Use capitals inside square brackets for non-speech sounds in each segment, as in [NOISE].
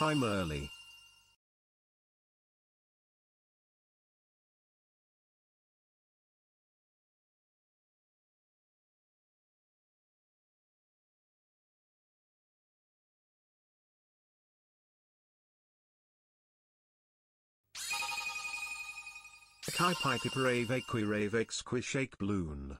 Hi early. Kai pipe rave equirave exquishake bloon.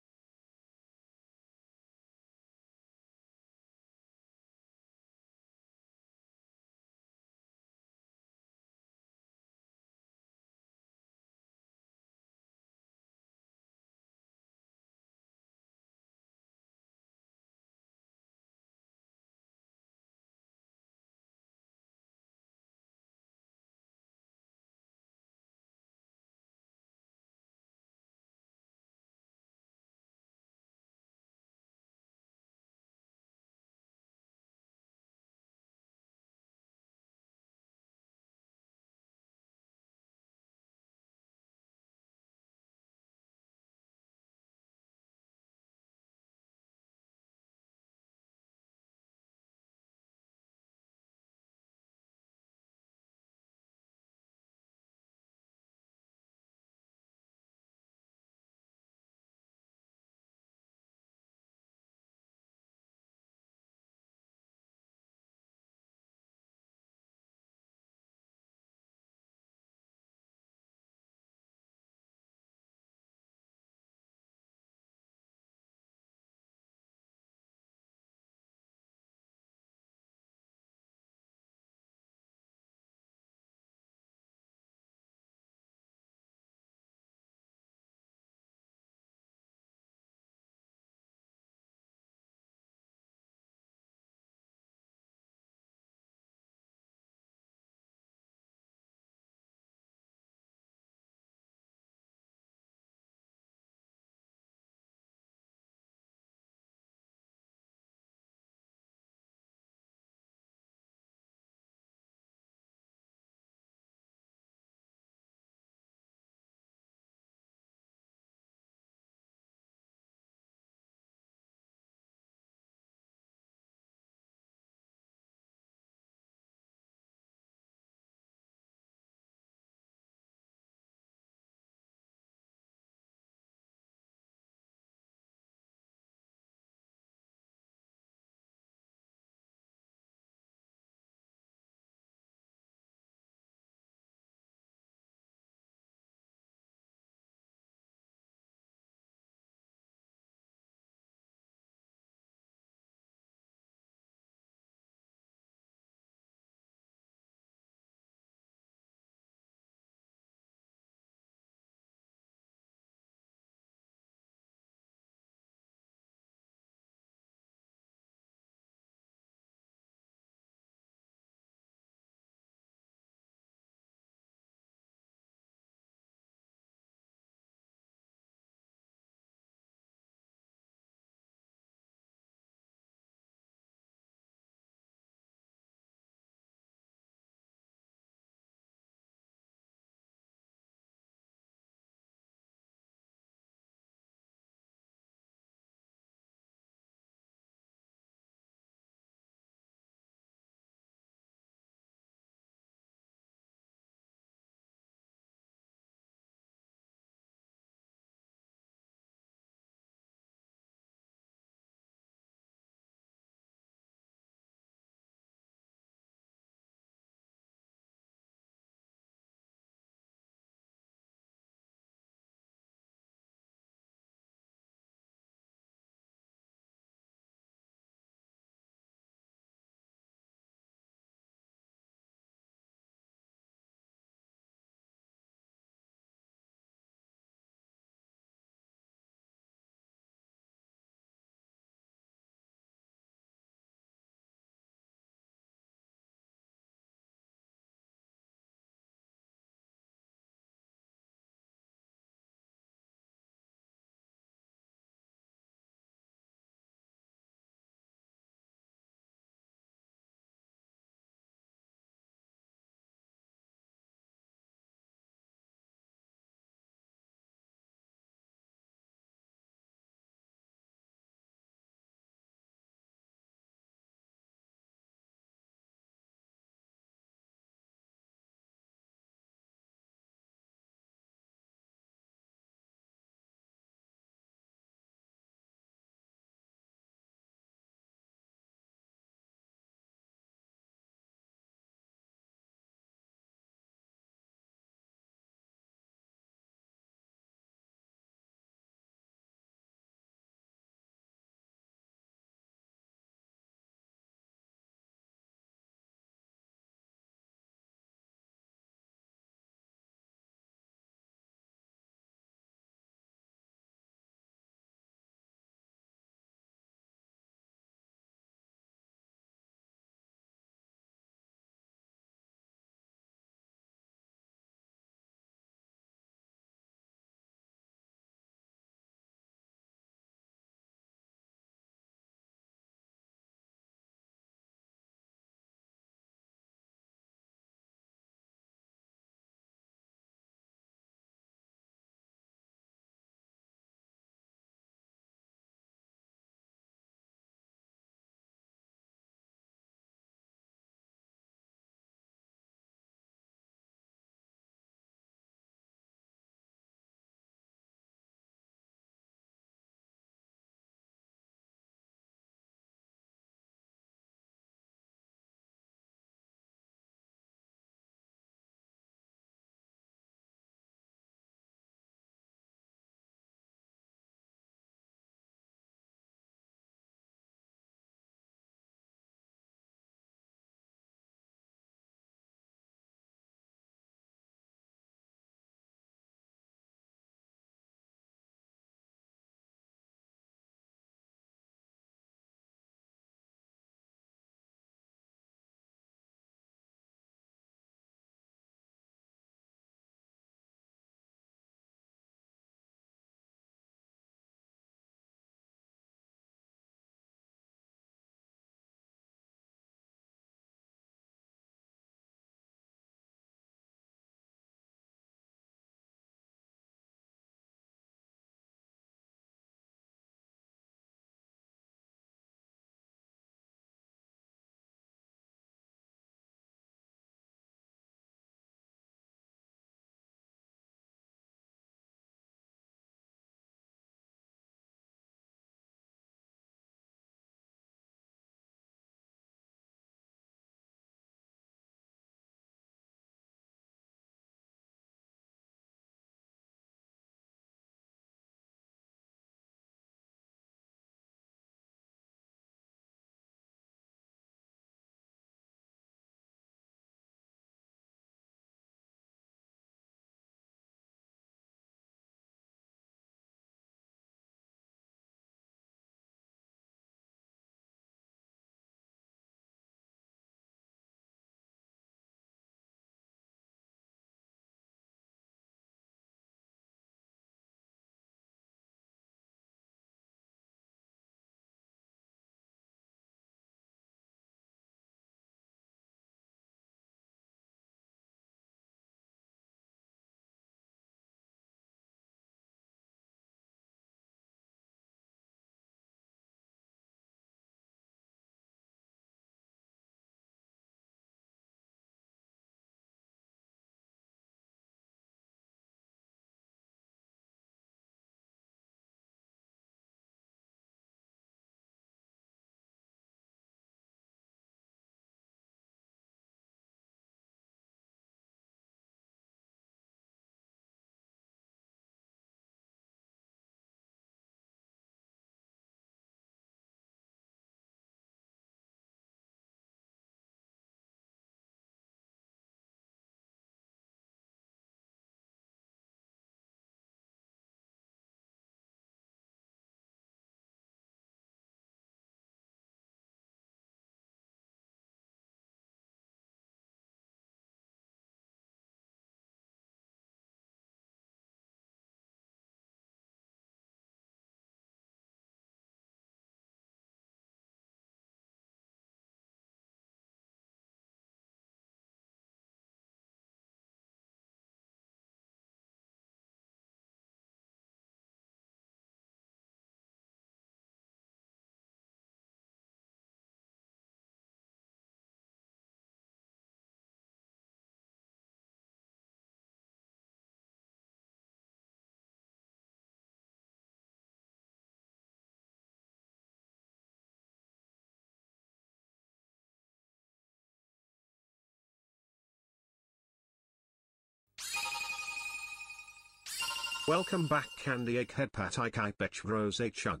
Welcome back Candii Egghead Patai Kai Bech Rose A Chug.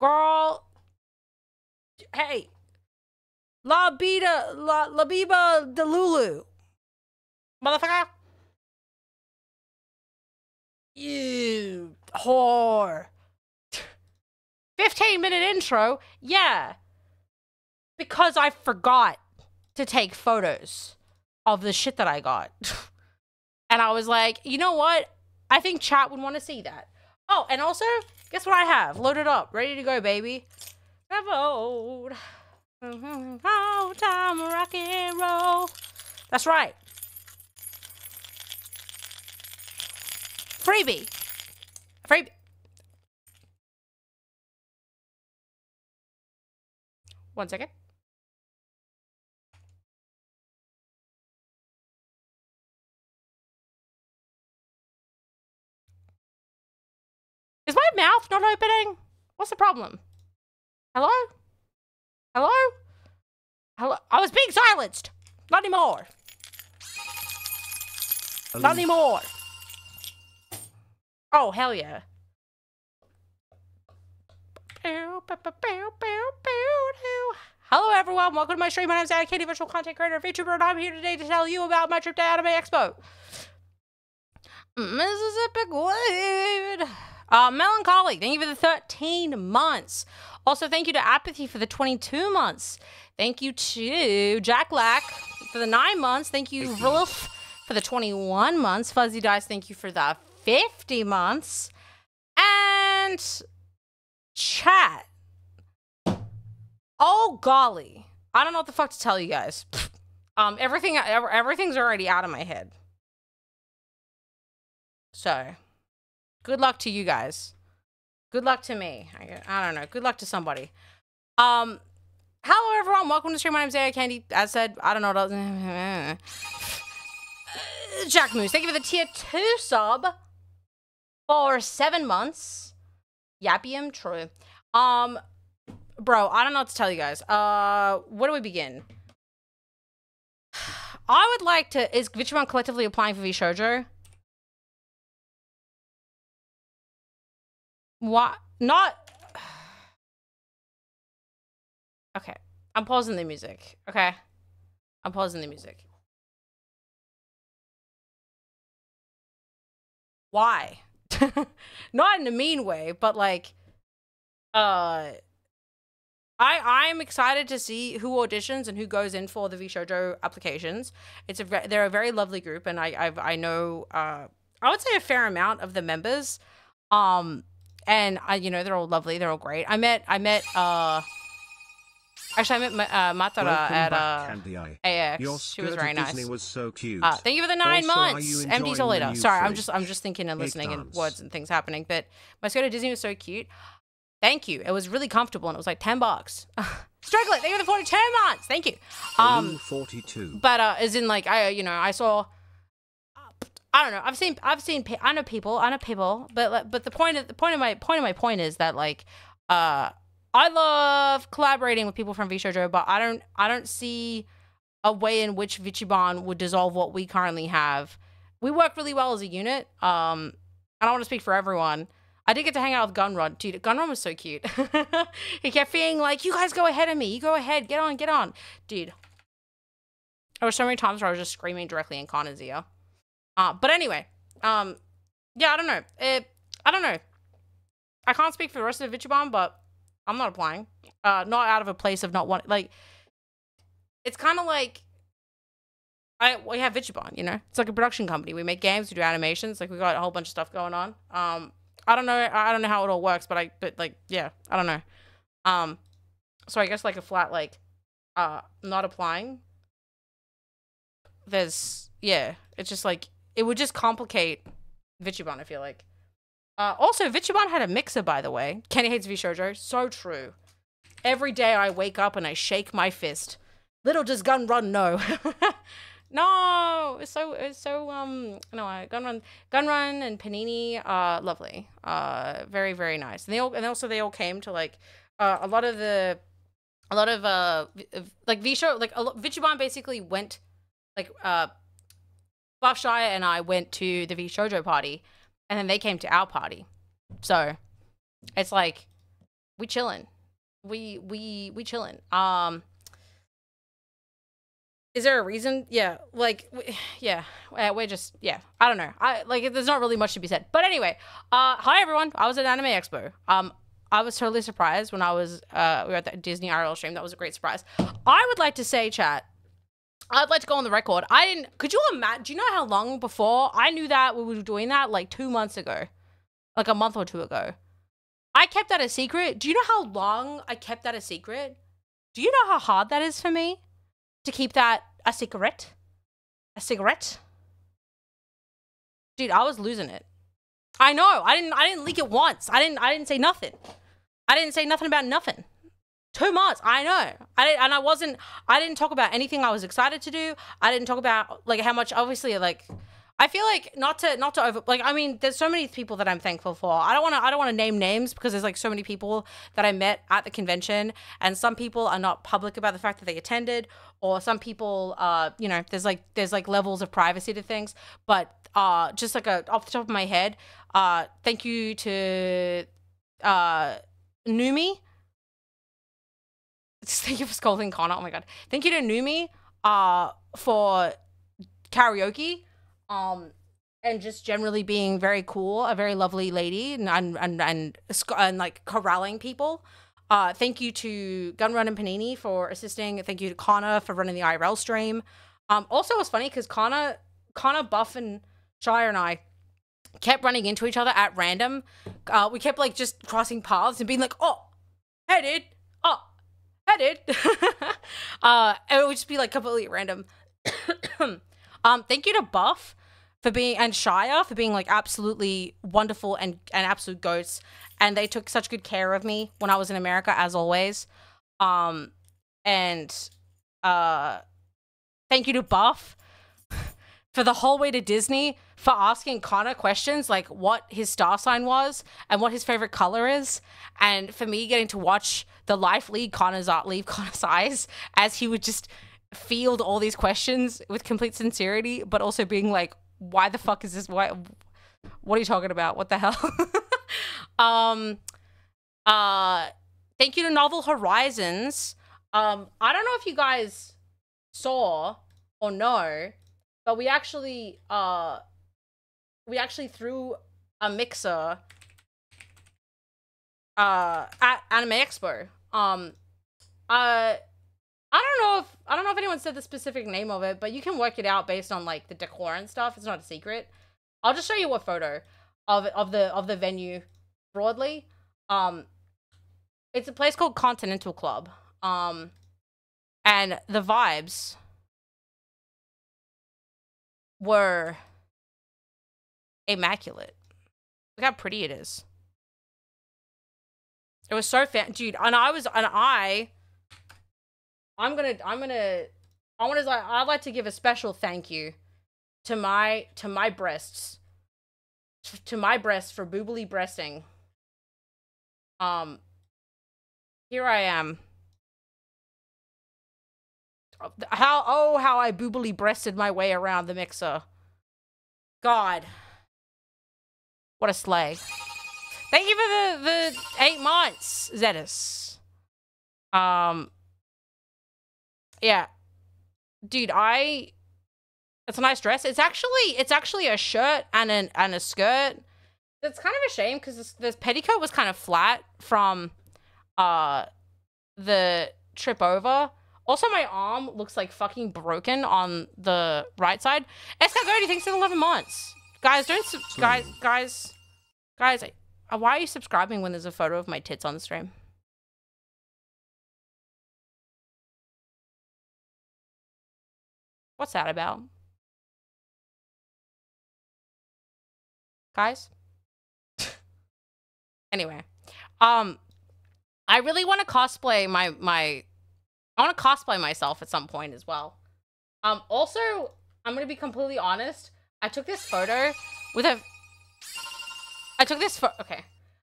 Girl. Hey. La Bida, La, La Biba de Lulu. Motherfucker. You whore. 15 minute intro. Yeah. Because I forgot to take photos of the shit that I got. [LAUGHS] and I was like, you know what? I think chat would want to see that. Oh, and also, guess what I have? Loaded up, ready to go, baby. Revolt. Time rock and roll. That's right. Freebie. Freebie. One second. Is my mouth not opening? What's the problem? Hello? Hello? Hello? I was being silenced. Not anymore. Not anymore. Oh, hell yeah. Hello, everyone. Welcome to my stream. My name is Anna Katie, virtual content creator, VTuber, and I'm here today to tell you about my trip to Anime Expo. Mississippi Quaid. Uh, Melancholy, thank you for the 13 months. Also, thank you to Apathy for the 22 months. Thank you to Jack Lack for the nine months. Thank you, Rolf, for the 21 months. Fuzzy Dice, thank you for the 50 months. And chat. Oh, golly. I don't know what the fuck to tell you guys. Um, everything, everything's already out of my head. So, good luck to you guys. Good luck to me. I, I don't know. Good luck to somebody. Um, hello everyone. Welcome to stream. My name's Ai Candii. As said, I don't know what else. [LAUGHS] Jack Moose, thank you for the tier two sub for seven months. Yapium, true. Um, bro, I don't know what to tell you guys. Uh, where do we begin? [SIGHS] I would like to. Is Vitramon collectively applying for VShojo? What? Not. [SIGHS] Okay. I'm pausing the music. Okay. I'm pausing the music. Why? [LAUGHS] Not in a mean way, but like, uh, I I'm excited to see who auditions and who goes in for the V VShojo applications. It's a they're a very lovely group, and I I've, I know uh I would say a fair amount of the members. Um, and I, you know, they're all lovely. They're all great. I met, I met, uh, actually, I met uh, Matara Welcome at back, uh, Eye. AX. Your she was very nice. Disney was so cute. Uh, thank you for the nine Also, months. MD Toledo. Sorry, I'm just I'm just thinking and listening and words and things happening. But my skirt at Disney was so cute. Thank you. It was really comfortable and it was like ten bucks. [LAUGHS] Struglet, thank you for the forty two months. Thank you. Um, 42. but uh, as in like I you know I saw. I don't know. I've seen I've seen I know people I know people, but but the point of the point of my point of my point is that like uh I love collaborating with people from VShojo, but I don't I don't see a way in which Vichiban would dissolve what we currently have. We work really well as a unit. Um, I don't want to speak for everyone. I did get to hang out with Gunrun. Dude, Gunrun was so cute. [LAUGHS] he kept being like, "You guys go ahead of me. You go ahead. Get on. Get on." Dude, there were so many times where I was just screaming directly in Connor's ear. Uh, but anyway, um, yeah, I don't know. It, I don't know. I can't speak for the rest of the Vichiban, but I'm not applying. Uh, not out of a place of not wanting. Like, it's kind of like I we have Vichiban, you know. It's like a production company. We make games, we do animations. Like we got a whole bunch of stuff going on. Um, I don't know. I don't know how it all works, but I but like yeah, I don't know. Um, so I guess like a flat like, uh, not applying. There's yeah, it's just like it would just complicate Vichiban. I feel like. Uh, also, Vichiban had a mixer, by the way. Kenny hates VShojo. So true. Every day I wake up and I shake my fist. Little does Gunrun know. [LAUGHS] no, it's so it's so um no I Gunrun Gun Run and Panini uh lovely uh very very nice and they all and also they all came to like uh a lot of the a lot of uh like V show like Vichiban basically went like uh Buff Shia and I went to the VShojo party and then they came to our party. So it's like we chilling we we we chilling um is there a reason? Yeah like w- [SIGHS] yeah we're just yeah i don't know. I like there's not really much to be said. But anyway uh hi everyone. I was at anime expo. Um i was totally surprised when i was uh we were at the disney irl stream. That was a great surprise. I would like to say chat I'd like to go on the record. I didn't. Could you imagine? Do you know how long before I knew that we were doing that? Like two months ago, like a month or two ago. I kept that a secret. Do you know how long I kept that a secret? Do you know how hard that is for me to keep that a cigarette? A cigarette? Dude, I was losing it. I know. I didn't I didn't leak it once. I didn't I didn't say nothing. I didn't say nothing about nothing. Two months. I know. I didn't, and I wasn't. I didn't talk about anything I was excited to do. I didn't talk about like how much. Obviously, like I feel like not to not to over like I mean there's so many people that I'm thankful for. I don't want to I don't want to name names because there's like so many people that I met at the convention and some people are not public about the fact that they attended or some people uh you know there's like there's like levels of privacy to things but uh just like a off the top of my head uh thank you to uh Numi thank you for scolding Connor. Oh my god. Thank you to Numi uh for karaoke. Um and just generally being very cool, a very lovely lady and and and, and, and like corralling people. Uh thank you to Gunrun and Panini for assisting. Thank you to Connor for running the IRL stream. Um also it was funny because Connor Connor Buff and Shia and I kept running into each other at random. Uh, we kept like just crossing paths and being like, "Oh, hey, dude. Dude." [LAUGHS] uh, it would just be like completely random. [COUGHS] um, thank you to Buff for being and Shia for being like absolutely wonderful and and absolute goats. And they took such good care of me when I was in America, as always. Um, and uh, thank you to Buff [LAUGHS] for the whole way to Disney for asking Connor questions like what his star sign was and what his favorite color is, and for me getting to watch the life lead Connor's art leave Connor's [LAUGHS] eyes as he would just field all these questions with complete sincerity, but also being like, "Why the fuck is this? Why? What are you talking about? What the hell?" [LAUGHS] um, uh, thank you to Novel Horizons. Um, I don't know if you guys saw or know but we actually uh we actually threw a mixer uh at anime expo um uh i don't know if i don't know if anyone said the specific name of it but you can work it out based on like the decor and stuff it's not a secret i'll just show you a photo of of the of the venue broadly. Um, it's a place called Continental Club. Um, and the vibes were immaculate. Look how pretty it is. It was so fan, dude. And I was, and I, I'm gonna, I'm gonna, I want to, I'd like to give a special thank you to my, to my breasts, to my breasts for boobily breasting. Um, here I am. How, oh, how I boobily breasted my way around the mixer. God. What a slay. Thank you for the, the eight months, Zetus. Um, yeah. Dude, I, it's a nice dress. It's actually, it's actually a shirt and an, and a skirt. It's kind of a shame because this, this petticoat was kind of flat from, uh, the trip over. Also, my arm looks like fucking broken on the right side. Escargoti, thanks for 11 months. Guys, don't, guys, guys, guys, uh, why are you subscribing when there's a photo of my tits on the stream? What's that about? Guys? [LAUGHS] anyway, um, I really want to cosplay my, my, I want to cosplay myself at some point as well. Um, also, I'm going to be completely honest. I took this photo with a I took this photo. Okay,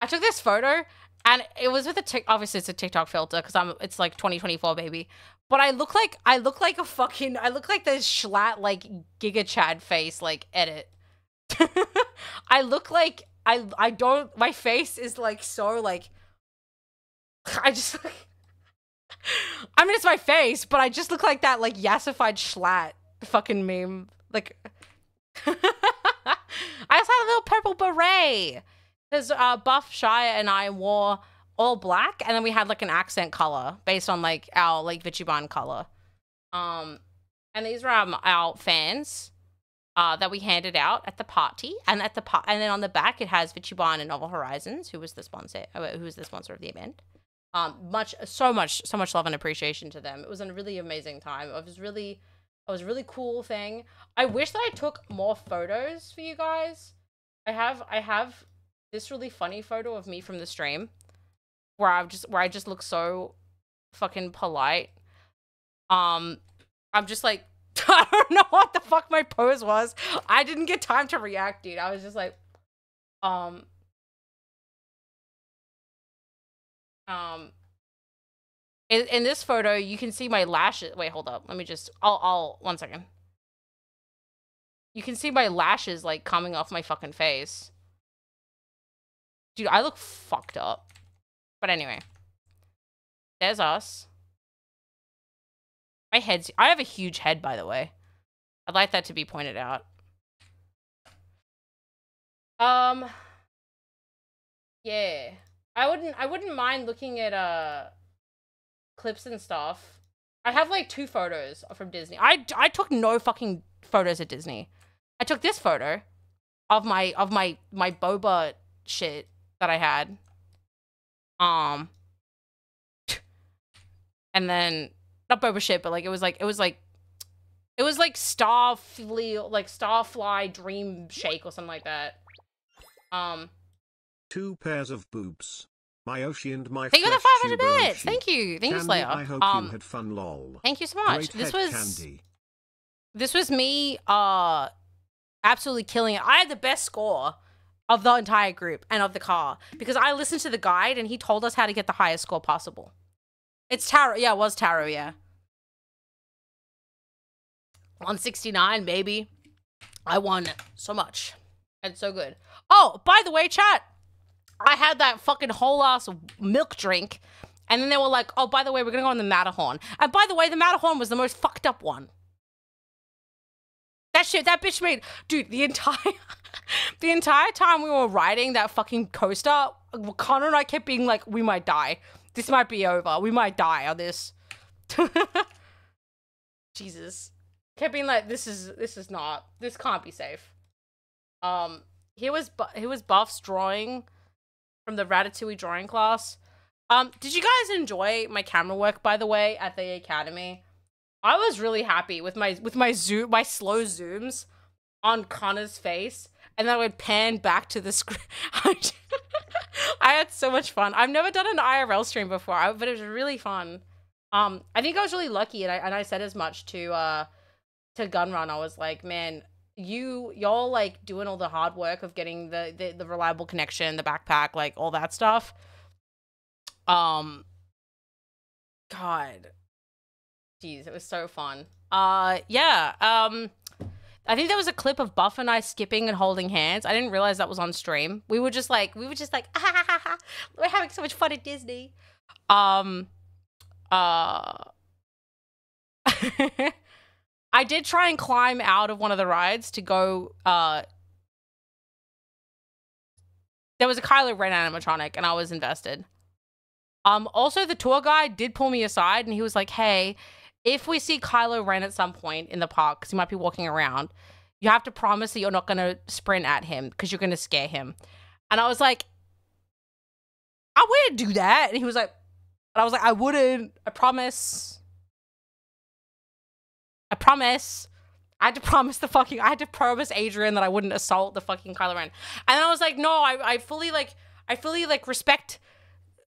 I took this photo, and it was with a tick. Obviously, it's a TikTok filter because I'm. It's like 2024, baby. But I look like I look like a fucking. I look like this schlatt like Giga Chad face like edit. [LAUGHS] I look like I. I don't. My face is like so like. I just. [LAUGHS] I mean, it's my face, but I just look like that like yassified schlatt fucking meme. Like. [LAUGHS] I just had a little purple beret. Because uh, Buff, Shia, and I wore all black, and then we had like an accent color based on like our like Vichiban color. Um, and these were um, our fans uh, that we handed out at the party, and at the par- and then on the back it has Vichiban and Novel Horizons, who was the sponsor, uh, who was the sponsor of the event. Um, much, so much, so much love and appreciation to them. It was a really amazing time. It was really it was a really cool thing. I wish that I took more photos for you guys. I have I have this really funny photo of me from the stream where I just where I just look so fucking polite. Um I'm just like [LAUGHS] I don't know what the fuck my pose was. I didn't get time to react, dude. I was just like um um in, in this photo, you can see my lashes. Wait, hold up. Let me just. I'll. I'll. One second. You can see my lashes like coming off my fucking face. Dude, I look fucked up. But anyway, there's us. My head's. I have a huge head, by the way. I'd like that to be pointed out. Um. Yeah, I wouldn't. I wouldn't mind looking at uh clips and stuff. I have like two photos from Disney. I, I took no fucking photos at Disney. I took this photo of my of my my boba shit that I had. Um and then not boba shit, but like it was like it was like it was like Starfly like Starfly Dream Shake or something like that. Um two pairs of boobs. Myoshi and my Thank you for the 500 bits. Thank you. Thank Candy, you, Slayer. I hope um, you had fun, lol. Thank you so much. Great this was candy. this was me uh absolutely killing it. I had the best score of the entire group and of the car because I listened to the guide and he told us how to get the highest score possible. It's Taro. Yeah, it was Taro, yeah. 169, maybe. I won so much. And so good. Oh, by the way, chat, I had that fucking whole ass milk drink. And then they were like, oh, by the way, we're gonna go on the Matterhorn. And by the way, the Matterhorn was the most fucked up one. That shit, that bitch made, dude, the entire, [LAUGHS] the entire time we were riding that fucking coaster, Connor and I kept being like, we might die. This might be over. We might die on this. [LAUGHS] Jesus. Kept being like, this is, this is not, this can't be safe. Um, he was, he was Buff's drawing from the Ratatouille drawing class. Um, did you guys enjoy my camera work by the way at the academy? I was really happy with my with my zoom my slow zooms on Connor's face, and then I would pan back to the screen. [LAUGHS] I had so much fun. I've never done an IRL stream before, but it was really fun. Um, I think I was really lucky, and I and I said as much to uh to Gunrun. I was like, man, you y'all like doing all the hard work of getting the, the the reliable connection, the backpack, like all that stuff. Um, God, jeez, it was so fun. Uh, yeah. Um, I think there was a clip of Buff and I skipping and holding hands. I didn't realize that was on stream. We were just like, we were just like, ah, ha, ha, ha. we're having so much fun at Disney. Um, uh, [LAUGHS] I did try and climb out of one of the rides to go. Uh, there was a Kylo Ren animatronic, and I was invested. Um, also, the tour guide did pull me aside, and he was like, "Hey, if we see Kylo Ren at some point in the park, because he might be walking around, you have to promise that you're not going to sprint at him because you're going to scare him." And I was like, "I wouldn't do that," and he was like, "And I was like, I wouldn't. I promise." I promise. I had to [LAUGHS] promise the fucking. I had to promise Adrian that I wouldn't assault the fucking Kylo Ren. And I was like, no, I, I fully like, I fully like respect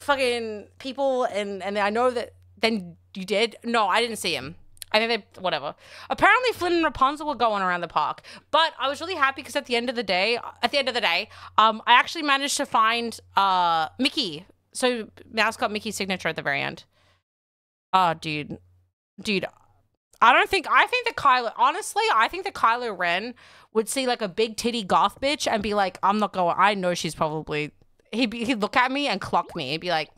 fucking people, and and I know that. Then you did? No, I didn't see him. I think they whatever. Apparently, Flynn and Rapunzel were going around the park, but I was really happy because at the end of the day, at the end of the day, um, I actually managed to find uh Mickey. So Mouse got Mickey's signature at the very end. Oh, dude, dude, I don't think I think that Kylo honestly, I think that Kylo Ren would see like a big titty goth bitch and be like, I'm not going I know she's probably he'd be, he'd look at me and clock me. He'd be like,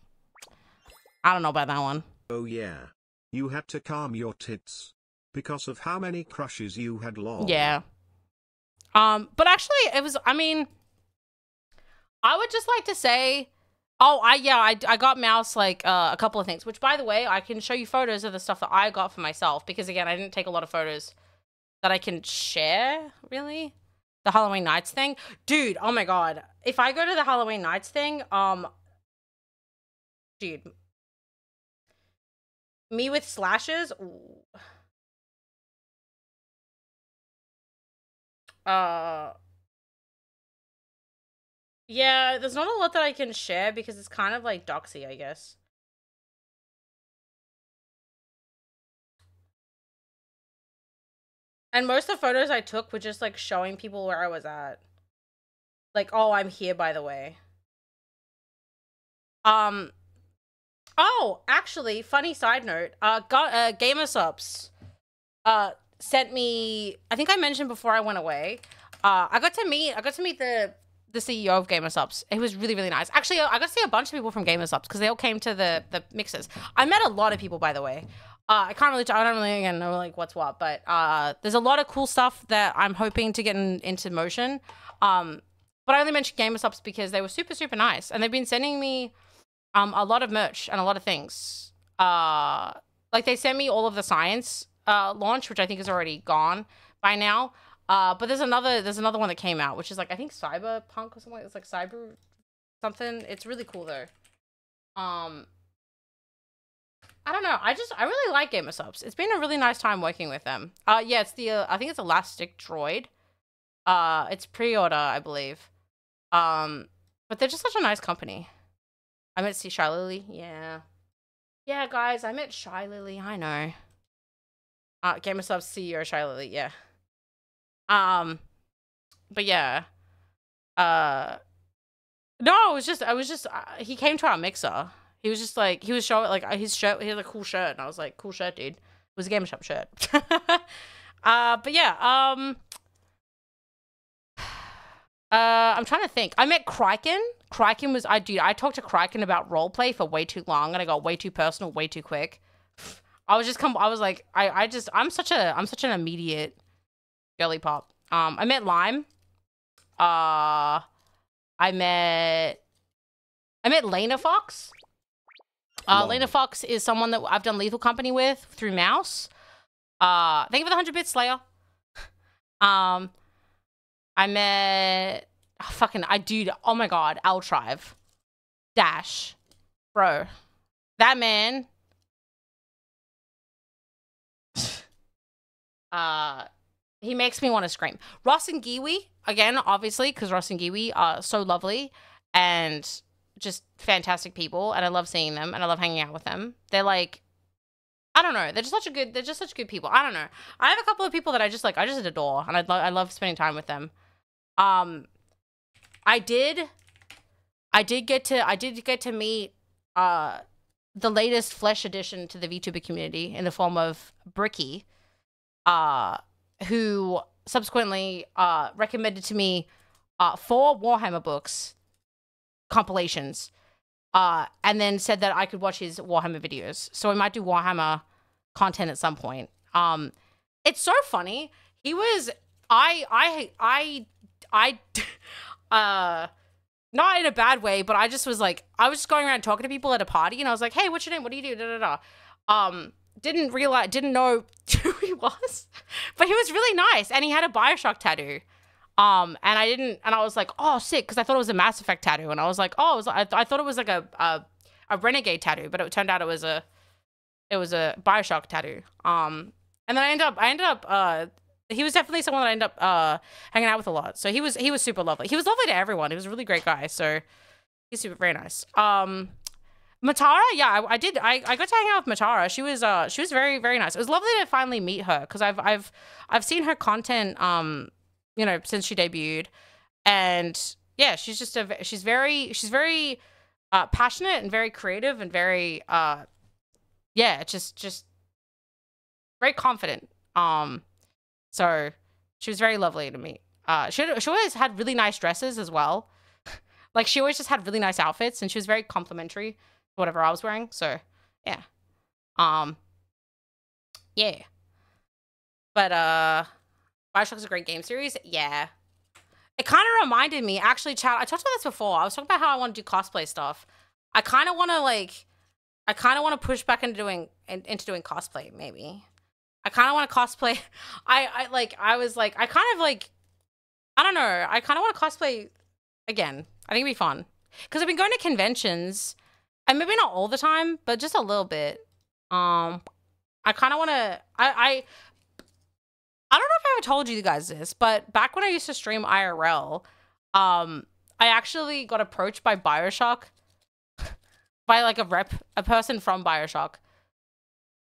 I don't know about that one. Oh yeah. You had to calm your tits. Because of how many crushes you had long. Yeah. Um, but actually it was I mean I would just like to say Oh, I yeah, I, I got mouse like uh, a couple of things. Which, by the way, I can show you photos of the stuff that I got for myself because again, I didn't take a lot of photos that I can share. Really, the Halloween Nights thing, dude. Oh my god, if I go to the Halloween Nights thing, um, dude, me with slashes. Ooh. Uh yeah, there's not a lot that I can share because it's kind of like doxy, I guess. And most of the photos I took were just like showing people where I was at. Like, oh, I'm here by the way. Um Oh, actually, funny side note. Uh got uh Gamersupps uh sent me I think I mentioned before I went away. Uh I got to meet I got to meet the the CEO of Gamersupps. It was really, really nice. Actually, I got to see a bunch of people from Gamersupps because they all came to the the mixes. I met a lot of people, by the way. Uh, I can't really, I don't really again know like what's what, but uh, there's a lot of cool stuff that I'm hoping to get in, into motion. Um, but I only mentioned Gamersupps because they were super, super nice, and they've been sending me um a lot of merch and a lot of things. Uh, like they sent me all of the science uh launch, which I think is already gone by now. Uh, but there's another there's another one that came out, which is like I think Cyberpunk or something. It's like Cyber something. It's really cool though. Um, I don't know. I just I really like Gamersupps. It's been a really nice time working with them. Uh, yeah, it's the uh, I think it's Elastic Droid. Uh, it's pre-order, I believe. Um, but they're just such a nice company. I met see Shy Lily. Yeah, yeah, guys, I met Shy Lily. I know. Uh, Gamersupps CEO Shy Lily. Yeah. Um, but yeah, uh, no, it was just I was just uh, he came to our mixer. He was just like he was showing like uh, his shirt. He had a cool shirt, and I was like, cool shirt, dude. It was a game shop shirt. [LAUGHS] uh, but yeah, um. [SIGHS] Uh, I'm trying to think. I met Kryken. Kryken was I dude. I talked to Kryken about roleplay for way too long, and I got way too personal, way too quick. [SIGHS] I was just come. I was like, I, I just, I'm such a, I'm such an immediate girly pop. Um, I met Lime. Uh, I met, I met Lena Fox. Uh, Lena Fox is someone that I've done Lethal Company with through Mouse. Uh, thank you for the hundred bit Slayer. [LAUGHS] um, I met oh, fucking I dude. Oh my god, Altrive. Dash, bro, that man. [SIGHS] uh, he makes me want to scream. Ross and Giwi, again, obviously, because Ross and Giwi are so lovely and just fantastic people, and I love seeing them and I love hanging out with them. They're like, I don't know, they're just such a good, they're just such good people. I don't know. I have a couple of people that I just like, I just adore, and I love, I love spending time with them. Um, I did, I did get to, I did get to meet, uh, the latest flesh addition to the VTuber community in the form of Bricky, uh, who subsequently uh, recommended to me uh, four Warhammer books compilations, uh, and then said that I could watch his Warhammer videos. So I might do Warhammer content at some point. Um, it's so funny. He was I I I I [LAUGHS] uh not in a bad way, but I just was like I was just going around talking to people at a party and I was like, "Hey, what's your name? What do you do?" da da da. Um didn't realize didn't know [LAUGHS] who he was. But he was really nice and he had a BioShock tattoo. Um, and I didn't, and I was like, oh, sick, because I thought it was a Mass Effect tattoo, and I was like, oh, was, I, th- I thought it was like a, a a Renegade tattoo, but it turned out it was a it was a Bioshock tattoo. Um, and then I ended up, I ended up, uh, he was definitely someone that I ended up uh hanging out with a lot. So he was he was super lovely. He was lovely to everyone. He was a really great guy. So he's super very nice. Um, Matara, yeah, I, I, did. I, I got to hang out with Matara. She was uh she was very very nice. It was lovely to finally meet her because I've I've I've seen her content um you know since she debuted, and yeah, she's just a she's very she's very uh passionate and very creative and very uh yeah just just very confident. Um, so she was very lovely to meet. Uh, she she always had really nice dresses as well. [LAUGHS] like she always just had really nice outfits, and she was very complimentary whatever I was wearing. So yeah. Um yeah. But uh Bioshock's a great game series. Yeah. It kind of reminded me, actually, Chad, I talked about this before. I was talking about how I want to do cosplay stuff. I kind of want to like I kind of want to push back into doing in, into doing cosplay maybe. I kind of want to cosplay. [LAUGHS] I I like I was like I kind of like I don't know. I kind of want to cosplay again. I think it'd be fun. Cuz I've been going to conventions and maybe not all the time, but just a little bit. Um, I kind of want to. I, I I don't know if I ever told you guys this, but back when I used to stream IRL, um, I actually got approached by Bioshock, by like a rep, a person from Bioshock,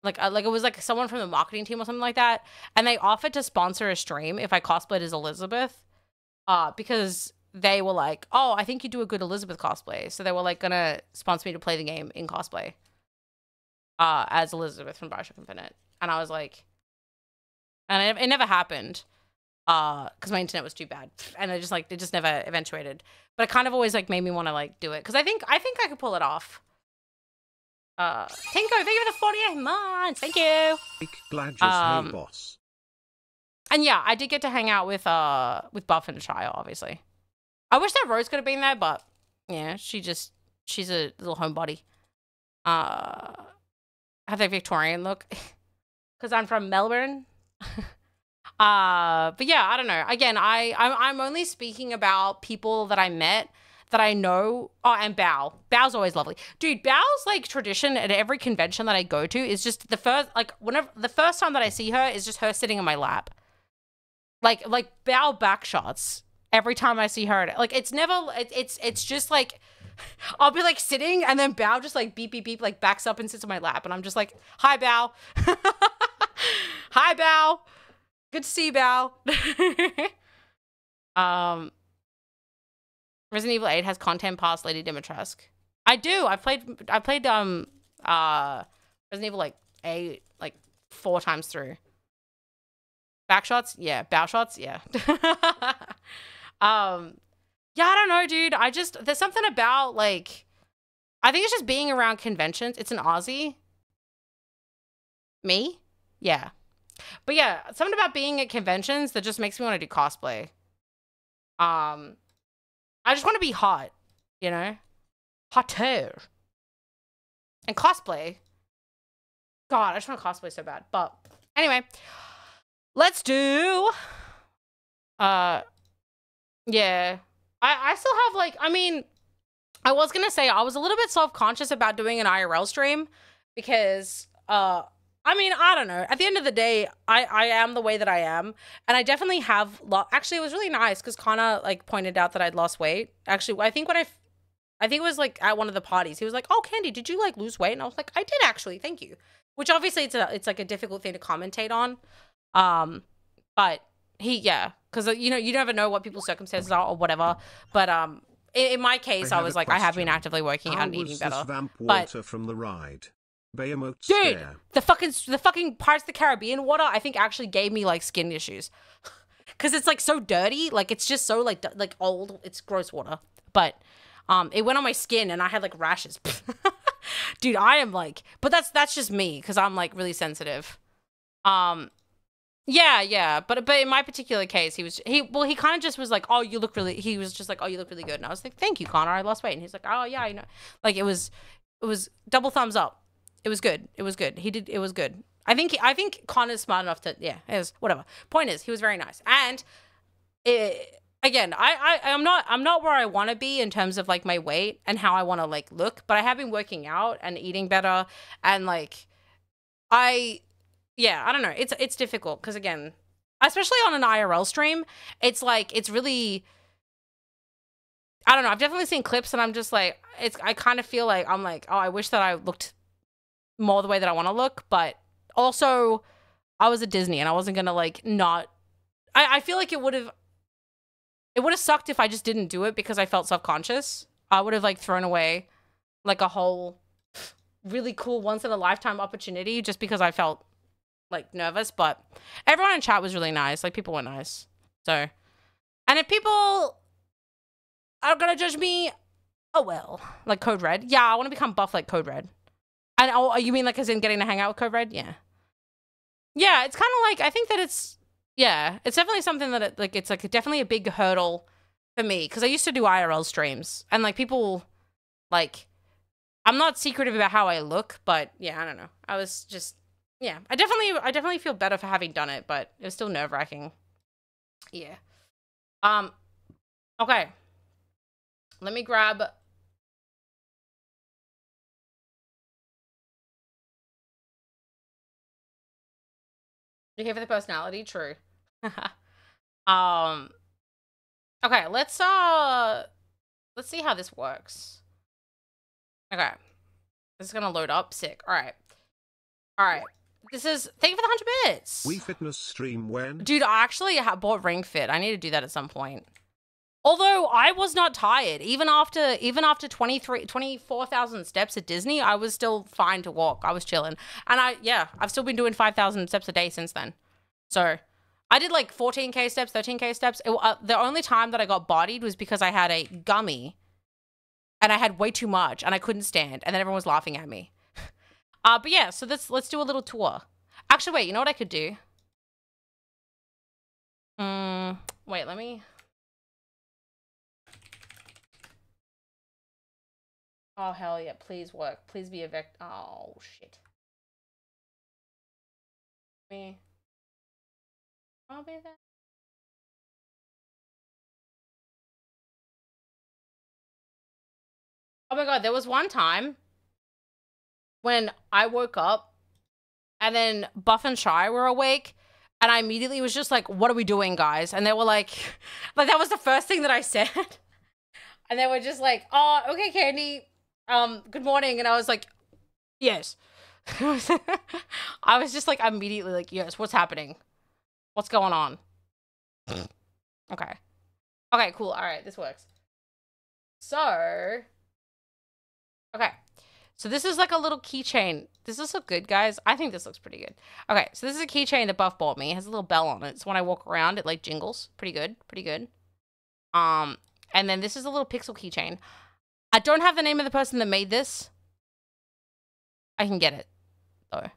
like uh, like it was like someone from the marketing team or something like that, and they offered to sponsor a stream if I cosplayed as Elizabeth, uh, because they were like, "Oh, I think you do a good Elizabeth cosplay," so they were like gonna sponsor me to play the game in cosplay, uh, as Elizabeth from Bioshock Infinite, and I was like, and it, it never happened, uh, because my internet was too bad, and it just like it just never eventuated. But it kind of always like made me want to like do it because I think I think I could pull it off. Uh, Tinko, thank you for the 48 months. Thank you. Glad just um, boss. And yeah, I did get to hang out with uh with Buff and Child, obviously. I wish that Rose could have been there, but yeah, she just she's a little homebody. Uh, have that Victorian look [LAUGHS] because I'm from Melbourne. [LAUGHS] uh, but yeah, I don't know. Again, I I'm, I'm only speaking about people that I met that I know. Oh, and Bao. Bao's always lovely, dude. Bao's like tradition at every convention that I go to is just the first like whenever the first time that I see her is just her sitting in my lap. Like like Bao back shots every time I see her. Like it's never it, it's it's just like I'll be like sitting and then Bao just like beep beep beep like backs up and sits on my lap and I'm just like, "Hi Bao." [LAUGHS] Hi Bao. Good to see you, Bao. [LAUGHS] um Resident Evil 8 has content past Lady Dimitrescu. I do. I played I played um uh Resident Evil like 8 like 4 times through. Back shots? Yeah. Bow shots? Yeah. [LAUGHS] Um, yeah, I don't know, dude. I just there's something about like I think it's just being around conventions. It's an Aussie. Me? Yeah. But yeah, something about being at conventions that just makes me want to do cosplay. Um I just want to be hot, you know? Hotter. And cosplay. God, I just want to cosplay so bad. But anyway, let's do uh yeah. I, I still have like I mean I was gonna say I was a little bit self conscious about doing an IRL stream because uh I mean I don't know. At the end of the day, I I am the way that I am, and I definitely have. lost. Actually, it was really nice because Connor like pointed out that I'd lost weight. Actually, I think when I, I think it was like at one of the parties, he was like, "Oh, Candii, did you like lose weight?" And I was like, "I did actually, thank you." Which obviously it's a it's like a difficult thing to commentate on, um, but he yeah because you know you never know what people's circumstances are or whatever. But um, in, in my case, I, have was like, I have been actively working How out and eating better. vamp but- from the ride? Behemoth Dude, stare. the fucking the fucking Pirates of the Caribbean water, I think actually gave me like skin issues, [LAUGHS] because it's like so dirty. Like it's just so like like old. It's gross water, but um, it went on my skin and I had like rashes. [LAUGHS] Dude, I am like, but that's that's just me because I'm like really sensitive. Um, yeah, yeah, but but in my particular case, he was he well he kind of just was like, oh, you look really. He was just like, oh, you look really good, and I was like, thank you, Connor, I lost weight, and he's like, oh yeah, I know, like it was it was double thumbs up. It was good. It was good. He did. It was good. I think. he, I think Connor's smart enough to. Yeah. It was whatever. Point is, he was very nice. And it, again, I, I I'm not I'm not where I want to be in terms of like my weight and how I want to like look. But I have been working out and eating better and like I yeah I don't know. It's it's difficult because again, especially on an IRL stream, it's like it's really. I don't know. I've definitely seen clips, and I'm just like, it's. I kind of feel like I'm like, oh, I wish that I looked more the way that I want to look, but also I was at Disney and I wasn't gonna like not I, I feel like it would have it would have sucked if I just didn't do it because I felt self conscious. I would have like thrown away like a whole really cool once in a lifetime opportunity just because I felt like nervous. But everyone in chat was really nice. Like people were nice. So and if people are gonna judge me, oh well. Like Code Red. Yeah, I want to become buff like Code Red. And oh, you mean like as in getting to hang out with Code Red? Yeah. Yeah, it's kind of like I think that it's yeah, it's definitely something that it, like it's like definitely a big hurdle for me because I used to do IRL streams and like people like I'm not secretive about how I look, but yeah, I don't know. I was just yeah, I definitely I definitely feel better for having done it, but it was still nerve wracking. Yeah. Um. Okay. Let me grab You're here for the personality, true. [LAUGHS] um Okay, let's uh let's see how this works. Okay. This is gonna load up. Sick. Alright. Alright. This is thank you for the hundred bits. We fitness stream when? Dude, I actually bought Ring Fit. I need to do that at some point. Although I was not tired, even after even after 23 24,000 steps at Disney, I was still fine to walk. I was chilling. And I yeah, I've still been doing 5,000 steps a day since then. So, I did like 14k steps, 13k steps. It, uh, the only time that I got bodied was because I had a gummy and I had way too much and I couldn't stand and then everyone was laughing at me. Uh but yeah, so let's let's do a little tour. Actually, wait, you know what I could do? Mm, wait, let me Oh hell yeah, please work. Please be a vect oh shit. Me. I'll be there. Oh my god, there was one time when I woke up and then Buff and Shy were awake and I immediately was just like, what are we doing, guys? And they were like, [LAUGHS] like that was the first thing that I [LAUGHS] said. and they were just like, oh, okay, Candii, um, good morning. And I was like, yes. [LAUGHS] I was just like immediately like, yes, what's happening? What's going on? [SNIFFS] okay. Okay, cool. All right, this works. So, okay. So this is like a little keychain. Does this look good, guys? I think this looks pretty good. Okay, so this is a keychain that Buff bought me. It has a little bell on it. So when I walk around, it like jingles. Pretty good. Pretty good. Um, and then this is a little pixel keychain. I don't have the name of the person that made this. I can get it though.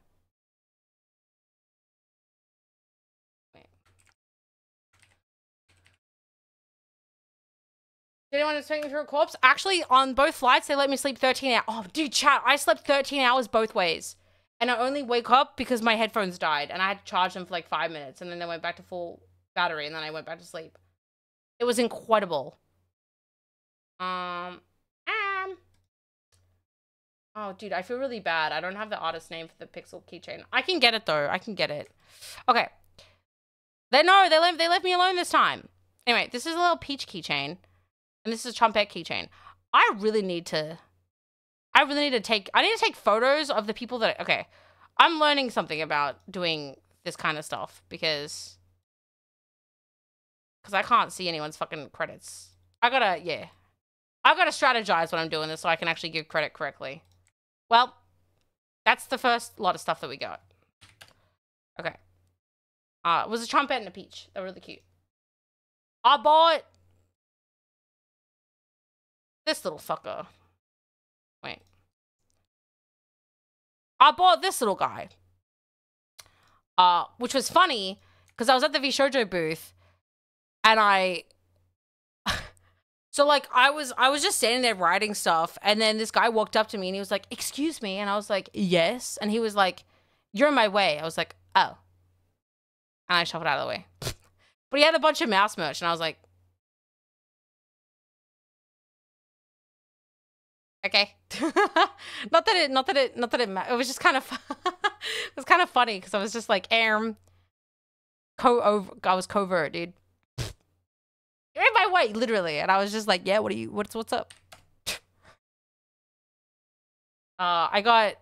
Did anyone expect me through a corpse? Actually, on both flights, they let me sleep 13 hours. Oh, dude, chat, I slept 13 hours both ways. And I only wake up because my headphones died and I had to charge them for like five minutes and then they went back to full battery and then I went back to sleep. It was incredible. Um, ah. Oh, dude, I feel really bad. I don't have the artist name for the pixel keychain. I can get it though. I can get it. Okay. They no, they left they left me alone this time. Anyway, this is a little peach keychain, and this is a trumpet keychain. I really need to. I really need to take. I need to take photos of the people that. Okay, I'm learning something about doing this kind of stuff because because I can't see anyone's fucking credits. I gotta yeah. I gotta strategize when I'm doing this so I can actually give credit correctly. Well, that's the first lot of stuff that we got. Okay. Uh, it was a trumpet and a peach. They're really cute. I bought this little fucker. Wait. I bought this little guy. Uh, which was funny because I was at the VShojo booth and I [LAUGHS] so like I was I was just standing there writing stuff and then this guy walked up to me and he was like, "Excuse me." And I was like, "Yes." And he was like, "You're in my way." I was like, "Oh." And I shuffled out of the way. [LAUGHS] but he had a bunch of mouse merch and I was like, okay. [LAUGHS] not that it not that it not that it it was just kind of [LAUGHS] it was kind of funny cuz I was just like, "Erm co over I was covert, dude." You're in my way, literally. And I was just like, yeah, what are you, what's, what's up? Uh, I got,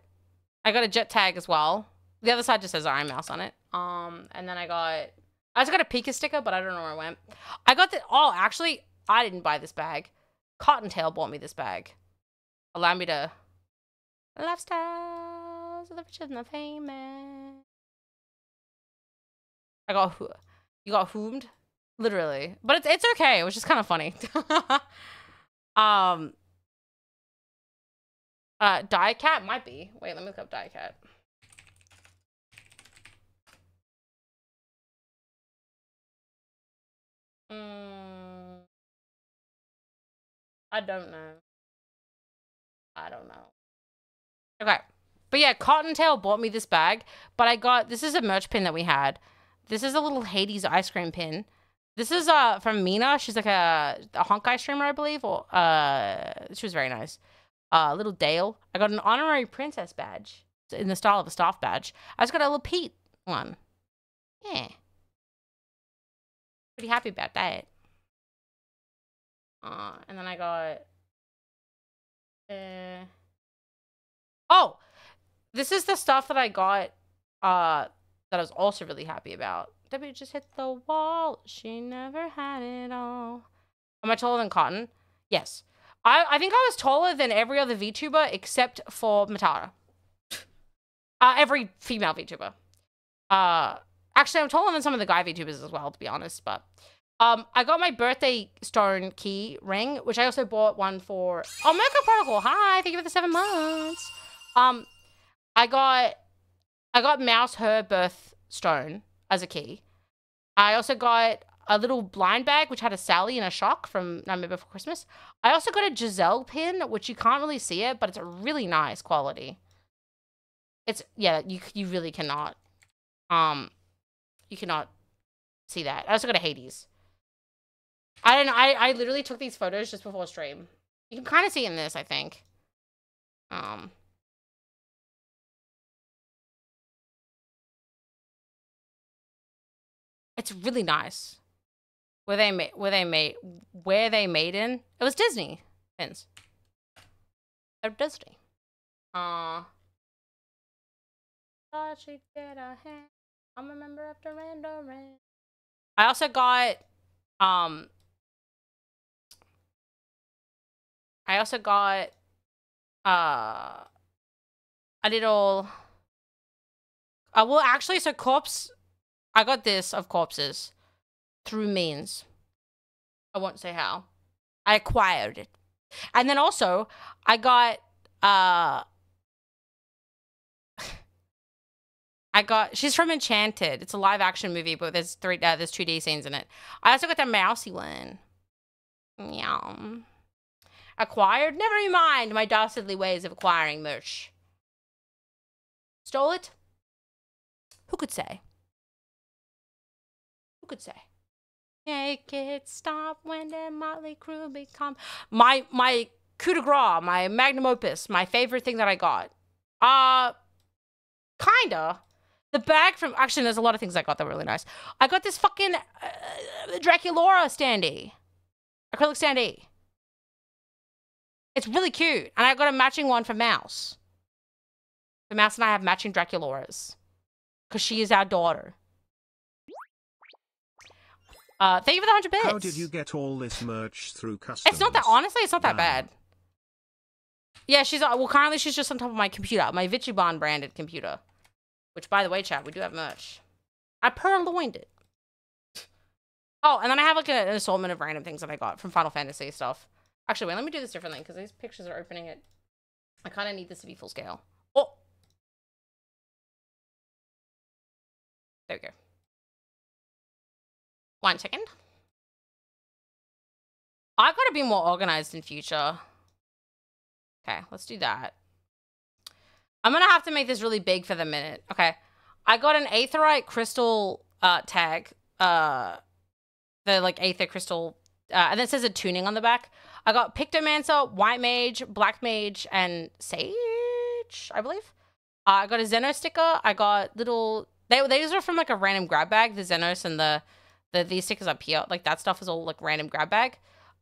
I got a jet tag as well. The other side just says Ironmouse on it. Um, and then I got, I just got a Pika sticker, but I don't know where I went. I got the, oh, actually, I didn't buy this bag. Cottontail bought me this bag. Allow me to, lifestyles of the rich and the famous. I got, you got whomed? literally. But it's it's okay. It was just kind of funny. [LAUGHS] um uh die Cat might be. Wait, let me look up die Cat. Mm, I don't know. I don't know. Okay. But yeah, Cottontail bought me this bag, but I got this is a merch pin that we had. This is a little Hades ice cream pin. This is uh from Mina. She's like a, a Honkai streamer, I believe. Or uh, she was very nice. Uh, little Dale. I got an honorary princess badge in the style of a staff badge. I just got a little Pete one. Yeah. Pretty happy about that. Uh, and then I got. Uh, oh, this is the stuff that I got. Uh, that I was also really happy about. Debbie just hit the wall. She never had it all. Am I taller than Cotton? Yes. I, I think I was taller than every other VTuber except for Matara. [LAUGHS] Uh, every female VTuber. Uh, actually, I'm taller than some of the guy VTubers as well, to be honest. But um, I got my birthday stone key ring, which I also bought one for. Oh, Mercury Protocol. Hi, thank you for the seven months. Um, I got I got Mouse her birth stone as a key. I also got a little blind bag which had a Sally and a shock from Nightmare Before Christmas. I also got a Giselle pin, which you can't really see it, but it's a really nice quality. It's yeah, you you really cannot, um, you cannot see that. I also got a Hades. I don't know. I I literally took these photos just before stream. You can kind of see in this, I think. Um. It's really nice. Where they made, where they made, where they made in. It was Disney pins. They're Disney. Uh. Thought she'd get a hand. I'm a member of Duran Duran. I also got, um. I also got, uh, a little. Uh, well, actually, so Corpse I got this of corpses through means. I won't say how. I acquired it. And then also, I got uh [LAUGHS] I got she's from Enchanted. It's a live action movie, but there's three uh, there's 2D scenes in it. I also got the mousy one. Meow. Acquired? Never mind my dastardly ways of acquiring merch. Stole it? Who could say? Who could say. Make it stop when the Motley crew become my my coup de grace, my magnum opus, my favorite thing that I got. Uh, kinda. The bag from actually, there's a lot of things I got that were really nice. I got this fucking uh, Draculaura standee, acrylic standee. It's really cute, and I got a matching one for Mouse. The Mouse and I have matching Draculauras because she is our daughter. Uh, thank you for the hundred bits. How did you get all this merch through customs? It's not that honestly. It's not that Damn. bad. Yeah, she's uh, well. Currently, she's just on top of my computer, my Vichibon branded computer. Which, by the way, chat, we do have merch. I purloined it. Oh, and then I have like an assortment of random things that I got from Final Fantasy stuff. Actually, wait, let me do this differently because these pictures are opening it. I kind of need this to be full scale. Oh, there we go. One second. I've gotta be more organized in future. Okay, let's do that. I'm gonna have to make this really big for the minute. Okay. I got an aetheryte crystal uh tag. Uh the like aether crystal uh, and it says a tuning on the back. I got Pictomancer, White Mage, Black Mage, and Sage, I believe. Uh, I got a Xenos sticker. I got little they these are from like a random grab bag, the Xenos and the the these stickers up here. Like that stuff is all like random grab bag.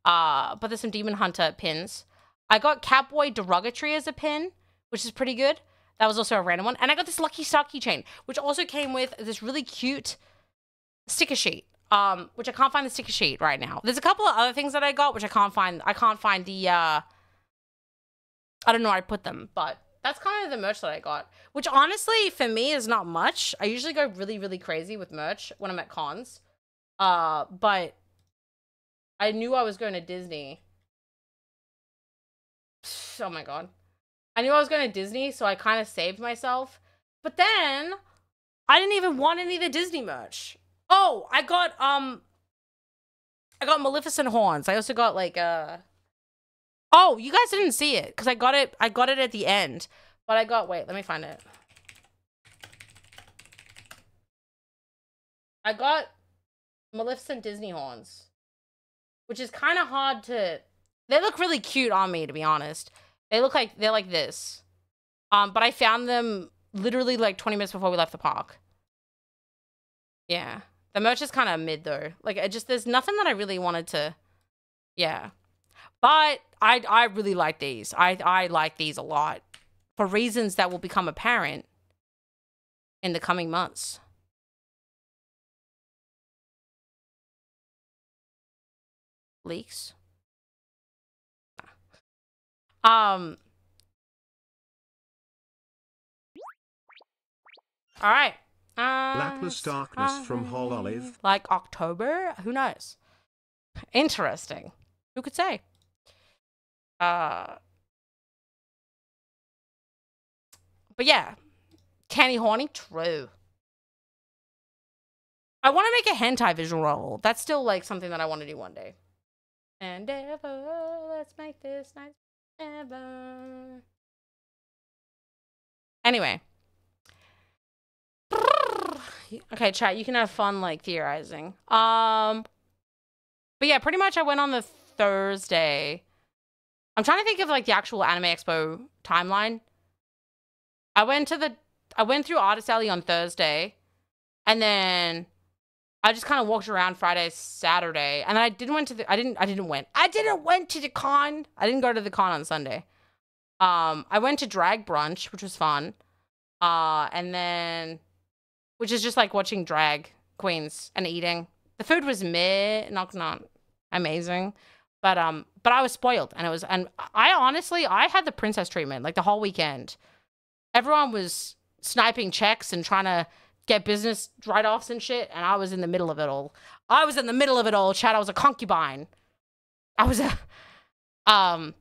Uh but there's some Demon Hunter pins. I got Catboy Derogatory as a pin, which is pretty good. That was also a random one. And I got this Lucky Star keychain, which also came with this really cute sticker sheet. Um, which I can't find the sticker sheet right now. There's a couple of other things that I got, which I can't find. I can't find the uh I don't know where I put them, but that's kind of the merch that I got. Which honestly, for me, is not much. I usually go really, really crazy with merch when I'm at cons. Uh, but I knew I was going to Disney. [SIGHS] Oh my god. I knew I was going to Disney, so I kind of saved myself. But then I didn't even want any of the Disney merch. Oh, I got um I got Maleficent horns. I also got like uh Oh, you guys didn't see it cuz I got it I got it at the end. But I got wait, let me find it. I got Maleficent Disney horns, which is kind of hard to. They look really cute on me, to be honest. They look like they're like this. Um, but I found them literally like 20 minutes before we left the park. Yeah, the merch is kind of mid though. Like, I just there's nothing that I really wanted to. Yeah, but I I really like these. I I like these a lot for reasons that will become apparent in the coming months. leaks. Um. All right. Laplus Darkness from Hololive. Like October? Who knows? Interesting. Who could say? Uh. But yeah, Candii Horny, true. I want to make a hentai visual novel. That's still like something that I want to do one day. And ever, let's make this night ever. Anyway. Okay, chat, you can have fun like theorizing. Um But yeah, pretty much I went on the Thursday. I'm trying to think of like the actual Anime Expo timeline. I went to the I went through Artist Alley on Thursday and then I just kind of walked around Friday, Saturday, and I didn't went to the I didn't I didn't went I didn't went to the con. I didn't go to the con on Sunday. Um, I went to drag brunch, which was fun. Uh, and then, which is just like watching drag queens and eating. The food was meh, not not amazing, but um, but I was spoiled, and it was, and I honestly I had the princess treatment like the whole weekend. Everyone was sniping checks and trying to get business write-offs and shit and i was in the middle of it all i was in the middle of it all chad i was a concubine i was a [LAUGHS] um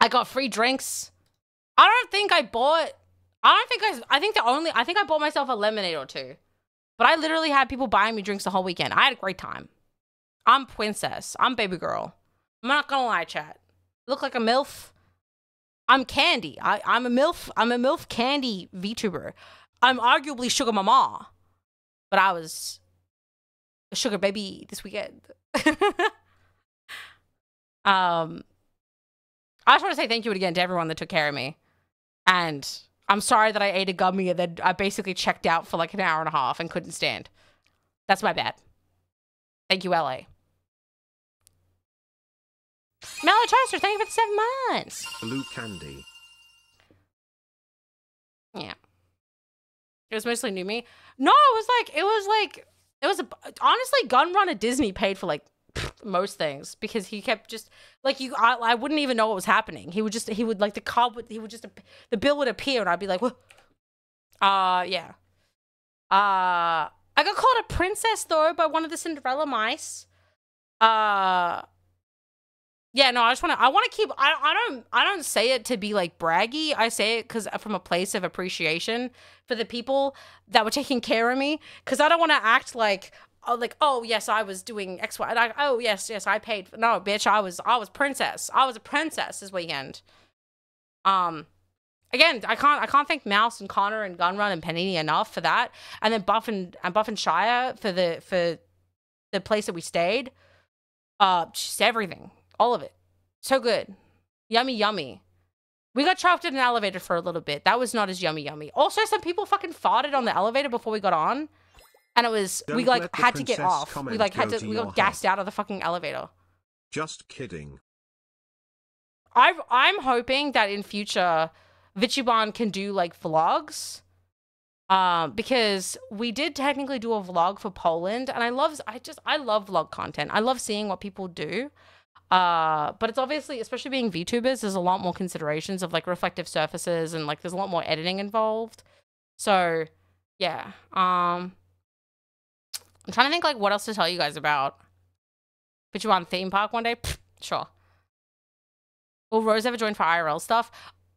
i got free drinks i don't think i bought i don't think i i think the only i think i bought myself a lemonade or two but i literally had people buying me drinks the whole weekend. I had a great time. I'm princess. I'm baby girl. I'm not gonna lie chat. Look like a milf. I'm Candii. I, i'm a milf i'm a milf Candii vtuber. I'm arguably sugar mama, but I was a sugar baby this weekend. [LAUGHS] um, I just want to say thank you again to everyone that took care of me. And I'm sorry that I ate a gummy and then I basically checked out for like an hour and a half and couldn't stand. That's my bad. Thank you, LA. Mellow Toaster, thank you for the seven months. Blue Candy. Yeah. It was mostly new me. No, it was like it was like it was a, honestly Gunrun at Disney paid for like most things because he kept just like you I, I wouldn't even know what was happening. He would just he would like the car would he would just the bill would appear and I'd be like, "What?" Uh yeah. Uh I got called a princess though by one of the Cinderella mice. Uh yeah, no, I just want to. I want to keep. I, I don't. I don't say it to be like braggy. I say it because from a place of appreciation for the people that were taking care of me. Because I don't want to act like, oh, like, oh yes, I was doing X, Y. And I, oh yes, yes, I paid. No, bitch, I was. I was princess. I was a princess this weekend. Um, again, I can't. I can't thank Mouse and Connor and Gunrun and Panini enough for that. And then Buff and, and Buff and Shia for the for the place that we stayed. Uh, just everything all of it. So good. Yummy, yummy. We got trapped in an elevator for a little bit. That was not as yummy, yummy. Also, some people fucking farted on the elevator before we got on. And it was, Don't we like had to get off. We like had to, to we got gassed head. out of the fucking elevator. Just kidding. I I'm hoping that in future Vichiban can do like vlogs. Um, because we did technically do a vlog for Poland and I love I just I love vlog content. I love seeing what people do. Uh, but it's obviously, especially being VTubers, there's a lot more considerations of like reflective surfaces and like there's a lot more editing involved. So yeah. Um I'm trying to think like what else to tell you guys about. But you want theme park one day? Pfft, sure. Will Rose ever join for IRL stuff?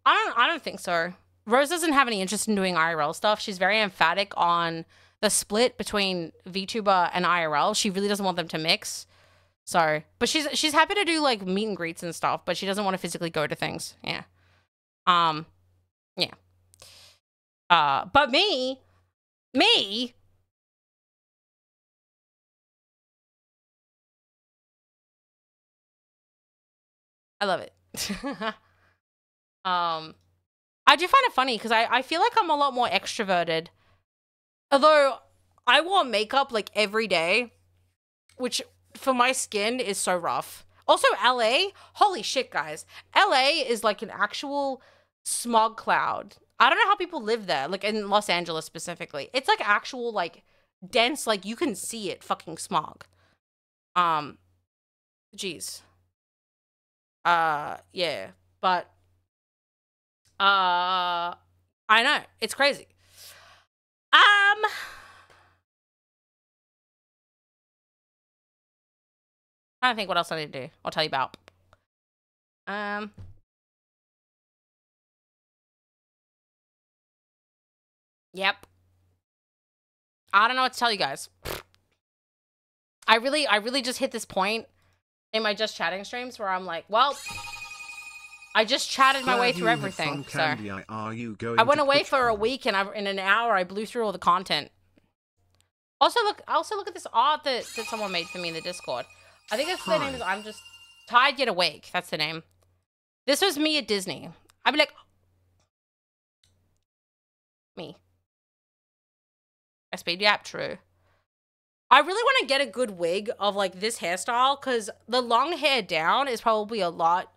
I don't I don't think so. Rose doesn't have any interest in doing IRL stuff. She's very emphatic on the split between VTuber and IRL. She really doesn't want them to mix. So, but she's she's happy to do like meet and greets and stuff, but she doesn't want to physically go to things. Yeah. Um yeah. Uh but me me I love it. [LAUGHS] um I do find it funny because I, I feel like I'm a lot more extroverted. Although I wore makeup like every day, which for my skin is so rough. Also, LA, holy shit, guys. LA is like an actual smog cloud. I don't know how people live there, like in Los Angeles specifically. It's like actual, like dense, like you can see it fucking smog. Um, jeez. Uh, yeah, but uh, I know it's crazy. Um, I don't think what else I need to do. I'll tell you about. Um. Yep. I don't know what to tell you guys. I really, I really just hit this point in my just chatting streams where I'm like, well, I just chatted my way through everything. So Candii. I- Are you going I went away for a week, and I, in an hour, I blew through all the content. Also, look, also look at this art that, that someone made for me in the Discord. I think it's the name is I'm just tired yet awake. That's the name. This was me at Disney. I'd be like, me. I speed yap, true. I really want to get a good wig of like this hairstyle because the long hair down is probably a lot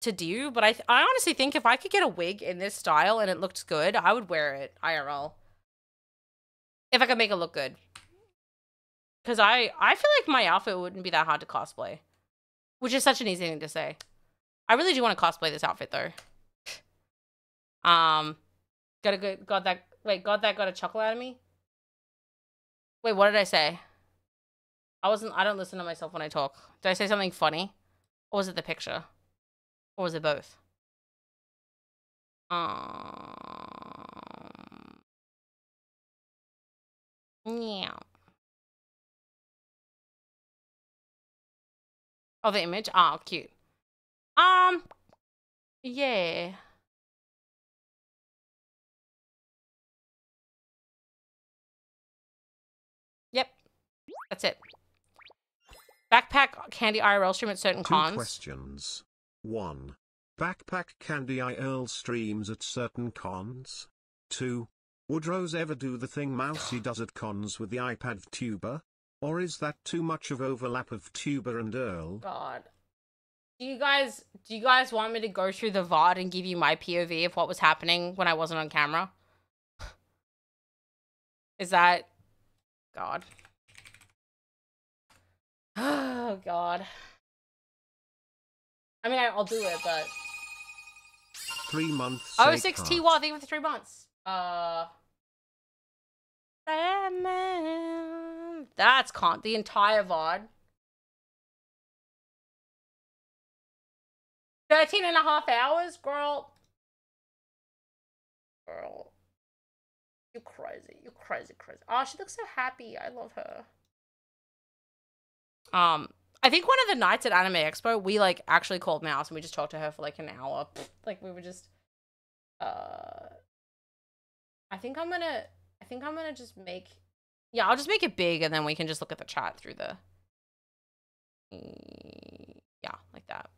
to do. But I, I honestly think if I could get a wig in this style and it looked good, I would wear it IRL. If I could make it look good. Because I, I feel like my outfit wouldn't be that hard to cosplay. Which is such an easy thing to say. I really do want to cosplay this outfit though. Um, got a good, got that, wait, got that, got a chuckle out of me? Wait, what did I say? I wasn't, I don't listen to myself when I talk. Did I say something funny? Or was it the picture? Or was it both? Um, yeah. Oh, the image? Oh, cute. Um, yeah. That's it. Backpack Candii IRL stream at certain Two cons. questions. One. Backpack Candii IRL streams at certain cons? 2. Would Rose ever do the thing Mousy does at cons with the iPad tuber? Or is that too much of overlap of tuber and Earl? God. Do you guys do you guys want me to go through the VOD and give you my POV of what was happening when I wasn't on camera? [SIGHS] Is that God? Oh God. I mean, I'll do it, but Three months. oh six. T Wall, thank you for three months. Uh. That's con the entire VOD. 13 and a half hours, girl. Girl. You crazy. You crazy, crazy. Oh, she looks so happy. I love her. Um, I think one of the nights at Anime Expo, we like actually called Mouse and we just talked to her for like an hour. Like we were just uh I think I'm gonna I think I'm gonna just make yeah, I'll just make it big and then we can just look at the chat through the yeah, like that.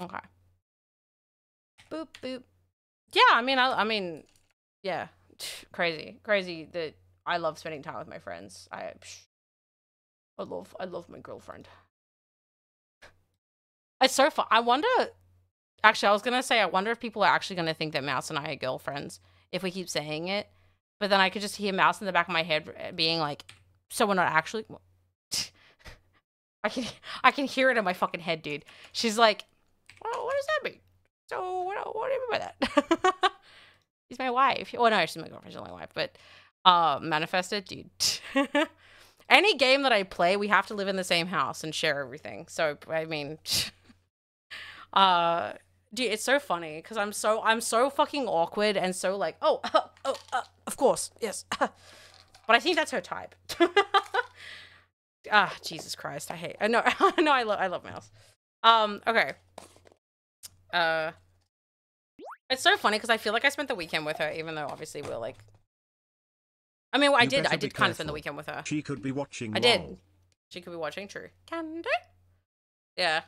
Okay. Boop boop. Yeah, I mean, I, I mean, yeah, [LAUGHS] crazy, crazy that I love spending time with my friends. I, psh, I love, I love my girlfriend. It's so fun. I wonder. Actually, I was gonna say, I wonder if people are actually gonna think that Mouse and I are girlfriends if we keep saying it. But then I could just hear Mouse in the back of my head eh, being like, "So we're not actually." [LAUGHS] I can, I can hear it in my fucking head, dude. She's like, well, "What does that mean?" So what, what do you mean by that? [LAUGHS] she's my wife. Well, no, she's my girlfriend. She's my wife, but uh, manifested, dude. [LAUGHS] Any game that I play, we have to live in the same house and share everything. So I mean, [LAUGHS] uh, dude, it's so funny because I'm so I'm so fucking awkward and so like, oh, uh, [LAUGHS] oh, uh, of course, yes. but I think that's her type. ah, Jesus Christ, I hate. I know, I know, I love, I love mouse. Um, okay. Uh, it's so funny because I feel like I spent the weekend with her, even though obviously we're like. I mean, well, I did. I did kind of spend the weekend with her. She could be watching. I did. lol. She could be watching. True. Candii. Yeah.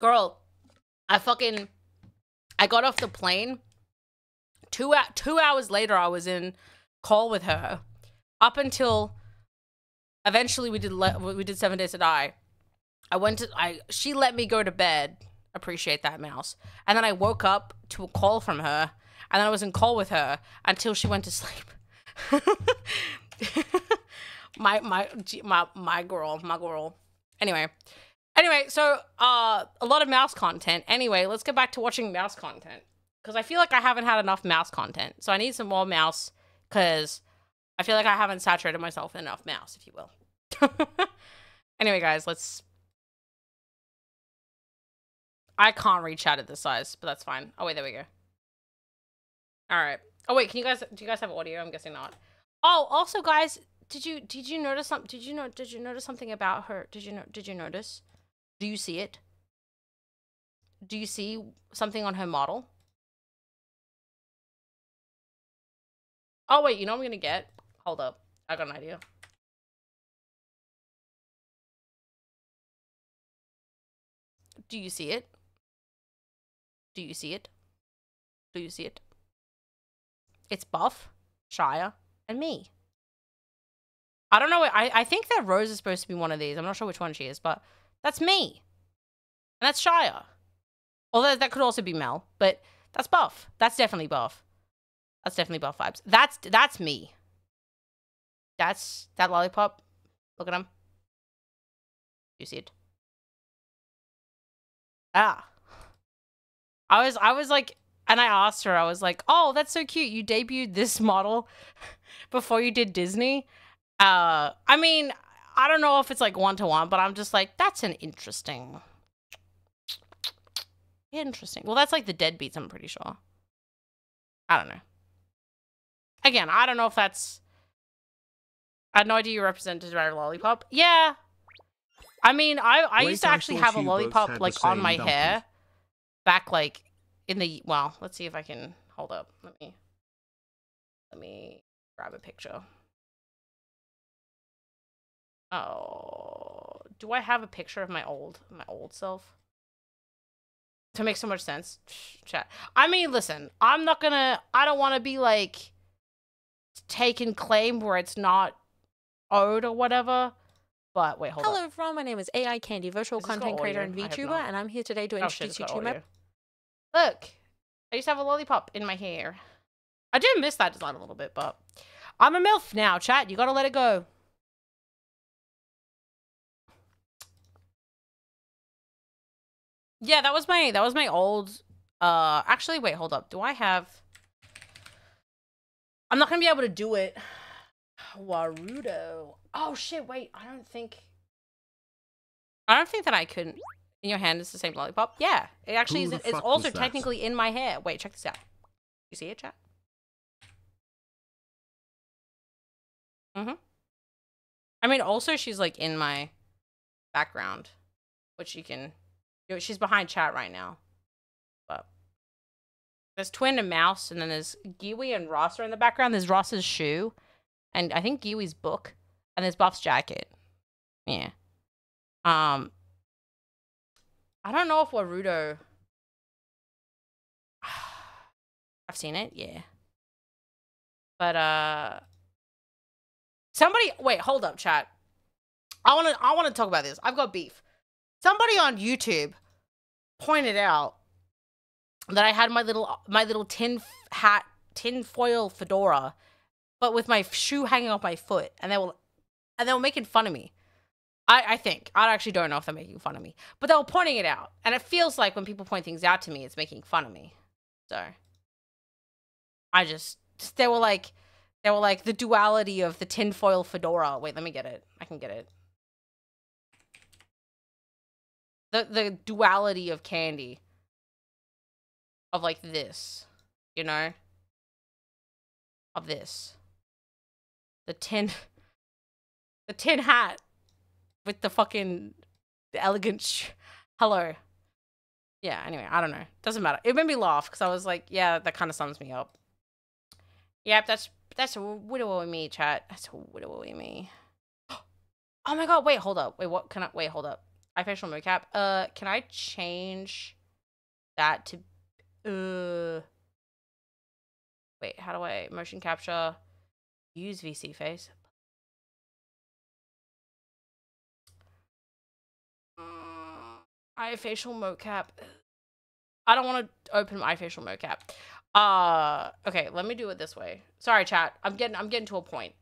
Girl, I fucking I got off the plane. Two two hours later, I was in call with her. Up until eventually we did le- we did seven days to die. I went to I she let me go to bed. Appreciate that mouse. And then I woke up to a call from her, and then I was in call with her until she went to sleep. [LAUGHS] my my my my girl, my girl. Anyway, anyway, so uh, a lot of mouse content. Anyway, let's get back to watching mouse content because I feel like I haven't had enough mouse content, so I need some more mouse because I feel like I haven't saturated myself enough mouse, if you will. [LAUGHS] anyway, guys, let's. I can't reach out at this size, but that's fine. Oh wait, there we go. All right. Oh wait, can you guys do you guys have audio? I'm guessing not. Oh, also guys, did you did you notice something? did you know did you notice something about her? Did you know did you notice? Do you see it? Do you see something on her model? Oh wait, you know what I'm gonna get? Hold up. I got an idea. Do you see it? Do you see it? Do you see it? It's Buff, Shia, and me. I don't know. I, I think that Rose is supposed to be one of these. I'm not sure which one she is, but that's me. And that's Shia. Although that could also be Mel, but that's Buff. That's definitely Buff. That's definitely Buff vibes. That's that's me. That's that lollipop. Look at him. You see it? Ah. I was I was like and I asked her, I was like, "Oh, that's so cute. You debuted this [LAUGHS] model before you did Disney." Uh, I mean, I don't know if it's like one to one, but I'm just like, that's an interesting, interesting. Well, that's like the deadbeats. I'm pretty sure. I don't know. Again, I don't know if that's. I had no idea you represented by a lollipop. Yeah. I mean, I I Wait, used to actually have a lollipop like on my hair, back like in the well. Let's see if I can hold up. Let me. Let me grab a picture. Oh, do I have a picture of my old my old self? To make so much sense, chat. I mean, listen, I'm not gonna. I don't want to be like taking claim where it's not owed or whatever. But wait, hold Hello on. everyone, my name is Ai Candii, virtual got content creator and VTuber, and I'm here today to introduce Oh shit, Look, I used to have a lollipop in my hair. I do miss that design a little bit, but I'm a milf now. Chat, you gotta let it go. Yeah, that was my that was my old. Uh, actually, wait, hold up. Do I have? I'm not gonna be able to do it. [SIGHS] Warudo. Oh shit! Wait, I don't think. I don't think that I could. In your hand is the same lollipop. Yeah, it actually Who is. It's also technically in my hair. Wait, check this out. You see it, chat? Mm-hmm. I mean, also she's like in my background, which you can. you know, She's behind chat right now, but there's Twin and Mouse, and then there's Giwi and Ross are in the background. There's Ross's shoe, and I think Giwi's book, and there's Buff's jacket. Yeah. Um. I don't know if Warudo. [SIGHS] I've seen it, yeah. But uh somebody wait, hold up, chat. I wanna I wanna talk about this. I've got beef. Somebody on YouTube pointed out that I had my little my little tin hat, tin foil fedora, but with my shoe hanging off my foot, and they were and they were making fun of me. I, I think I actually don't know if they're making fun of me, but they were pointing it out, and it feels like when people point things out to me, it's making fun of me. So I just they were like they were like the duality of the tinfoil fedora. Wait, let me get it. I can get it. The the duality of Candii. Of like this, you know? Of this. The tin [LAUGHS] the tin hat with the fucking the elegant sh- hello. Yeah, anyway, I don't know. Doesn't matter. It made me laugh because I was like, yeah, that kind of sums me up. Yep, that's that's a widow me, chat. That's a widow me. [GASPS] Oh my god, wait, hold up. Wait, what can I wait, hold up. I facial mocap. Uh can I change that to uh wait, how do I motion capture use VSeeFace? Mm, iFacialMocap. I don't want to open my facial mocap. Uh, okay, let me do it this way. Sorry, chat. I'm getting I'm getting to a point.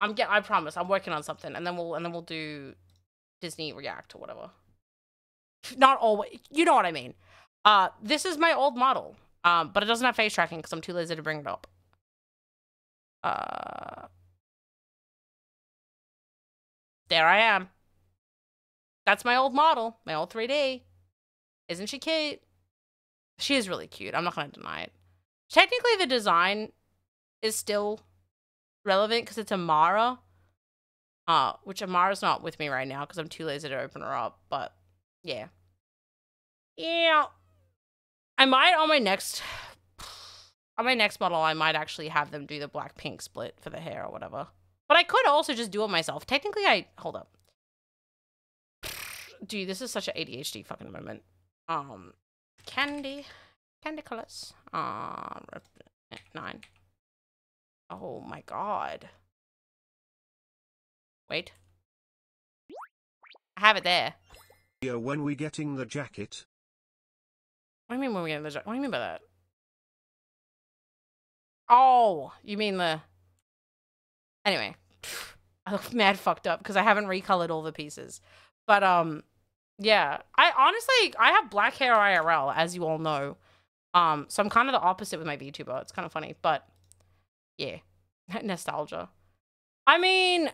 I'm get. I promise. I'm working on something, and then we'll and then we'll do Disney React or whatever. Not always. You know what I mean. Uh, this is my old model. Um, but it doesn't have face tracking because I'm too lazy to bring it up. Uh, there I am. That's my old model, my old 3D. Isn't she cute? She is really cute. I'm not going to deny it. Technically, the design is still relevant because it's Amara. Uh, which Amara's not with me right now because I'm too lazy to open her up. But yeah. Yeah. I might on my next [SIGHS] on my next model, I might actually have them do the black pink split for the hair or whatever. But I could also just do it myself. Technically, I hold up. Dude, this is such an ADHD fucking moment. Um, candy, candy colors. Um, rep- nine. Oh my god. Wait. I have it there. Yeah, when we getting the jacket? What do you mean when we get the? Jacket? What do you mean by that? Oh, you mean the? Anyway, [SIGHS] I look mad fucked up because I haven't recolored all the pieces. But um, yeah, I honestly I have black hair IRL, as you all know. Um, so I'm kind of the opposite with my VTuber. It's kind of funny, but yeah, [LAUGHS] nostalgia. I mean,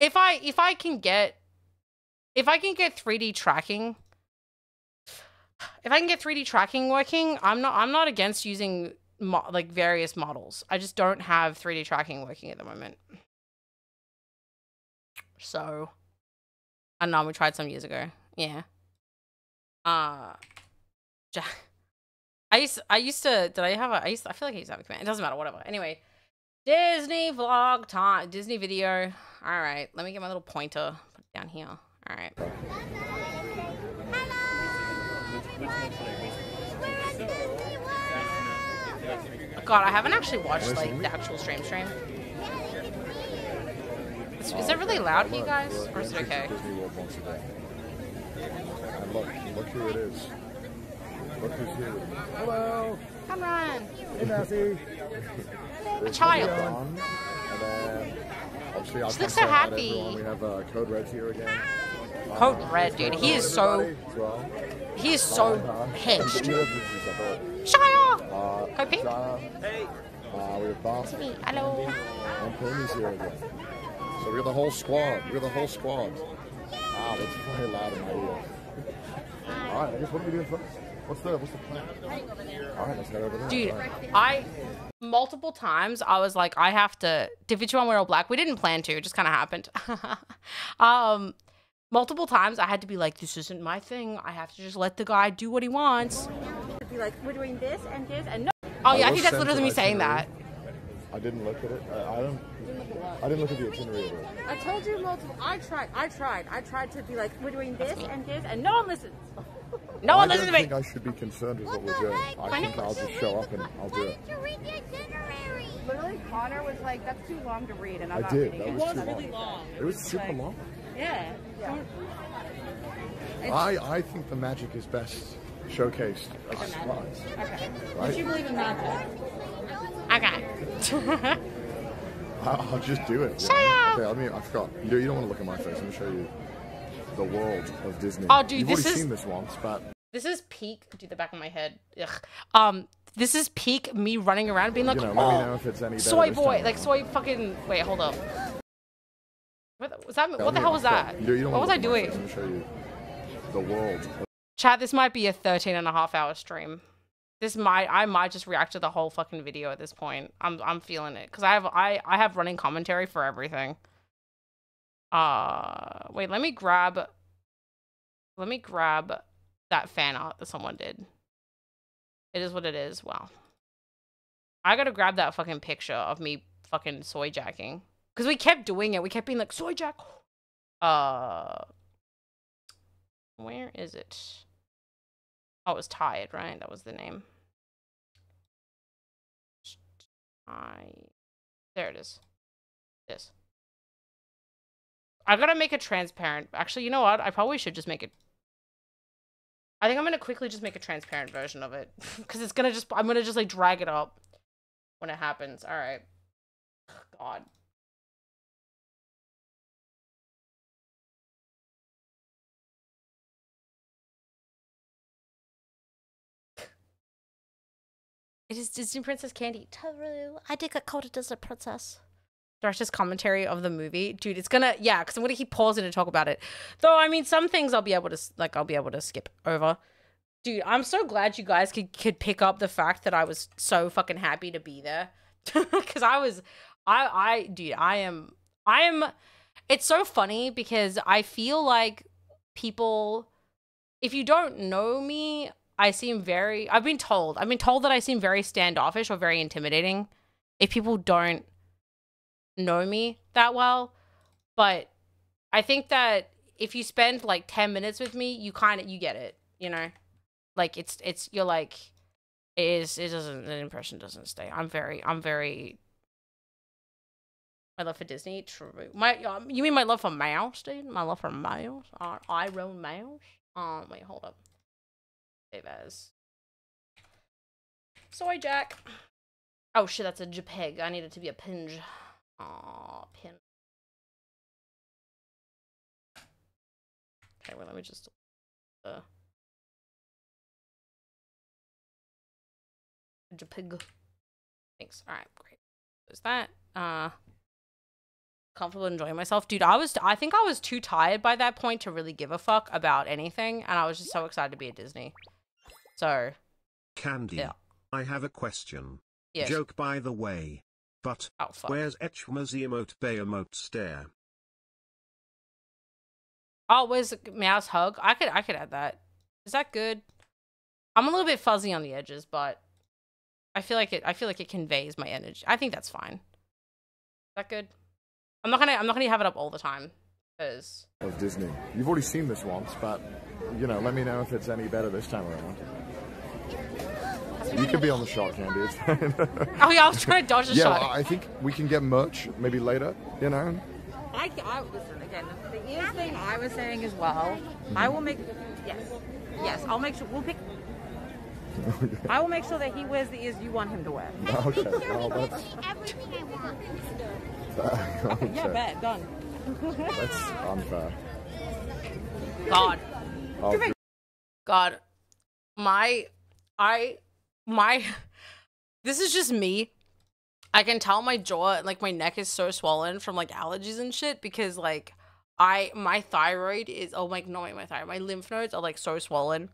if I if I can get if I can get 3D tracking [SIGHS] if I can get 3D tracking working, I'm not I'm not against using like various models. I just don't have 3D tracking working at the moment. So, I know. We tried some years ago. Yeah. Uh, [LAUGHS] I used I used to did I have a I used to, I feel like I used to have a command. It doesn't matter. Whatever. Anyway, Disney vlog time. Disney video. All right. Let me get my little pointer. Put it down here. All right. God, I haven't actually watched like the actual stream stream. Is, is it really loud for you guys, or is it okay? Disney World once a day. And look, look who it is. Look who's here. Hello. Come on, Hey, Matthew. a child. John. And then, obviously, I'll She looks so say hi to happy. everyone. We have uh, Code Red here again. Code Red, dude. He is so well. he is so pitched. and the other pictures I thought. Shia. Uh, Code Pink. Zara. Uh, we have Bart Me. Hello. and Pony's here again. So we're the whole squad. We're the whole squad. Wow, that's very loud in my ear. All right, I guess what are we doing first? What's the what's the plan? All right, let's head over there. Dude, All right. I multiple times I was like, I have to. Did Vichu want wear all black? We didn't plan to. It just kind of happened. [LAUGHS] um, multiple times I had to be like, this isn't my thing. I have to just let the guy do what he wants. Be like, we're doing this and this and no. Oh yeah, I was think that's literally me saying that. I didn't look at it. I, I don't. I didn't look at the itinerary of. I told you multiple. I tried. I tried. I tried to be like, we're doing this and this, and no one listens. [LAUGHS] No one I listens to me. I think I should be concerned with what we're doing. I think I'll just show up and I'll do it. Literally, Connor was like, "That's too long to read," and I'm I not did. reading That it. was too long. It was super long. Yeah. I I think the magic is best showcased as a surprise. Okay. Right? You believe in magic? Okay. [LAUGHS] [LAUGHS] I- I'll just do it. Shut up. Okay, let me. I forgot. You, you don't want to look at my face. Let me show you the world of Disney. Oh, dude, You've this already is- seen this once, but this is peak. Do the back of my head. Ugh. Um, this is peak me running around being like, you know, oh, know if it's any soy boy, time like soy fucking. Wait, hold up. What the- was that? Yeah, What the hell was that? You, you don't What was I look at my doing? face. Let me show you the world. of- Chat, this might be a 13 and a half hour stream. This might I might just react to the whole fucking video at this point. I'm I'm feeling it cuz I have I I have running commentary for everything. Uh wait, let me grab let me grab that fan art that someone did. It is what it is. Wow. I got to grab that fucking picture of me fucking soy jacking cuz we kept doing it. We kept being like soy jack. Uh where is it? Oh, it was Tired, right? That was the name. I. There it is. This. I gotta make it transparent. Actually, you know what? I probably should just make it. I think I'm gonna quickly just make a transparent version of it [LAUGHS] because it's gonna just. I'm gonna just like drag it up when it happens. All right. God. It is Disney Princess Candii. Taru, I did get called a Disney princess. Director's commentary of the movie, dude. It's gonna yeah, because I'm gonna keep pausing to talk about it. Though I mean, some things I'll be able to like I'll be able to skip over. Dude, I'm so glad you guys could could pick up the fact that I was so fucking happy to be there, [LAUGHS] because I was, I I dude, I am I am. It's so funny because I feel like people, if you don't know me, I seem very. I've been told. I've been told that I seem very standoffish or very intimidating. If people don't know me that well, but I think that if you spend like 10 minutes with me, you kind of you get it, you know? Like it's it's you're like it is it doesn't the impression doesn't stay. I'm very I'm very my love for Disney, true. My um, you mean my love for mouse, dude? My love for mouse? Uh, I roam mouse? Oh, wait, hold up. Save as. Soy Jack. Oh shit, that's a JPEG. I need it to be a pinge. Aw, pin. Okay, well, let me just. Uh, JPEG. Thanks. All right, great. There's that. Uh, comfortable enjoying myself, dude. I was. I think I was too tired by that point to really give a fuck about anything, and I was just so excited to be at Disney. So, Candii. Yeah. I have a question. yes. Joke by the way. But, Oh where's Etchma's emote bay emote stare? Oh, where's mouse hug? I could I could add that. Is that good? I'm a little bit fuzzy on the edges, but I feel like it I feel like it conveys my energy. I think that's fine. Is that good? I'm not gonna I'm not gonna have it up all the time because Of Disney. You've already seen this once, but you know, let me know if it's any better this time around. You could be on the shot, Candii. It's fine. [LAUGHS] oh yeah, I was trying to dodge the yeah, shot. well, I think we can get merch maybe later. You know. I, I listen again. The ears thing I was saying as well. I will make. Yes, yes. I'll make sure we'll pick. [LAUGHS] I will make sure that he wears the ears you want him to wear. [LAUGHS] Okay. Well, that's Everything I want. okay. Yeah, bet done. That's unfair. God, Oh, God, my, I, my, [LAUGHS] this is just me. I can tell my jaw, like my neck is so swollen from like allergies and shit because like I, my thyroid is, oh like no, my thyroid, my lymph nodes are like so swollen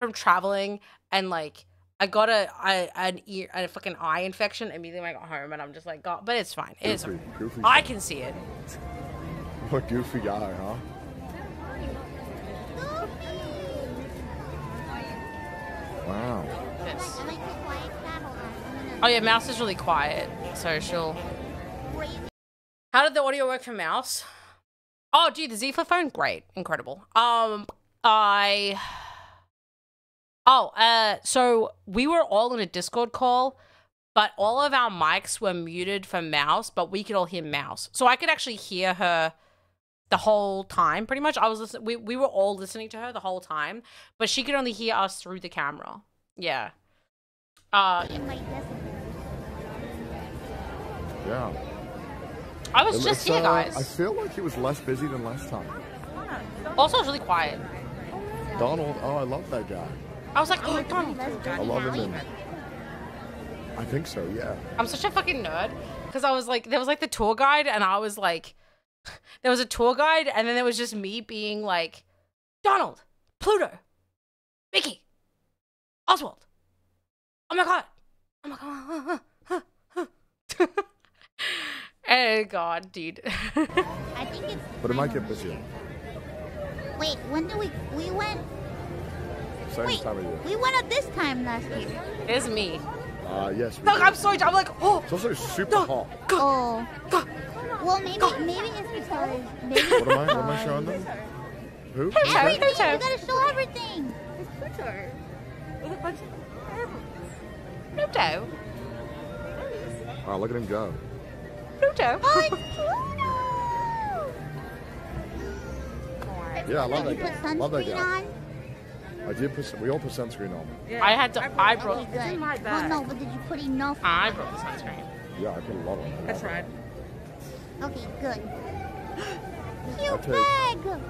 from traveling and like I got a, I, an ear, a fucking eye infection immediately when I got home and I'm just like, God, but it's fine. It's, Goofy, goofy I can see it. [LAUGHS] What goofy guy, huh? Wow. Yes. Like the quiet battle. I'm Oh yeah, Mouse is really quiet, so she'll. How did the audio work for Mouse? Oh, gee, the Z flip phone, great, incredible. Um, I. Oh, uh, so we were all in a Discord call, but all of our mics were muted for Mouse, but we could all hear Mouse, so I could actually hear her the whole time. Pretty much, I was listening. We we were all listening to her the whole time, but she could only hear us through the camera. Yeah. Uh, In my desk. Yeah. I was It- just it's, here, uh, guys. I feel like it was less busy than last time. Also, it was really quiet. Donald, oh, I love that guy. I was like, oh my god, I love him. I think so, yeah. I'm such a fucking nerd. Because I was like, there was like the tour guide, and I was like, [LAUGHS] there was a tour guide, and then there was just me being like, Donald, Pluto, Mickey, Oswald. Oh my god. Oh my god. [LAUGHS] oh god, dude. I think it's. But it might get busier. Wait, when did we we went? Same Wait, time of year. we went at this time last year. There's me. Uh, yes. Look. I'm so, I'm like, oh, It's also super hot. Oh. Well, maybe maybe it's because maybe. What am I? What am I showing them? Who? Everything. Pluto. You gotta show everything. With a bunch of Pluto, Wow, look at him go. Pluto. Oh, it's Pluto. Yeah, I love that you put guy. Love that sunscreen guy. on? I did put. Some, We all put sunscreen on. Yeah. I had to, I brought, Okay, good. in my Well, bag. no, but did you put enough? I brought the sunscreen. Yeah, I put a lot on. I tried. Okay, good. I'll Cute take- bag.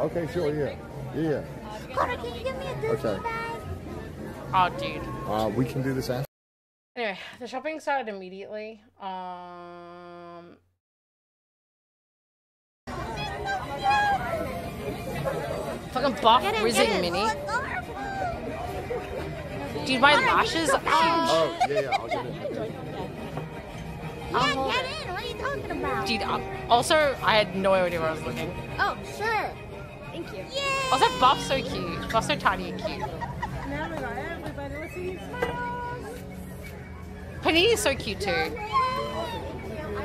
Okay, sure. Yeah. Yeah. Yeah. Connor, can you give me a Disney Okay. bag? Oh, dude. Uh, we can do this after. Anyway, the shopping started immediately. Um, fucking buff Get it, Rizzing get it. Mini. Oh, it's adorable. Dude, my Connor, lashes are me. Oh, yeah, yeah. I'll get it. Yeah, get in. What are you talking about? Dude, um, also, I had no idea where I was looking. Oh, sure. Thank you. Yay! Also, Buff's so cute. Buff's so tiny and cute. Now we got everybody. Let's see. Panini's so cute too. I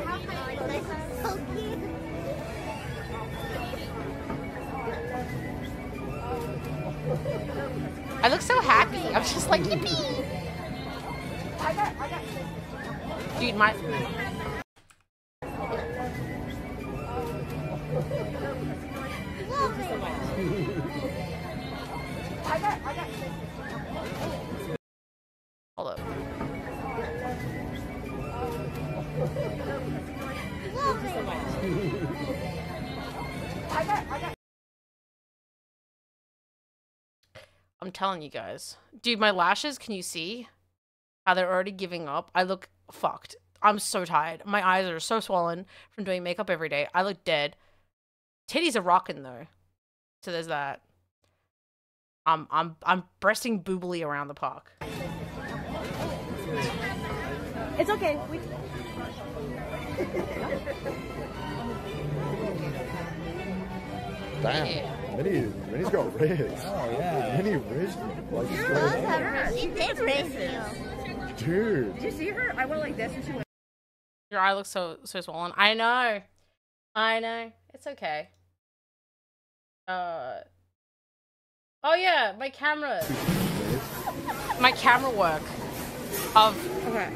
have my like, so cute. I look so happy. I'm just like, yippee. Dude, my. Love it. Hold up. Love it. I'm telling you guys. Dude, my lashes, can you see how they're already giving up? I look fucked. I'm so tired. My eyes are so swollen from doing makeup every day. I look dead. Titties are rocking though. So there's that. I'm I'm I'm breasting boobily around the park. It's okay. We Damn. Minnie, Minnie's got riz. Oh yeah. Minnie riz. Like Love straight up. her. She did raise you. Dude. Did you see her? I went like this and she went. Your eye looks so so swollen. I know. I know. It's okay. Uh. Oh yeah, my camera. [LAUGHS] My camera work. Of Okay.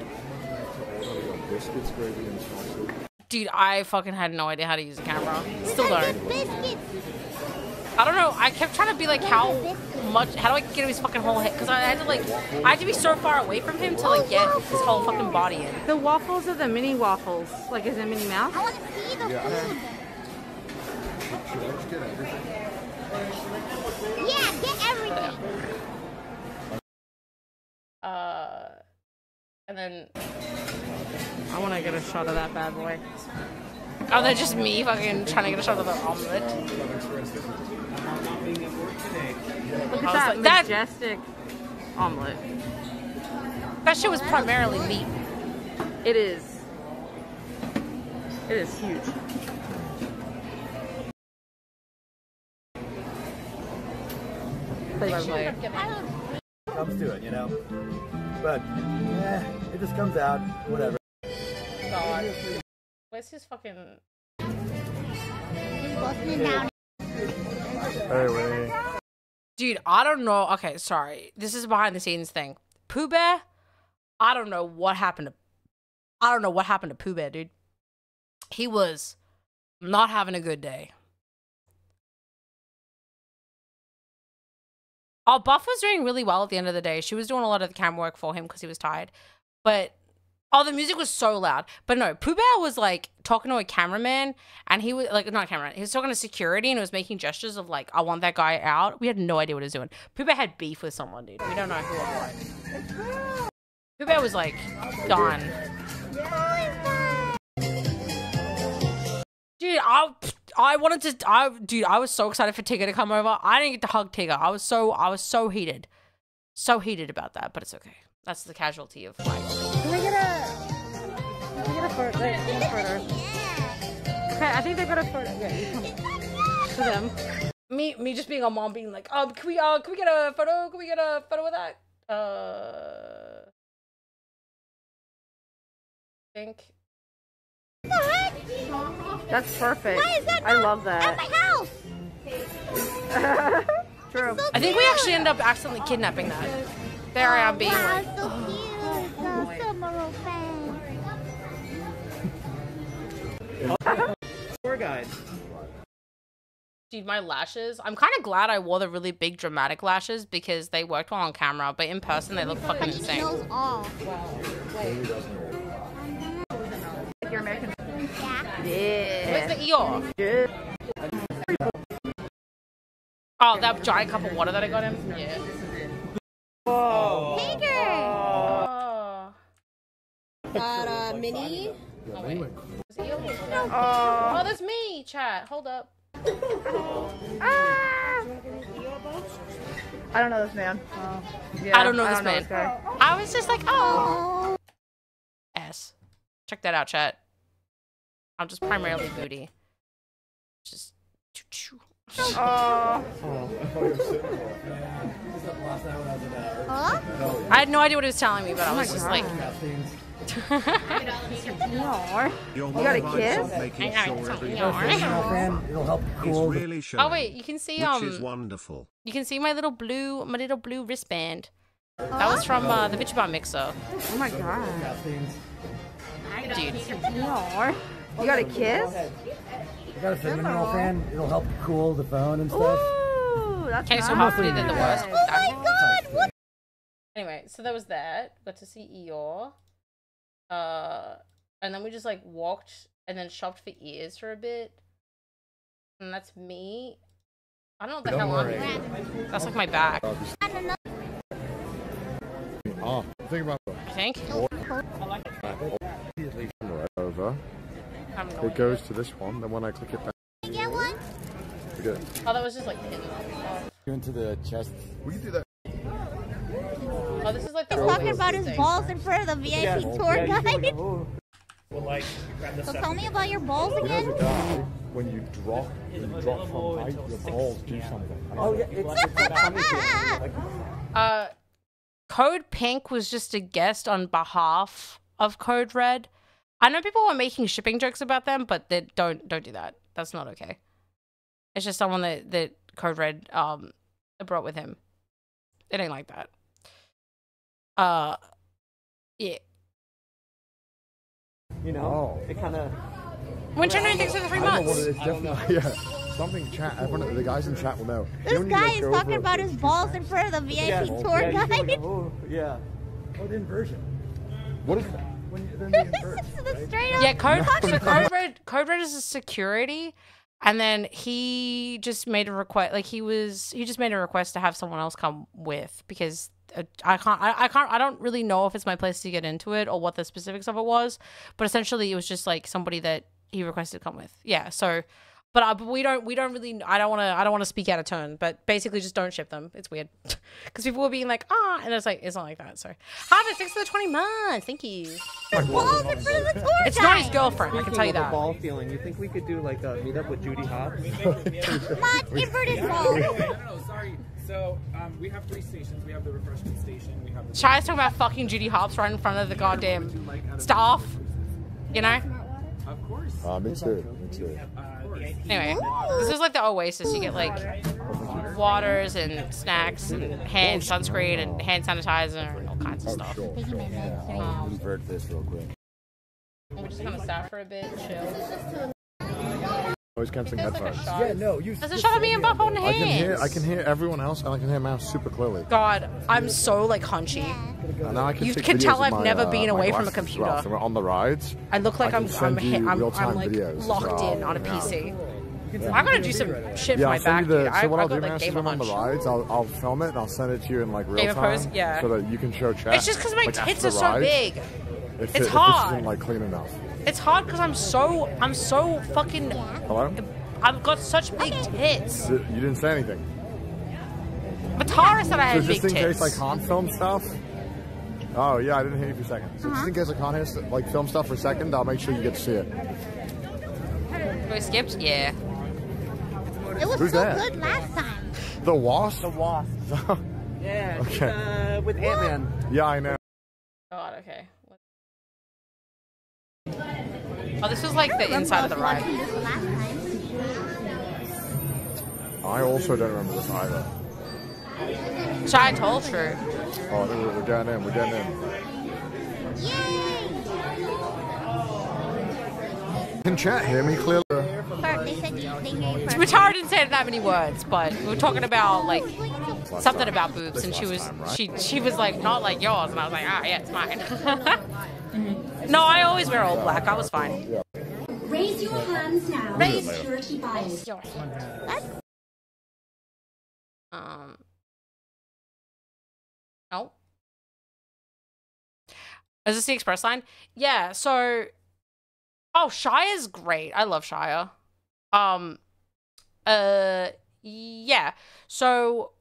Biscuits, gravy, and sausage. dude, I fucking had no idea how to use a camera. Still don't. I don't know. I kept trying to be like, how much? How do I get his fucking whole head? Because I had to like, I had to be so far away from him to like get his whole fucking body in. The waffles are the mini waffles. Like, is it Minnie Mouse? I want to see the Yeah, food. Should Yeah, get everything. Uh, and then I want to get a shot of that bad boy. oh, they're just me fucking trying to get a shot of the omelet. Look I at was that like, that- majestic omelet. That shit was primarily meat. It is. It is huge. Lovely. comes to it, you know. But eh, it just comes out, whatever. God, where's his fucking? Busting it down. Hey, Winnie. Dude, I don't know. Okay, sorry. This is a behind the scenes thing. Pooh Bear, I don't know what happened to. I don't know what happened to Pooh Bear, dude. He was not having a good day. Oh, Buff was doing really well at the end of the day. She was doing a lot of the camera work for him because he was tired. But oh, the music was so loud. But no, Pooh Bear was like talking to a cameraman, and he was like not a cameraman. He was talking to security and he was making gestures of like, "I want that guy out." We had no idea what he was doing. Pooh Bear had beef with someone, dude. We don't know who or what. Pooh Bear was like gone. Dude, I I wanted to I dude, I was so excited for Tigger to come over. I didn't get to hug Tigger. I was so I was so heated. So heated about that, but it's okay. That's the casualty of life. Can we get a? Can we get a photo? Like, get a photo. Okay, I think they got a photo. Yeah, you come. For them. Me me just being a mom being like, um, can we uh can we get a photo? Can we get a photo with that? Uh think That's perfect. Why is that I not love At that. my house. True. I think we actually ended up accidentally kidnapping that. There I am being oh, wow, like so oh, cute. Oh, so Summer fan. Tour guide. Dude, my lashes. I'm kind of glad I wore the really big dramatic lashes because they worked well on camera, but in person they look fucking Punching insane. those off. Your American. Yeah. Yeah. Where's the Eeyore? Oh, that giant cup of water that I got him? Yeah. Tiger. Oh. Got a mini. Oh, wait. Is Oh, that's me, chat. Hold up. Ah! I don't know this man. Yeah, I don't know this man. guy. I was just like, oh. S. Check that out, chat. I'm just primarily booty. Just. choo-choo. Oh. Huh? I had no idea what he was telling me, but I was just like, No. You're got a kiss? I got sure something every else. Original fan, it'll help is cool. the- really oh wait, you can see which is um, wonderful. you can see my little blue, my little blue wristband. That was from uh, the Bitch Bar mixer, Oh my god. dude. No. You got a kiss? I got a subliminal fan. It'll help cool the phone and stuff. Ooh, that's Okay, so nice. hopefully they're the worst. Oh my god, what? Anyway, so there was that. Got to see Eeyore. Uh, and then we just like walked and then shopped for ears for a bit. And that's me. I don't know what the Don't hell worry. I'm. That's like my back, Oh, think about it. I think. Immediately camera over. I It idea. goes to this one. Then when I click it back, Get one? we get. Oh, that was just like hidden. Go into the chest. We can do that. oh this is like the He's whole talking about his thing. balls in front of the VIP tour guide. Well, like, grab the So tell me about your balls You know again. the when you drop, when you drop from height, your balls do something. Oh, yeah, it's, it's [LAUGHS] a tummy. Like, Uh, Code Pink was just a guest on behalf of Code Red. I know people were making shipping jokes about them, but they don't don't do that. That's not okay. It's just someone that that Code Red um brought with him. It ain't like that. Uh, yeah. You know, Oh. it kind of. When January thinks of the three I know what months. it is. Definitely, [LAUGHS] yeah. Something chat. Everyone, the guys in chat will know. You This know guy is talking about his balls in front of the VIP Yeah, tour yeah, you feel guide. like oh, yeah. Oh, the inversion. What is that? When you, then they invert. the straight up. Yeah, Code, [LAUGHS] so Code Red, Code Red is a security, and then he just made a request. Like he was, he just made a request to have someone else come with because uh, I can't, I, I can't, I don't really know if it's my place to get into it or what the specifics of it was. But essentially, it was just like somebody that he requested to come with. Yeah, so. But, uh, but we don't we don't really I don't want to I don't want to speak out of turn but basically just don't ship them it's weird [LAUGHS] because people were being like ah and it's like it's not like that so Harvest thanks for the 20 months thank you balls in front of the tour it's not his girlfriend I can tell you that ball feeling, you think we could do like a meetup with Judy Hopps? Not inverted balls. no, no, sorry. So um, we have three stations. We have the refreshment station. We have the. Shia's talking about fucking Judy Hopps right in front of the goddamn staff. You know? Of course. Uh, me too. Me too. The Anyway, this is like the Oasis. You get like waters and snacks and hand oh, sunscreen and oh. hand sanitizer and all kinds of stuff. Sure. sure. Yeah, I'll um, invert this real quick. We're just gonna stop for a bit, chill. Always canceling headphones. Yeah, no, you. Does it shut up me and Buff on I can hear. hands? I can hear everyone else, and I can hear Mouse super clearly. God, I'm so like hunchy. And now I can You can tell I've my, never uh, been away from a computer. well. So we're on the rides. I look like I I'm I'm, send I'm, I'm like locked well, in on a yeah. PC. I gotta do some shit Yeah, for I'll my send back, the. dude. So I, what I I'll got do, like Mouse, is game I'm on the rides, I'll, I'll film it and I'll send it to you in like real Game time, pose? Yeah. so that you can show chat. It's just because my like, after tits the are so big. If, It's it, if this hard. isn't like clean enough. It's hard because I'm so I'm so fucking. Hello? I've got such big tits. You didn't say anything. But Tara said I So had big just in tits. case I can't film stuff. Oh yeah, I didn't hear you for a second. So Uh-huh. just in case I can't hear, like film stuff for a second, I'll make sure you get to see it. We skipped? Yeah. It was Who's so that? good last time. The wasp. The Wasp. [LAUGHS] Yeah. Okay. Uh, with Ant Man. yeah, I know. God, okay. Oh, this was like the inside of the ride. Watching this last time. I also don't remember this either. Shia told true. Oh, we're, we're getting in. We're getting in. Yay! Can chat hear me clearly? Bert, they said you, they hear Which Tara didn't say that many words, but we were talking about like Last something time. about boobs, This and she was time, right? she she was like not like yours, and I was like ah yeah it's mine. [LAUGHS] no, I always wear all black. I was fine. Raise your hands now. Raise security bias. Um. Oh. Is this the express line? Yeah. So. Oh, Shire's great. I love Shire. Um. Uh. Yeah. So.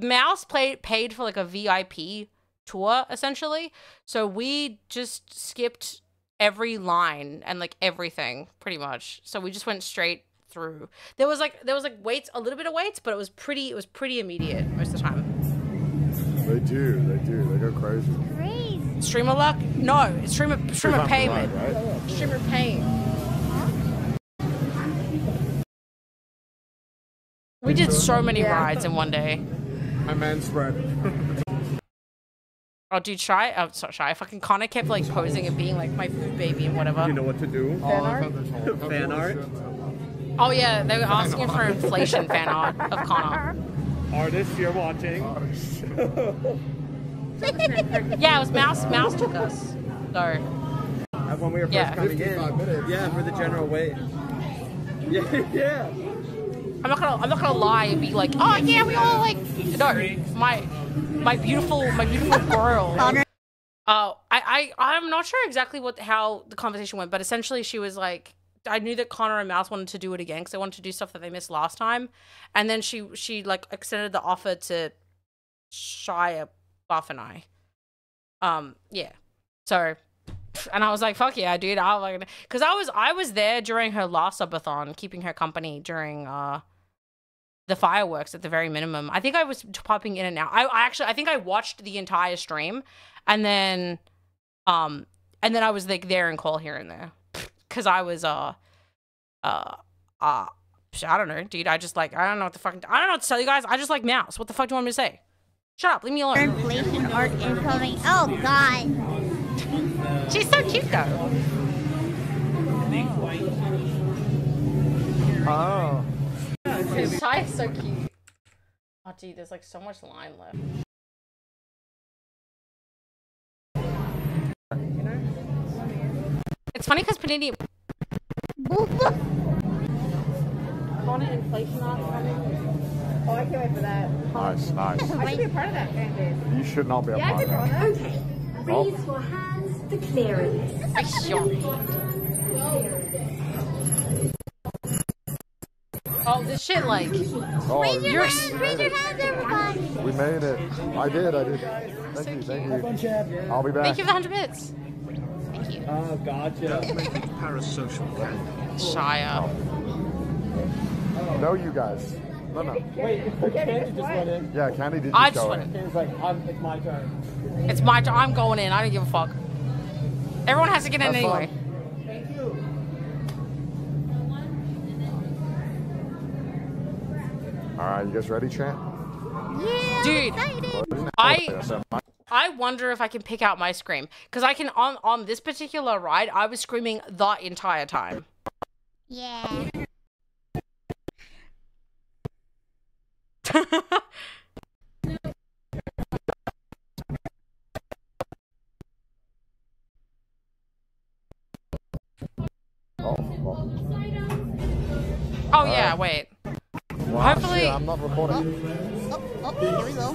Mouse played paid for like a VIP tour essentially. So we just skipped every line and like everything pretty much. So we just went straight through. There was like there was like waits, a little bit of waits, but it was pretty it was pretty immediate most of the time. They do. They do. They go crazy. Crazy. Streamer luck? No, it's streamer streamer payment. ride, right? Streamer paying. We did so many rides in one day. My man spread. [LAUGHS] Oh, dude, Shia. Uh, oh, sorry, Shia. I fucking Connor kept like posing and being like my food baby and whatever. You know what to do. Fan art? [LAUGHS] Fan art. Oh yeah, they were asking for inflation fan art of Connor. Artists, you're watching. [LAUGHS] Yeah, it was Mouse. Mouse took us. So When we were first Yeah. coming in. Yeah, for the general wait. [LAUGHS] Yeah, yeah. I'm not gonna I'm not gonna lie and be like, oh yeah, we all like no my my beautiful my beautiful girl. [LAUGHS] Uh, I, I I'm not sure exactly what how the conversation went, but essentially she was like, I knew that Connor and Mouse wanted to do it again because they wanted to do stuff that they missed last time, and then she she like extended the offer to Shia, Buff, and I. Um, yeah. So, and I was like, fuck yeah, dude. I like because I was I was there during her last subathon, keeping her company during uh the fireworks at the very minimum. I think I was popping in and out. I, I actually I think I watched the entire stream and then um and then I was like there and call here and there because I was uh uh uh I don't know, dude. I just like I don't know what the fuck I don't know what to tell you guys. I just like mouse. What the fuck do you want me to say? Shut up, leave me alone. Inflation art incoming. Oh God. She's so cute though. Oh. Shia is so cute. Oh gee, there's like so much line left. It's funny because Panini. Connor inflation art coming. Oh, I can't wait for that. Nice, nice. I should be a part of that fan base. You should not be a Yeah, part of that. that. Okay. Oh. Raise your hands for clearance. Oh, this shit like. Oh, Raise your hands, raise your hands, everybody. we made it. I did, I did. Thank you, thank you. I'll be back. Thank you for the hundred bits. Thank you. Oh, gotcha. Parasocial Candii. Shia. Oh. No, you guys. No, no. Wait, Candii just went in. Yeah, Candii did I just just go went in. Candii's like, I'm, it's my turn. It's my turn. I'm going in. I don't give a fuck. Everyone has to get in anyway. fun. anyway. Thank you. All right, you guys ready, Chant? Yeah, Dude, excited. I I wonder if I can pick out my scream because I can on on this particular ride. I was screaming the entire time. Yeah. [LAUGHS] Oh, oh. oh yeah, wait. Well, Hopefully- shit, I'm not recording. Oh, oh, here we go.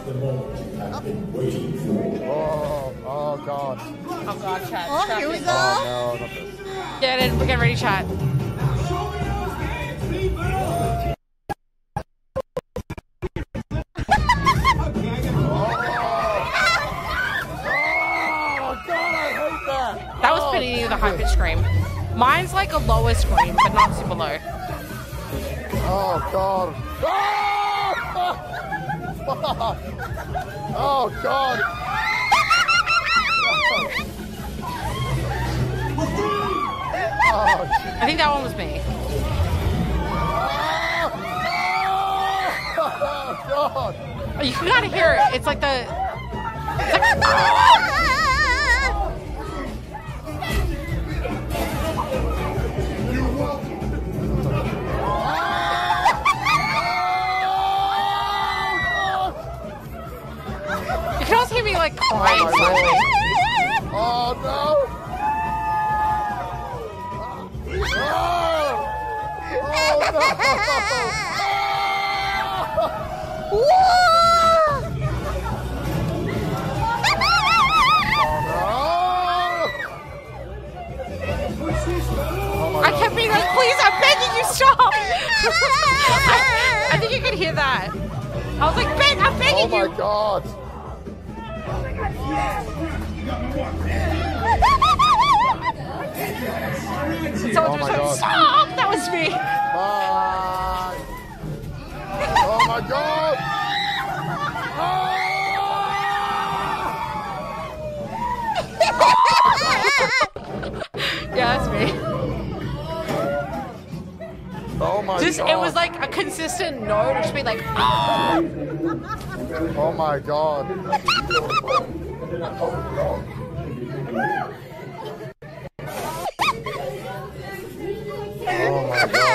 Oh, oh God. Oh god, chat. Oh, chat here we go. Oh, no. Get in. We're getting ready, chat. Oh, God, I hate that. That was Panini with a high pitched scream. Mine's like a lower scream, but not super low. Oh, God. [LAUGHS] Oh, God. I think that one was me. Oh, God. You gotta hear it. It's like the. It's like, [LAUGHS] Oh. Oh, no. Oh, oh, no. I kept being like, please, I'm begging you, stop. I, [LAUGHS] I think you could hear that. I was like, beg, I'm Oh my you. god. Someone Oh God. stop. That was me. Bye. Oh my god. Yeah, that's me. Oh my Just god. it was like a consistent note, just be like, ah. Oh my god. Oh my god.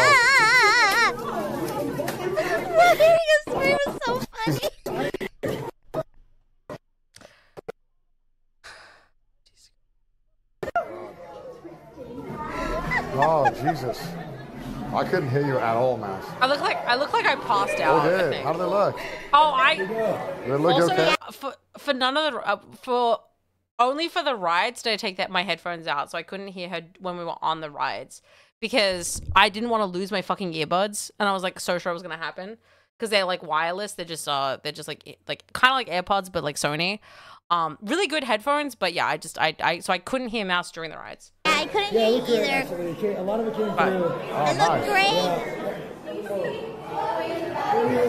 Hearing a is so funny. Oh Jesus. I couldn't hear you at all, man. I look like I look like I passed out. Did. How do they look? Oh, I They look also okay. for for none of the uh, for only for the rides did I take that my headphones out, so I couldn't hear her when we were on the rides because I didn't want to lose my fucking earbuds, and I was like so sure it was gonna happen because they're like wireless. They're just uh they're just like like kind of like AirPods, but like Sony. Um, really good headphones, but yeah, I just I I so I couldn't hear mouse during the rides. Yeah, I couldn't Yeah, hear it looked great, either. actually. It A lot of it came through. Oh, It looked great.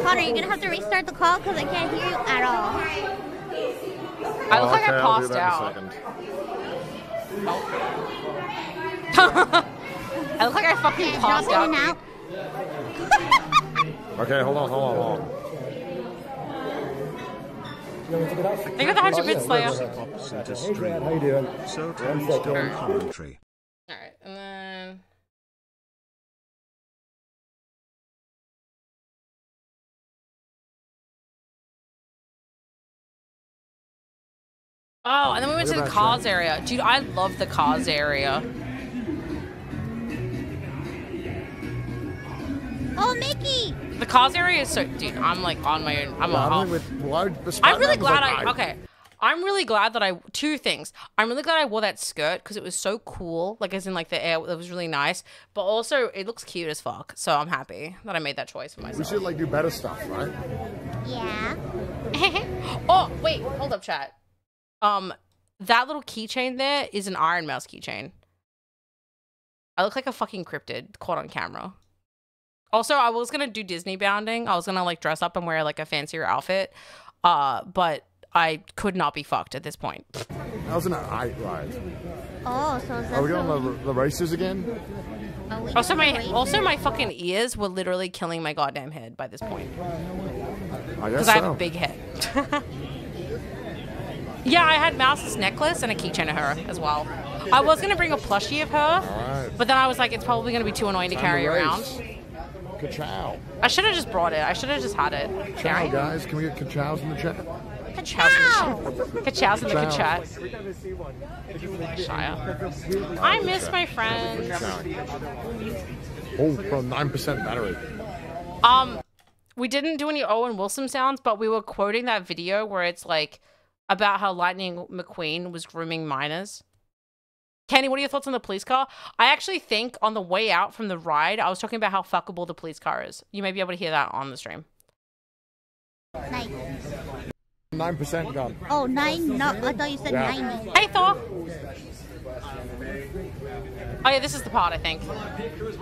Connor, you're gonna have to restart the call because I can't hear you at all. I look like Okay, I I'll do passed that out. second. [LAUGHS] I look like I fucking passed out. in and dude. [LAUGHS] [LAUGHS] Okay, hold on, hold on, hold on. Think of the 100 bit slayer. Pops into Hey, Brad, how you doing? So One Tony's second. done commentary. Alright, and then. Oh, and then we went Look to the that cars shit. area. Dude, I love the cars area. Oh, Mickey! The cars area is so. Dude, I'm like on my own. I'm, Yeah, a, I think with blood, I'm really glad like, I. Okay. I'm really glad that I. Two things. I'm really glad I wore that skirt because it was so cool. Like, as in, like, the air, it was really nice. But also, it looks cute as fuck. So I'm happy that I made that choice for myself. We myself. should like do better stuff, right? Yeah. [LAUGHS] oh, wait. Hold up, chat. Um, that little keychain there is an Ironmouse keychain. I look like a fucking cryptid caught on camera. Also, I was gonna do Disney bounding. I was gonna like dress up and wear like a fancier outfit. Uh, but I could not be fucked at this point. That was an eye ride. Oh, so is that Are we so- going the, the races again? Also, my celebrating? also my fucking ears were literally killing my goddamn head by this point I guess because I have so. a big head. [LAUGHS] yeah, I had Mouse's necklace and a keychain of her as well. I was gonna bring a plushie of her, Alright. but then I was like, it's probably gonna be too annoying to carry to around. Ka-chow. I should have just brought it. I should have just had it. Carry? guys. Can we get ka-chows in the chat? Ka-chows in the chat. Ka-chows in the. Shia. I miss my friends. Oh, from 9% battery. Um, we didn't do any Owen Wilson sounds, but we were quoting that video where it's like about how Lightning McQueen was grooming minors. Kenny, what are your thoughts on the police car? I actually think on the way out from the ride, I was talking about how fuckable the police car is. You may be able to hear that on the stream. Nice. 9% gone. Oh, nine? No, I thought you said Yeah. 90. Hey, Thor. Oh yeah, this is the part I think. Crew's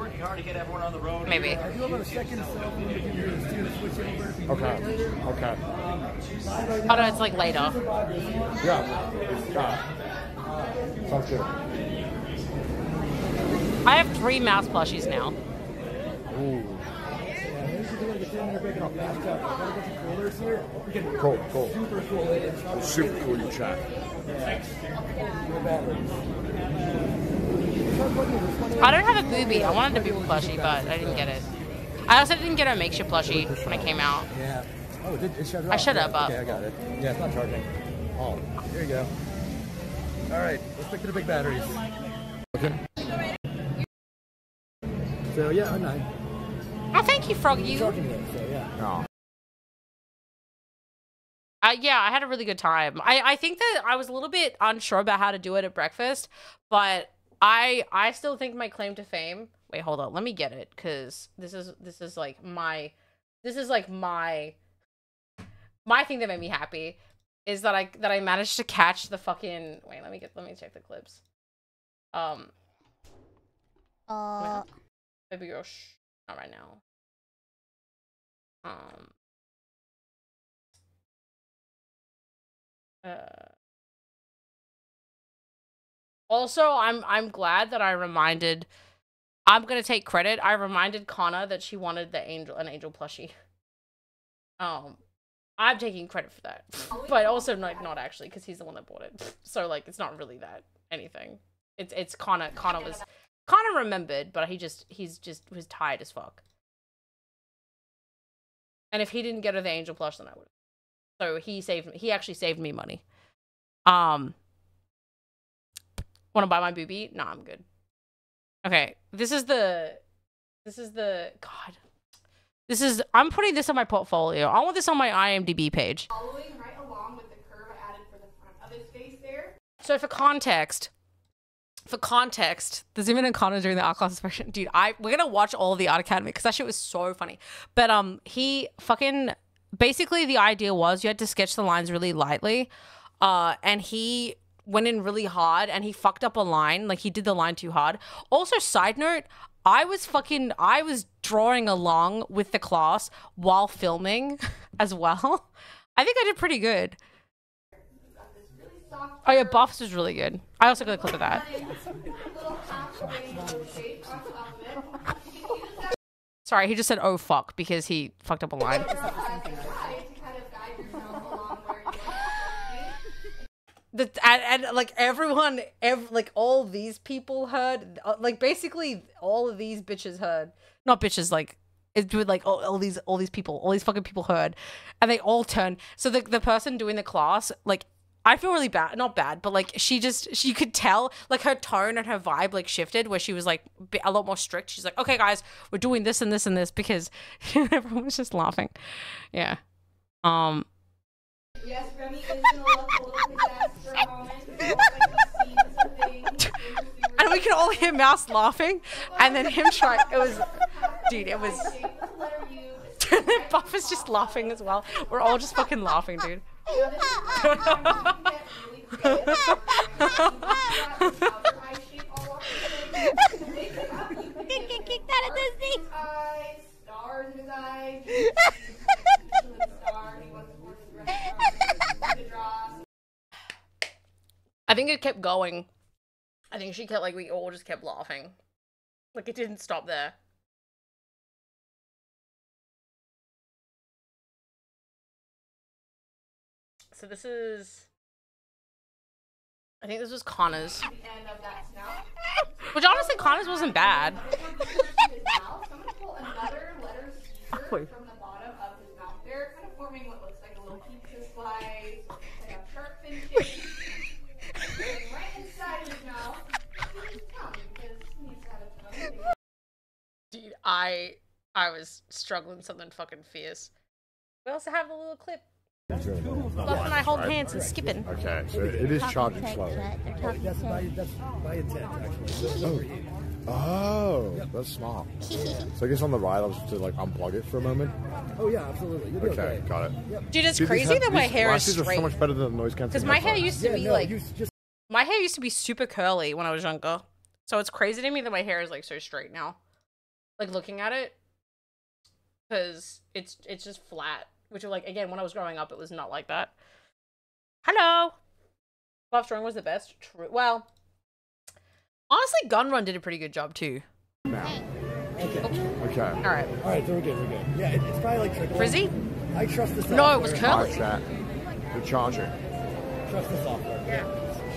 Okay. Okay. Oh no, it's like later. Yeah. Yeah. Sounds good. I have three mouse plushies now. Ooh. Here, we can Cool, cool. super cool it. Super cool, you chat. I don't have a booby. I wanted a booby plushie, but I didn't get it. I also didn't get a makeshift plushie when I came out. Yeah. Oh, it, did, it shut it I shut yeah. up, up. Okay, I got it. Yeah, it's not charging. Oh, here you go. All right, let's pick to the big batteries. Okay. So yeah, a nine. Oh, thank you, Froggy. Charging it, so yeah. No. Uh, yeah, I had a really good time. I, I think that I was a little bit unsure about how to do it at breakfast, but I I still think my claim to fame. Wait, hold on. Let me get it because this is this is like my this is like my my thing that made me happy is that I that I managed to catch the fucking wait. Let me get let me check the clips. Um, Uh, baby girl, shh, not right now. Um. Uh, also, I'm I'm glad that I reminded. I'm gonna take credit. I reminded Kana that she wanted the angel an angel plushie. Um, I'm taking credit for that, [LAUGHS] but also like not actually because he's the one that bought it. [LAUGHS] So like it's not really that anything. It's it's Kana. Kana was Kana remembered, but he just he's just was tired as fuck. And if he didn't get her the angel plush, then I would. So he saved me. He actually saved me money. Um, want to buy my booby? No, I'm good. Okay, this is the, this is the God. This is I'm putting this on my portfolio. I want this on my IMDb page. Following right along with the curve added for the front of his face there. So for context, for context, the Zoom in and Connor during the art class inspection, dude, I we're gonna watch all of the art academy because that shit was so funny. But um, he fucking basically the idea was you had to sketch the lines really lightly, uh, and he went in really hard and he fucked up a line, like he did the line too hard. Also, side note. I was fucking I was drawing along with the class while filming [LAUGHS] as well. I think I did pretty good. Oh yeah, Buffs is really good. I also got a clip of that. Sorry, he just said "oh fuck" because he fucked up a line. The, and, and like everyone, ev- like all these people heard, uh, like basically all of these bitches heard, not bitches, like it would like all, all these all these people, all these fucking people heard, and they all turned. So the the person doing the class, like I feel really bad, not bad, but like she just she could tell like her tone and her vibe like shifted where she was like a lot more strict. She's like, okay guys, we're doing this and this and this because [LAUGHS] everyone was just laughing. Yeah. Um. Yes, Remy is and we can all hear Mouse laughing, and then him try. It was, dude, it was. [LAUGHS] Buff is just laughing as well. We're all just fucking laughing, dude. Kick that at Disney. Stars in his eyes. Star, he wants to draw. I think it kept going. I think she kept like we all just kept laughing, like it didn't stop there. So this is. I think this was Connor's. Which honestly, Connor's wasn't bad. [LAUGHS] [LAUGHS] Someone pull another letter C from the bottom of his mouth there, kind of forming what looks like a little pizza slice, like a shark fin shape. And right inside his mouth is his tongue, because he needs to have a tongue. Dude, I I was struggling something fucking fierce. We also have a little clip. Buff and I hold hands and skipping. Okay, so it is charging slow. chat. They're talking oh, That's by, that's by intent, actually. Oh. Oh, that's smart. [LAUGHS] So I guess on the right, I'll just to like unplug it for a moment. Oh yeah, absolutely. You'll be Okay, okay. got it. Dude, it's Dude, crazy that my hair is glasses are so much better than the noise canceling. Because my hair headphones. used to Yeah, be no, like just my hair used to be super curly when I was younger. So it's crazy to me that my hair is like so straight now. Like looking at it. Cause it's it's just flat. Which like again, when I was growing up it was not like that. Hello. Buff Strong was the best. True well. Honestly, Gunrun did a pretty good job too. okay. Okay. Alright. All right, so we're good. We're good. Yeah, it, it's probably like trickling. Frizzy? I trust the software. No, it was Alright, curly. chat. The charger. Trust the software. yeah.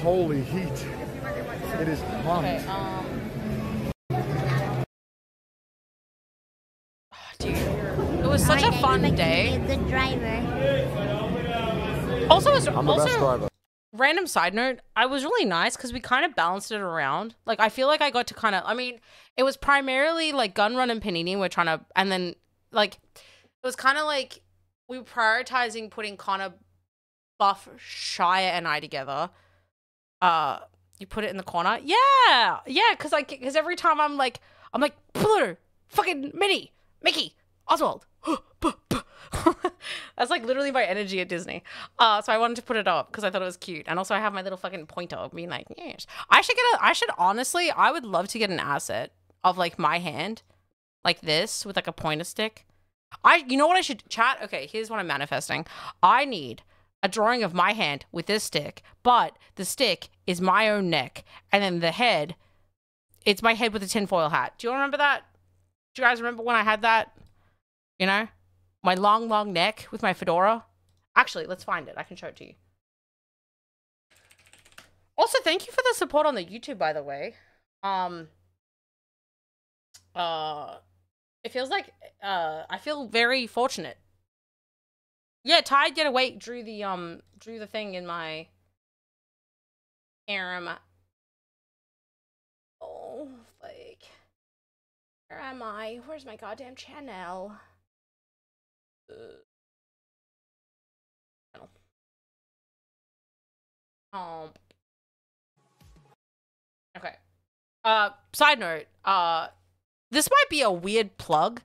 Holy heat. It is hot. Okay, um such a fun expect day. Be a good driver. Also, it's I'm the also best driver. random side note. I was really nice because we kind of balanced it around. Like I feel like I got to kind of. I mean, it was primarily like Gunrun and Panini. We're trying to, and then like it was kind of like we were prioritizing putting Connor, Buff, Shia, and I together. Uh, you put it in the corner. Yeah, yeah. Because like, because every time I'm like, I'm like, Pluto, fucking Minnie, Mickey, Oswald. [LAUGHS] That's like literally my energy at Disney. Uh, so I wanted to put it up because I thought it was cute, and also I have my little fucking pointer of being like, yes. I should get a. I should honestly, I would love to get an asset of like my hand, like this with like a pointer stick. I, you know what I should chat? Okay, here's what I'm manifesting. I need a drawing of my hand with this stick, but the stick is my own neck, and then the head, it's my head with a tinfoil hat. Do you remember that? Do you guys remember when I had that? You know, my long, long neck with my fedora. Actually, let's find it. I can show it to you. Also, thank you for the support on the YouTube, by the way. Um, uh, it feels like uh, I feel very fortunate. Yeah, Tide Get Awake drew the um drew the thing in my harem. Oh, like, where am I? Where's my goddamn channel? Um. Okay. Uh, side note. Uh, this might be a weird plug,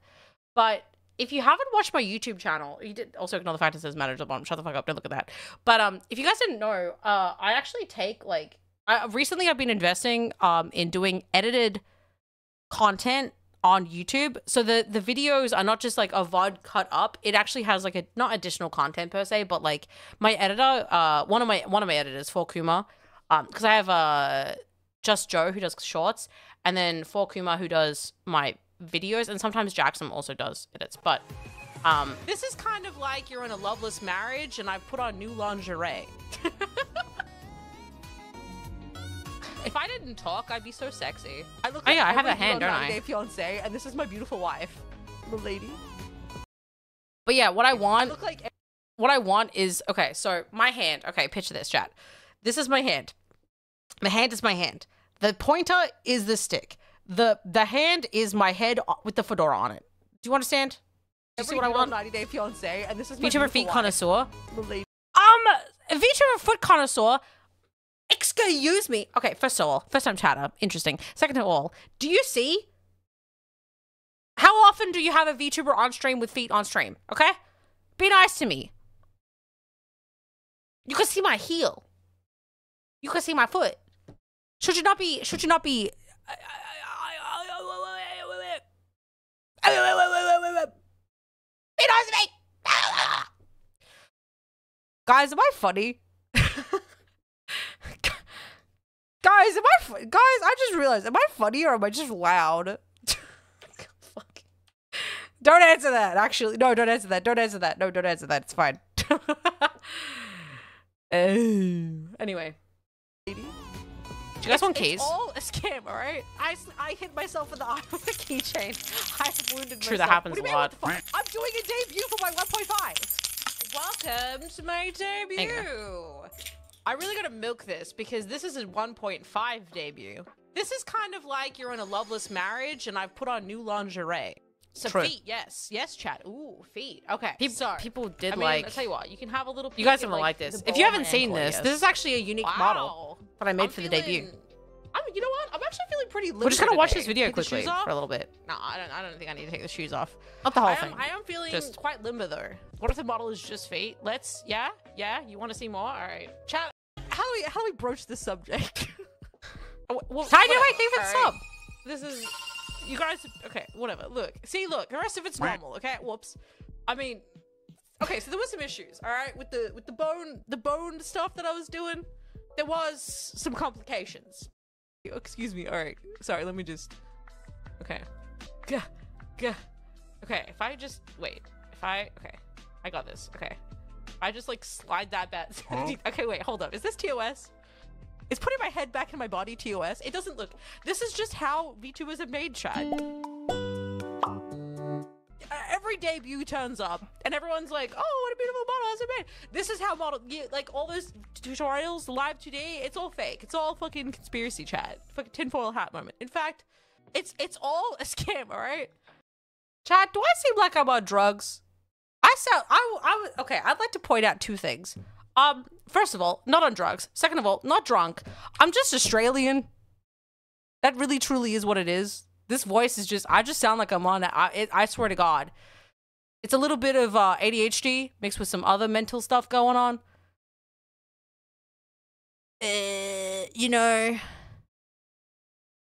but if you haven't watched my YouTube channel, you did also ignore the fact it says manager the bottom. Shut the fuck up. Don't look at that. But um, if you guys didn't know, uh, I actually take like I recently I've been investing um in doing edited content on YouTube. So the the videos are not just like a VOD cut up. It actually has like a not additional content per se, but like my editor, uh, one of my one of my editors, for Kuma, um, because I have uh just Joe who does shorts, and then for Kuma who does my videos, and sometimes Jackson also does edits. But um, this is kind of like you're in a loveless marriage, and I've put on new lingerie. [LAUGHS] if I didn't talk, I'd be so sexy. I look. Oh, yeah, I have a hand, don't 90 I? Day fiance, and this is my beautiful wife, the lady. But yeah, what I want, look like what I want is okay. So my hand. Okay, picture this, chat. This is my hand. The hand is my hand. The pointer is the stick. the The hand is my head with the fedora on it. Do you understand? Do you see what I want? 90 Day Fiance, and this is my VTuber feet wife. connoisseur. The lady. Um, VTuber foot connoisseur. Excuse me. Okay, first of all, first time chatter. Interesting. Second of all, do you see? How often do you have a VTuber on stream with feet on stream? Okay, be nice to me. You can see my heel. You can see my foot. Should you not be? Should you not be? Be nice to me. Guys, am I funny? Guys, am I guys? I just realized, am I funny or am I just loud? [LAUGHS] Fuck. Don't answer that. Actually, no, don't answer that. Don't answer that. No, don't answer that. It's fine. Oh. [LAUGHS] anyway, do you guys want keys? It's all a scam, all right? I, I hit myself in the [LAUGHS] eye with a keychain. I wounded True, myself. that happens a lot. what the fuck? I'm doing a debut for my 1.5. Welcome to my debut. I really gotta milk this because this is a 1.5 debut. This is kind of like you're in a loveless marriage and I've put on new lingerie. So True. feet, yes, yes, chat. Ooh, feet. Okay, Peop- sorry. people did I mean, like- I'll tell you what, you can have a little. You guys peek at, haven't liked this. If you haven't seen this, this is actually a unique model that I made I'm for the debut. I'm, you know what? I'm actually feeling pretty. We're just gonna limber watch this video Take quickly for a little bit. No, I don't. I don't think I need to take the shoes off. Not the whole I am, thing. I am feeling Just- quite limber though. What if the model is just feet? Let's. Yeah, yeah. You want to see more? All right. Chat. How do we how do we broach this subject? [LAUGHS] Oh, well, How do I whatever. think for the sub? This is. You guys. Okay. Whatever. Look. See. Look. The rest of it's normal. Okay. Whoops. I mean. Okay. So there were some issues. All right. With the with the bone the bone stuff that I was doing, there was some complications. Excuse me. All right. Sorry. Let me just. Okay. Gah, gah. Okay. If I just wait. If I okay. I got this. Okay. I just like slide that back. [LAUGHS] okay. Wait. Hold up. Is this TOS? It's putting my head back in my body TOS? It doesn't look. This is just how VTubers have made chat. Uh, Every debut turns up, and everyone's like, "Oh, what a beautiful model has it made." This is how model, like all those tutorials live today. It's all fake. It's all fucking conspiracy chat. Fucking tinfoil hat moment. In fact, it's it's all a scam. All right. Chat, do I seem like I'm on drugs? I sound. I. I. would- Okay. I'd like to point out two things. Um. First of all, not on drugs. Second of all, not drunk. I'm just Australian. That really, truly is what it is. This voice is just. I just sound like I'm on. I. It, I swear to God. It's a little bit of uh, ADHD mixed with some other mental stuff going on. Uh, you know,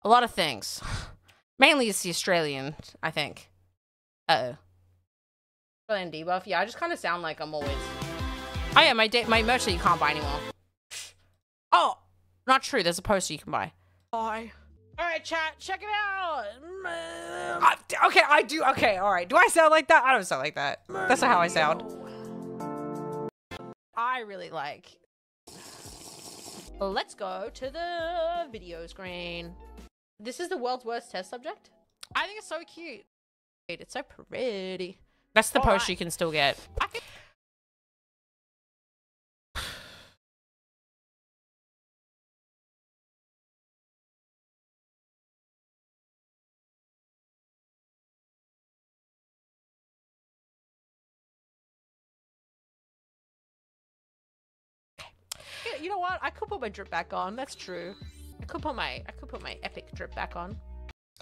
a lot of things. Mainly it's the Australian, I think. Uh oh. Australian debuff. Yeah, I just kind of sound like I'm always. Oh yeah, my da- my merch that you can't buy anymore. Oh, not true. There's a poster you can buy. Bye. All right, chat, check it out. I- okay, I do. Okay, all right. Do I sound like that? I don't sound like that. That's not how I sound. I really like. Let's go to the video screen. This is the world's worst test subject. I think it's so cute. It's so pretty. That's the All post right. you can still get. You know what? I could put my drip back on. That's true. I could put my I could put my epic drip back on.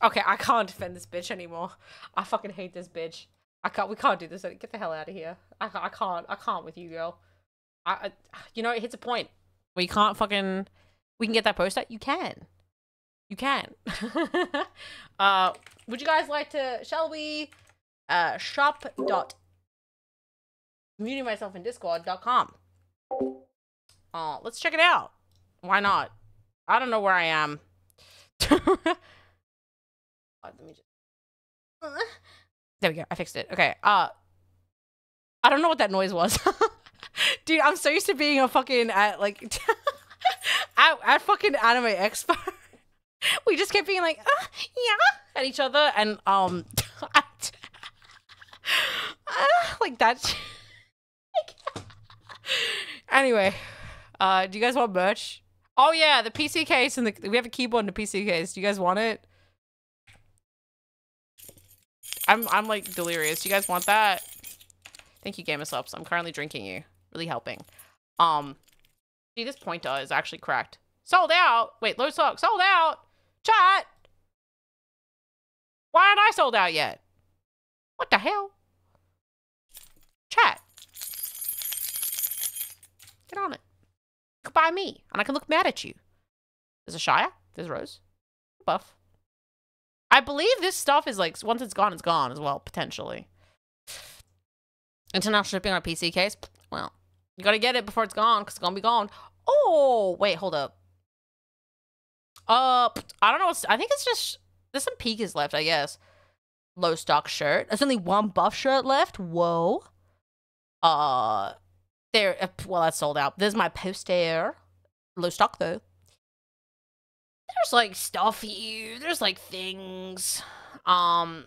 Okay, I can't defend this bitch anymore. I fucking hate this bitch. I can't. We can't do this. Get the hell out of here. I, I can't. I can't with you, girl. I, I. You know, it hits a point you can't fucking. We can get that poster. You can. You can. [LAUGHS] uh, Would you guys like to? Shall we? Uh, shop dot muting myself in discord.com. Uh, let's check it out. Why not? I don't know where I am. [LAUGHS] let me just... [LAUGHS] There we go. I fixed it. Okay. Uh, I don't know what that noise was. [LAUGHS] Dude, I'm so used to being a fucking at like [LAUGHS] at, at fucking anime expo. [LAUGHS] we just kept being like, uh, yeah, at each other, and um, uh, like that. anyway, uh, do you guys want merch? Oh yeah, the PC case and the we have a keyboard and a PC case. Do you guys want it? I'm I'm like delirious. You guys want that? Thank you, GamerSupps. I'm currently drinking you. Really helping. Um, see, this pointer is actually cracked. Sold out. Wait, low stock. Sold out. Chat. Why aren't I sold out yet? What the hell? Chat. Get on it. Look by me, and I can look mad at you. There's a Shia. There's Rose. Buff. I believe this stuff is like, once it's gone, it's gone as well, potentially. International shipping on PC case? Well, you gotta get it before it's gone, because it's gonna be gone. Oh, wait, hold up. Uh, I don't know. I think it's just, there's some Pikas left, I guess. Low stock shirt. There's only one buff shirt left. Whoa. Uh, there, uh, well, that's sold out. There's my poster. Low stock, though. There's like stuff here. There's like things. Um,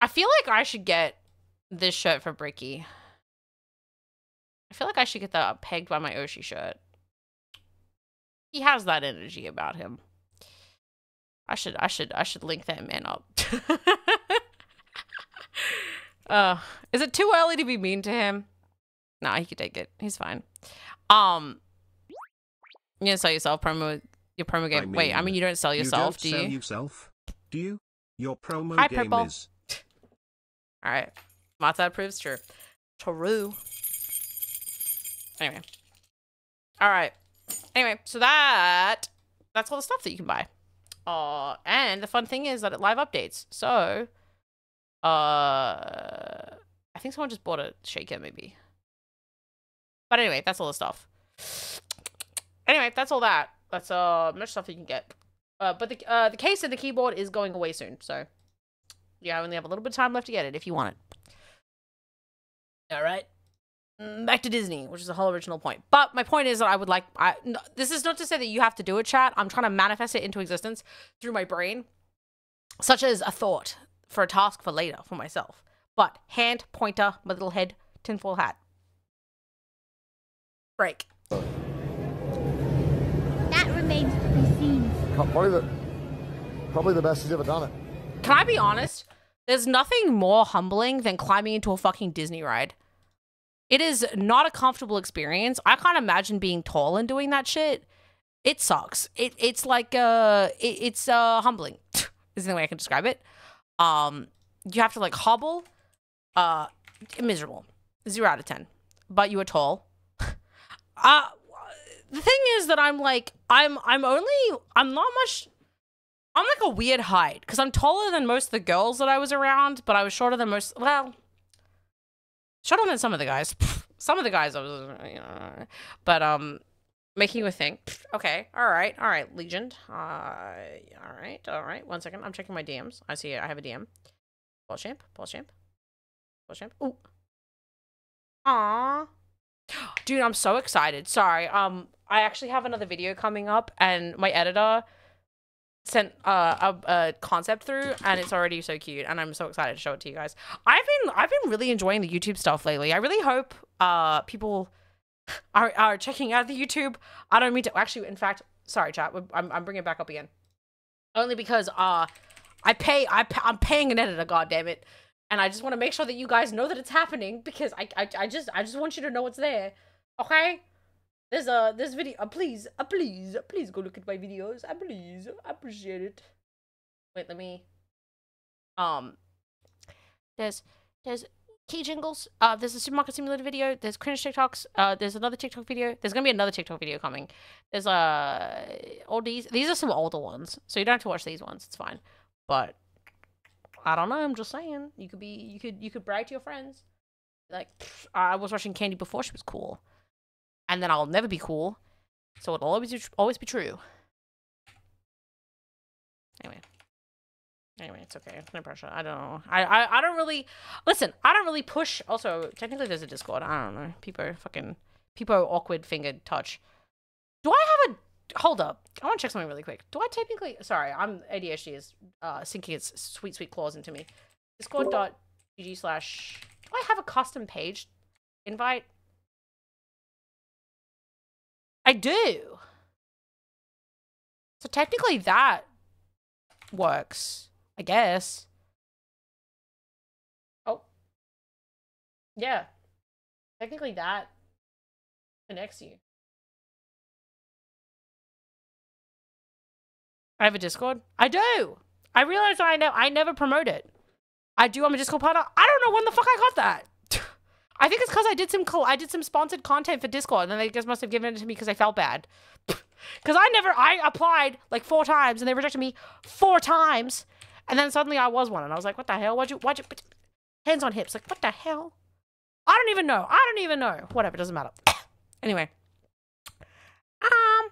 I feel like I should get this shirt for Bricky. I feel like I should get that pegged by my Oshi shirt. He has that energy about him. I should I should I should link that man up. [LAUGHS] uh is it too early to be mean to him? Nah, he could take it. He's fine. Um You gonna sell yourself promo your promo game. I mean, Wait, I mean you don't sell yourself, you don't do sell you? yourself? Do you? Your promo Hi, game Purple. is Alright. Mata proves true. True. Anyway. Alright. Anyway, so that that's all the stuff that you can buy. Uh and the fun thing is that it live updates. So uh I think someone just bought a shaker maybe. But anyway, that's all the stuff. [SNIFFS] Anyway, that's all that. That's uh much stuff you can get. Uh but the uh the case and the keyboard is going away soon, so yeah, I only have a little bit of time left to get it if you want it. All right. Mm, Back to Disney, which is the whole original point. But my point is that I would like. I n- this is not to say that you have to do it, chat. I'm trying to manifest it into existence through my brain, such as a thought for a task for later for myself. But hand, pointer, my little head, tinfoil hat. Break. That remains to be seen. Probably the, probably the best he's ever done it. Can I be honest? There's nothing more humbling than climbing into a fucking Disney ride. It is not a comfortable experience. I can't imagine being tall and doing that shit. It sucks. It it's like uh it, it's uh humbling. [LAUGHS] is the way I can describe it. Um you have to like hobble. Uh miserable. 0 out of 10. But you are tall. Uh the thing is that I'm like I'm I'm only I'm not much I'm like a weird height because I'm taller than most of the girls that I was around, but I was shorter than most. Well, shorter than some of the guys. [LAUGHS] Some of the guys I was, you know, but um, making you a thing. Okay, all right, all right, Legion. Uh, all right, all right. One second, I'm checking my DMs. I see I have a DM. Ball champ, ball champ, ball champ. Ooh. Aww. Dude, I'm so excited. Sorry. Um, I actually have another video coming up, and my editor sent uh, a, a concept through and it's already so cute and i'm so excited to show it to you guys i've been i've been really enjoying the youtube stuff lately i really hope uh people are, are checking out the youtube i don't mean to actually in fact sorry chat i'm, I'm bringing it back up again only because uh i pay I pay, i'm paying an editor god damn it and i just want to make sure that you guys know that it's happening because I, I i just i just want you to know it's there okay there's a this video. Uh, please, uh, please, uh, please go look at my videos. Uh, please, I appreciate it. Wait, let me. Um, there's there's key jingles. Uh, there's a supermarket simulator video. There's cringe TikToks. Uh, there's another TikTok video. There's gonna be another TikTok video coming. There's uh all these. These are some older ones, so you don't have to watch these ones. It's fine. But I don't know. I'm just saying. You could be. You could. You could brag to your friends. Like I was watching Candii before she was cool, and then I'll never be cool. So it'll always be, always be true. Anyway. Anyway, it's okay. No pressure. I don't know. I, I, I don't really listen. I don't really push. Also, technically, there's a Discord. I don't know. People are fucking people are awkward fingered touch. Do I have a hold up? I want to check something really quick. Do I technically? Sorry, I'm ADHD is uh, sinking its sweet sweet claws into me. Discord.gg slash. Do I have a custom page invite? I do. So technically, that works. I guess. Oh. Yeah. Technically that connects you. I have a Discord. I do. I realize I know I never promote it. I do. I'm a Discord partner. I don't know when the fuck I got that. [LAUGHS] I think it's because I did some I did some sponsored content for Discord, and they just must have given it to me because I felt bad. [LAUGHS] Because I never I applied like four times, and they rejected me four times, and then suddenly I was one, and I was like, "What the hell? Why'd you? Why'd you?" Hands on hips, like, "What the hell?" I don't even know. I don't even know. Whatever, doesn't matter. [COUGHS] anyway, um,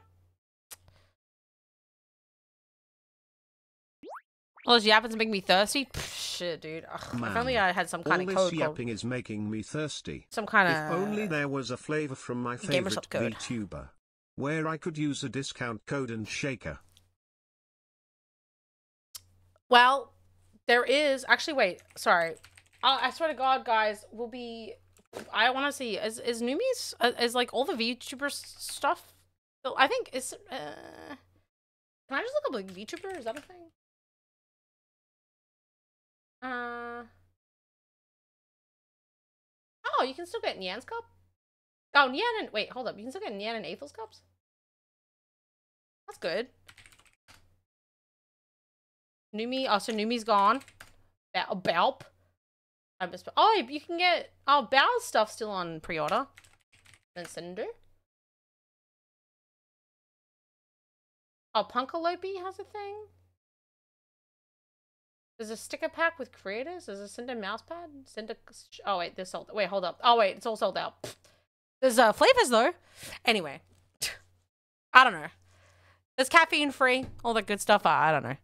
well, this yapping's making me thirsty. Pff, shit, dude. Ugh, if only I had some kind All of this code. called- yapping is making me thirsty. Some kinda- If only there was a flavor from my favorite code. VTuber, where I could use a discount code and shaker. Well, there is actually. Wait, sorry. Uh, I swear to God, guys, we'll be. I want to see is is Numi's uh, is like all the VTuber stuff. I think is. Uh, can I just look up like VTuber? Is that a thing? Uh. Oh, you can still get Nyan's cup. Oh, Nyan and wait, hold up. You can still get Nyan and Athel's cups. That's good. Numi, oh, so Numi's gone. Ba- Balp. I. Oh, you can get. Oh, Bow's stuff still on pre-order. And Cinder. Oh, Punkalopi has a thing. There's a sticker pack with creators. There's a Cinder mousepad. Cinder. Oh wait, this sold. Wait, hold up. Oh wait, it's all sold out. [SNIFFS] There's uh flavors though. Anyway, [SNIFFS] I don't know. There's caffeine free. All that good stuff. I, I don't know.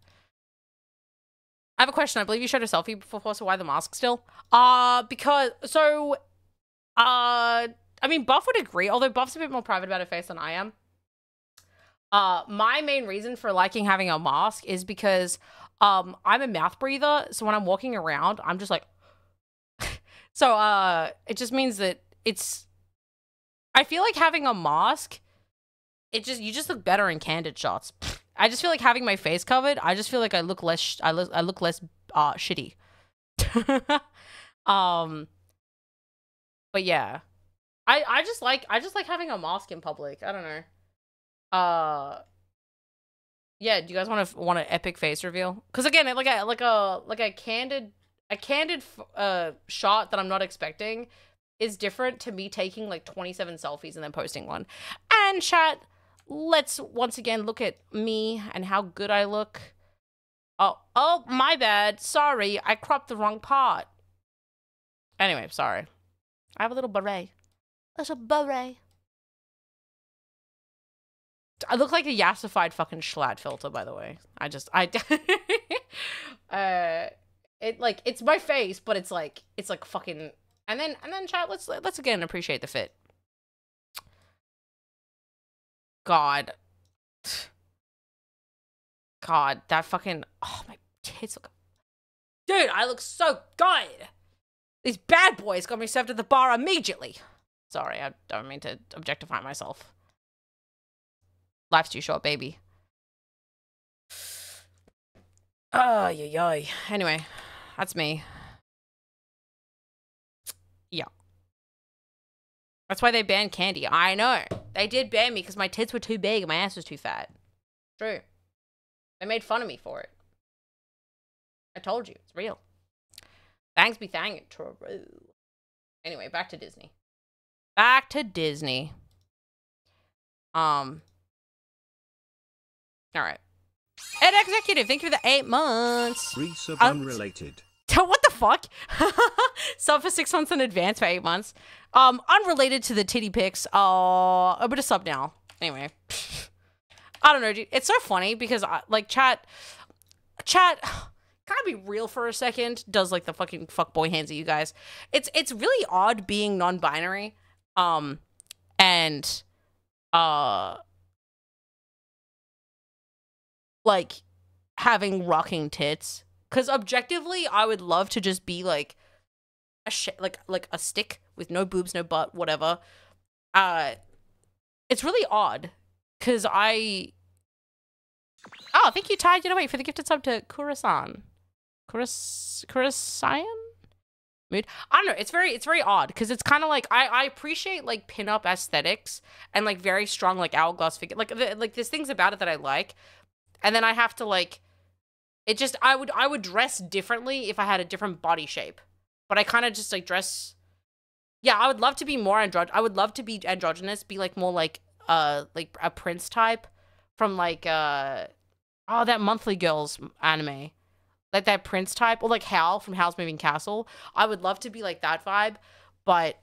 I have a question. I believe you showed a selfie before, so why the mask still? Uh, because, so, uh, I mean, Buff would agree, although Buff's a bit more private about her face than I am. Uh, my main reason for liking having a mask is because, um, I'm a mouth breather, so when I'm walking around, I'm just like, [LAUGHS] so, uh, it just means that it's, I feel like having a mask, it just, you just look better in candid shots. [LAUGHS] I just feel like having my face covered. I just feel like I look less. I look. I look less uh shitty. [LAUGHS] um. But yeah, I I just like I just like having a mask in public. I don't know. Uh. Yeah. Do you guys want to want an epic face reveal? Because again, like a like a like a candid a candid uh shot that I'm not expecting is different to me taking like 27 selfies and then posting one. And chat let's once again look at me and how good I look. Oh, oh, my bad. Sorry, I cropped the wrong part. Anyway, sorry. I have a little beret. That's a beret. I look like a yassified fucking schlatt filter, by the way. I just, I, [LAUGHS] uh, it like it's my face, but it's like it's like fucking. And then and then chat. Let's let's again appreciate the fit. God. God, that fucking oh my tits look Dude, I look so good. These bad boys got me served at the bar immediately. Sorry, I don't mean to objectify myself. Life's too short, baby. Oh, yeah, yeah. Anyway, that's me. Yeah. That's why they banned Candii. I know. They did ban me because my tits were too big and my ass was too fat. True. They made fun of me for it. I told you. It's real. Thanks be thanking. True. Anyway, back to Disney. Back to Disney. Um. All right. Ed Executive, thank you for the eight months. Resub Um, unrelated. [LAUGHS] what the fuck? [LAUGHS] sub for six months in advance for eight months. Um, unrelated to the titty pics. Uh, I'm gonna sub now. Anyway, I don't know, dude. It's so funny because I, like chat, chat. [SIGHS] Can I be real for a second? Does like the fucking fuckboy hands at you guys? It's it's really odd being non-binary, um, and uh, like having rocking tits. Because objectively i would love to just be like a sh- like like a stick with no boobs no butt whatever. Uh it's really odd. Because i oh thank you ty wait for the gifted sub to kurasan. Kuras kurasayan? Mood. I don't know it's very it's very odd. Because it's kind of like i i appreciate like pin-up aesthetics and like very strong like hourglass figure like the, like there's things about it that i like and then i have to like it just I would I would dress differently if I had a different body shape. But I kind of just like dress Yeah, I would love to be more andro I would love to be androgynous, be like more like uh like a prince type from like uh oh that monthly girls anime. Like that prince type or like Howl from Howl's Moving Castle. I would love to be like that vibe, but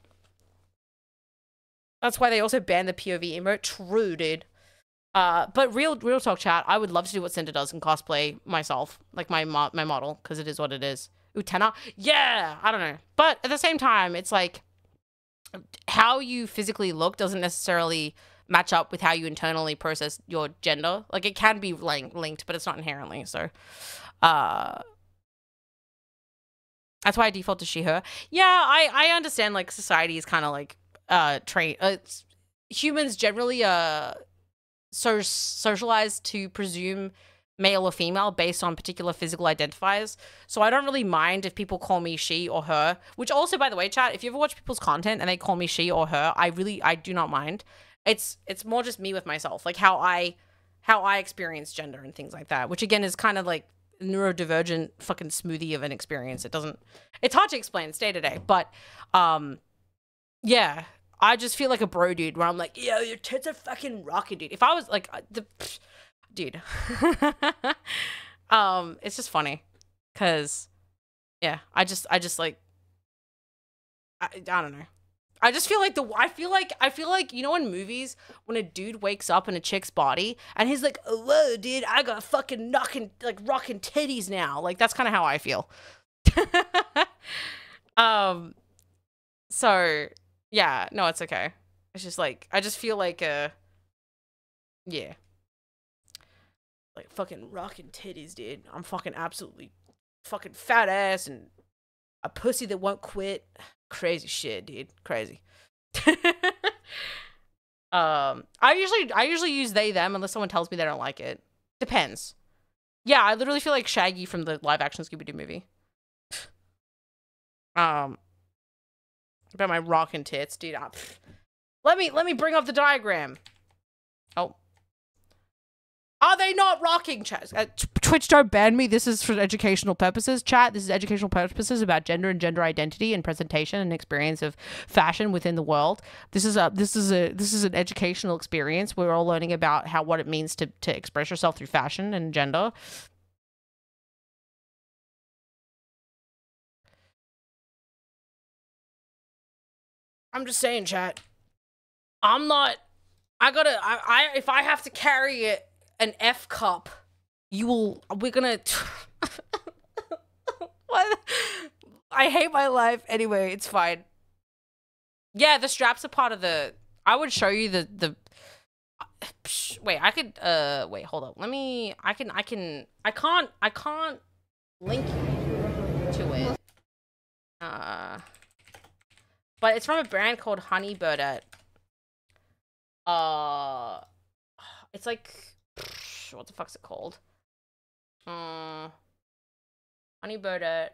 that's why they also banned the POV emote. True, dude. Uh, but real real talk chat, I would love to do what Cinder does and cosplay myself, like my mo- my model, because it is what it is. Utena, yeah, I don't know, but at the same time, it's like how you physically look doesn't necessarily match up with how you internally process your gender. Like it can be link- linked, but it's not inherently. So, uh, that's why I default to she her. Yeah, I I understand. Like society is kind of like uh train. Uh, humans generally uh so socialized to presume male or female based on particular physical identifiers. So I don't really mind if people call me she or her, which also by the way, chat, if you ever watch people's content and they call me she or her, I really I do not mind. It's it's more just me with myself, like how I how I experience gender and things like that, which again is kind of like neurodivergent fucking smoothie of an experience. It doesn't it's hard to explain, it's day to day, but um yeah, I just feel like a bro dude where I'm like, yo, your tits are fucking rocking, dude. If I was like the pfft, dude, [LAUGHS] um, it's just funny, cause yeah, I just I just like I, I don't know. I just feel like the I feel like I feel like you know in movies when a dude wakes up in a chick's body and he's like, oh, "Whoa, dude, I got fucking knocking like rocking titties now." Like that's kind of how I feel. [LAUGHS] um, so yeah, no, it's okay. It's just like I just feel like uh yeah. Like fucking rocking titties, dude. I'm fucking absolutely fucking fat ass and a pussy that won't quit. Crazy shit, dude. Crazy. [LAUGHS] um I usually I usually use they them unless someone tells me they don't like it. Depends. Yeah, I literally feel like Shaggy from the live action Scooby Doo movie. um about my rockin' tits, dude. ah, pff. Let me let me bring up the diagram. Oh. Are they not rocking, chat? Uh, Twitch don't ban me. This is for educational purposes. Chat. This is educational purposes about gender and gender identity and presentation and experience of fashion within the world. This is a this is a this is an educational experience. We're all learning about how what it means to to express yourself through fashion and gender. I'm just saying, chat. I'm not. I gotta. I. I if I have to carry it, an F cup, you will. We're gonna. [LAUGHS] what? I hate my life. Anyway, it's fine. Yeah, the straps are part of the. I would show you the the. Wait, I could. Uh, wait, hold up. Let me. I can. I can. I can't. I can't link to it. Uh. But it's from a brand called Honey Birdette. Uh, it's like [SIGHS] what the fuck's it called? Uh, Honey Birdette.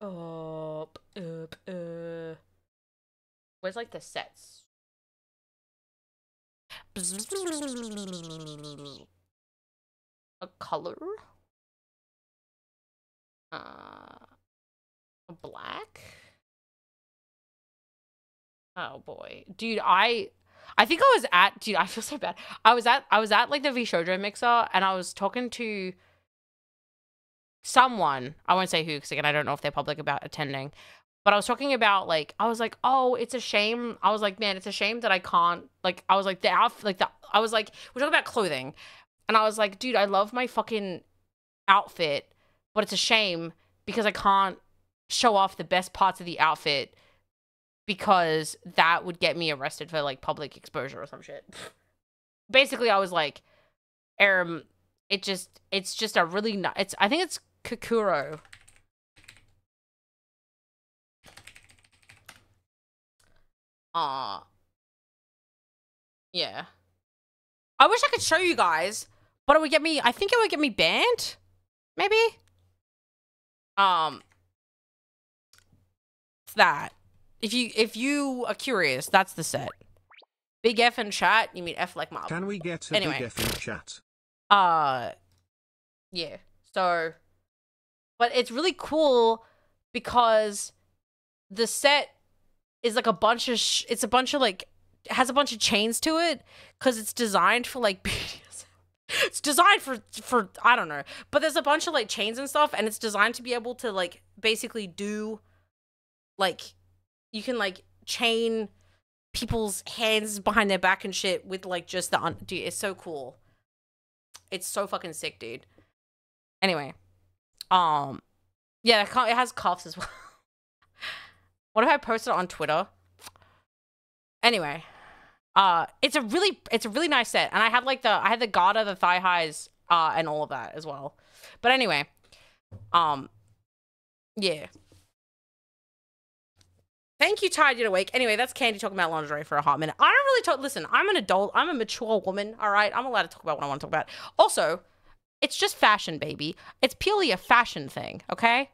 Up, up, uh. Where's like the sets? A color. Uh, a black. Oh boy, dude, I I think I was at dude. I feel so bad. I was at I was at like the VShojo mixer, and I was talking to someone. I won't say who because again, I don't know if they're public about attending. But I was talking about like I was like, oh, it's a shame. I was like, man, it's a shame that I can't like. I was like the outfit, like the. I was like, we're talking about clothing, and I was like, dude, I love my fucking outfit, but it's a shame because I can't show off the best parts of the outfit because that would get me arrested for like public exposure or some shit. Basically, I was like, um, it just it's just a really ni- it's I think it's Kakuro. Uh yeah. I wish I could show you guys, but it would get me I think it would get me banned. Maybe? Um it's that. If you if you are curious, that's the set. Big F in chat, you mean F like mob. Can we get a Anyway. big F in chat? Uh yeah. So but it's really cool because the set is like a bunch of sh- it's a bunch of like has a bunch of chains to it cuz it's designed for like [LAUGHS] It's designed for for I don't know. But there's a bunch of like chains and stuff and it's designed to be able to like basically do like you can like chain people's hands behind their back and shit with like just the un- dude it's so cool. It's so fucking sick dude. Anyway um yeah it has cuffs as [LAUGHS] well. What if i posted it on twitter? Anyway uh it's a really it's a really nice set and i had like the i had the garter the thigh highs uh and all of that as well. But anyway um yeah Thank you, Tired Yet Awake. Anyway, that's Candii talking about lingerie for a hot minute. I don't really talk. Listen, I'm an adult. I'm a mature woman. All right, I'm allowed to talk about what I want to talk about. Also, it's just fashion, baby. It's purely a fashion thing. Okay.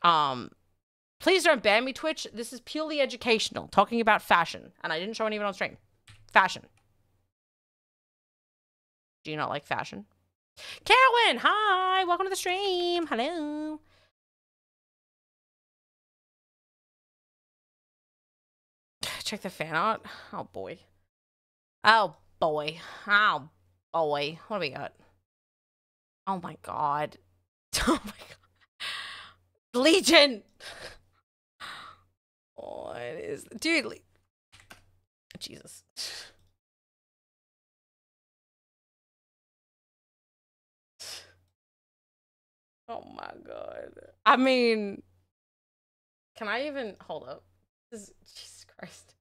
Um, please don't ban me, Twitch. This is purely educational, talking about fashion, and I didn't show anyone on stream. Fashion. Do you not like fashion? Carolyn, hi. Welcome to the stream. Hello. Check the fan out. Oh boy. Oh boy. Oh boy. What do we got? Oh my god. [LAUGHS] Oh my god. Legion. [SIGHS] What is dude? Le- Jesus. [SIGHS] Oh my god. I mean, can I even hold up? This is, Jesus Christ.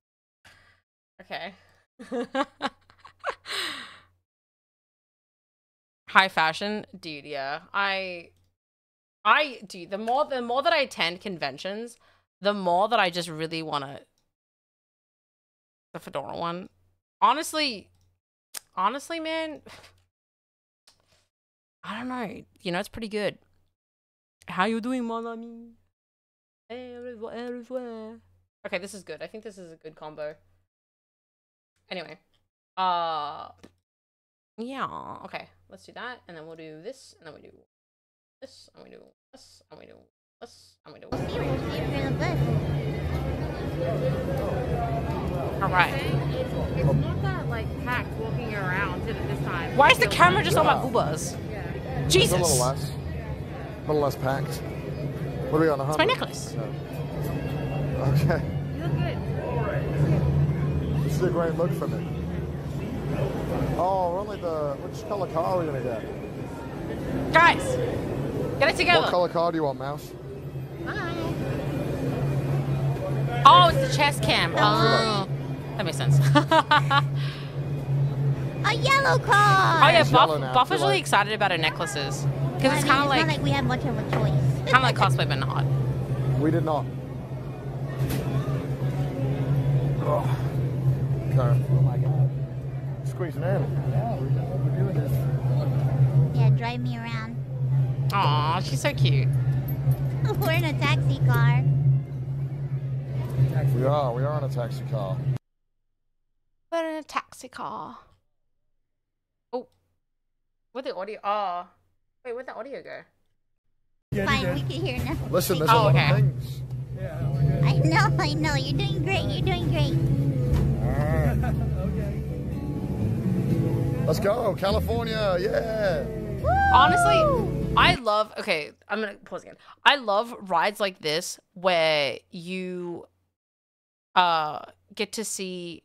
Okay. [LAUGHS] High fashion, dude. Yeah, I, I, do. The more, the more that I attend conventions, the more that I just really want to. The fedora one, honestly, honestly, man. [SIGHS] I don't know. You know, it's pretty good. How you doing, mon ami? Okay, this is good. I think this is a good combo. Anyway, uh, yeah. Okay, let's do that, and then we'll do this, and then we do this, and we do this, and we do this, and we do. All right. It's, it's not that like packed walking around at this time. Why is the camera like- just on my boobas? It's a little less. A little less packed. What are we on? It's my necklace. [LAUGHS] Okay. You look good. This is a great look for me. Oh, we're only the. Which color car are we gonna get? Guys, get it together. What color car do you want, Mouse? Oh, it's the chest cam. Oh, oh. that makes sense. [LAUGHS] A yellow car. Oh yeah, Buff, now, Buff I is really like. excited about her necklaces because it's kind of it's like not like we have much of a choice. [LAUGHS] kind of like cosplay, but not. We did not. Oh. [LAUGHS] Okay. Oh my god. Squeezing in. Yeah, we're, we're doing this. Yeah, drive me around. Aw, she's so cute. [LAUGHS] We're in a taxi car. We are. We are in a taxi car. We're in a taxi car. Oh, where'd the audio? Oh, wait, where'd the audio go? Fine, we can hear now. Listen, there's Oh, a lot okay. of things. Yeah. I know, I know. You're doing great. You're doing great. Let's go, California, yeah. Honestly, I love. Okay, I'm gonna pause again. I love rides like this where you uh get to see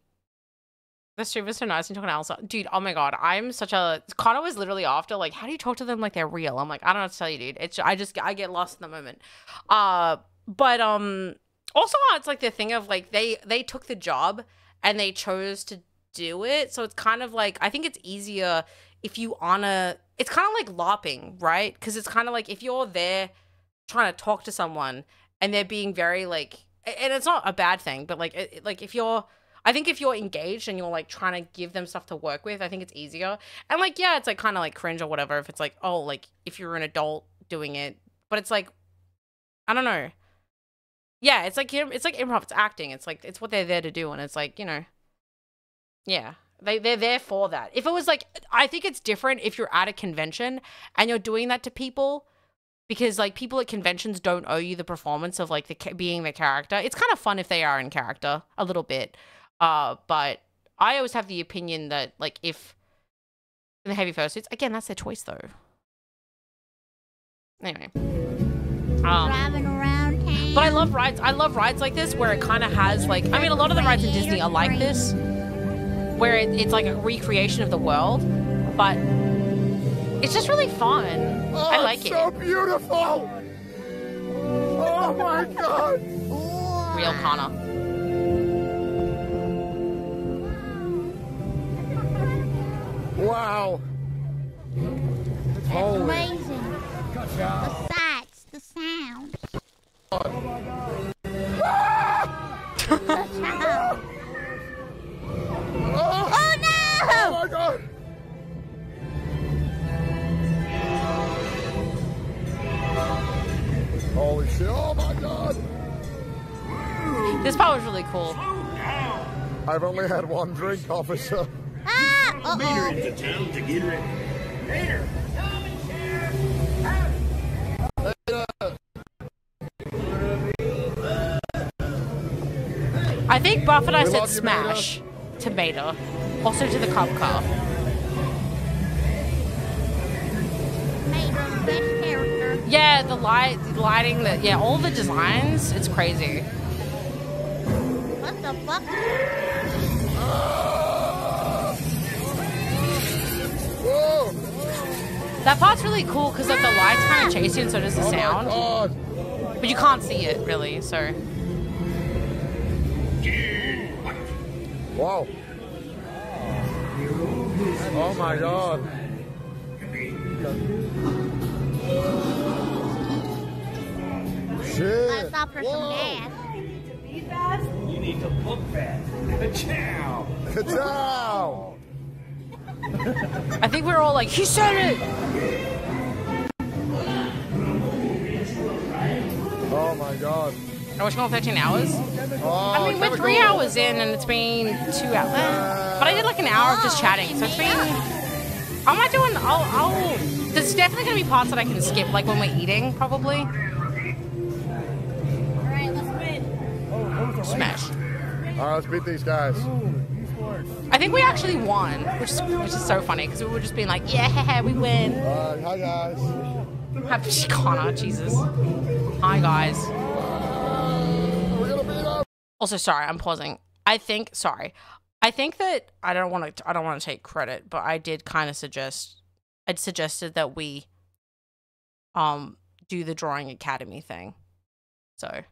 the is so nice and talking to Elsa. Dude, oh my god, I'm such a Connor was literally after like, how do you talk to them like they're real? I'm like, I don't know to tell you, dude. It's I just I get lost in the moment. Uh, but um, also it's like the thing of like they they took the job and they chose to do it, so it's kind of like I think it's easier if you honor. It's kind of like lopping, right? Because it's kind of like if you're there trying to talk to someone and they're being very like and it's not a bad thing but like it, like if you're i think if you're engaged and you're like trying to give them stuff to work with i think it's easier and like yeah it's like kind of like cringe or whatever if it's like oh like if you're an adult doing it but it's like i don't know yeah it's like it's like improv it's acting it's like it's what they're there to do and it's like you know yeah they, they're there for that if it was like i think it's different if you're at a convention and you're doing that to people because like people at conventions don't owe you the performance of like the being the character. It's kind of fun if they are in character a little bit. Uh, but I always have the opinion that like if the heavy fursuits, again, that's their choice though. Anyway. Um. But I love rides. I love rides like this where it kind of has like. I mean, a lot of the rides in Disney are like this, where it, it's like a recreation of the world, but it's just really fun. I Oh, like it's it. so beautiful. Oh my god. Real Connor. Wow. Holy. Amazing. The sights, the sounds. Oh, oh no! Oh my god. Holy shit. Oh my god. This part was really cool. I've only had one drink, officer. Ah! Uh Meet her oh. into town to get ready. Later. I think Buff and I said smash to Beta. Also to the cop car. Yeah, the light, the lighting, the yeah, all the designs, it's crazy. What the fuck? Whoa. That part's really cool because like the lights kind of chase you and so does the Oh sound. But you can't see it really, so Wow. Oh my god. Shit. Let's stop for some gas. You need to book fast. Ciao. Ka-chow. I think we're all like, he said it. Oh my god. Are we going 13 hours? Oh, I mean, we're three hours in and it's been two hours. Eh, But I did like an hour of just chatting, so it's been. I'm do doing? I'll. I'll there's definitely gonna be parts that I can skip, like when we're eating, probably. Alright, let's win. Smash. All right, let's beat these guys. I think we actually won, which is which is so funny because we were just being like, [LAUGHS] yeah, we win. All right, hi guys. Happy Connor, Jesus. Hi guys. Also, sorry, I'm pausing. I think, sorry, I think that I don't want to. I don't want to take credit, but I did kind of suggest. I'd suggested that we, um, do the drawing academy thing. So.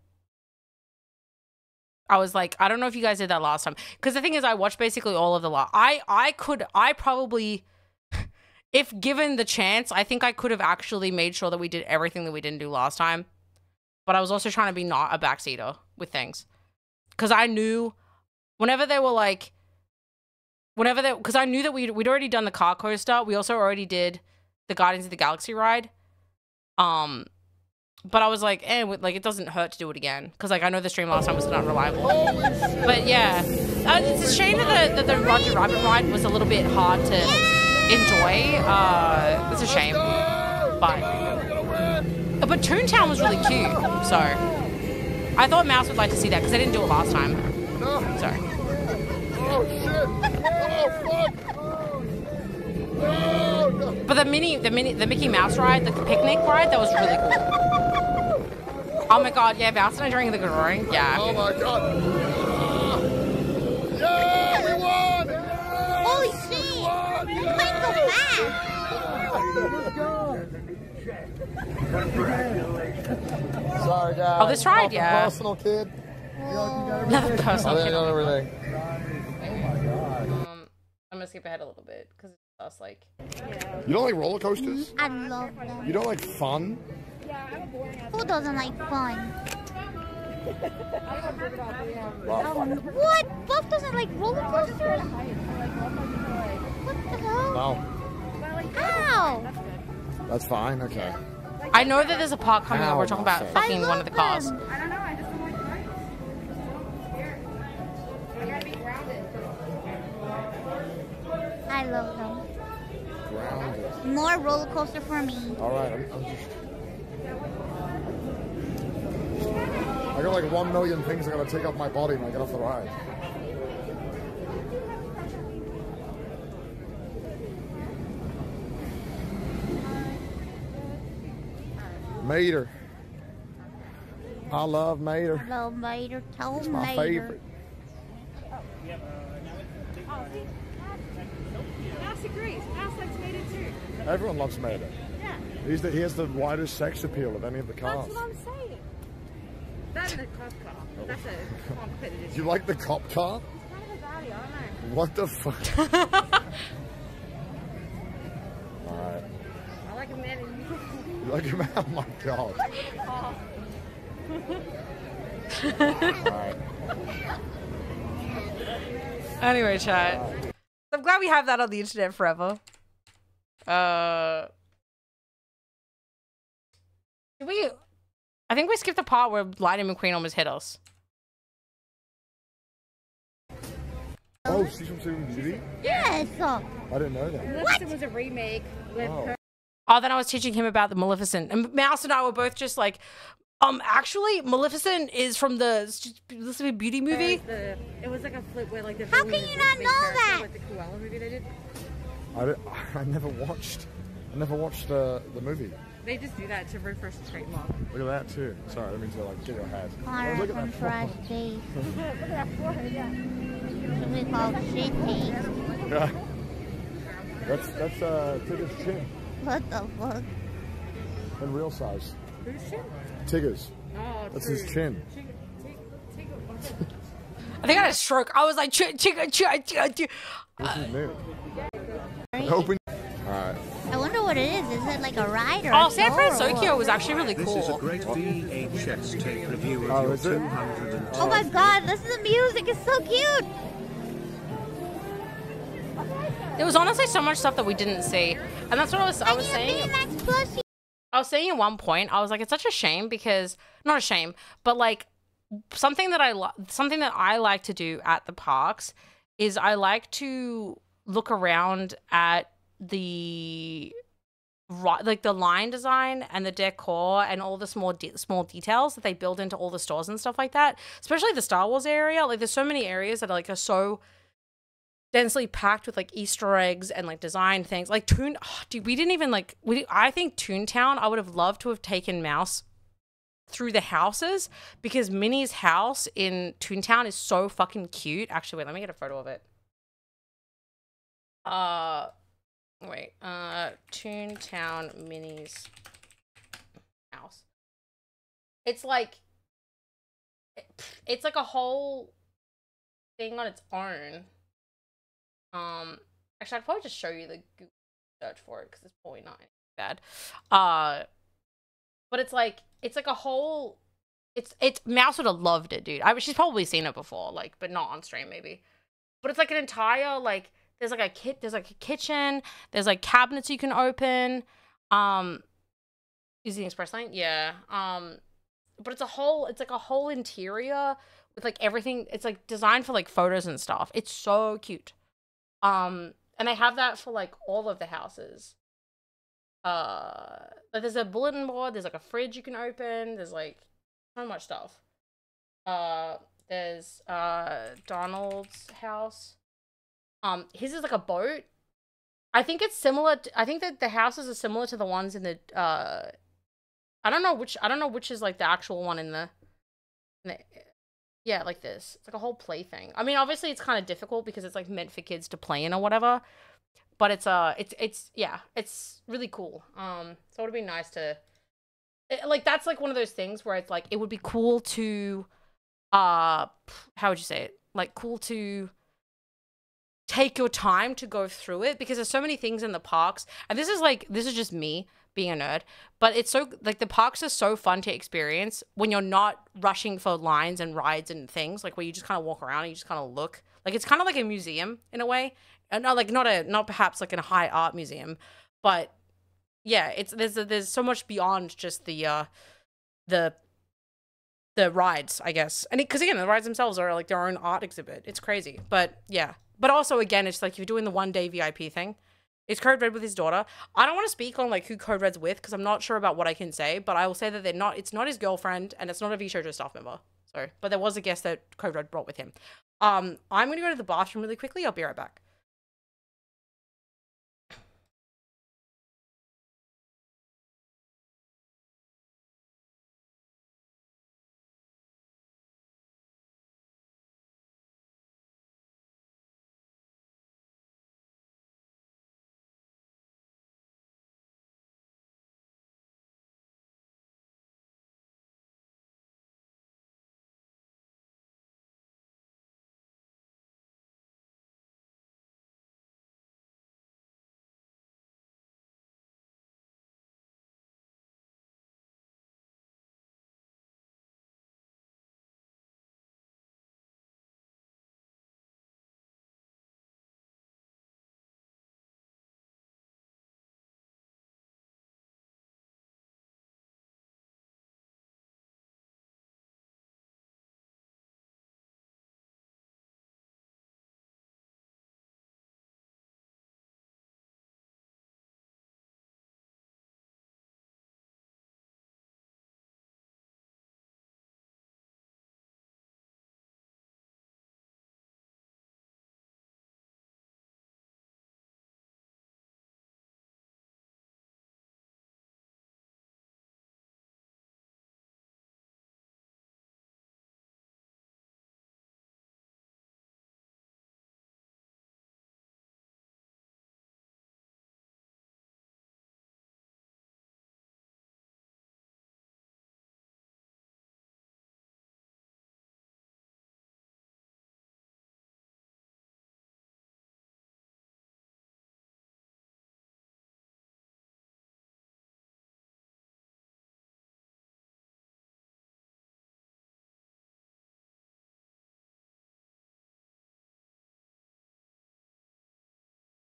I was like, I don't know if you guys did that last time, because the thing is, I watched basically all of the last. I I could I probably, [LAUGHS] if given the chance, I think I could have actually made sure that we did everything that we didn't do last time. But I was also trying to be not a backseater with things because I knew whenever they were like, whenever they, because I knew that we'd we'd already done the car coaster. We also already did the Guardians of the Galaxy ride. Um, but I was like, eh, like it doesn't hurt to do it again because like I know the stream last time was not reliable. But yeah, uh, it's a shame that the that the Roger Rabbit ride was a little bit hard to enjoy. Uh, it's a shame, but but Toontown was really cute. So I thought Mouse would like to see that because I didn't do it last time. No. Sorry. Oh shit! Oh fuck! Oh, no. But the mini, the mini, the Mickey Mouse ride, the picnic ride, that was really cool. Oh my god, yeah, Mouse and I during the drawing, yeah. Oh my god! Ah. Yeah, we won! Holy shit! You're playing so fast! Sorry, guys. Oh, this ride, yeah. Personal kid. Nothing [LAUGHS] I personal. think I kid. got everything. Um, I'm gonna skip ahead a little bit because it's us like. You don't like roller coasters? I love them. You don't like fun? Who doesn't like fun? [LAUGHS] Wow. What? Buff doesn't like roller coasters? What the hell? No. Ow! That's fine. Okay. I know that there's a part coming up. We're talking about face. fucking one of the cars. I don't know. I just don't like heights. I gotta be grounded. I love them. Grounded. More roller coaster for me. All right. I'm, I'm just. I got like one million things I gotta take off my body when I get off the ride. Mater. I love Mater. I love Mater. Tell It's my Mater. favorite. Mouse agrees. Mouse likes made too. Everyone loves Mater. Yeah. He's the, he has the widest sex appeal of any of the cars. That's what I'm saying. That's a cop car. That's a competitive. You like the cop car? Kind of a baddie, I don't know. What the fuck? [LAUGHS] Alright. I like a man in You like him? Oh my god. Alright. [LAUGHS] Anyway, chat. I'm glad we have that on the internet forever. Uh, did we? I think we skipped the part where Lightning McQueen almost hit us. Oh, she's from Sleeping Beauty? Yes. uh, I didn't know that. Maleficent was a remake with Oh. her. Oh, then I was teaching him about the Maleficent, and Mouse and I were both just like, um, actually, Maleficent is from the Sleeping Beauty movie. The, it was like a flip where like the. How can you not know that? Like the Cruella movie they did. I, [LAUGHS] I never watched. I never watched the the movie. They just do that to refresh the trademark. Look at that too. Sorry, that means to like get your head. Connor Oh, look at from that. Trash Taste. [LAUGHS] Look at that forehead, yeah. Should we call Shit Taste? Yeah. [LAUGHS] That's that's uh to Tigger's chin What the fuck? in real size. Who's shit? Tigger's. Oh, That's true. his chin. Take- take- take a- I think I had a stroke. I was like, ch- ch- ch- ch- ch- This. Right? Open. Alright. I wonder what it is. Is it like a ride or Oh, a San Francisco was actually really This is a cool. great VHS tape review of Oh, your is it? 210. Oh my god, this is the music. It's so cute. There was honestly so much stuff that we didn't see, and that's what I was. I was saying. I was saying at one point, I was like, it's such a shame because not a shame, but like something that I something that I like to do at the parks is I like to look around at the ri- like the line design and the decor and all the small de- small details that they build into all the stores and stuff like that. Especially the Star Wars area, like there's so many areas that are like are so densely packed with like Easter eggs and like design things. Like Toon, oh, dude, we didn't even like. We I think Toontown. I would have loved to have taken Mouse through the houses because Minnie's house in Toontown is so fucking cute. Actually, wait, let me get a photo of it. Uh, wait, uh, Toontown Minnie's house. It's like, it's like a whole thing on its own. Um, actually, I'd probably just show you the Google search for it because it's probably not bad. Uh, but it's like it's like a whole. It's it's Mouse would have loved it, dude. I she's probably seen it before, like, but not on stream maybe. But it's like an entire like there's like a kit there's like a kitchen there's like cabinets you can open um using express lane yeah um but it's a whole it's like a whole interior with like everything it's like designed for like photos and stuff it's so cute um and they have that for like all of the houses uh like there's a bulletin board there's like a fridge you can open there's like so much stuff Uh, there's uh Donald's house. Um, his is like a boat. I think it's similar. To, I think that the houses are similar to the ones in the. Uh, I don't know which. I don't know which is like the actual one in the. In the yeah, like this. It's like a whole play thing. I mean, obviously, it's kind of difficult because it's like meant for kids to play in or whatever. But it's uh, it's it's yeah, it's really cool. Um, so it'd be nice to, it, like, that's like one of those things where it's like it would be cool to, uh, how would you say it? Like, cool to take your time to go through it because there's so many things in the parks and this is like this is just me being a nerd but it's so like the parks are so fun to experience when you're not rushing for lines and rides and things like where you just kind of walk around and you just kind of look. Like it's kind of like a museum in a way and not like not a not perhaps like in a high art museum but yeah it's there's there's so much beyond just the uh the the rides i guess. And because again the rides themselves are like their own art exhibit. It's crazy but yeah. But also, again, it's like you're doing the one day VIP thing, it's Code Red with his daughter. I don't want to speak on like who Code Red's with because I'm not sure about what I can say, but I will say that they're not. It's not his girlfriend, and it's not a VShojo staff member. So, but there was a guest that Code Red brought with him. Um, I'm gonna go to the bathroom really quickly. I'll be right back.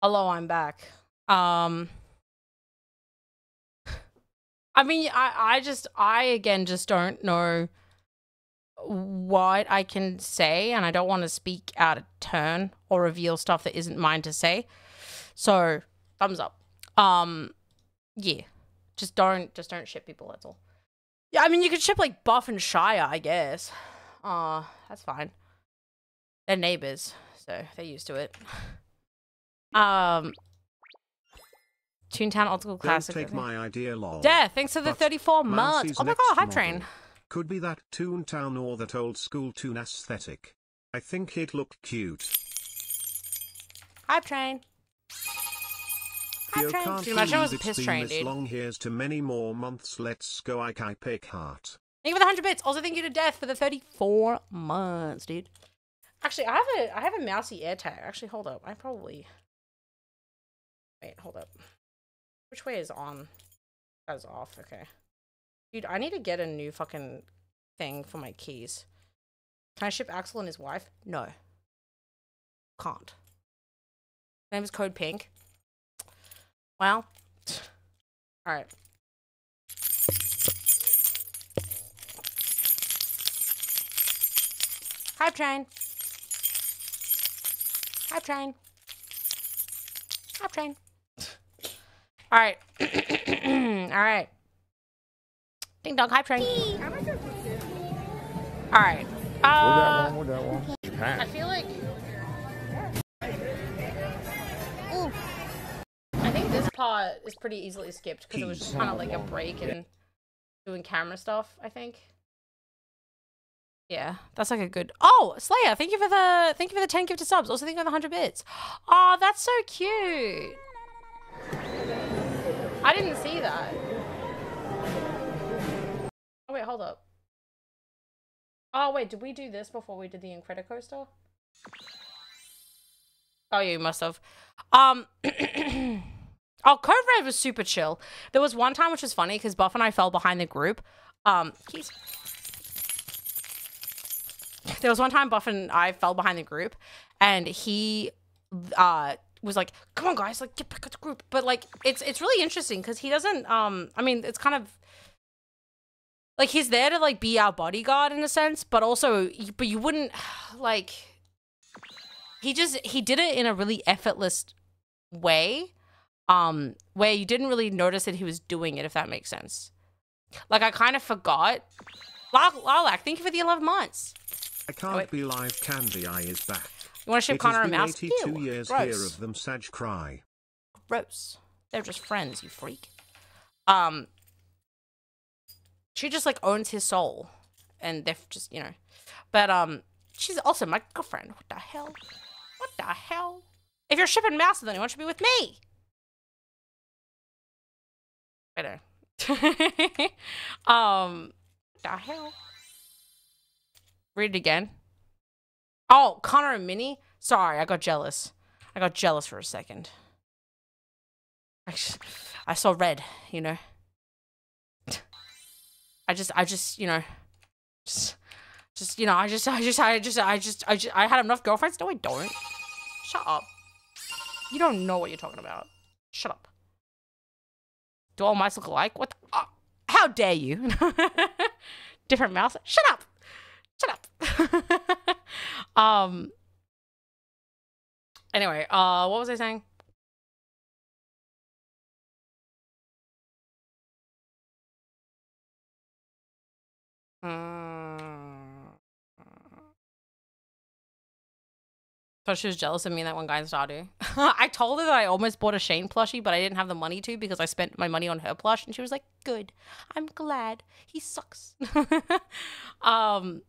Hello, I'm back. Um I mean, I I just I again just don't know what I can say and I don't want to speak out of turn or reveal stuff that isn't mine to say. So, thumbs up. Um yeah. Just don't just don't ship people, that's all. Yeah, I mean you could ship like Buff and Shia, I guess. Uh, that's fine. They're neighbors, so they're used to it. Um, Toontown Old School Don't Classic. take my idea, lol. Yeah, thanks for the But 34 months. Oh my god, Hype Train. Could be that Toontown or that old school Toon aesthetic. I think it looked cute. Hype Train. Hype Train. can't Dude, imagine it was a piss train, this dude. long. Here's to many more months. Let's go. I I pick heart. Thank you for the 100 bits. Also, thank you to Death for the 34 months, dude. Actually, I have a I have a mousy air tag. Actually, hold up. I probably Wait, hold up. Which way is on? That is off. Okay. Dude, I need to get a new fucking thing for my keys. Can I ship Axel and his wife? No. Can't. Name is Code Pink. Well. [SNIFFS] Alright. Hype train. Hype train. Hype train. All right. [CLEARS THROAT] All right. Ding dong hype train. All right. Uh, more that one, more that one. I feel like. I think this part is pretty easily skipped because it was just kind of like a break and doing camera stuff. I think. Yeah, that's like a good. Oh, Slayer, thank you for the thank you for the ten gifted subs. Also, thank you for the hundred bits. [GASPS] Oh, that's so cute. I didn't see that. Oh wait, hold up. Oh wait, did we do this before we did the Incredicoaster? Oh, you must have. Um. [CLEARS THROAT] oh, Code Red was super chill. There was one time which was funny because Buff and I fell behind the group. Um. There was one time Buff and I fell behind the group, and he, uh, was like, "Come on, guys, like get back at the group." But like, it's it's really interesting because he doesn't. Um, I mean, it's kind of like he's there to like be our bodyguard in a sense, but also, but you wouldn't [SIGHS] like. He just he did it in a really effortless way, um, where you didn't really notice that he was doing it. If that makes sense. Like I kind of forgot. Lilac, thank you for the 11 months. I can't be live. Candii Ai is back. You want to ship It Connor a mouse? 82 Ew, years gross. here of them Sag cry. Gross. They're just friends, you freak. Um, she just like owns his soul, and they're just you know, but um, she's also my girlfriend. What the hell? What the hell? If you're shipping mouse, then you want to be with me. Better. [LAUGHS] um, what the hell? Read it again. Oh, Connor and Minnie. Sorry, I got jealous. I got jealous for a second. I, just, I saw red, you know. I just, I just, you know, just, just, you know, I just, I just, I just, I just, I just, I had enough girlfriends. No, I don't. Shut up. You don't know what you're talking about. Shut up. Do all mice look alike? What? The, oh, how dare you? [LAUGHS] Different mouse. Shut up. Shut up. [LAUGHS] um. Anyway, uh, what was I saying? Mm. So she was jealous of me and that one guy in Stardew. [LAUGHS] I told her that I almost bought a Shane plushie, but I didn't have the money to because I spent my money on her plush, and she was like, "Good, I'm glad. He sucks." [LAUGHS] um,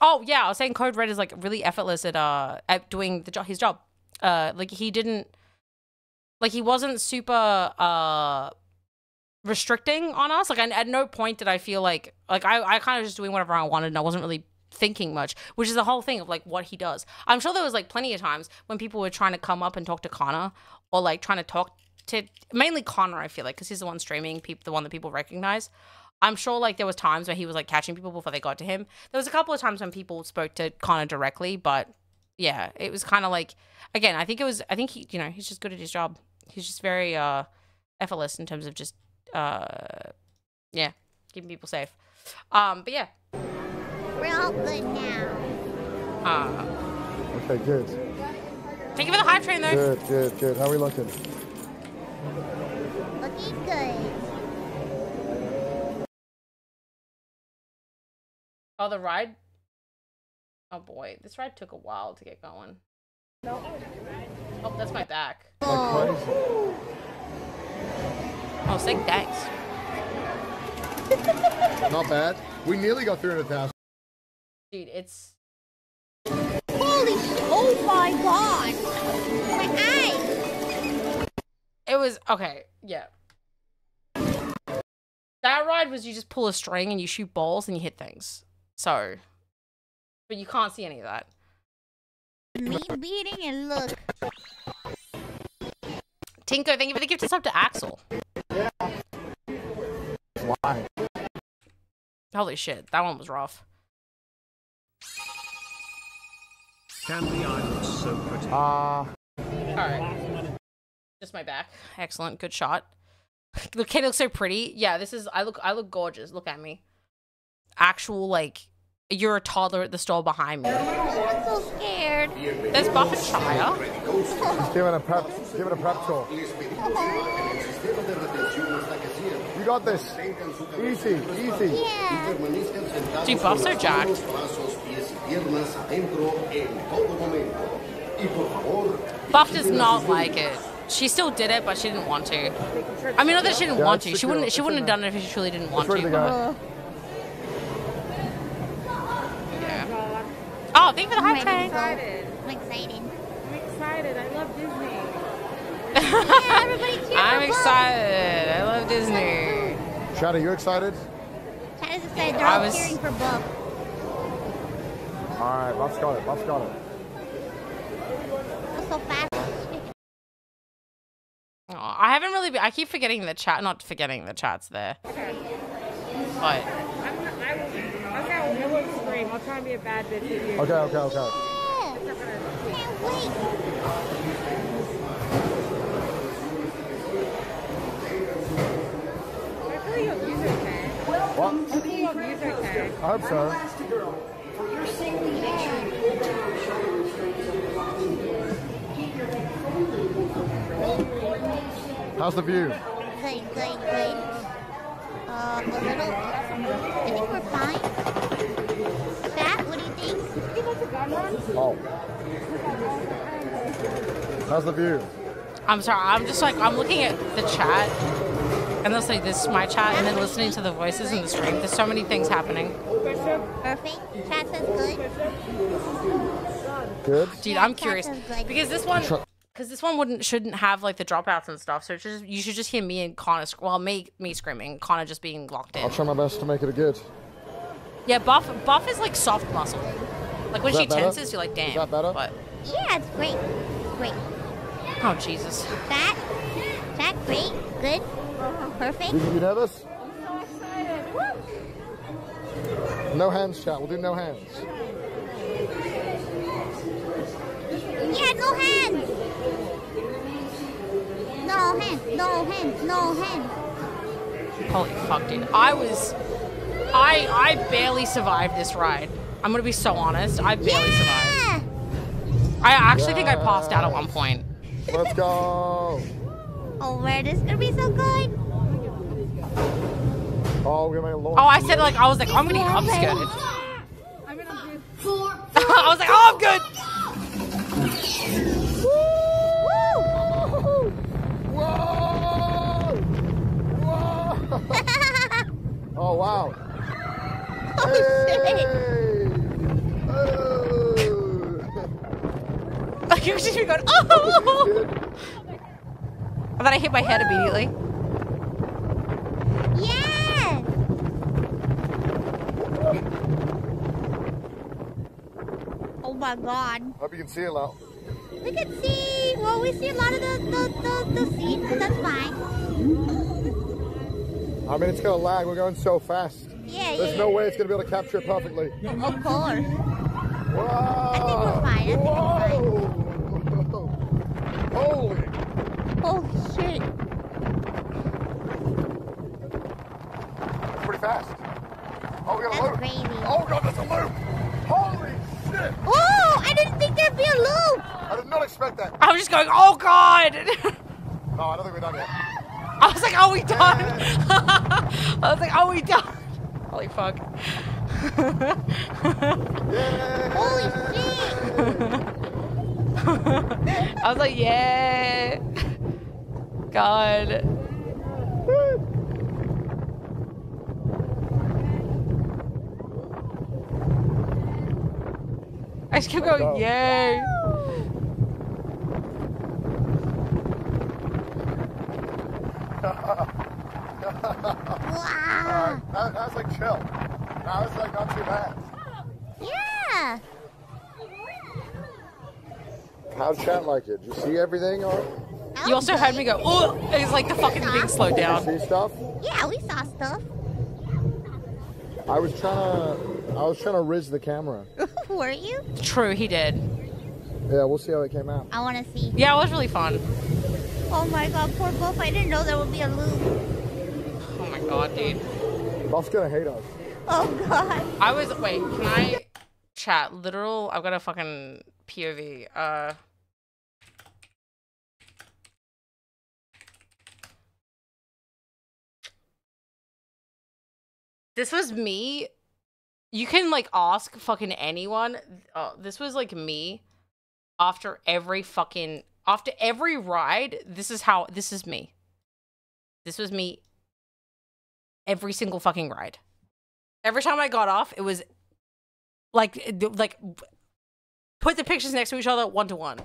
oh yeah, I was saying Code Red is like really effortless at uh at doing the job, his job. Uh, like he didn't, like he wasn't super uh restricting on us. Like I, at no point did I feel like like I I kind of just doing whatever I wanted, and I wasn't really thinking much, which is the whole thing of like what he does. I'm sure there was like plenty of times when people were trying to come up and talk to Connor or like trying to talk to mainly Connor, I feel like, because he's the one streaming, people, the one that people recognize. I'm sure like there was times where he was like catching people before they got to him. There was a couple of times when people spoke to Connor directly, but yeah, it was kind of like again, I think it was I think he, you know, he's just good at his job. He's just very uh effortless in terms of just uh yeah, keeping people safe. Um but yeah, We're all good now. uh Okay, good. thank you for the hype train though. Good, good, good. How are we looking? Looking good. Oh, the ride? Oh boy, this ride took a while to get going. No. Oh, that's my back. Like crazy. Oh, sick thanks. [LAUGHS] Not bad. We nearly got 300,000. Dude, it's Holy sh- Oh my god! My eyes! it was okay, yeah. That ride was you just pull a string and you shoot balls and you hit things. So but you can't see any of that. Me beating and look. Tinko, thank you for the gift of sub to Axel. Why? Holy shit, that one was rough. Candii Ai looks so pretty. Ah. Alright. Just my back. Excellent. Good shot. [LAUGHS] Look, Katie looks so pretty. Yeah, this is I look I look gorgeous. Look at me. Actual like You're a toddler at the stall behind me. I'm so scared. There's Buff and Shia. Just giving a prep, giving a prep talk. You got this. Easy, easy. Dude, Buff's so jacked. Buff does not like it. She still did it, but she didn't want to. I mean, not that she didn't Yeah, want to. She wouldn't. She wouldn't have done it if she truly didn't want It's to. where the guy- Yeah. Oh, thank you for the hype train. excited. I'm excited. I'm excited. I love Disney. yeah, [LAUGHS] everybody cheer I'm excited. I love Disney. Shad, are you excited? Chad is excited. They're I all was- cheering for Buff. All right, Buff's got it. Buff's got it. That's so fast. Oh, I haven't really. Be- I keep forgetting the chat. Not forgetting the chat's there. But I'm not, I will, okay, I won't scream. I'll try and be a bad bitch with you. Okay, okay, okay. Yeah. Can't wait. I feel your views are okay. What? I feel your views are okay. I hope so. How's the view? Good, good, good. Uh, a little. I think we're fine. Oh. How's the view? I'm sorry. I'm just like I'm looking at the chat, and it's like this is my chat, and then listening to the voices in the stream. There's so many things happening. Perfect. Chat says good. Good. Dude, I'm curious because this one, because this one wouldn't shouldn't have like the dropouts and stuff. So it's just you should just hear me and Connor. sc- Well, me me screaming, Connor just being locked in. I'll try my best to make it a good. Yeah, Buff Buff is like soft muscle. Like when she that better? tenses, you're like, damn. Is that better? But Yeah, it's great. Great. oh Jesus. Fat. Fat, great. Good. Perfect. You, you nervous? No hands, chat. We'll do no hands. Yeah, no hands. No hands. No hands. No hands. Holy fuck, dude. I was, I I barely survived this ride. I'm gonna be so honest. I barely survived. I actually think I passed out at one point. Let's go. Oh, man, this is gonna be so good. Oh, we're gonna make a launch. Oh, I said like I was like I'm gonna get upskirted. [LAUGHS] I was like, oh, I'm good. [LAUGHS] Oh wow. Oh, shit. [LAUGHS] Like you were just going, oh. [LAUGHS] And then I hit my head immediately. Yeah. Oh my god. Hope you can see it now. We can see, well, we see a lot of the, the, the, the scene, but that's fine. I mean, it's gonna lag. We're going so fast. Yeah, yeah, There's no way it's gonna be able to capture it perfectly. Of course. Whoa! I think we're fine. I think Whoa! Holy! Holy shit. That's pretty fast. Oh, we got a loop. crazy. Oh god, that's a loop! Holy shit! Oh, I didn't think there'd be a loop. I did not expect that. I was just going, oh god. No, I don't think we're done yet. [LAUGHS] I was like, are we done? [LAUGHS] I was like, are we done? Holy fuck. [LAUGHS] Holy shit. I was like, yeah. God. I just kept going, yay. Wow. Alright, that, that's like chill. Now it's like not too bad. Yeah. How'd chat like it? Did you see everything or You also heard me go, oh, it's like the fucking thing slowed down. Did you see stuff? Yeah, we saw stuff. I was trying to I was trying to riz the camera. [LAUGHS] Were you? True, he did. Yeah, we'll see how it came out. I want to see. Yeah, it was really fun. Oh my god, poor Buff. I didn't know there would be a loop. Oh my god, dude. Buff's gonna hate us. Oh god. I was wait, can I chat literal? I've got a fucking POV. Uh This was me. You can like ask fucking anyone. Uh, this was like me after every fucking after every ride. This is how this is me. This was me every single fucking ride. Every time I got off, it was like like put the pictures next to each other one to one.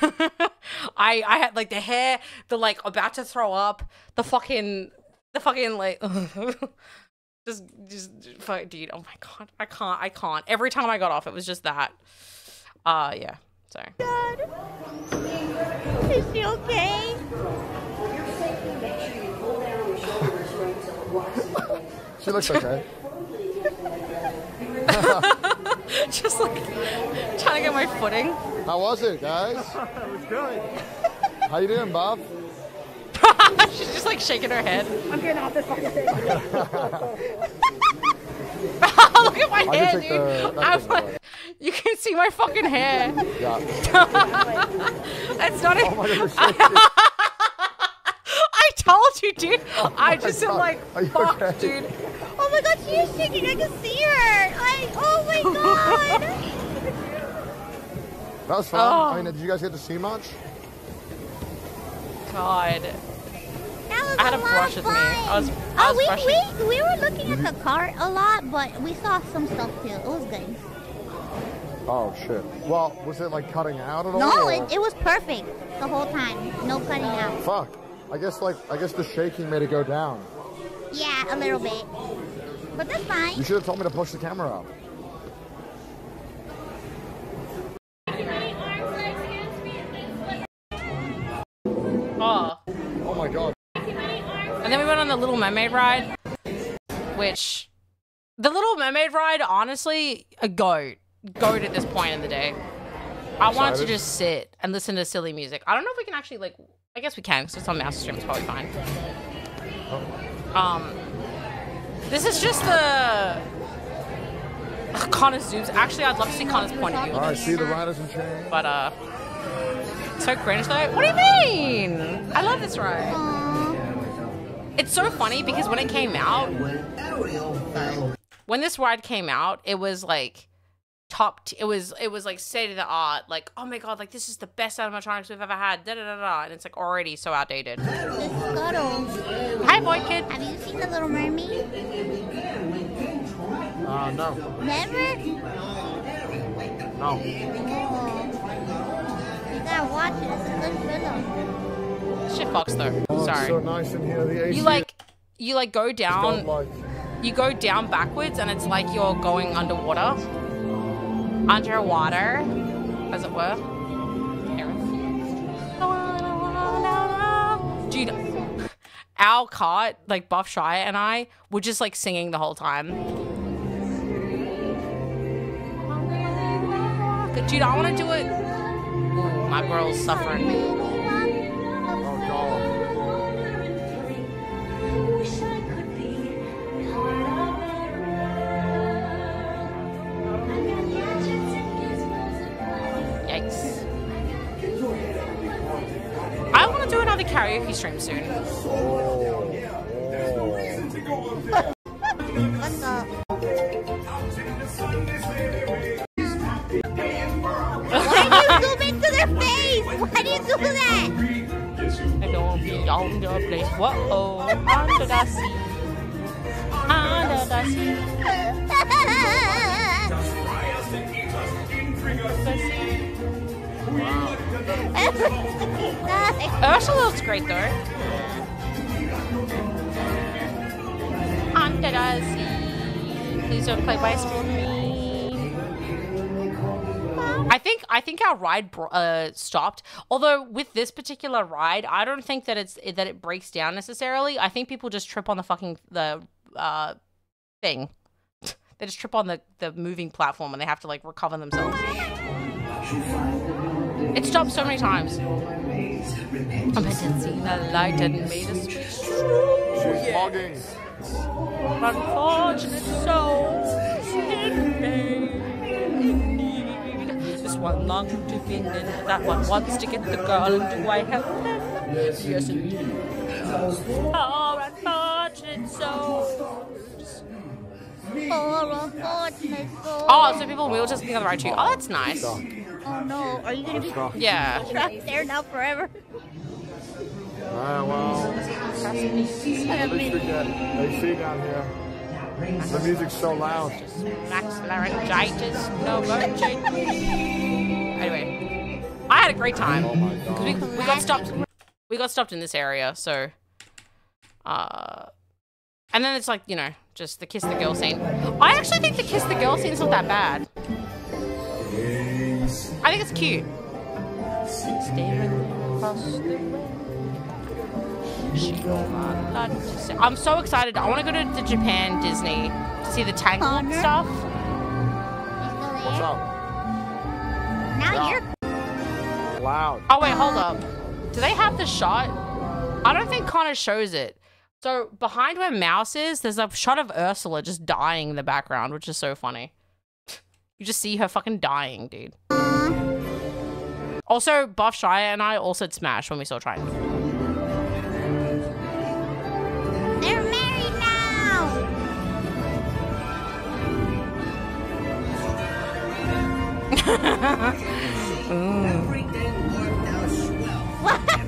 I I had like the hair, the like about to throw up, the fucking the fucking like [LAUGHS] just just fuck dude, oh my god. I can't I can't. Every time I got off it was just that. Uh yeah. Sorry. Is she okay? [LAUGHS] She looks okay. [LAUGHS] just like trying to get my footing. How was it, guys? [LAUGHS] it was good. How you doing, Bob? [LAUGHS] She's just like shaking her head. I'm getting off this fucking thing. [LAUGHS] [LAUGHS] Look at my I hair, dude. the- I'm thing like- you can see my fucking hair. Yeah. it's not. Oh my oh I told you, dude. Oh I just am like, Are fuck, okay? dude. Oh my god, she is shaking. I can see her. I. Oh my god. That was fun. Oh. I mean, oh. did you guys get to see much? God. That was I had a a lot brush of with me. fun. I was- I oh, was we, brushing- we we were looking at the cart a lot, but we saw some stuff too. It was good. Oh shit. Well, was it like cutting out at all? No, it, it was perfect the whole time. No cutting out. Fuck. I guess like I guess the shaking made it go down. Yeah, a little bit. But that's fine. You should have told me to push the camera up. Oh. Oh my god. And then we went on the Little Mermaid ride, which the Little Mermaid ride, honestly, a goat, goat at this point in the day. I wanted to just sit and listen to silly music. I don't know if we can actually like. I guess we can because it's on mouse stream. It's probably fine. Um, this is just the Connor's zooms. Actually, I'd love to see Connor's point of view. All of right, this. see the riders in chains. But uh, so cringe though. What do you mean? I love this ride. It's so funny because when it came out, when this ride came out, it was like top. T- it was it was like state of the art. Like oh my god, like this is the best animatronics we've ever had. Da da da da. And it's like already so outdated. Hi, boy kid. Have you seen the Little Mermaid? Uh, no. Never. No. Oh. You gotta watch it. It's a good film. Shit fucks though. Oh, Sorry. so nice in here. The AC you like you like go down. like. You go down backwards, and it's like you're going underwater. Underwater, as it were. Dude, our cart, like Buff Shia and I, were just like singing the whole time. Dude, I want to do it. Ooh, my girl's suffering. Into their face? Why do you do that? I don't beyond the place. Whoa, under the sea. Under the sea. [LAUGHS] [LAUGHS] Ursula looks great though. The. Please don't play with me. I think I think our ride uh, stopped. Although with this particular ride, I don't think that it's that it breaks down necessarily. I think people just trip on the fucking the uh, thing. They just trip on the the moving platform and they have to like recover themselves. It stopped so many times. Repentance seen a light and made a switch. She's vlogging. Unfortunate souls in pain. Indeed. This one longs to be in, that one wants to get the girl. Do I help them? Yes, indeed. Oh, unfortunate souls. Poor unfortunate soul. Oh, so people will just can go on the ride too. Oh, that's nice. Oh no, are you gonna be Yeah. [LAUGHS] trapped there now forever? Ah, well. At least we get AC down here. The music's so loud. Max laryngitis, no merchant. Anyway, I had a great time. 'Cause we, we got stopped. We got stopped in this area, so. Uh, and then it's like you know, just the kiss the girl scene. I actually think the kiss the girl scene's not that bad. I think it's cute. Staring across the way. She got a lot to say. I'm so excited. I want to go to the Japan Disney to see the Tangled stuff. What's up? Now you're Loud. Oh wait, hold up. Do they have the shot? I don't think Connor shows it. So behind where Mouse is, there's a shot of Ursula just dying in the background, which is so funny. You just see her fucking dying, dude. Also, Buff Shia and I also said Smash when we saw Triton. they're married now. [LAUGHS] [LAUGHS] [LAUGHS]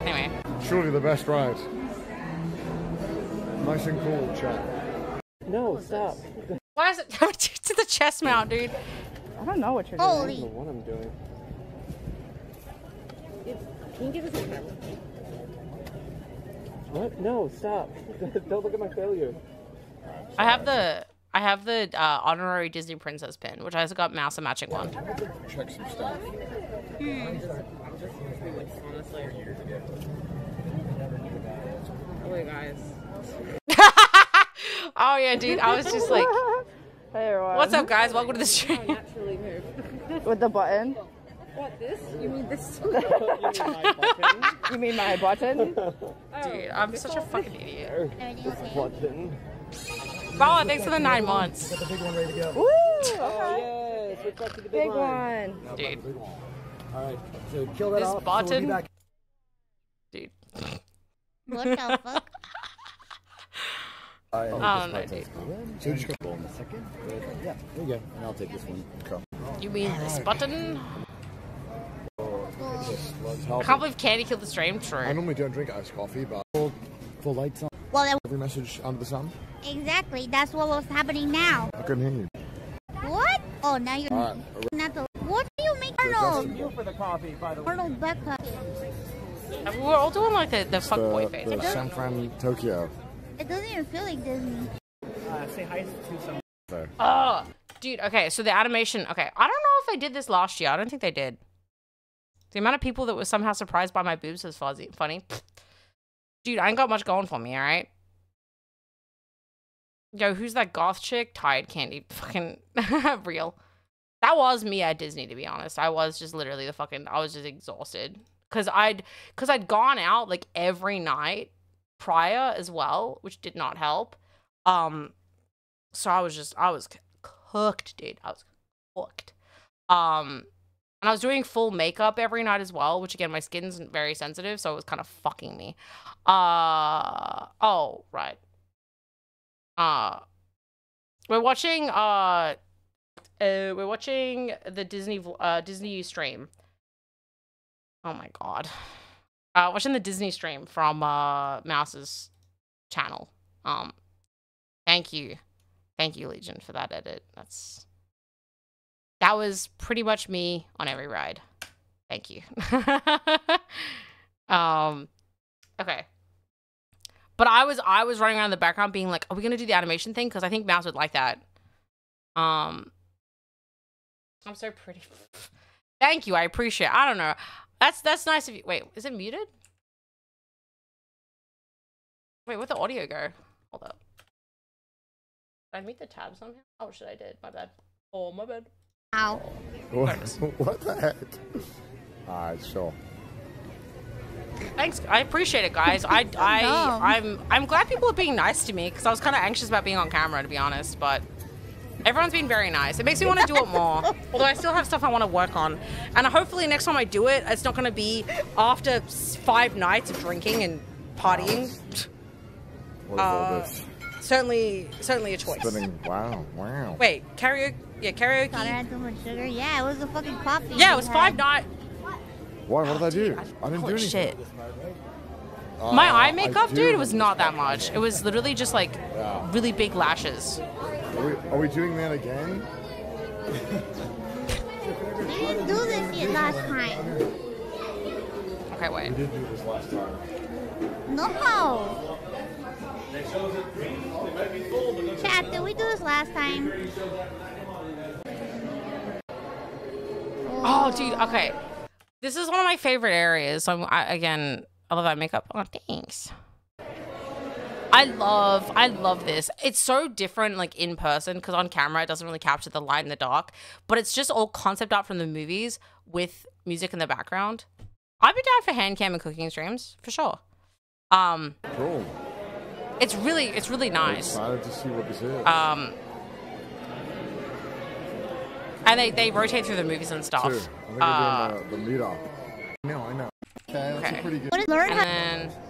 Anyway, Surely the best ride. Nice and cool, chat. No, stop. why is it [LAUGHS] to the chest mount, dude? I don't know what you're Holy. doing. I don't know what I'm doing. Can you give us a camera? What? No, stop. [LAUGHS] don't look at my failure. I have the I have the uh, honorary Disney princess pin, which I also got Mouse a matching one. Check some stuff. Oh wait, guys. [LAUGHS] Oh yeah, dude. I was just like, Hey everyone. "What's up, guys? Welcome to the [LAUGHS] oh, stream." Naturally move. With the button? What this? You mean this? [LAUGHS] You mean my button? Oh, dude, I'm such a fucking idiot. Button. Bro, thanks for the nine months. Got the big one ready to go. Woo! Oh, Okay. yeah. Switch the big, Big one. one. Dude, All right. So kill that This off. So we'll button- be back. dude. What the [LAUGHS] fuck? All right. Um, I don't know, dude. So just go in a second. Yeah. There you go. And I'll take this one. Okay. You mean this button? Let's I can't believe Candii killed the stream. True. I normally don't drink iced coffee, but Full, full lights on. Well, that, every message under the sun. exactly. That's what was happening now. I couldn't hear you. What? Oh, now you're All right. not the. What do you make Arnold? You for the coffee, by the way. Arnold Becca. We We're all doing like the, the fuck boy The, face. the San Fran Tokyo. It doesn't even feel like Disney. Uh, say hi to some. There. Oh, dude. Okay, so the animation. Okay, I don't know if they did this last year. I don't think they did. The amount of people that were somehow surprised by my boobs is fuzzy, funny. Dude, I ain't got much going for me. All right. Yo, who's that goth chick? Tired Candii. Fucking [LAUGHS] real. That was me at Disney, to be honest. I was just literally the fucking. I was just exhausted because I'd because I'd gone out like every night prior as well, which did not help. Um, so I was just I was cooked, dude. I was cooked. Um, and I was doing full makeup every night as well, which again my skin's very sensitive, so it was kind of fucking me. Uh oh, right. Uh, we're watching uh, uh we're watching the Disney uh Disney stream. Oh my god. Uh, watching the Disney stream from uh Mouse's channel. Um, thank you, thank you Legion for that edit. That's that was pretty much me on every ride. Thank you. [LAUGHS] um, okay. But I was I was running around in the background being like, "Are we gonna do the animation thing?" Because I think Mouse would like that. Um, I'm so pretty. [LAUGHS] Thank you. I appreciate. It. I don't know. That's that's nice of you. Wait, is it muted? Wait, where'd the audio go? Hold up. Did I mute the tab somehow? Oh shit, I did. My bad. Oh my bad. Ow. What, [LAUGHS] what the heck? Alright, sure. Thanks. I appreciate it, guys. I, [LAUGHS] I, No. I'm, I'm glad people are being nice to me because I was kind of anxious about being on camera, to be honest. But everyone's been very nice. It makes me want to do it [LAUGHS] more. Although I still have stuff I want to work on, and hopefully next time I do it, it's not going to be after five nights of drinking and partying. What is all Uh, this? Certainly, certainly a choice. Spinning. Wow, wow. Wait, karaoke? Yeah, karaoke. Thought I had too much sugar. Yeah, it was a fucking coffee. Yeah, it was had. five nights. Why? What did I do? I didn't do anything. shit. Uh, My eye makeup, do dude, was not that much. It was literally just like Yeah. really big lashes. Are we, are we doing that again? We didn't do this yet last time. Okay, wait. We did do this last time. No. Chat, did we do this last time? Oh, dude. Okay, this is one of my favorite areas. So I'm, I, again, I love that makeup. Oh, thanks. I love, I love this. It's so different, like in person, because on camera it doesn't really capture the light in the dark. But it's just all concept art from the movies with music in the background. I'd be down for hand cam and cooking streams for sure. Um, Cool. it's really, it's really nice. I'm nice. excited to see what this is. Um, and they, they rotate through the movies and stuff. Two. I think Uh, we're doing the, the meetup. No, I know. Okay, that's Okay. a pretty good. What is learn and how then That's-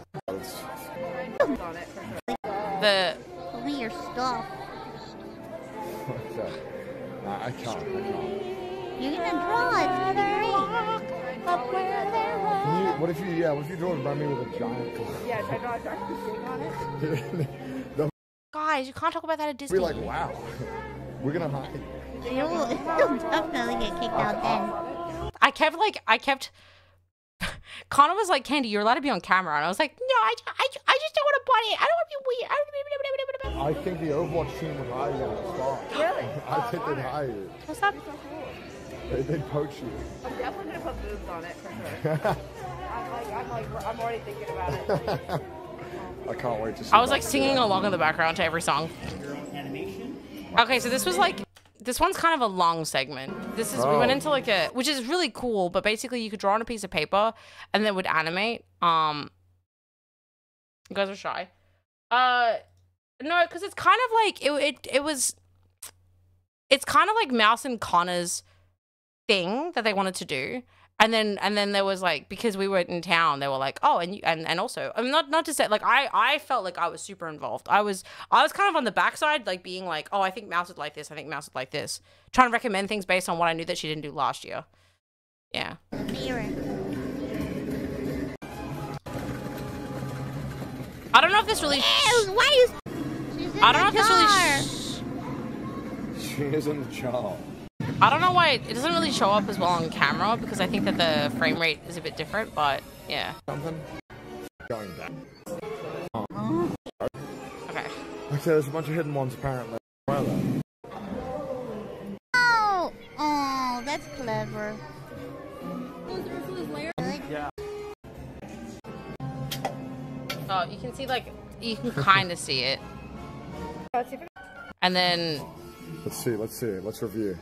the to me your stuff? okay. I, I can't. I can't. You're gonna draw. It's gonna be Can you, what if you? Yeah. What if you draw it by me with a giant? Yeah, I draw a giant on it. [LAUGHS] Guys, you can't talk about that at Disney. We're like, wow. [LAUGHS] We're gonna hide. great. You'll, you'll [LAUGHS] definitely get kicked out then. I kept like I kept. Connor was like, "Candii, you're allowed to be on camera," and I was like, "No, I, I, I just don't want to body. I don't want to be weird." I don't I think the Overwatch team would hire you on the spot. Really? [LAUGHS] I think oh, they'd hire you. What's up? They, they'd poach you. I'm definitely gonna put boobs on it for sure. [LAUGHS] I'm like, I'm like, I'm already thinking about it. [LAUGHS] I can't wait to see. I was like singing along in the background to every song. Okay, so this was like this one's kind of a long segment. This is we went Oh. into like a which is really cool, but basically you could draw on a piece of paper and then it would animate. Um You guys are shy. Uh no, because it's kind of like it it it was it's kind of like Mouse and Connor's thing that they wanted to do. And then and then there was like because we were in town, they were like, oh, and you, and and also, I mean, not not to say like I I felt like I was super involved. I was I was kind of on the backside, like being like, oh, I think Mouse would like this. I think Mouse would like this. Trying to recommend things based on what I knew that she didn't do last year. Yeah. Mirror. I don't know if this really. Ew, why you? She's in I don't know the if this really. She is in the jar. I don't know why it, it doesn't really show up as well on camera because I think that the frame rate is a bit different. But yeah. Something. Going down. Oh. Okay. Okay, there's a bunch of hidden ones apparently. Where are they? Oh, oh, that's clever. Yeah. Oh, you can see like you can kind of see [LAUGHS] oh, it, and then Let's see. Let's see. Let's review.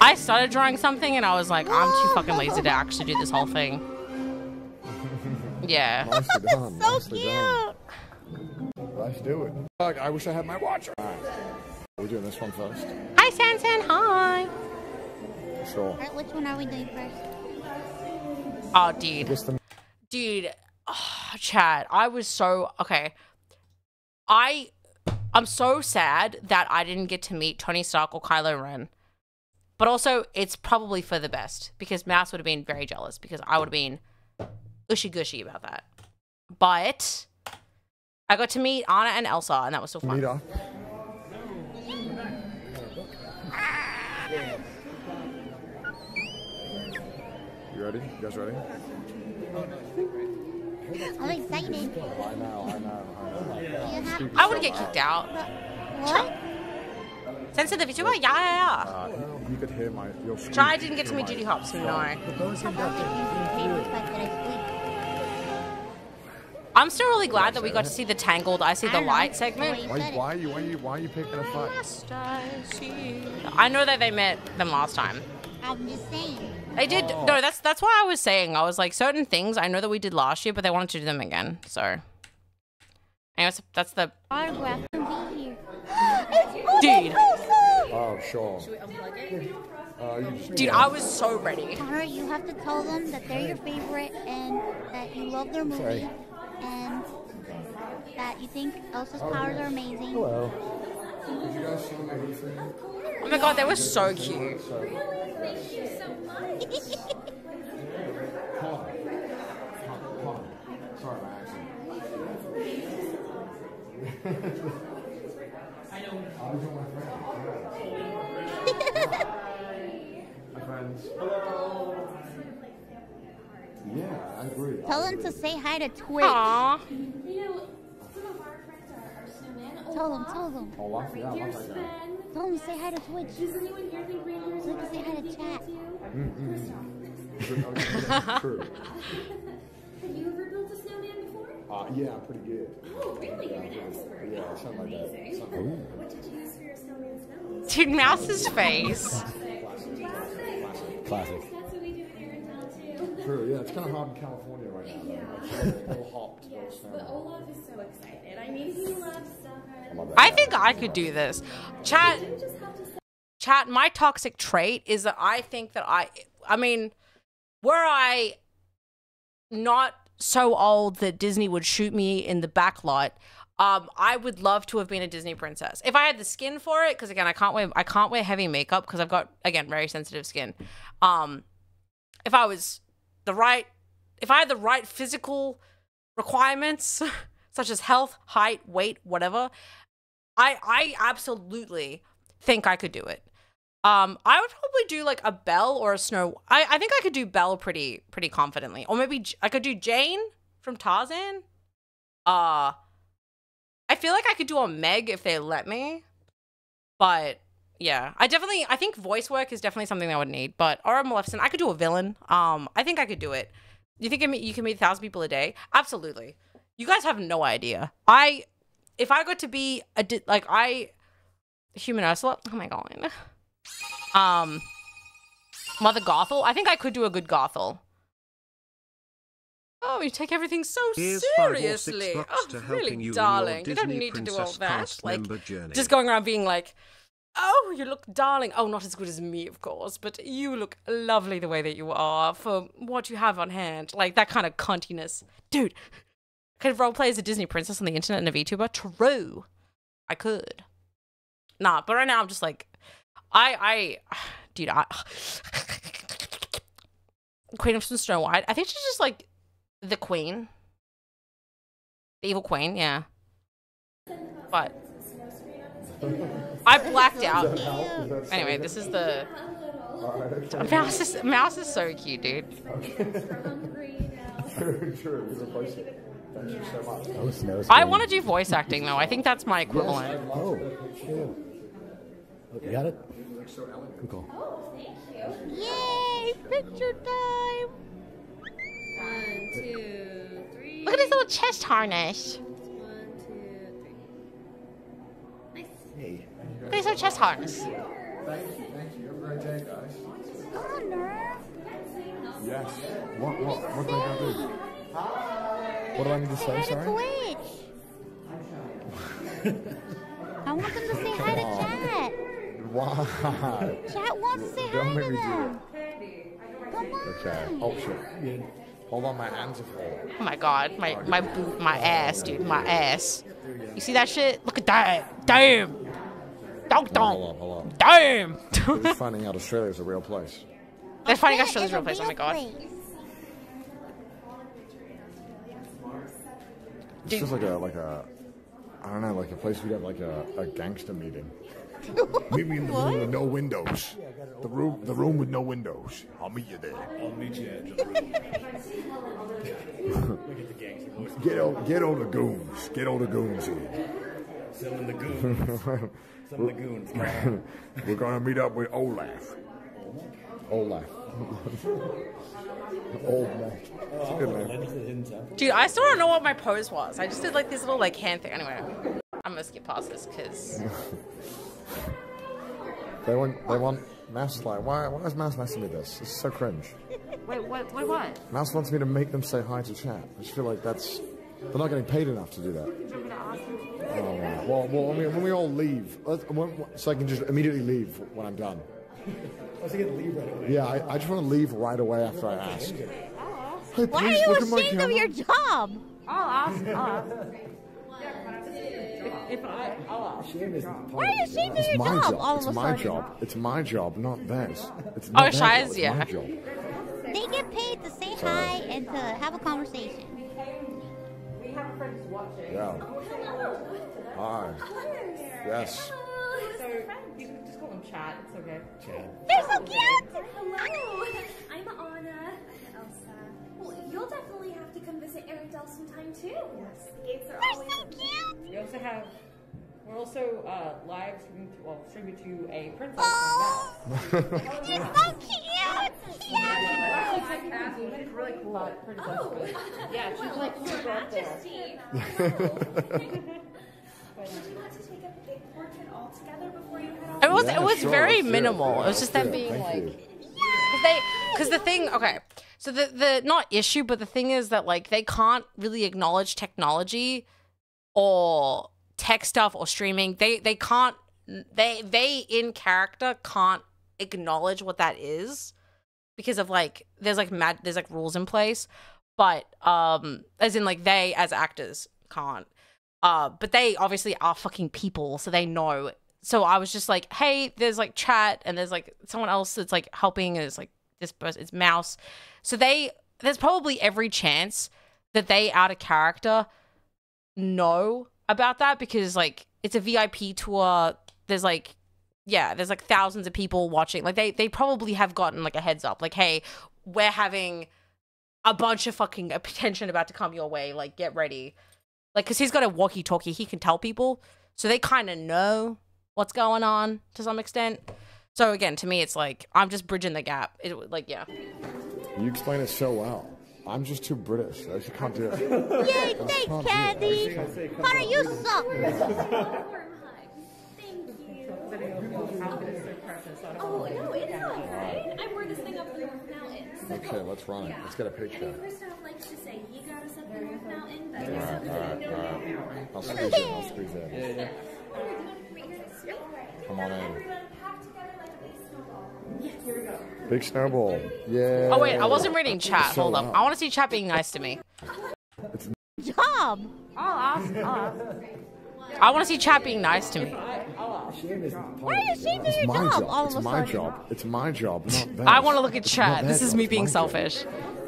I started drawing something and I was like, I'm too fucking lazy to actually do this whole thing. Yeah. [LAUGHS] Nicely done. So nicely cute. done. Let's do it. Fuck, I wish I had my watch. Alright. We're doing this one first. Hi, Sansan. Hi. Sure. Alright, which one are we doing first? Oh, dude. Dude. Oh, Chad, I was so okay. I I'm so sad that I didn't get to meet Tony Stark or Kylo Ren. But also, it's probably for the best because Mouse would have been very jealous because I would have been ushy gushy about that. But I got to meet Anna and Elsa, and that was so fun. meet up. You ready? You guys ready? I'm excited. I know, I know, I know. You have- Speak I would so get kicked out. What? Sensitive VTuber? Yeah, yeah, yeah. Uh, you could hear my your squeak Try didn't get to through meet Judy Hopps, no. How about if you paper cut that I I'm still really glad that we got to see the Tangled I See the Light segment. Why, why are you why are you why are you picking a fight? I know that they met them last time. I'm just saying. They did. Oh. No, that's that's why I was saying. I was like certain things I know that we did last year, but they wanted to do them again. So, anyways, that's the Autograph can be here. dude. Oh, sure. Uh, you just- Dude, I was so ready. Connor, you have to tell them that they're your favorite and that you love their movie Sorry. and that you think Elsa's powers are amazing. Hello. Did you guys see my recent? Oh my god, they were so cute. [LAUGHS] Sorry, my accent. I know. I was with my friend. My friends. Yeah, I agree. Tell them to say hi to Twitch. Aw. Tell them, tell them. Oh, watch yeah, watch that guy. Tell them to say hi to Twitch. Does anyone So they can say hi to chat. Mm-mm. True. [LAUGHS] Have you ever built a snowman before? Uh, yeah, I'm pretty good. Oh, really? You're an expert. Yeah, something like that. Something. What did you use for your snowman snow? Dude, Mouse's face. Classic. That's what we do in town too. True, yeah, it's kind of hot in California right now. Yeah. It's a little hot, Yes, but Olaf is so excited. I mean, he loves stuff. I think I could do this. Chat, chat. My toxic trait is that I think that I. I mean, were I not so old that Disney would shoot me in the back lot, um, I would love to have been a Disney princess if I had the skin for it. Because again, I can't wear I can't wear heavy makeup because I've got again very sensitive skin. Um, if I was the right, if I had the right physical requirements, [LAUGHS] such as health, height, weight, whatever, I I absolutely think I could do it. Um, I would probably do like a Belle or a Snow. I, I think I could do Belle pretty pretty confidently, or maybe J- I could do Jane from Tarzan. Uh, I feel like I could do a Meg if they let me, but yeah, I definitely I think voice work is definitely something I would need. But or a Maleficent, I could do a villain. Um, I think I could do it. You think you can meet a thousand people a day? Absolutely. You guys have no idea. I if I got to be a di- like I human Ursula. Oh my god. Um, Mother Gothel. I think I could do a good Gothel. Oh, you take everything so Here's five or six seriously. Oh, really, you darling. You don't need to do all that. Like, journey. just going around being like, "Oh, you look darling." Oh, not as good as me, of course, but you look lovely the way that you are for what you have on hand. Like that kind of cuntiness, dude. Could roleplay as a Disney princess on the internet and a VTuber? True, I could. Nah, but right now I'm just like, I, I, [SIGHS] dude, I. [SIGHS] Queen of Snow White. I think she's just like the queen, the evil queen. Yeah, but I blacked out. Anyway, this is the [LAUGHS] mouse. Is mouse is so cute, dude. [LAUGHS] True, true. We replace. Thank you so much. Oh, I want to do voice acting though. I think that's my equivalent. Oh, cool. Oh, you got it? Cool, cool. Oh, Yay! Picture time! One, two, three. Look at his little chest harness. One, two, three. Nice. Hey. Look at his little chest harness. Thank you, thank you. Have a great day, guys. Connor! Yes. What, what, what do I gotta do? What do I need to say, Hi to sorry? Twitch! I want them to say hi to on. chat. Why? Chat wants to say Don't hi to them. Come on. Okay. Oh, shit. Hold on, my hands are full. Oh my god, my my boot, my ass, dude, my ass. You see that shit? Look at that. Damn. Dong Hold dong. on, hold on. Damn. We're [LAUGHS] finding out Australia's a real place. They're finding That Australia's is a real place. Oh my god. place. It's just like a, like a, I don't know, like a place we'd have like a, a gangster meeting. [LAUGHS] Meet me in the room with no windows. The room, the room with no windows. I'll meet you there. I'll meet you at the room. [LAUGHS] Look at the. Get all, get all the goons. [LAUGHS] Get all the goons here. Summon the goons. Summon the goons. We're gonna meet up with Olaf. Olaf. Old neck. [LAUGHS] It's a good name. Dude, I still don't know what my pose was. I just did like this little like hand thing. Anyway, I'm gonna skip past this because [LAUGHS] They want they want Mouse like why why is Mouse messing with this? This is so cringe. Wait, what? Wait, what? Mouse wants me to make them say hi to chat. I just feel like that's they're not getting paid enough to do that. Oh, right. well, well, when we, when we all leave, uh, when- so I can just immediately leave when I'm done. I was thinking leave right away. Yeah, I, I just want to leave right away after I ask. Hey, Why are please you look at my ashamed of camera. your job? I'll ask. I'll ask. [LAUGHS] If I, I'll ask. Why are you ashamed of It's your my job? job. All It's of a my sudden? job. It's my job, not theirs. It's Oh, not their job, Shia's- it's yeah. my job. They get paid to say Sorry. hi and to have a conversation. We have friends watching. Yeah. [LAUGHS] Hi. Yes. So you can just call them chat. It's okay. Chat. They're so cute! Hello, I'm Anna. Elsa. Well, you'll definitely have to come visit Arendelle sometime too. Yes, the gates are always so cute. We also have. We're also uh, live streaming to well streaming to a princess. Oh, on you're so cute! Actually, technically, Zena's really cool princess. Oh. Yeah, she's like Your super up there. Majesty. Hello. Did you want to take a big portrait all before you head off? it was Yeah, it was sure, very let's do it. minimal. Yeah, it was just them being Thank like. Cause they, because the thing, okay, so the the not issue, but the thing is that like they can't really acknowledge technology or tech stuff or streaming. They they can't they they in character can't acknowledge what that is because of like there's like mad there's like rules in place, but um as in like they as actors can't. Uh, but they obviously are fucking people, so they know. So I was just like, hey, there's like chat, and there's like someone else that's like helping, and it's like this person, it's Mouse. So they, there's probably every chance that they out of character know about that because like it's a VIP tour. There's like, yeah, there's like thousands of people watching. Like they, they probably have gotten like a heads up, like, hey, we're having a bunch of fucking attention about to come your way. Like, get ready. Like, because he's got a walkie talkie, he can tell people. So they kind of know what's going on to some extent. So again, to me, it's like, I'm just bridging the gap. It, like, yeah. You explain it so well. I'm just too British. I just can't do it. [LAUGHS] Yay, thanks, can't do it. Candii! Hunter, you suck! [LAUGHS] Oh, no, it's not right. I wore this thing up the North Mountains. Okay, let's run it. Let's get a picture. mean, Kristoff likes to say he got us up the North Mountain, but All right, all right, all right. I'll squeeze [LAUGHS] in. I'll squeeze in. We're doing Come on in. Everyone packed together like a big snowball. Yes. Here we go. Big snowball. Yeah. Oh, wait, I wasn't reading chat. So Hold up. I want to see chat being nice to me. Job! I'll ask. I'll ask. I want to see chat being nice to me. Why are you ashamed your my job? job. All It's of a my sudden? job. It's my job, not [LAUGHS] theirs. I want to look at It's chat. This is job, me it's being my job. selfish.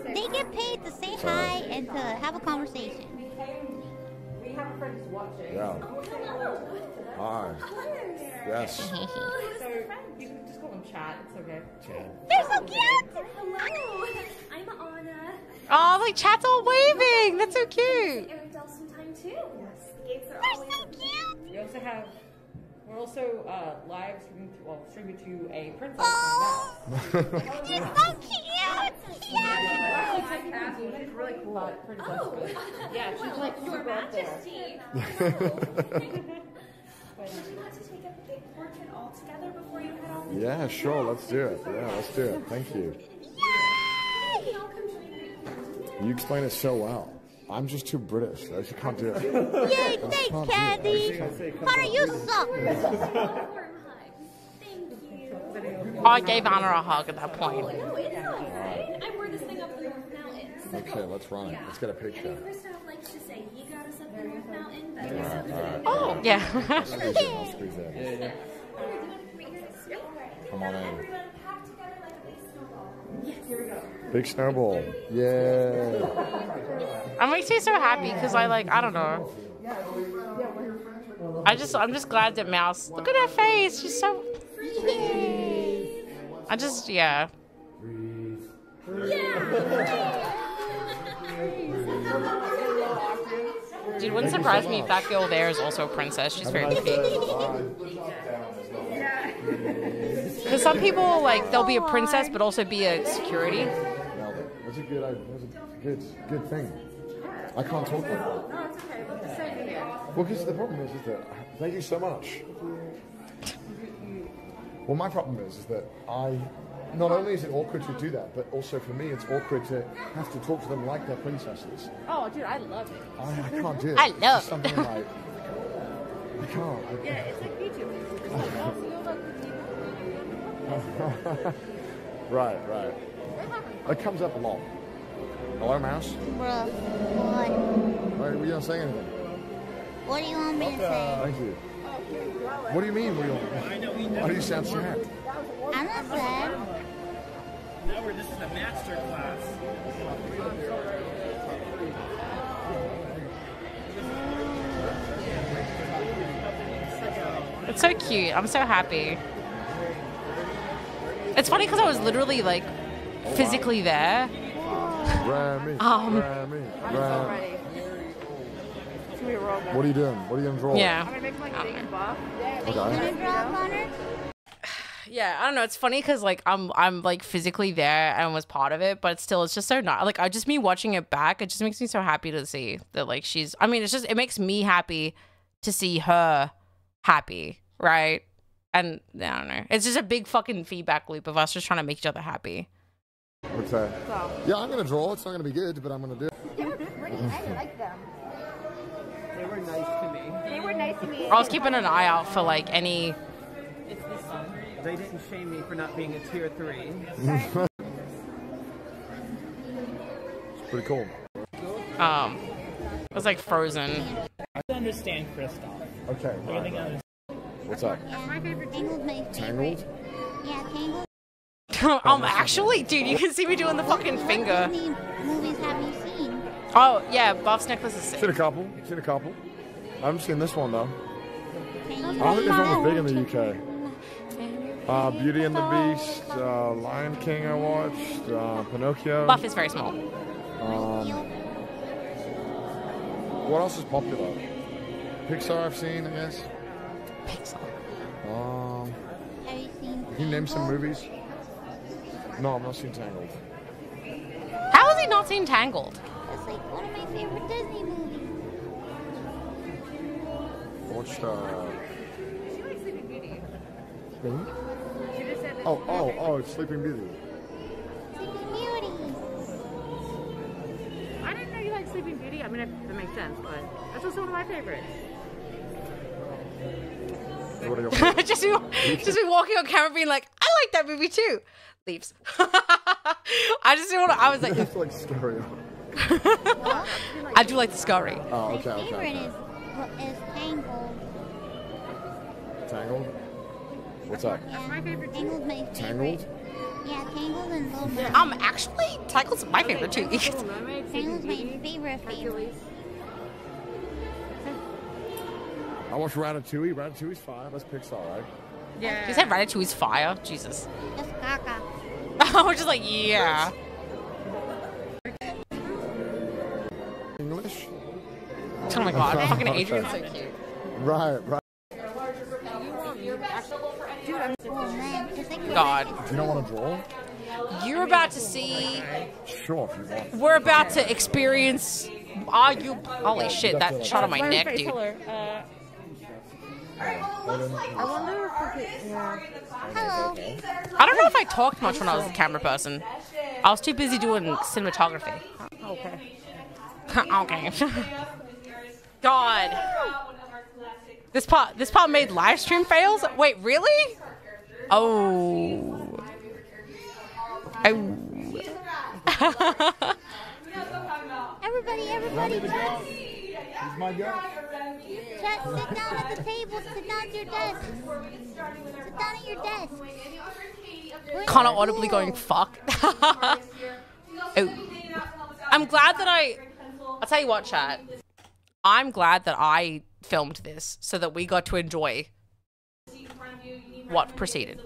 They get paid to say Sorry. hi and to have a conversation. We have friends watching. Yeah. Hi. Yes. [LAUGHS] So you can just call them chat. It's okay. Chat. They're so cute! Hello, I'm Anna. Oh, like chat's all waving. That's so cute. Arendelle sometime too. They're so cute! We also have. We're also uh, live streaming to well streaming to a princess. Oh, you're so cute! Actually, technically, Zena's really cool at princess. Oh. but- Yeah, she's like Your super up there. Majesty. [LAUGHS] Hello. Did you want to take a big portrait all together before you head off? Yeah, sure. Let's do it. Yeah, let's do it. Thank you. Yay! Y'all come join me. You explain it so well. I'm just too British. I just can't do it. Yay, can't thanks, do it. Candii! Hunter, you suck! Warm hug. Thank you. I gave Anna a hug at that point. No, it's not right. I wore this thing up the North Mountains. Okay, let's run it. Let's get a picture. mean, Kristoff likes to say he got us up the North Mountain, but All right, all right. Oh, yeah. I'll squeeze in. I'll squeeze in. we're doing great. Sweet. Come on in. Big snowball. Yeah. I'm me so happy because I like I don't know. I just I'm just glad that Mouse. Look at her face. She's so. I just yeah. Dude, wouldn't surprise me if that girl there is also a princess. She's very pretty. Because some people like they'll be a princess but also be a security. Nailed it. That's a good. idea. That's a good, good thing. I can't talk like that. No, it's okay. It's the same here. Well, because the problem is, is that thank you so much. Well, my problem is, is that I not only is it awkward to do that, but also for me, it's awkward to have to talk to them like they're princesses. Oh, dude, I love it. I, I can't do [LAUGHS] it. I It's love just something like I can't. I- Yeah, it's like YouTube. It's like, oh, [LAUGHS] right, right. It comes up a lot. Hello, mouse. Bruh, what? Why are you not saying anything? What do you want me to say? Thank you. What do you mean? What do you, why do you sound sad? I'm not sad. Now we're, this is a master class. It's so cute. I'm so happy. It's funny because I was literally like physically there. Um, I'm so ready. It's gonna be real good. What are you doing? What are you gonna draw? Yeah. I'm gonna make like big buff. Are you Okay. gonna draw, Connor? Yeah, I don't know. It's funny because like I'm I'm like physically there and was part of it, but still, it's just so not like I just me watching it back. It just makes me so happy to see that like she's. I mean, it's just it makes me happy to see her happy, right? And I don't know. It's just a big fucking feedback loop of us just trying to make each other happy. What's that? Yeah, I'm gonna draw. It's not gonna be good, but I'm gonna do it. They were pretty. I like them. They were nice to me. They were nice to me. I was keeping an eye out for like any. It's this one. They didn't shame me for not being a tier three. It's pretty cool. Um, it was like Frozen. I understand Kristoff. Okay. Everything else. What's up? Yeah, my favorite. Tangled's my favorite. Tangled? Yeah, Tangled. [LAUGHS] um, actually, dude, you can see me doing the fucking What finger. Disney movies have you seen? Oh yeah, Buff's necklace is sick. Seen a couple. Seen a couple. I haven't seen this one though. I don't think this one was big in the UK. Uh, Beauty and the Beast, uh, Lion King I watched, uh, Pinocchio. Buff is very small. Um, what else is popular? Pixar I've seen, I guess. Pixar. Um, Have can you name some movies? No, I've not seen Tangled. How has he not seen Tangled? That's like one of my favorite Disney movies. I watched, uh, She likes Sleeping Beauty. Really? She just said. Oh, oh, oh, it's Sleeping Beauty. Sleeping Beauty. I didn't know you liked Sleeping Beauty. I mean, that that makes sense, but that's also one of my favorites. What do you [LAUGHS] just be, [LAUGHS] just be walking on camera being like, I like that movie too. Leaves. [LAUGHS] I just didn't want to. I was like, It's like stereo. I do like the scurry. Oh, My okay, okay. favorite okay. is is Tangled. Tangled? What's up? Yeah, my favorite too. Tangled's my favorite. Tangled? Yeah, Tangled and Little Mermaid. Um, actually, Tangled's my favorite too. Little Mermaid, Tangled's my favorite favorite. I watched Ratatouille. Ratatouille's fine. That's Pixar, right? Yeah. you said Ratatouille's fire. Jesus. Just Gaga. [LAUGHS] I was just like, yeah. English? Oh my god, [LAUGHS] fucking Adrian's so cute. Right, right. Man, just like God. Do you not want to draw? You're about to see. Sure, if you want. We're about to experience. Are you? Holy shit! That shot on my My neck, face dude. Color, I wonder if we could. Yeah. Hello. I don't know if I talked much when I was a camera person. I was too busy doing cinematography. Okay. [LAUGHS] okay. God. This part this part made live stream fails? Wait, really? Oh. Oh. [LAUGHS] [LAUGHS] Everybody, everybody, chat, He's my guy. chat, sit down at the table, sit down at your desk. Sit down at your desk. We're in Connor audibly going, fuck. [LAUGHS] oh. I'm glad that I. I'll tell you what, chat. I'm glad that I filmed this so that we got to enjoy what proceeded.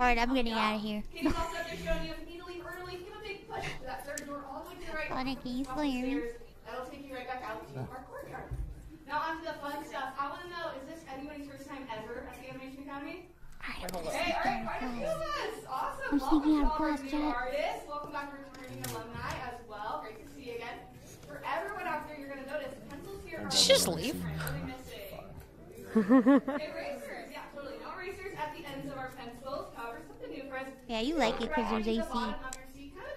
Alright, I'm getting out of here. Connor, can you still hear me? That'll take you right back out to our courtyard. Now onto the fun stuff. I want to know, is this anybody's first time ever at the Animation Academy? Alright, Hey, all right, quite a few of us. Awesome. I'm Welcome sneaking to out of all our class, new Jack. artists. Welcome back returning alumni as well. Great to see you again. For everyone out there, you're going to notice pencils here are Did she just leave? really missing. [LAUGHS] Erasers, yeah, totally. No erasers at the ends of our pencils. However, something new for us. Yeah, you like it because there's onto the AC.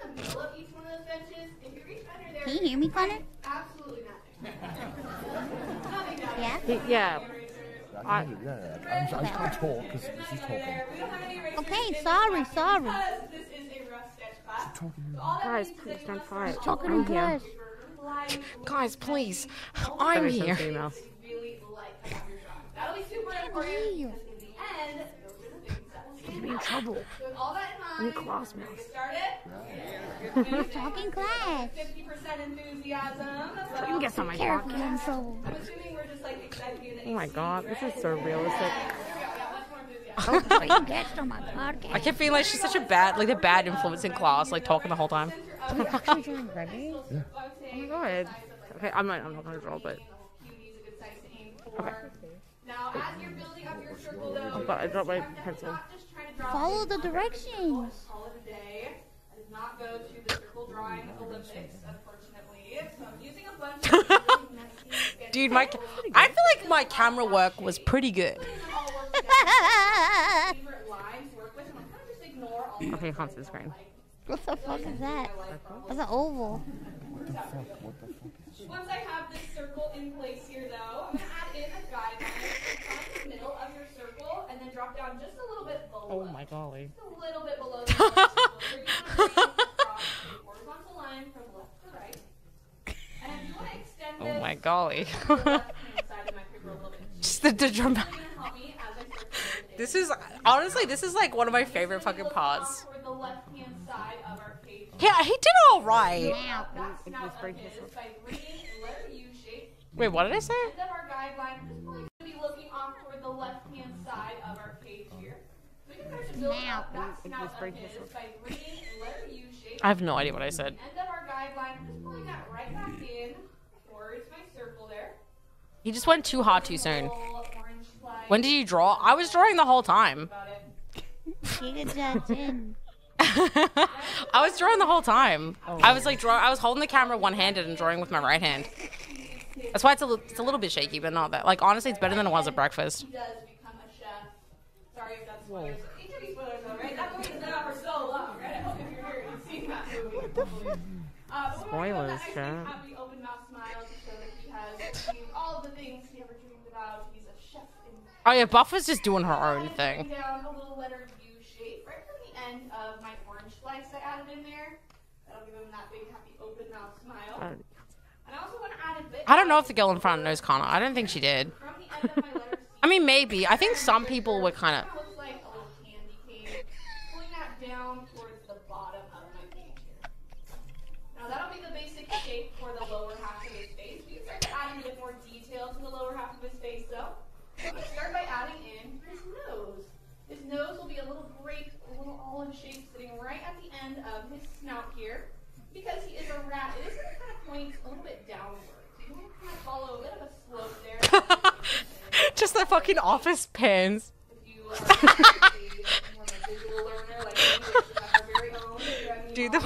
In the middle of each one of those benches. If you reach under there, Can you hear me, Connor? Absolutely nothing. [LAUGHS] nothing Yeah. Yeah. I, yeah, yeah. I'm, I can't talk because she's talking. Okay, sorry, sorry. This is a rough sketch class. Guys, please don't fight. Talking I'm in here. class. Guys, please. I'm here. Really like to have your drawing. That'll be super important because in the end, those are the things that will stand Be in trouble. So with all that in In mind, class, we're mouse. gonna get started. Talking class. 50% enthusiasm. That's You can get some of my Careful, podcast. I'm so. I'm assuming we're just like excited to be in the Oh my god, this is so realistic. There we go. Yeah, much. Oh, you guessed on my podcast. I kept feeling like she's such a bad, like a bad influence in class, like talking the whole time. Are you actually doing Greggy? Oh my god. Okay, I'm not, I'm not gonna draw, but. Okay. Now, as you're building up your circle, though, Oh god, I dropped my pencil. Just trying to draw Follow the directions. call it a day. I did not go to the circle drawing Olympics, unfortunately. So I'm using a bunch of really messy Dude, my, ca- I feel like my camera work was pretty good. favorite lines to work with, and I kind of just ignore all the Okay, constant screen. What the fuck is that? That's an oval. Once I have this circle in place here, though, I'm going to add in a guideline. Find the middle of your circle and then drop down just a little bit below. Oh my golly. Just a little bit below the circle. You're going to draw a horizontal line from left to right. And if you want to extend Oh this my golly. to left-hand side of my [LAUGHS] paper a little bit, Just the, the drum. it's going to help me as I circulate This is honestly, this is like one of my favorite fucking parts. toward the left-hand side of our page. Yeah, he did all right. That's now of his by reading letter U shape. Wait, what did I say? End of our guideline, we're just probably going to be looking off toward the left-hand side of our page here. We can start to build up that snout of his by reading letter U shape. I have no idea what I said. End of our guideline, we're just pulling that right back in towards my circle there. He just went too hot too soon. Little orange flag. When did you draw? I was drawing the whole time. Giga Judge in. I was drawing the whole time. I was like drawing. I was holding the camera one-handed and drawing with my right hand. That's why it's a, li- it's a little bit shaky, but not that. Like honestly, it's better than it was at breakfast. He does become a chef. Sorry if that's spoilers. Each of these spoilers, though, right? That movie's been out for so long, right? I hope if you're here, you've seen that movie. Uh, but we wanna give him Spoilers, that nice, happy, open mouth smile to show that he has achieved all the things he ever dreamed about. He's a chef in Oh yeah, Buff was just doing her own thing. down a little letter U shape right from the end of my orange slice I added in there. That'll give him that big, happy, open mouth smile. Uh, And I also want to add a bit I don't know if the girl in front knows Connor. I don't think she did. from the end of my letter C. I mean, maybe. I think some people were kind of. Kinda looks like a little candy cane. Pulling that down towards the bottom of my page here. Now that'll be the basic shape for the lower half of his face. We can start to add a bit more detail to the lower half of his face though. So I'm gonna start by adding in his nose. His nose will be a little grape, a little olive shape sitting right at the end of his snout here. Because he is a rat, it is gonna kind of point a little bit downwards. You want to kind of follow a bit of a slope there. Just the fucking office pins. Dude, the,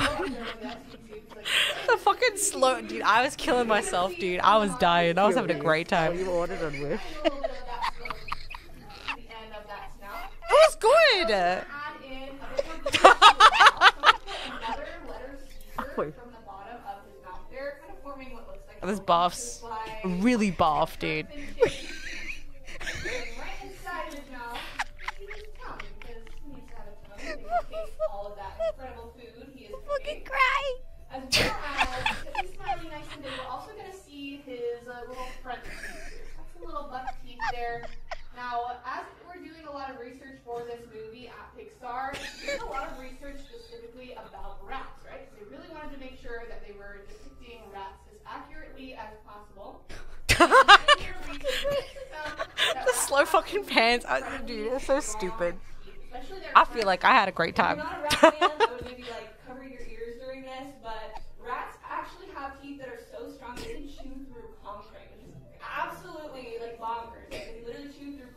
the fucking slow. Dude, I was killing myself, dude. I was dying. I was having a great time. You ordered on Wish. It was good. This buffs. Really buff, dude. Fucking cry. As well as, because he's smiling nice and big, we're also going to see his uh, little front teeth. Got some little buck teeth there. Now, as we're doing a lot of research for this movie at Pixar, did a lot of research specifically about rats, right? So they really wanted to make sure that they were depicting rats as accurately as possible. [LAUGHS] The slow fucking pants. I, dude, it's so stupid. I feel like I had a great time. This, but rats actually have teeth that are so strong they can chew through concrete, which is absolutely like bonkers. They can literally chew through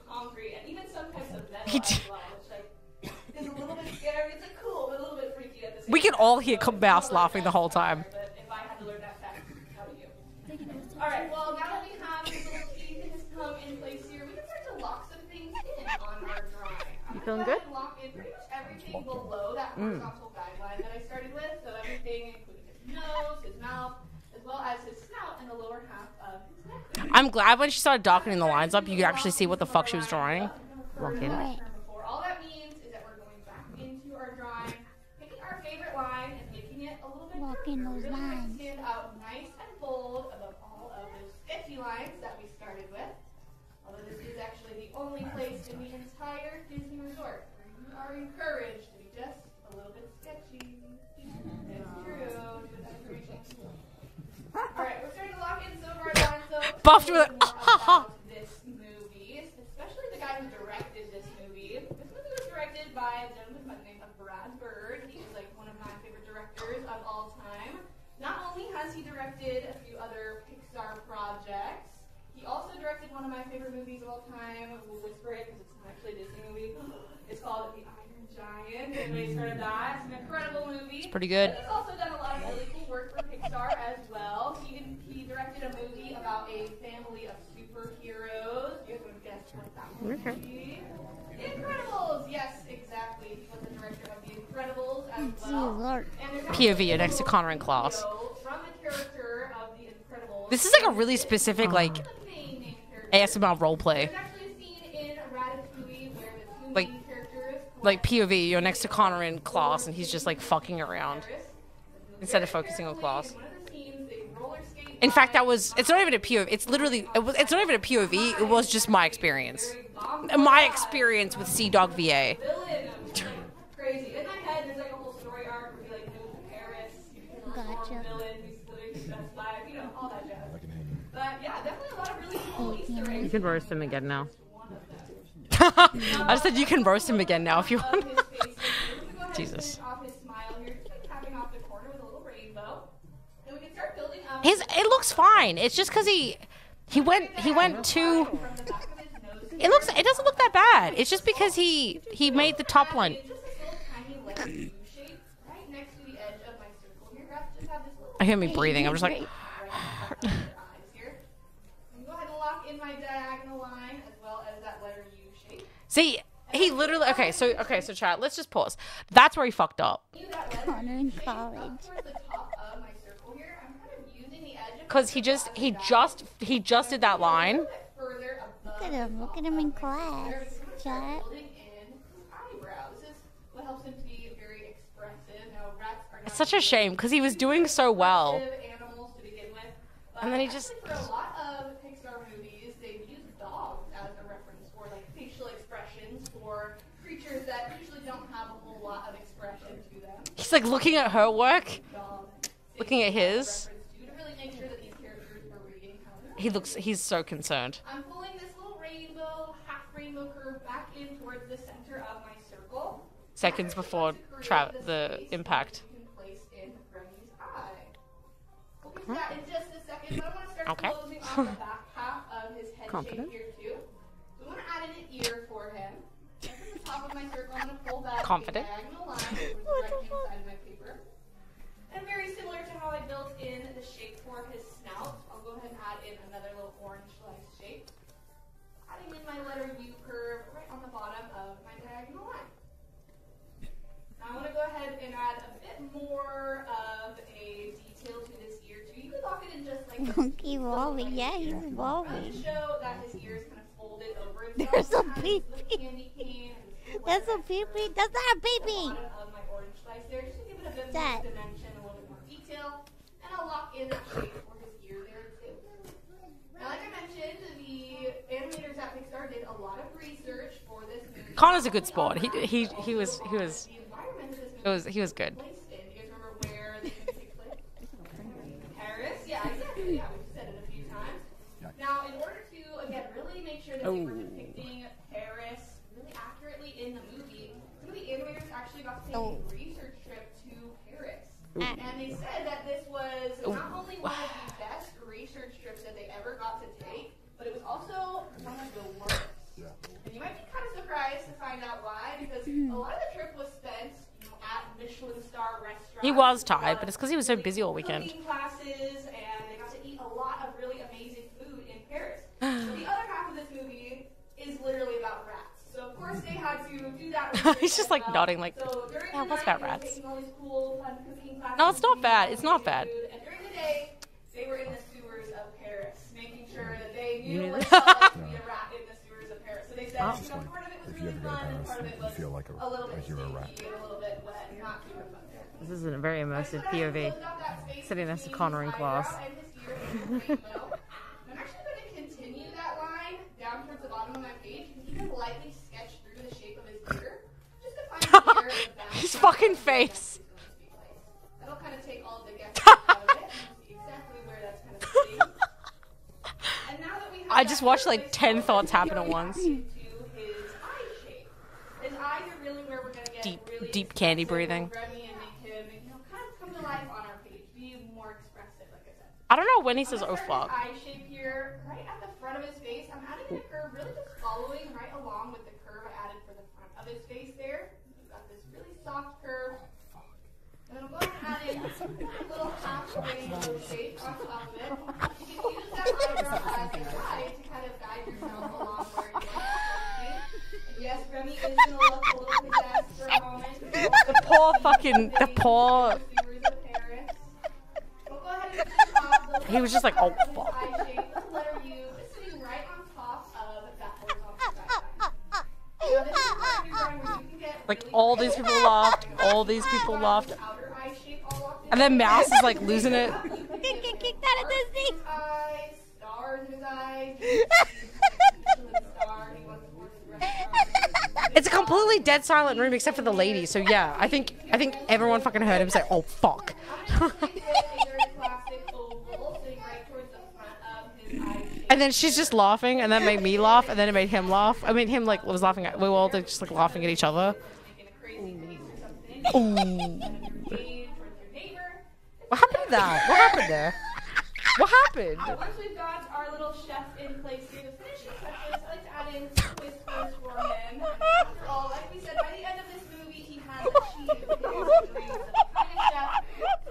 types of men He lie d- as well, which like is a little bit scary. It's like cool, but a little bit freaky at the same We can time. all hear Mouse laughing the whole time. But if I had to learn that fact, how do you? All right. Well, now that we have this little key that has come in place here, we can start to lock some things in on our drawing. You feeling good? Lock in pretty much everything below that Mm. horizontal guideline that I started with. So everything, including his nose, his mouth, as well as his snout and the lower half of his neck. I'm glad when she started darkening the lines up, you could actually see what the fuck she was drawing. Lock in. Before. All that means is that we're going back into our drawing, picking our favorite line and making it a little bit Walking darker. those We're really lines. going to stand out nice and bold above all of those sketchy lines that we started with. Although this is actually the only place in the entire Disney Resort where you are encouraged Buffed with a- more about this movie, especially the guy who directed this movie. This movie was directed by a gentleman by the name of Brad Bird. He is like one of my favorite directors of all time. Not only has he directed a few other Pixar projects, he also directed one of my favorite movies of all time. We'll whisper it because it's not actually a Disney movie. It's called The Iron Giant. Anybody's heard of that? It's an incredible movie. It's pretty good. But He's also done a lot of really cool work for Pixar as well. He, he directed a movie about a family of superheroes. You guys would have guessed what that would be. Incredibles! Yes, exactly. He was the director of The Incredibles as well. And POV next to Connor in class. from the character of The Incredibles. This is like a really specific like ASMR roleplay. in Ratatouille where the two Like main like POV, you're next to Connor and Klaus, and he's just like fucking around instead of focusing on class. In fact, that was it's not even a POV. It's literally it was, it's not even a POV. It was just my experience. My experience with CDawgVA. crazy. In my head, there's like a whole story arc where he like moves to Paris. Gotcha. villain. He's living his best life. You know, all that jazz. But yeah, definitely a lot of really cool Easter. You can roast him again now. [LAUGHS] I said you can roast him again now if you want. [LAUGHS] Jesus. [LAUGHS] Off his smile here, just like tapping off the corner with a little rainbow. And we can start building up. His it looks fine. It's just because he he went he went too. It looks it doesn't look that bad. It's just because he he made the top one. I hear me breathing. I'm just like. [SIGHS] See, he literally. Okay, so okay, so chat. Let's just pause. That's where he fucked up. Connor in college. Towards the top of my circle here, I'm kind of using the edge of Cause he just he just he just did that line. Look at him. Look at him in class. Chat. building in his eyebrows. This what helps him to be very expressive. Now, rats are It's such a shame because he was doing so well. animals to begin with. But And then he just- for a lot of Pixar movies, they've used dogs as a reference for like facial expressions for creatures that usually don't have a whole lot of expression to them. He's like looking at her work, looking at his. to to really make sure that these characters are reading how they're He looks. He's so concerned. I'm pulling this little rainbow, half rainbow curve back in towards the center of my circle. Seconds before tra- the impact. You can place in Remy's eye. We'll get to hmm? that in just a second, but I want to start Okay. closing off the back half of his head Confident. shape. So we want to add in an ear for him. Just from the top of my circle, I'm going to pull back Confident. diagonal line over the right hand of my paper. And very similar to how I built in the shape for his snout, I'll go ahead and add in another little orange slice shape. Adding in my letter U curve right on the bottom of my diagonal line. Now I want to go ahead and add a bit more of a detail to this ear too. You could lock it in just like. Monkey [LAUGHS] evolving. Yeah, he's Now to show that his ear is kind of folded over There's itself. a has pee this little candy cane and this little That's a letter pee pee. That's not a pee pee. of my orange slice there, just to give it a bit That. more dimension, a little bit more detail. And I'll lock in that shape for his ear there too. Now, like I mentioned, the animators at Pixar did a lot of research for this movie. Connor's a good sport. He he he was he was The environment that this it was he was good. placed in. Do you guys remember where the movie takes place? Paris? Yeah, exactly. Yeah, we've said it a few times. Now, in order to, again, really make sure that we were Oh. depicting Paris really accurately in the movie, some of the animators actually got to take Oh. a research trip to Paris. Ooh. And they said that this was oh. not only one of the curious to find out why because hmm. a lot of the trip was spent at Michelin star restaurants. He was tired, but it's because he was so busy all weekend. classes, and they got to eat a lot of really amazing food in Paris. [SIGHS] so the other half of this movie is literally about rats. So of course they had to do that. [LAUGHS] He's just like well. nodding, like, so yeah, what's about rats? Cool, no, it's not bad. It's not bad. Food. And during the day, they were in the sewers of Paris, making sure that they knew what it was to be a [LAUGHS] rat in the sewers of Paris. So they said, oh, you know, part if you really ever go to fun, and Paris, part of it you feel like a, a little bit like you're a rat. stinky and a little bit wet, and not super fun there. This is a very immersive POV. Sitting next to Connor in class. I'm actually going to continue that line down towards the bottom of my page and even lightly sketch through the shape of his ear, just to find the ear of the [LAUGHS] His fucking face. That'll kind of take all the guessing out of it and see exactly where that's kind of sitting. And now that we have I just watched like ten thoughts happen at once. got into his eye shape. His eyes are really where we're going to get Deep, really deep candy breathing. Remy and make him, you know, kind of come to life on our page, be more expressive, like I said. I don't know when he says, "Oh fuck." Eye shape here, right at the front of his face. I'm adding a curve, really just following right along with the curve I added for the front of his face there. We've got this really soft curve. And then I'm going to add in a little half rainbow shape on top of it. Poor fucking, the poor. He was just like, "Oh fuck." Like all these people laughed. All these people laughed. And then Mouse is like losing it. Get kicked out of Disney. Eyes, stars in his eyes. Star, he wants to force his restaurant. It's a completely dead silent room except for the lady. So yeah, I think I think everyone fucking heard him say, "Oh fuck." [LAUGHS] and then she's just laughing, and that made me laugh, and then it made him laugh. I mean, him like was laughing. At, we were all just like laughing at each other. Ooh. What happened to that? What happened there? What happened? Once we've got our little chef in place here, the finishing touches, I like to add in some whispers for him. After all, like we said, by the end of this movie, he has achieved his dreams of becoming a chef.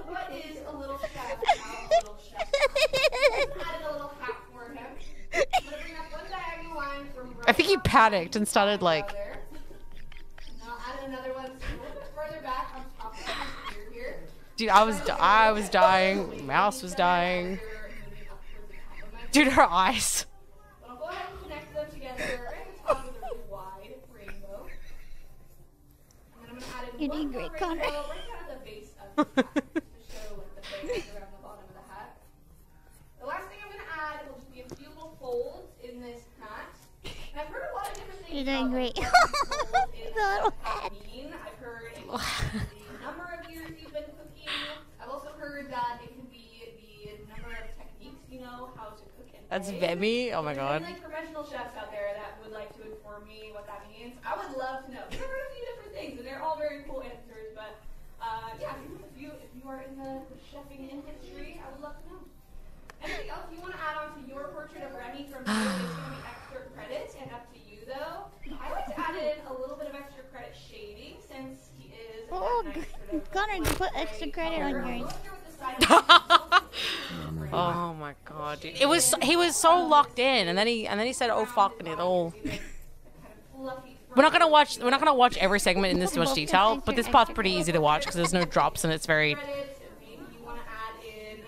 What is a little chef without a little chef? Let's add a little hat for him. I'm gonna bring up one diagonal line from right I think he panicked and started like. Now add another one a little bit further back on top of his ear here. Dude, I was I was dying. Mouse was dying. Dude, her eyes. I'll go ahead and connect them together right at the top with a really wide rainbow. And then I'm going to add in You're one doing more great, Connor. rainbow right down at the base of the hat to show like the fairies around the bottom of the hat. The last thing I'm going to add will just be a few little folds in this hat. And I've heard a lot of different things You're doing great. what [LAUGHS] The little hat mean. I've heard it the number of years you've been cooking. I've also heard that it can be the number of techniques you know how to cook and That's bake. Vemi. Oh my If god. there's any, like professional chefs out there that would like to inform me what that means, I would love to know. Things, and they're all very cool answers. But uh, yeah, if you if you are in the, the chefing industry, I would love to know. Anything else you want to add on to your portrait of Remy from here is going to be extra credit, and up to you though. I like to add in a little bit of extra credit shading since he is. a Oh, nice sort of [LAUGHS] Connor, you put extra credit on yours. [LAUGHS] Oh my god, dude. It was he was so locked in, and then he and then he said, "Oh fuck," and it all. [LAUGHS] We're not gonna watch. We're not gonna watch every segment in this much detail, but this part's pretty easy to watch because there's no drops and it's very. Maybe you want to add in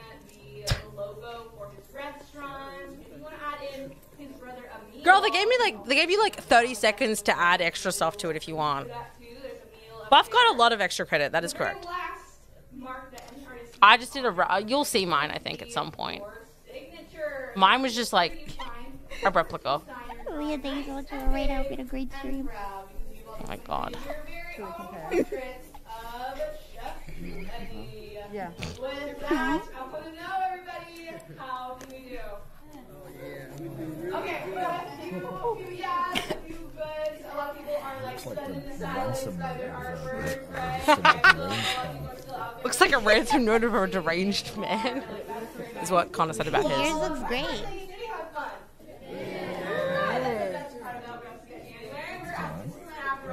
the logo for his restaurant. If you want to add in his brother Amin. Girl, they gave me like they gave you like 30 seconds to add extra stuff to it if you want. Buff got a lot of extra credit. That is correct. Mark that any artist I just did a. Uh, you'll see mine, I think, at some point. Mine was just like a replica. Oh, yeah, thank you so much for the raid. I hope you had a great stream. Oh my god. Portraits of Chef Eddie. Yeah. With that, I want to know everybody, how do we do? Okay, we got a few, a few yes, a few goods. A lot of people are like stunned in silence by their artwork, right? Okay, so a lot of people are still out there. Looks like a random note of a deranged man. Is what Connor said about Yours his. looks great. Did you have fun? Yeah. That's part of it. We're gonna get you anywhere. We're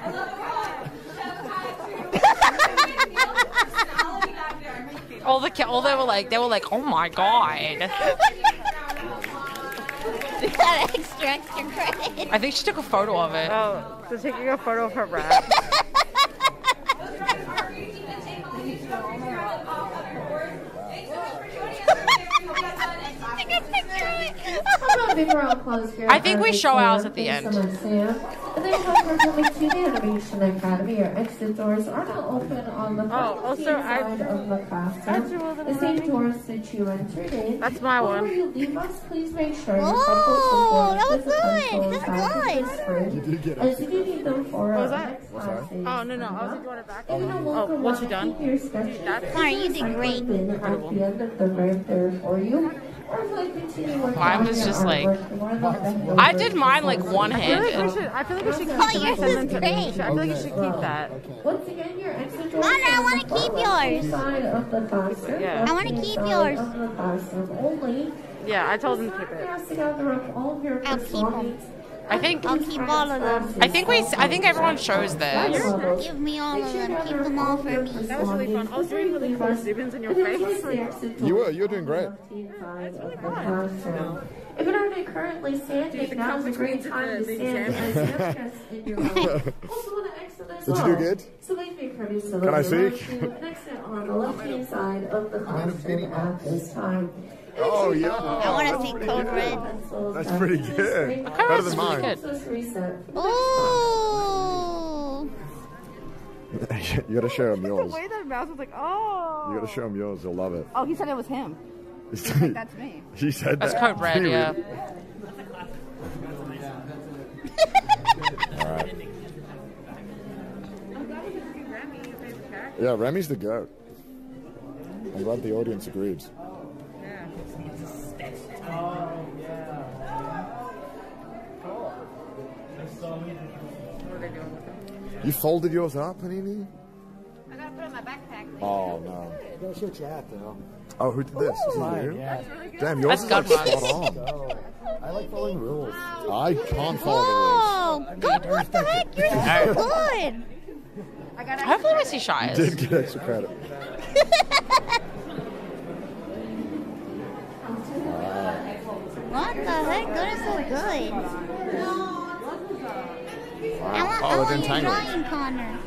[LAUGHS] all the ki- all they were like they were like, oh my god. [LAUGHS] That extra, extra credit. I think she took a photo of it. Oh, they're taking a photo of her breath. [LAUGHS] I think we show ours at the end. And then we're coming to the Animation Academy. Our exit doors are now open on the Oh, also, oh, side I- of the classroom. The same doors that you entered in. That's my Before one. you leave us, please make sure your Oh, that was good. That's good. back in this You fridge. did get As if you need them for What was our that? next What's class that? days Oh, no, no. I was up. like, you it back? And you're Oh, welcome once you're done? keep your sketches. that's- Connor, you did great. Bin at the end of the ramp there for you. Or if like continue working Mine was just like- artwork, more than welcome I did mine like one I feel like we should. I feel like we should keep Oh, them yours and is great. I feel like you should keep that. Once again, your exit doors I wanna keep yours. Side of the classroom. Yeah. I wanna keep yours. Of the classroom only. Yeah, I told them to keep You it. have to gather up all of your I'll keep 'em. Belongings. I think I'll keep all of them. I think we I think everyone shows this. Give me all of them. Keep them all for me. That was really fun. I was doing really cool Zubins in your face. You were. You were doing great. If you're not currently standing, now's a great time to stand as extras in your [LAUGHS] room. Also want to exit as Did you well. do good? So please be courteous to Can I those see? around exit on the left-hand side of the classroom at this time. Oh [LAUGHS] yeah. I want to see Code Red. That's pretty good. Better than mine. Ooh. [LAUGHS] you gotta show him yours. The way that mouse was like, oh. You gotta show him yours. You'll love it. Oh, he said it was him. [LAUGHS] Like, that's me. he said That's that. code red, yeah. really- All right. Yeah, Remy's the goat. I'm glad the audience agreed. What are they doing with him? You folded yours up, Panini? I gotta put it in my backpack. Oh no. That's your chat, though. Oh, who did this? This is Mine, you? yeah. Damn, yours That's is like good spot Go. I like following rules. on. I can't follow Oh, God, what the heck? You're so good. Hopefully we see the Shires. Did get extra credit. [LAUGHS] What the heck? That is so good. I want, Oh, I want your drawing, Connor.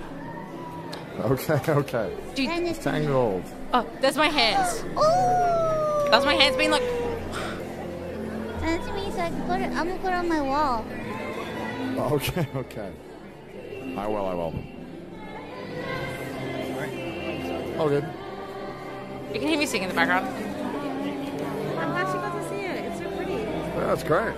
Okay, okay. Dude, Send this me. Tangled. oh, there's my hands. Oh. That's my hands being like. Send it to me so I can put it. I'm gonna put it on my wall. Okay, okay. I will, I will. All good. You can hear me singing in the background. I'm glad she got to see it. It's so pretty. Yeah, that's great.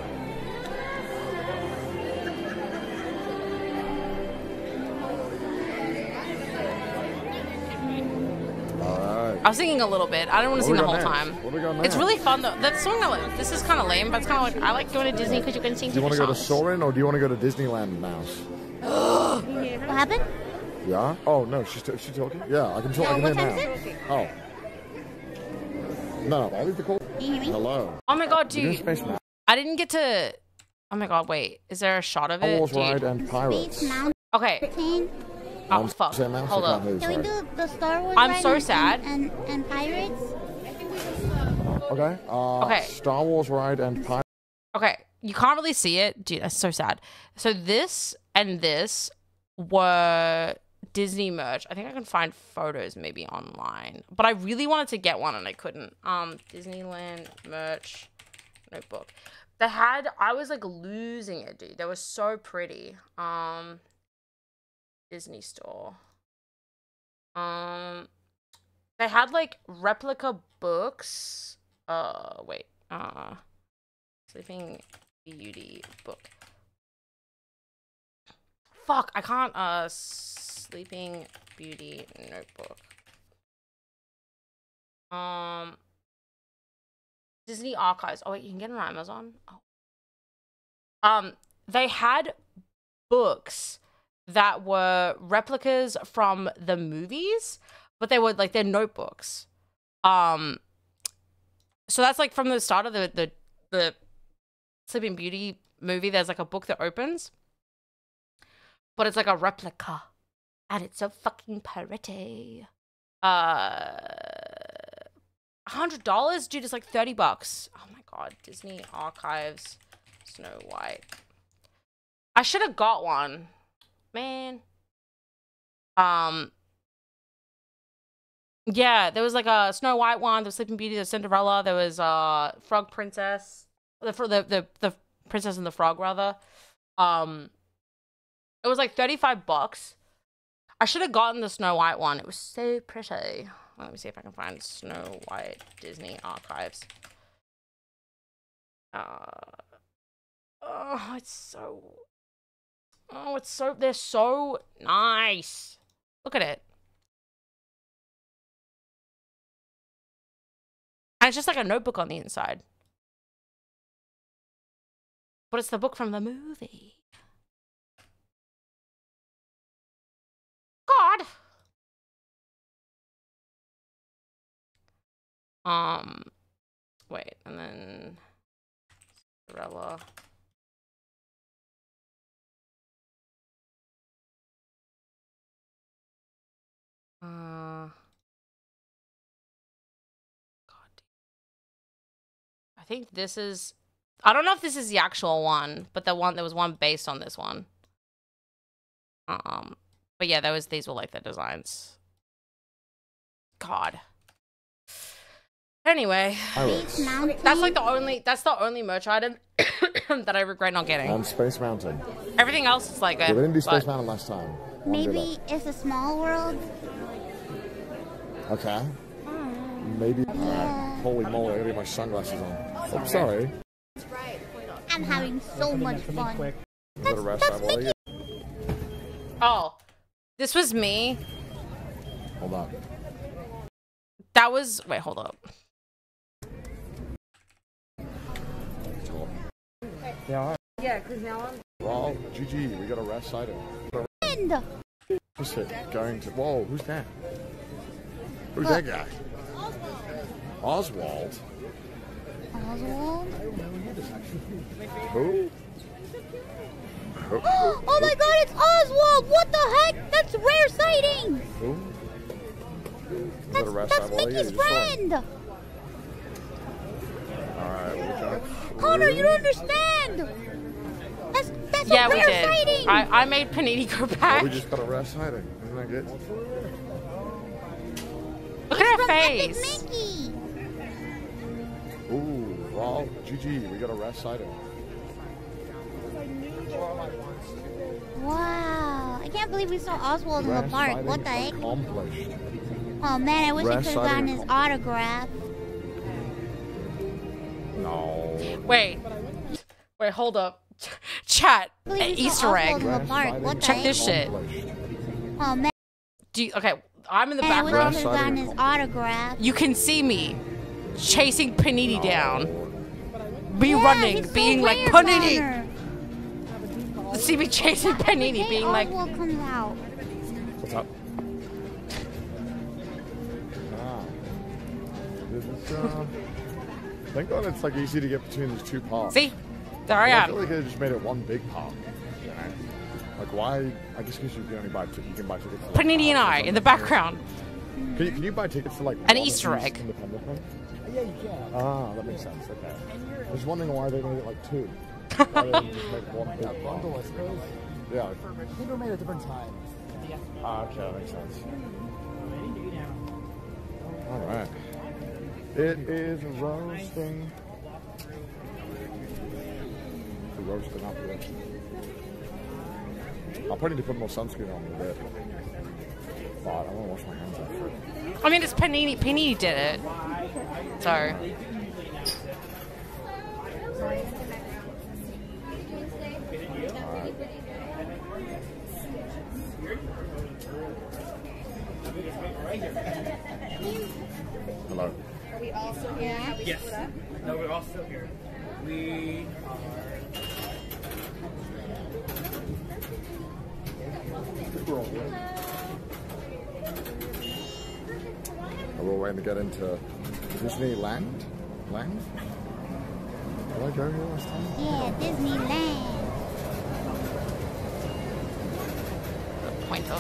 I was singing a little bit. I didn't want to What sing the whole next? time. What we got It's really fun though. That song, like- this is kind of lame, but it's kind of like I like going to Disney because you can sing Do you want to go to songs. Soarin' or do you want to go to Disneyland Mouse? [GASPS] What happened? Yeah? Oh, no, she's, t- she's talking? Yeah, I can talk. I can what hear time is now. Oh. No, no, I'll leave the call. Can you hear me? Hello. Oh my god, dude! Space I didn't get to. Oh my god, wait. Is there a shot of Star it? Wars Dude. Ride and Pirates. Okay. Oh Um, fuck. say mouse, I Hold can't up. hear you, Can we sorry. do the Star Wars? I'm ride so and- sad. And, and, and pirates. Okay. Uh, Okay. Star Wars Ride and Pirates. Okay, you can't really see it, dude. That's so sad. So this and this were Disney merch. I think I can find photos maybe online, but I really wanted to get one and I couldn't. Um, Disneyland merch notebook. They had. I was like losing it, dude. They were so pretty. Um, Disney store. Um, they had like replica books. Uh, wait. Uh. Sleeping Beauty book. Fuck, I can't uh Sleeping Beauty notebook. Um, Disney Archives. Oh wait, you can get it on Amazon. Oh. Um, they had books that were replicas from the movies, but they were like they're notebooks. Um, so that's like from the start of the the the Sleeping Beauty movie. There's like a book that opens, but it's like a replica, and it's so fucking pretty. Uh, hundred dollars, dude. It's like thirty bucks. Oh my god, Disney Archives, Snow White. I should have got one, man. Um. Yeah, there was like a Snow White one, the Sleeping Beauty, the Cinderella. There was uh Frog Princess, the the the the Princess and the Frog rather. Um, it was like thirty five bucks. I should have gotten the Snow White one. It was so pretty. Let me see if I can find Snow White Disney Archives. Uh, oh, it's so. Oh, it's so. They're so nice. Look at it. And it's just like a notebook on the inside. But it's the book from the movie. Um, wait, and then Cinderella. Uh, God. I think this is. I don't know if this is the actual one, but the one there was one based on this one. Um, but yeah, that was these were like the designs. God. Anyway, that's like the only that's the only merch item [COUGHS] that I regret not getting. On Space Mountain. Everything else is like a. Yeah, we didn't do Space but- Mountain last time. Wanna Maybe it's a small world. that. Okay. Hmm. Maybe. Alright. Holy moly, I gotta get my sunglasses on. Oh, I'm sorry. I'm having so much fun. Is that a rest I while you? Oh, this was me. Hold on. That was wait, hold up. Yeah. Yeah, because now I'm. Well, GG, we got a rest item. Friend. What's it going to? Whoa, who's that? Who's that guy? Oswald. Oswald. Who? Who? [GASPS] oh my god, it's Oswald! What the heck? That's rare sighting! Who? Is that a rest That's I while you? Mickey's You just saw him. friend! Alright, we're trying. Connor, you don't understand! That's, that's yeah, a we rare did. sighting! I I made Panini go back. we just got a rest hiding. Isn't that good? Look at her face. Mickey! Ooh, well, GG, we got a rest hiding. Wow, I can't believe we saw Oswald in the park. What the heck? Accomplished. Oh man, I wish I could have gotten his autograph. No. Wait, wait, hold up. [LAUGHS] Chat. I believe we saw Easter egg. Oswald in the park. What Check this shit. Oh man, Do you, okay, I'm in the I wish I background. gotten his autograph. You can see me chasing Panini down. Me Yeah, running, he's so being like rare, Panini. See me chasing Panini, Hey, being like, comes out. What's up? Ah. This is, uh, thank God it's like easy to get between these two parks. see, there I I am. feel like they just made it one big park. You know? Like why? I guess because you can only buy t- you can buy tickets. For, like, Panini and I in the background. Can you, can you buy tickets for like An Easter these egg. independently? Yeah, you can. Ah, that makes sense. Okay. I was wondering why they made it like two. [LAUGHS] Why they just make one big Bundle. I suppose. Yeah. I think they're made at different times. Ah, okay, that makes sense. All right. It is roasting. We're roasting up here. I'll probably need to put more sunscreen on in a bit. But I want to wash my hands off. I mean, it's Panini. Panini did it. So, Hello. Are we all still here? Have we Yes. No, we're all still here. We are. We're waiting to get into Disneyland. Land? Did I go here last time? Yeah, Disneyland. Pointer.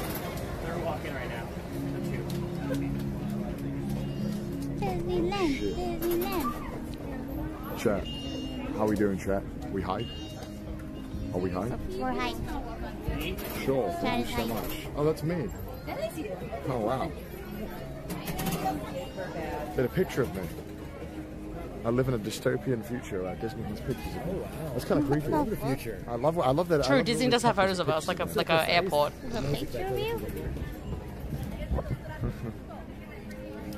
They're walking right now. Disneyland. Chat. How we doing, chat? We high? Are we high? We're hype. Sure. Thank you so much. Oh, that's me. That is you. Oh, wow. Bit a picture of me. I live in a dystopian future. Uh, Disney has pictures of me. That's kind of creepy. What the future. I love. I love that. I True, love Disney does have photos of us, like a like a airport. A picture of you?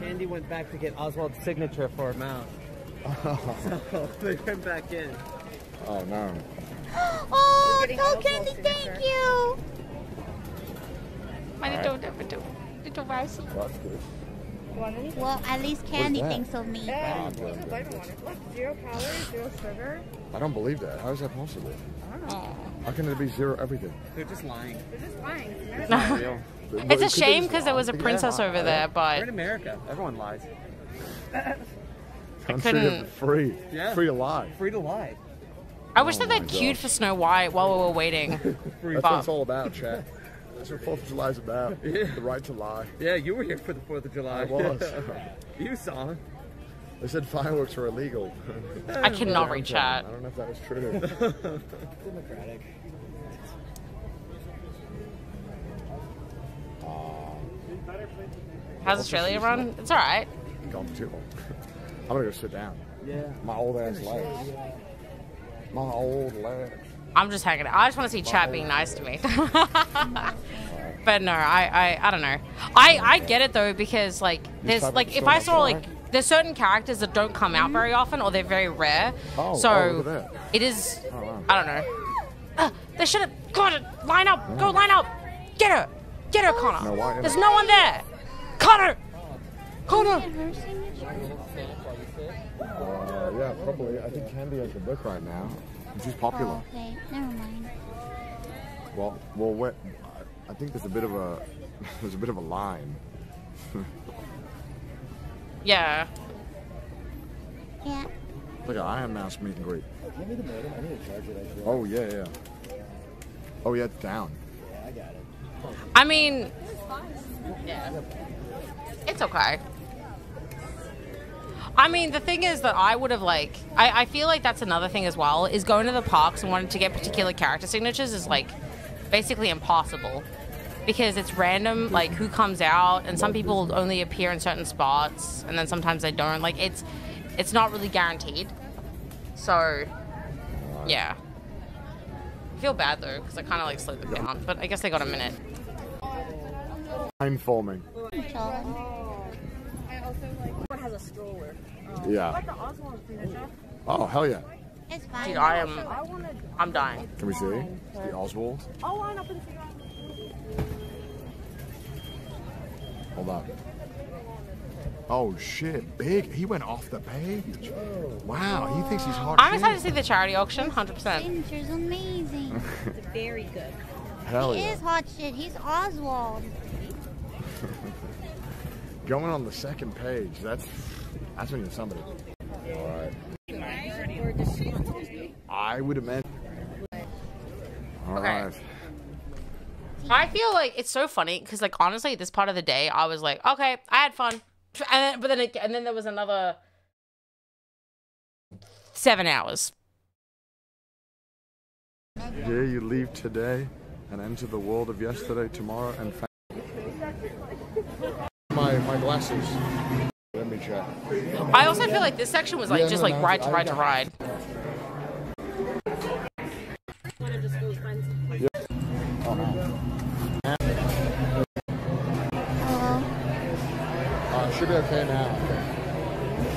Candii went back to get Oswald's signature for a mount. [LAUGHS] So [LAUGHS] they went back in. Oh no. [GASPS] Oh, so Candii, thank you. My little, little, little mouse. That's good. Well, at least Candii thinks of me. Yeah, these are vitamin water. Look, zero calories, zero sugar. I don't believe that. How is that possible? I don't know. How can it be zero everything? They're just lying. They're just lying. It's not real. [LAUGHS] It's a shame because there was a princess over there, We're in but America. Everyone lies. Country couldn't- free. Yeah. Free to lie. Free to lie. I wish Oh that they my queued for Snow White while we were waiting. [LAUGHS] That's what it's all about, chat. That's what Fourth of July is about. [LAUGHS] Yeah. The right to lie. Yeah, you were here for the 4th of July. I was. [LAUGHS] you saw him. They said fireworks were illegal. I cannot read chat. I don't know if that was true. Democratic. How's Australia run? It's all right. Gone too long. [LAUGHS] I'm gonna go sit down. Yeah. My old ass legs. My old legs. I'm just hanging out. I just want to see chat being nice to me. [LAUGHS] but no, I, I, I don't know. I, I get it though because like there's like if I saw like like there's certain characters that don't come out very often or they're very rare. Oh, so oh, look at that. it is. Oh, wow. I don't know. Uh, they should have got it. Line up. Go line up. Get her. Get her, Connor. No, There's no one there. Connor. Connor. Uh, yeah, probably. I think Candii has the book right now. She's popular. Oh, okay, never mind. Well, well, what? I think there's a bit of a [LAUGHS] there's a bit of a line. [LAUGHS] Yeah. Yeah. Look at Ironmouse meet and greet. Give me the modem. I need to charge it. Actually. Oh yeah, yeah. Oh yeah, it's down. Yeah, I got it. I mean, yeah, it's okay. I mean, the thing is that I would have like, I, I feel like that's another thing as well. Is going to the parks and wanting to get particular character signatures is like basically impossible because it's random, like who comes out, and some people only appear in certain spots, and then sometimes they don't. Like it's, it's not really guaranteed. So, yeah. I feel bad though because I kind of like slowed them down, but I guess they got a minute. Line forming. I also like. One has a stroller. Oh. Yeah. I like the Oswald. Oh hell yeah. It's fine. Dude, I am, I want to. I'm dying. Can we see the Oswald? I'll up and see. Hold on. Oh shit, big. He went off the page. Wow, he thinks he's hot. I'm shit. excited to see the charity auction, 100%. Signature's amazing. It's very good. Hell he yeah. is hot shit. He's Oswald. [LAUGHS] Going on the second page. That's that's when you're somebody. All right. I would imagine. All Okay. right. I feel like it's so funny because, like, honestly, this part of the day, I was like, okay, I had fun. And then, but then, it, and then there was another seven hours. Here you leave today and enter the world of yesterday, tomorrow, and. Fa- my my glasses. Let me check. I also feel like this section was like Yeah, just no, like no, ride to I- ride to ride. Oh, no. Uh, should be okay now.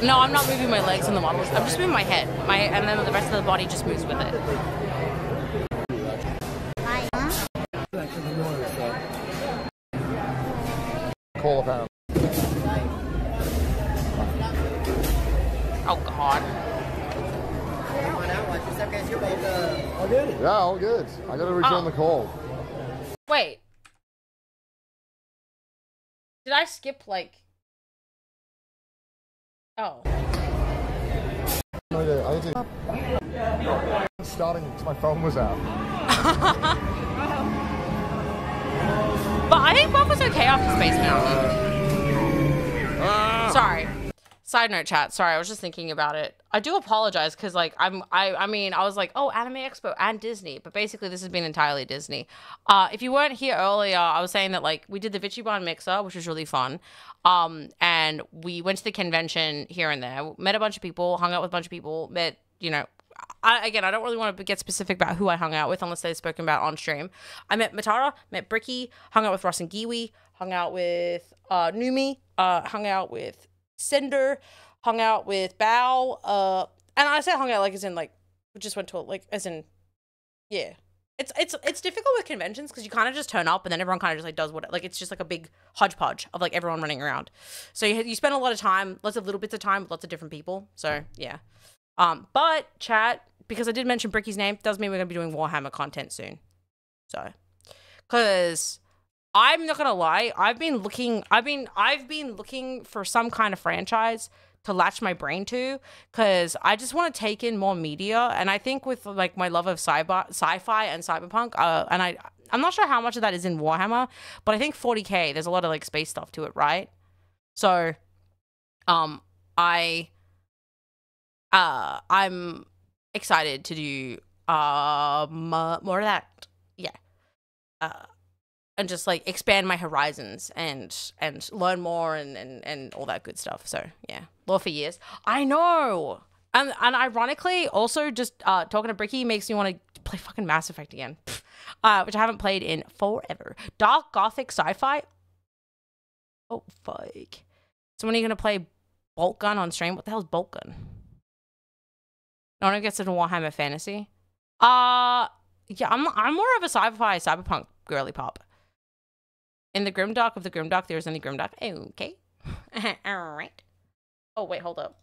No, I'm not moving my legs in the models. I'm just moving my head. My and then the rest of the body just moves with it. Call call apparently. Good. Yeah, all good. I gotta return Oh. the call. Wait. Did I skip like? Oh. No, yeah, I need to. Starting because my phone was out. [LAUGHS] But I think Bob was okay off after Space Mountain. Sorry. Side note, chat. Sorry, I was just thinking about it. I do apologize because, like, I'm, I, I mean, I was like, oh, Anime Expo and Disney, but basically this has been entirely Disney. Uh, if you weren't here earlier, I was saying that like we did the Vichiban Mixer, which was really fun. Um, and we went to the convention here and there, met a bunch of people, hung out with a bunch of people, met, you know, I, again, I don't really want to get specific about who I hung out with unless they've spoken about on stream. I met Matara, met Bricky, hung out with Ross and Giwi, hung out with uh, Numi, uh, hung out with Cinder, hung out with Bao, uh, and I say hung out like as in like we just went to like as in yeah. It's it's it's difficult with conventions because you kind of just turn up and then everyone kind of just like does what like it's just like a big hodgepodge of like everyone running around. So you you spend a lot of time, lots of little bits of time with lots of different people. So yeah. Um, but chat because I did mention Bricky's name does mean we're gonna be doing Warhammer content soon. So, because I'm not gonna lie, I've been looking, I've been, I've been looking for some kind of franchise to latch my brain to because I just want to take in more media, and I think with like my love of cyber, sci-fi and cyberpunk, uh, and I, I'm not sure how much of that is in Warhammer, but I think 40k, there's a lot of like space stuff to it, right? So, um, I uh i'm excited to do uh, more of that yeah uh and just like expand my horizons and and learn more and and, and all that good stuff. So yeah. Law for years. I know. And and ironically also just uh talking to bricky makes me want to play fucking mass effect again [LAUGHS] uh which i haven't played in forever. Dark gothic sci-fi? Oh fuck. So when are you gonna play bolt gun on stream? What the hell's bolt gun? No one gets into Warhammer Fantasy. Uh yeah, I'm I'm more of a sci-fi cyberpunk girly pop. In the grimdark of the grimdark, there's any grimdark. Okay. [LAUGHS] All right. Oh wait, hold up.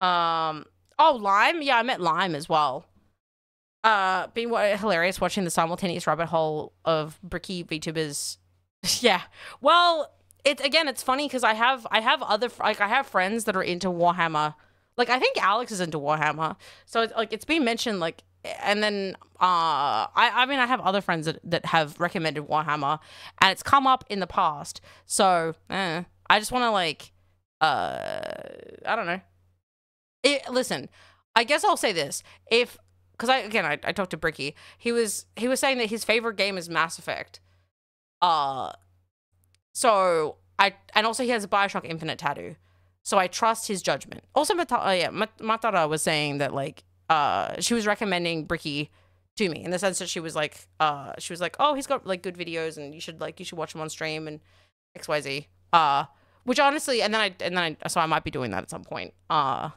Um. Oh, Lime. Yeah, I met Lime as well. Uh, wa- hilarious watching the simultaneous rabbit hole of bricky VTubers. [LAUGHS] yeah. Well, it's again, it's funny because I have I have other like I have friends that are into Warhammer. Like I think Alex is into Warhammer, so it's like it's been mentioned like. And then, uh, I, I mean, I have other friends that, that have recommended Warhammer, and it's come up in the past. So, eh, I just want to like, uh, I don't know, it, listen, I guess I'll say this. If because I again I, I talked to Bricky, he was he was saying that his favorite game is Mass Effect. Uh so I and also he has a Bioshock Infinite tattoo. So I trust his judgment. Also Mata, uh, yeah, Matara was saying that like uh she was recommending Bricky to me in the sense that she was like uh she was like, "Oh, he's got like good videos and you should like you should watch him on stream and XYZ." Uh which honestly and then I and then I so I might be doing that at some point. Uh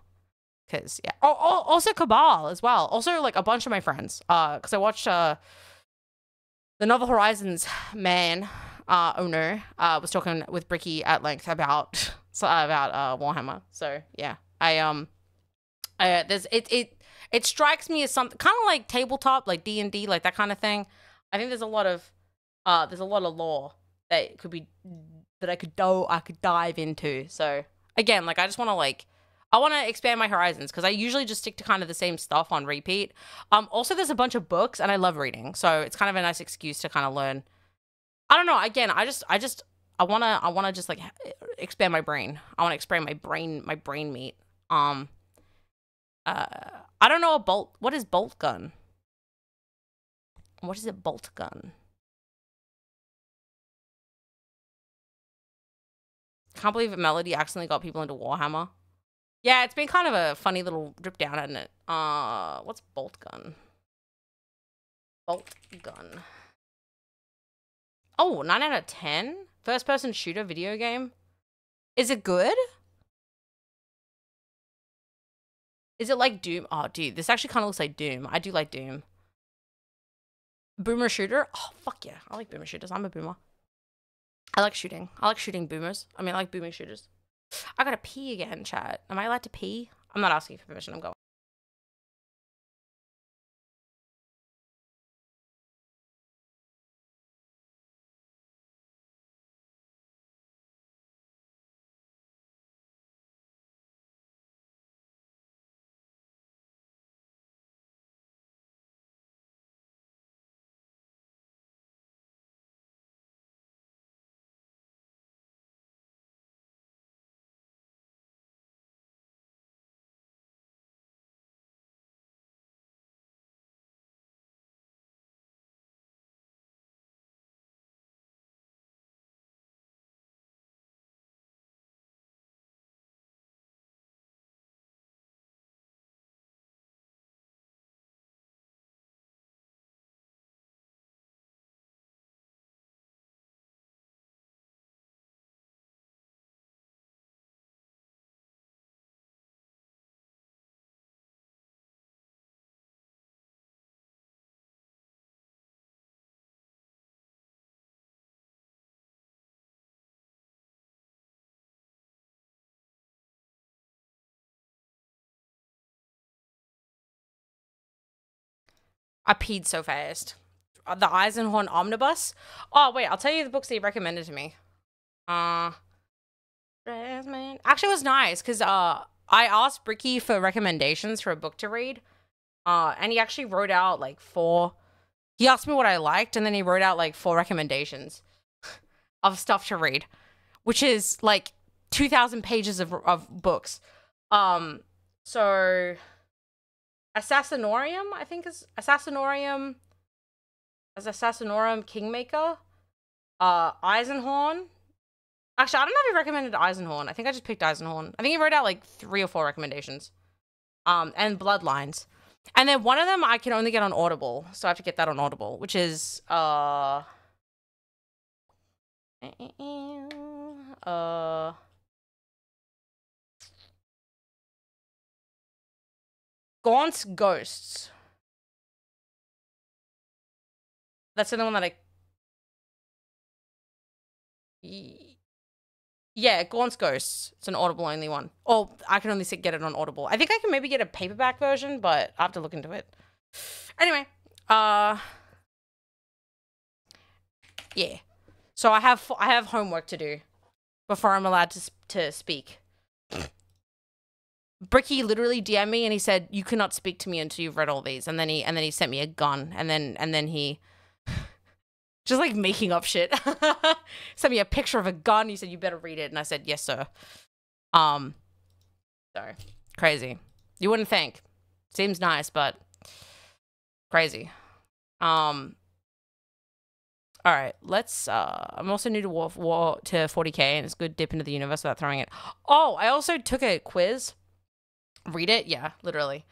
because yeah. Oh, oh, also cabal as well. Also like a bunch of my friends uh because i watched uh the novel horizons man uh owner uh was talking with bricky at length about [LAUGHS] about uh warhammer. So yeah. I um uh there's it it it strikes me as something kind of like tabletop like d&d like that kind of thing. I think there's a lot of uh there's a lot of lore that could be that i could do i could dive into. So again like i just want to like I want to expand my horizons because I usually just stick to kind of the same stuff on repeat. Um, also, there's a bunch of books and I love reading, so it's kind of a nice excuse to kind of learn. I don't know. Again, I just, I just, I wanna, I wanna just like expand my brain. I wanna expand my brain, my brain meat. Um, uh, I don't know a bolt. What is bolt gun? What is a bolt gun? Can't believe Melody accidentally got people into Warhammer. Yeah, it's been kind of a funny little drip down, hasn't it? Uh, what's bolt gun? Bolt gun. Oh, 9 out of 10? First person shooter video game? Is it good? Is it like Doom? Oh, dude, this actually kind of looks like Doom. I do like Doom. Boomer shooter? Oh, fuck yeah. I like boomer shooters. I'm a boomer. I like shooting. I like shooting boomers. I mean, I like booming shooters. I gotta pee again, chat. Am I allowed to pee? I'm not asking for permission. I'm going. I peed so fast. Uh, The Eisenhorn Omnibus. Oh wait, I'll tell you the books that he recommended to me. Uh, Jasmine. Actually, it was nice because uh, I asked Bricky for recommendations for a book to read. Uh, and he actually wrote out like four. He asked me what I liked, and then he wrote out like four recommendations [LAUGHS] of stuff to read, which is like two thousand pages of of books. Um, so Assassinorium, I think is Assassinorium as Assassinorum Kingmaker. Uh Eisenhorn. Actually, I don't know if he recommended Eisenhorn. I think I just picked Eisenhorn. I think he wrote out like three or four recommendations. Um, and Bloodlines. And then one of them I can only get on Audible, so I have to get that on Audible, which is uh uh Gaunt's Ghosts. That's the one that I. Yeah, Gaunt's Ghosts. It's an Audible only one. Or I can only get it on Audible. I think I can maybe get a paperback version, but I have to look into it. Anyway, uh, yeah. So I have I have homework to do before I'm allowed to to speak. Bricky literally DM'd me and he said, "You cannot speak to me until you've read all these." And then he and then he sent me a gun, and then and then he [LAUGHS] just like making up shit. [LAUGHS] sent me a picture of a gun. He said, "You better read it," and I said, "Yes, sir." Um, so crazy. You wouldn't think. Seems nice, but crazy. Um. All right, let's. uh I'm also new to war, war to 40k, and it's good dip into the universe without throwing it. Oh, I also took a quiz read it? Yeah literally.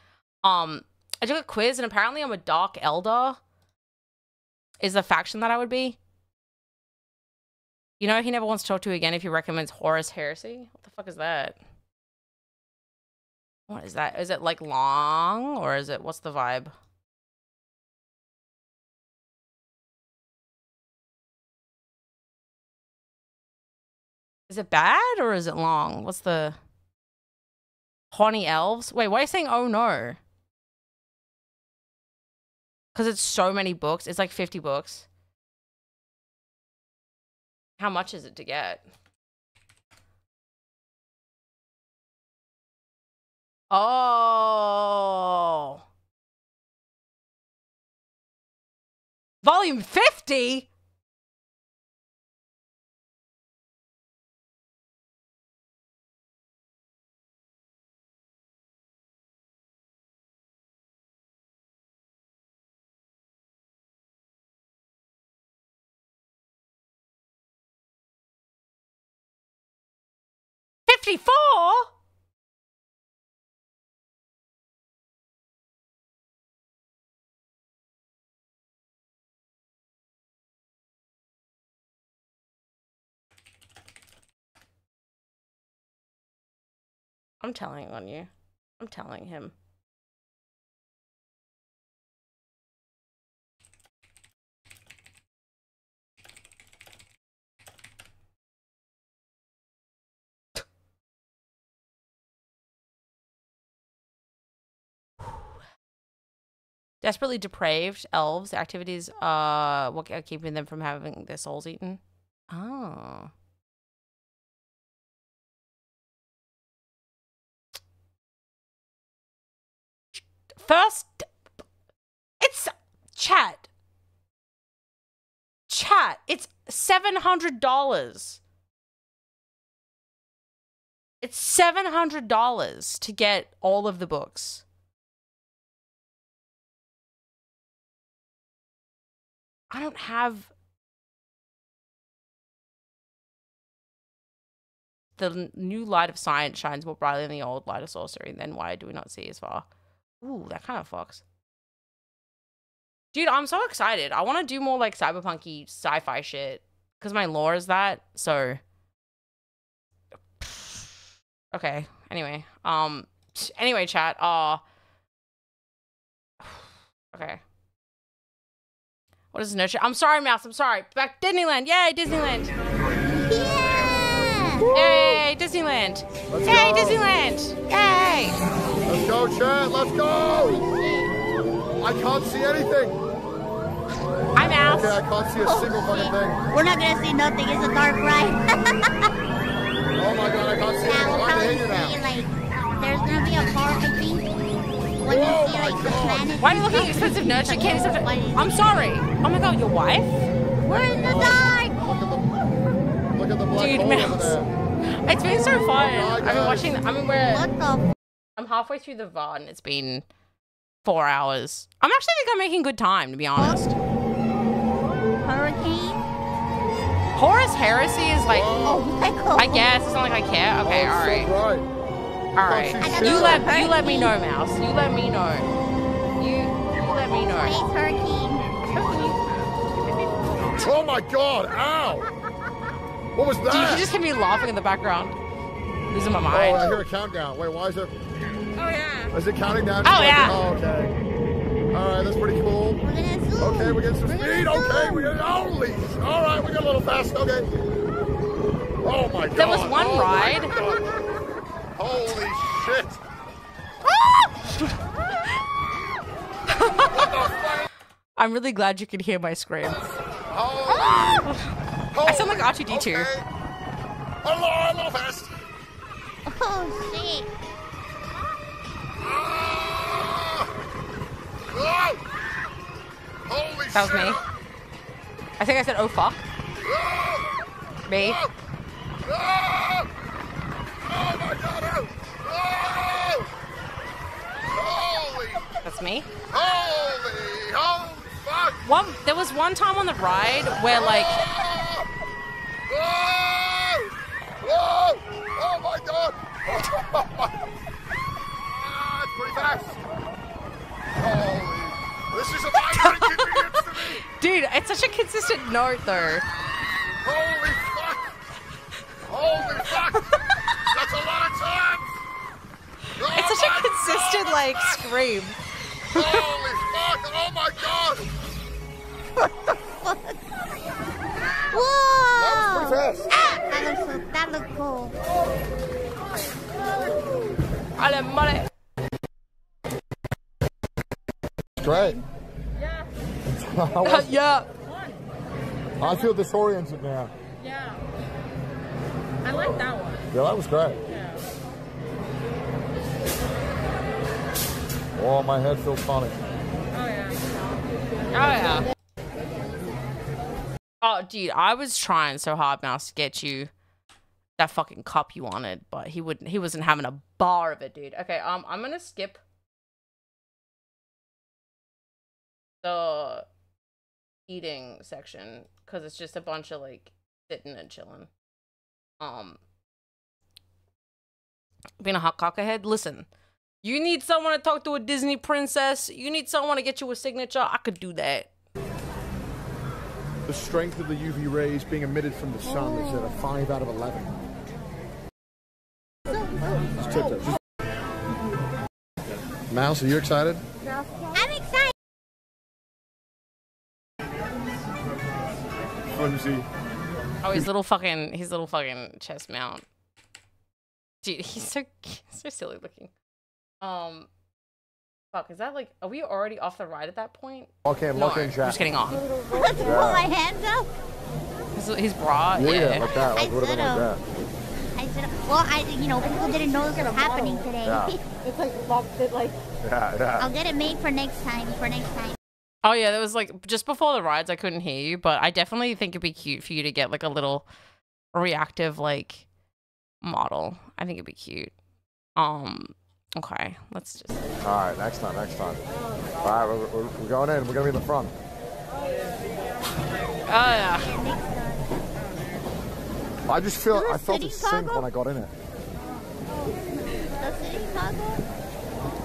Um i took a quiz and apparently i'm a Dark Eldar is the faction that i would be. You know he never wants to talk to you again if he recommends horus heresy? What the fuck is that? What is that? Is it like long or is it what's the vibe? Is it bad or is it long? What's the Horny elves? Wait, why are you saying oh no? Because it's so many books. It's like 50 books. How much is it to get? Oh. Volume 50? 54? I'm telling on you. I'm telling him. Desperately depraved elves activities uh what are keeping them from having their souls eaten. Oh. First it's chat. Chat. It's seven hundred dollars. It's seven hundred dollars to get all of the books. I don't have the new light of science shines more brightly than the old light of sorcery. Then why do we not see as far? Ooh, that kind of fucks. Dude, I'm so excited. I want to do more like cyberpunky sci-fi shit because my lore is that. So, [SIGHS] okay. Anyway, um, anyway, chat. Uh, [SIGHS] okay. What is nurture? I'm sorry, Mouse. I'm sorry. Back Disneyland. Yay, Disneyland. Yeah. Yay, Disneyland. Let's Yay, go. Disneyland. Yay. Let's go, chat. Let's go. I can't see anything. I'm out. Okay, I can't see a single fucking thing. We're not gonna see nothing. It's a dark ride. [LAUGHS] Oh my god, I can't see yeah, anything. we'll I'm hanging now. like there's gonna be a car. I think when you see like the planet. Why are you looking at expensive nurture candy stuff? I'm sorry. Oh my god, your wife? We're in the dark. Look at the black Dude, hole Mouse. over there. It's been so fun. Oh my I've been watching. I mean, we're. What the? I'm halfway through the VOD and it's been four hours. I'm actually think I'm making good time, to be honest. Hurricane. Horus Heresy is like. Oh. I guess it's not like I care. Okay, Oh, all right, so bright. All right. You the let you let me know, Mouse. You let me know. You you let me know. Space hurricane. Oh my god, ow! What was that? Dude, you just hear me laughing in the background. Losing my mind. Oh. I hear a countdown. Wait, why is it? Oh yeah. Is it counting down? Oh, yeah. Oh, okay. All right, that's pretty cool. We're gonna zoom. Okay, we get some We're gonna speed. zoom. Okay, we get holy. All right, we got a little fast. Okay. Oh my god. There was one Oh, my ride. God. Holy shit. I'm really glad you could hear my scream. Holy. I sound like R2D2. Okay. A little, fast. Oh shit. Ah. Oh. Holy That was shit. me. I think I said, oh fuck. Ah. Me. Oh my god. Oh. Oh. Holy. That's me. Holy. Holy fuck. One, there was one time on the ride where like Whoa! Whoa! Oh my god! ah, it's pretty fast. Holy. This is a vibrant inconvenience to me. Dude, it's such a consistent note though. Holy fuck! Holy fuck! That's a lot of times! Oh It's such a my consistent God, like that's scream. fast. Holy fuck! Oh my god! Whoa. That was pretty fast. That looks so, that looked cool. I love money. Great. [LAUGHS] Yeah. [LAUGHS] yeah. I feel disoriented now. Yeah. I like that one. Yeah, that was great. Oh, my head feels funny. Oh yeah. Oh yeah. Oh dude, I was trying so hard, Mouse, to get you that fucking cup you wanted, but he wouldn't. He wasn't having a bar of it, dude. Okay, um, I'm gonna skip the eating section because it's just a bunch of like sitting and chilling. Um, being a hot cockerhead. Listen, you need someone to talk to a Disney princess. You need someone to get you a signature. I could do that. The strength of the UV rays being emitted from the sun is at a 5 out of 11. Just tip it. Just- Mouse, are you excited? I'm excited. Flimsy. Oh, his little fucking his little fucking chest mount. Dude, he's so [LAUGHS] he's so silly looking. Um, fuck, is that like? Are we already off the ride at that point? Okay, No, look in I'm chat. just getting on. Let's pull my hands up. His, his bra, Yeah, yeah. like that. Like, I would have been like that. should've. I said, well, I, you know, people didn't know this was happening today. Yeah. [LAUGHS] It's like locked it like. Yeah, yeah. I'll get it made for next time. For next time. Oh yeah, that was like just before the rides. I couldn't hear you, but I definitely think it'd be cute for you to get like a little reactive like model. I think it'd be cute. Um, okay, let's just. All right, next time, next time. All right, we're, we're, we're going in. We're gonna be in the front. Oh yeah. I just feel. I felt it sitting sink toggle? when I got in it. The sitting toggle.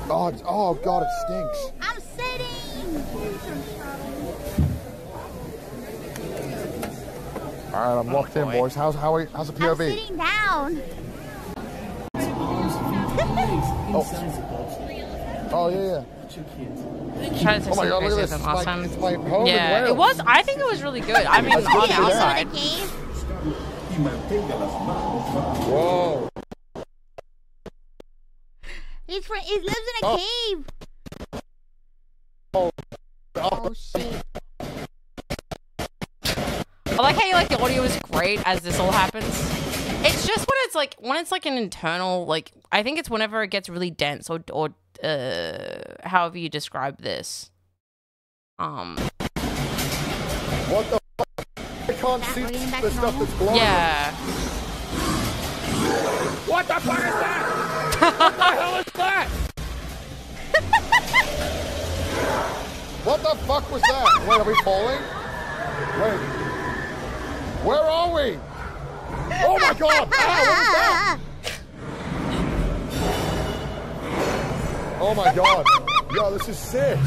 Oh, it's- oh God, it stinks. I'm sitting. All right, I'm oh, locked in, boys. How's how are, how's the POV? I'm POV? sitting down. Oh. oh yeah, yeah. Try to Oh my God, some look at this. of It's last like, time. it's like home Yeah, in it was. I think it was really good. I mean, on the good, yeah. outside. The cave. Whoa. He's fr- he lives in a Oh. cave. Oh. Oh shit. I like how you like the audio is great as this all happens. It's just when it's like when it's like an internal like I think it's whenever it gets really dense or or uh however you describe this. Um What the? Fuck? I can't Back- see we're getting back the stuff normal? that's blowing. yeah. What the fuck is that? what the hell is that? What the fuck was that? Wait, are we falling? Wait. Where are we? Oh my God! Was that? Oh my God! Yo, this is sick.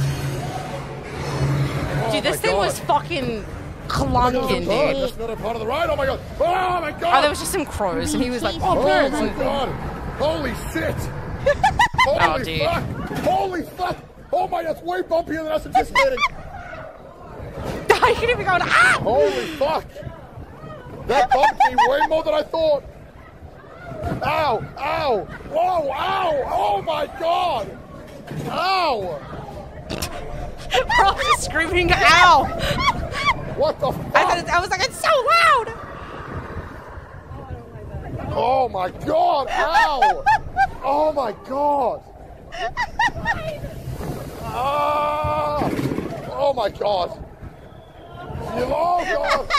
Oh Dude, this thing God. was fucking Oh my God, clunking, bird. dude. That's not a part of the ride. Oh my God! Oh my God! Oh, there was just some crows and he was like, Oh "Oh, birds." my god! Holy shit! [LAUGHS] Holy Oh, dude. fuck! Holy fuck! Oh my, god, that's way bumpier than [LAUGHS] I was anticipating. I could even going, ah! Holy fuck! That bumped me way more than I thought. Ow! Ow! Whoa! Ow! Oh my god! Ow! We're all just screaming, ow! What the fuck? I, I was like, it's so loud! Oh my god! Ow! Oh my god! [LAUGHS] Ah! Oh my god! Oh god!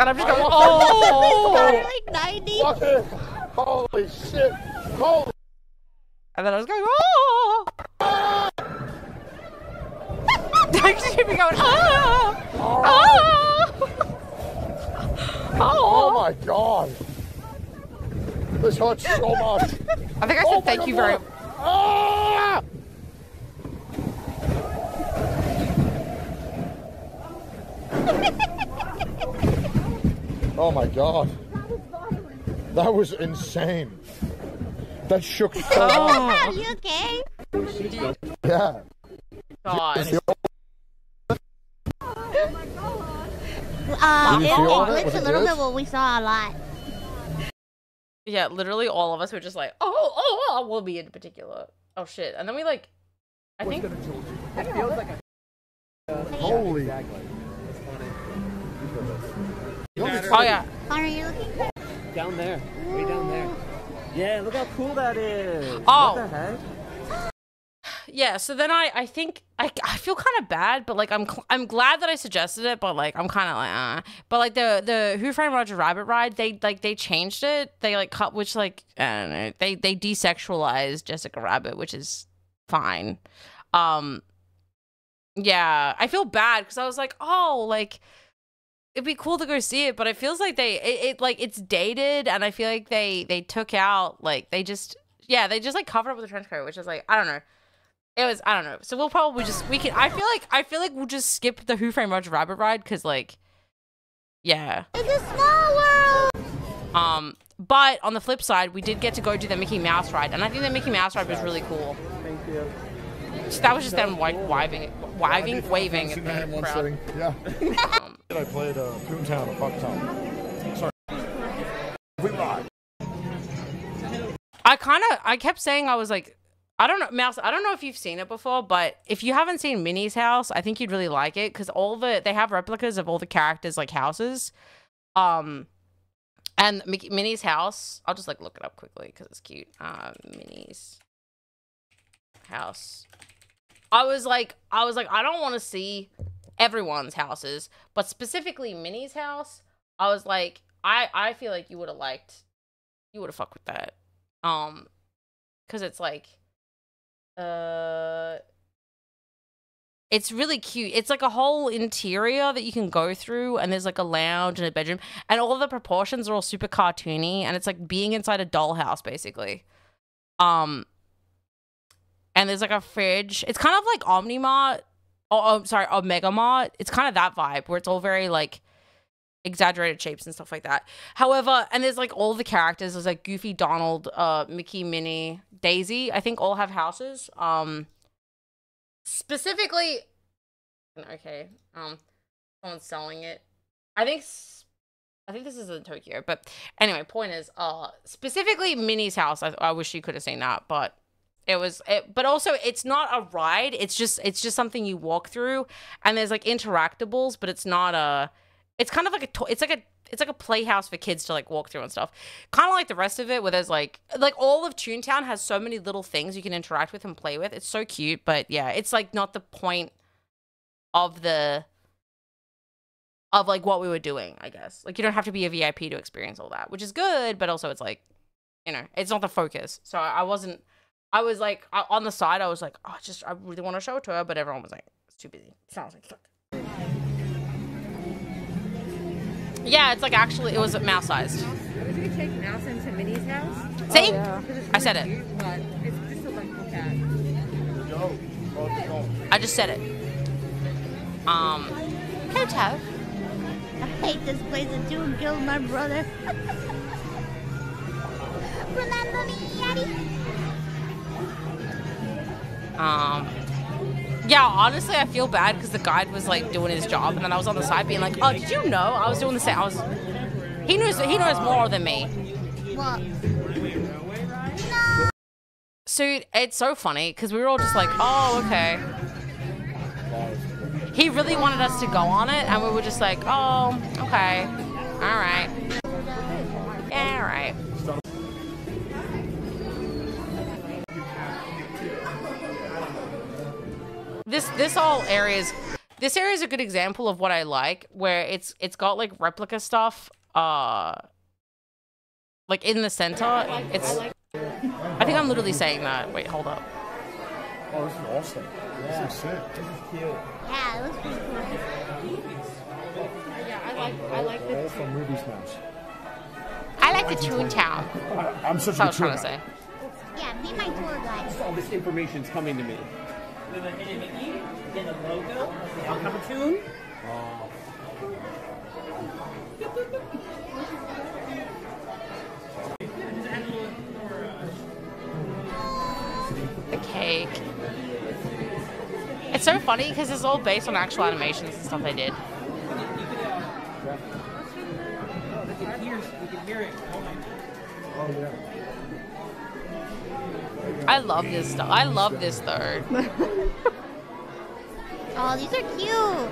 And I'm just going, almost- [LAUGHS] oh! like 90. Fuck it! Holy shit! Holy! And then I was going, oh! I just keep going, oh! Oh! Oh my god! This hurts so much. I think I said Oh my thank God, you very look. Ah! Oh my god. That was insane. That shook [LAUGHS] so much. Are you okay? Yeah. God. Is the- Uh, Did it you it? Was glitched a little bit, but we saw a lot. Yeah, literally all of us were just like, oh, oh, oh, we'll be in particular. Oh shit. And then we like, I think. It feels like a. Holy. Exactly. It's funny. Oh yeah. Connor, you looking good? Down there. Way down there. Yeah, look how cool that is. Oh. What the heck? Yeah, so then I, I think I, I feel kind of bad, but like I'm cl- I'm glad that I suggested it, but like I'm kind of like uh. But like the the Who Framed Roger Rabbit ride, they like they changed it. They like cut which like I don't know. They they desexualized Jessica Rabbit, which is fine. Um, yeah, I feel bad because I was like, oh, like it'd be cool to go see it, but it feels like they it, it like it's dated, and I feel like they they took out like they just yeah they just like covered up with a trench coat, which is like I don't know. It was I don't know. So we'll probably just we can. I feel like I feel like we'll just skip the Who Framed Roger Rabbit ride because like, yeah. It's a small world. Um, but on the flip side, we did get to go do the Mickey Mouse ride, and I think the Mickey Mouse ride was really cool. Thank you. So that was just them like waving, waving, waving Seen at I played uh, Toontown a fuck ton. Sorry. We ride. I kind of I kept saying I was like I don't know Mouse I don't know if you've seen it before but if you haven't seen Minnie's house I think you'd really like it cuz all the they have replicas of all the characters like houses um and Minnie's house I'll just like look it up quickly cuz it's cute uh Minnie's house I was like I was like I don't want to see everyone's houses but specifically Minnie's house I was like I I feel like you would have liked you would have fucked with that. Um because it's like uh it's really cute. It's like a whole interior that you can go through and there's like a lounge and a bedroom and all the proportions are all super cartoony and it's like being inside a dollhouse basically. Um and there's like a fridge. It's kind of like omnimart oh, oh sorry omega mart it's kind of that vibe where it's all very like exaggerated shapes and stuff like that. However, and there's like all the characters. There's like Goofy, Donald, uh, Mickey, Minnie, Daisy. I think all have houses. Um, specifically, okay. Um, someone's selling it. I think. I think this is in Tokyo, but anyway, point is, uh, specifically Minnie's house. I, I wish you could have seen that, but it was it, but also it's not a ride. It's just it's just something you walk through and there's like interactables but it's not a it's kind of like a to- it's like a it's like a playhouse for kids to like walk through and stuff. Kind of like the rest of it where there's like like all of toontown has so many little things you can interact with and play with. It's so cute but yeah it's like not the point of the of like what we were doing i guess. Like you don't have to be a vip to experience all that which is good but also it's like you know it's not the focus. So i I wasn't i was like I- on the side i was like oh just i really want to show it to her but everyone was like it's too busy so i was like fuck yeah it's like actually it was mouse sized Would you take Mouse into Minnie's house? See? Because it's I said it. it's just a like look i just said it um Toto. I hate this place. The June killed my brother. [LAUGHS] Remember me, Yeti? Um, yeah, honestly, I feel bad because the guide was like doing his job, and then I was on the side being like, "Oh, did you know I was doing the same?" I was. He knows. He knows more than me. What? So it's so funny because we were all just like, "Oh, okay." He really wanted us to go on it, and we were just like, "Oh, okay, all right, all right." This this all areas this area is a good example of what I like, where it's it's got like replica stuff, uh, like in the center. It's. I think I'm literally saying that. Wait, hold up. Oh, this is awesome. This is sick. This is cute. Yeah, it looks pretty cool. Yeah, I like I like All from Ruby Smash. I like the Toontown. I- I'm such That's a what I was trying to say. Yeah, be my tour guide. All this information's coming to me. Then a Minnie Mickey, then a logo, the outcome tune. The cake. It's so funny because it's all based on actual animations and stuff they did. We can I love this stuff. I love this though. [LAUGHS] Oh, these are cute.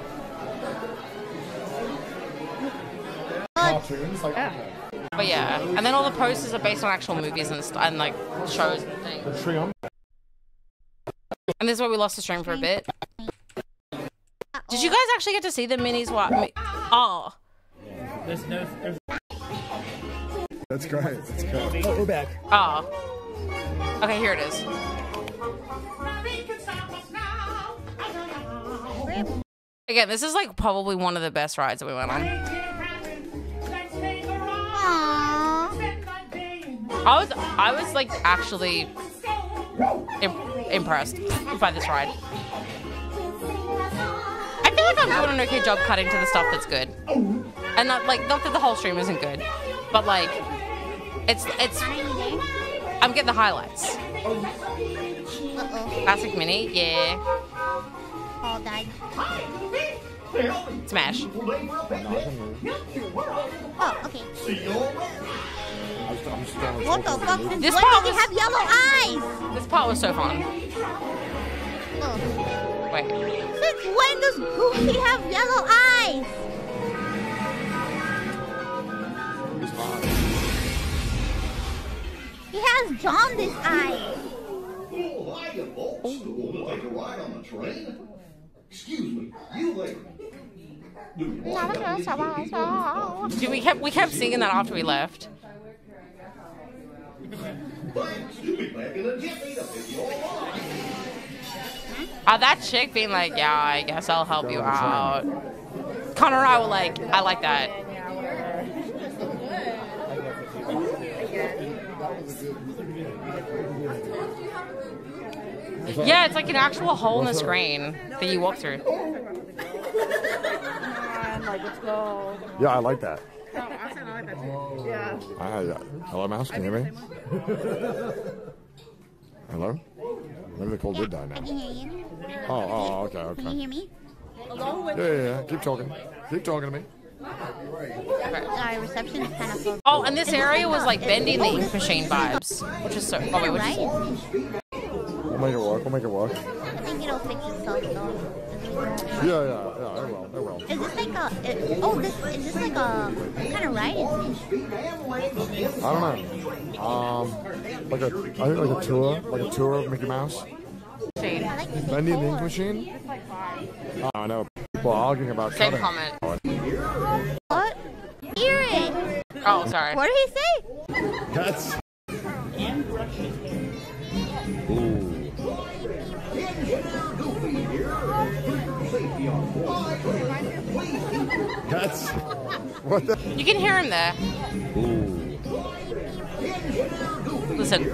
Cartoons, like, But yeah, and then all the posters are based on actual movies and st- and like shows and the things. And this is where we lost the stream for a bit. Did you guys actually get to see the minis? What? Mi- oh, There's no, there's That's great. That's great. Oh, we're back. oh. Okay, here it is. Again, this is like probably one of the best rides that we went on. I was I was like actually im- impressed by this ride. I feel like I'm doing an okay job cutting to the stuff that's good, and not like not that the whole stream isn't good, but like It's it's. I'm getting the highlights. Uh-oh. Classic mini, yeah. Paul died. Smash. Oh, okay. What the fuck? Since This part was- have yellow eyes? This part was so fun. Oh. Wait. Since when does Goofy have yellow eyes? He has jaundice eyes. Like a ride on the train? Excuse me, you lady. Dude, we kept we kept singing that after we left. Thanks, you'll be back in a jiffy to pick your mind. Uh, that chick being like, yeah, I guess I'll help you out. Connor and I were like, I like that. Yeah, it's like an actual hole in the screen that you walk through. like, let's go. Yeah, I like that. Oh, I said I like that too. Yeah. Hello, mouse. Can you hear me? Hello? Maybe the call did die I now. can hear you. Oh, oh, okay, Can you hear me? Yeah, yeah, yeah. Keep talking. Keep talking to me. Our reception is kind of. Oh, and this area was like bending the ink machine vibes, which is so. Oh wait, which is, We'll make it work. We'll make it work. I think it'll fix itself though. Yeah, yeah, yeah. It will. It will. Is this like a? It, oh, this is this like a what kind of ride is this? I don't know. Um, like a, I think like a tour, like a tour of Mickey Mouse. Bendy the Ink Machine. Oh, I know. People are arguing about Same cutting. comment. What? Hear it. Oh, sorry. What did he say? That's. That's. What the? you can hear him there. Ooh. Listen, you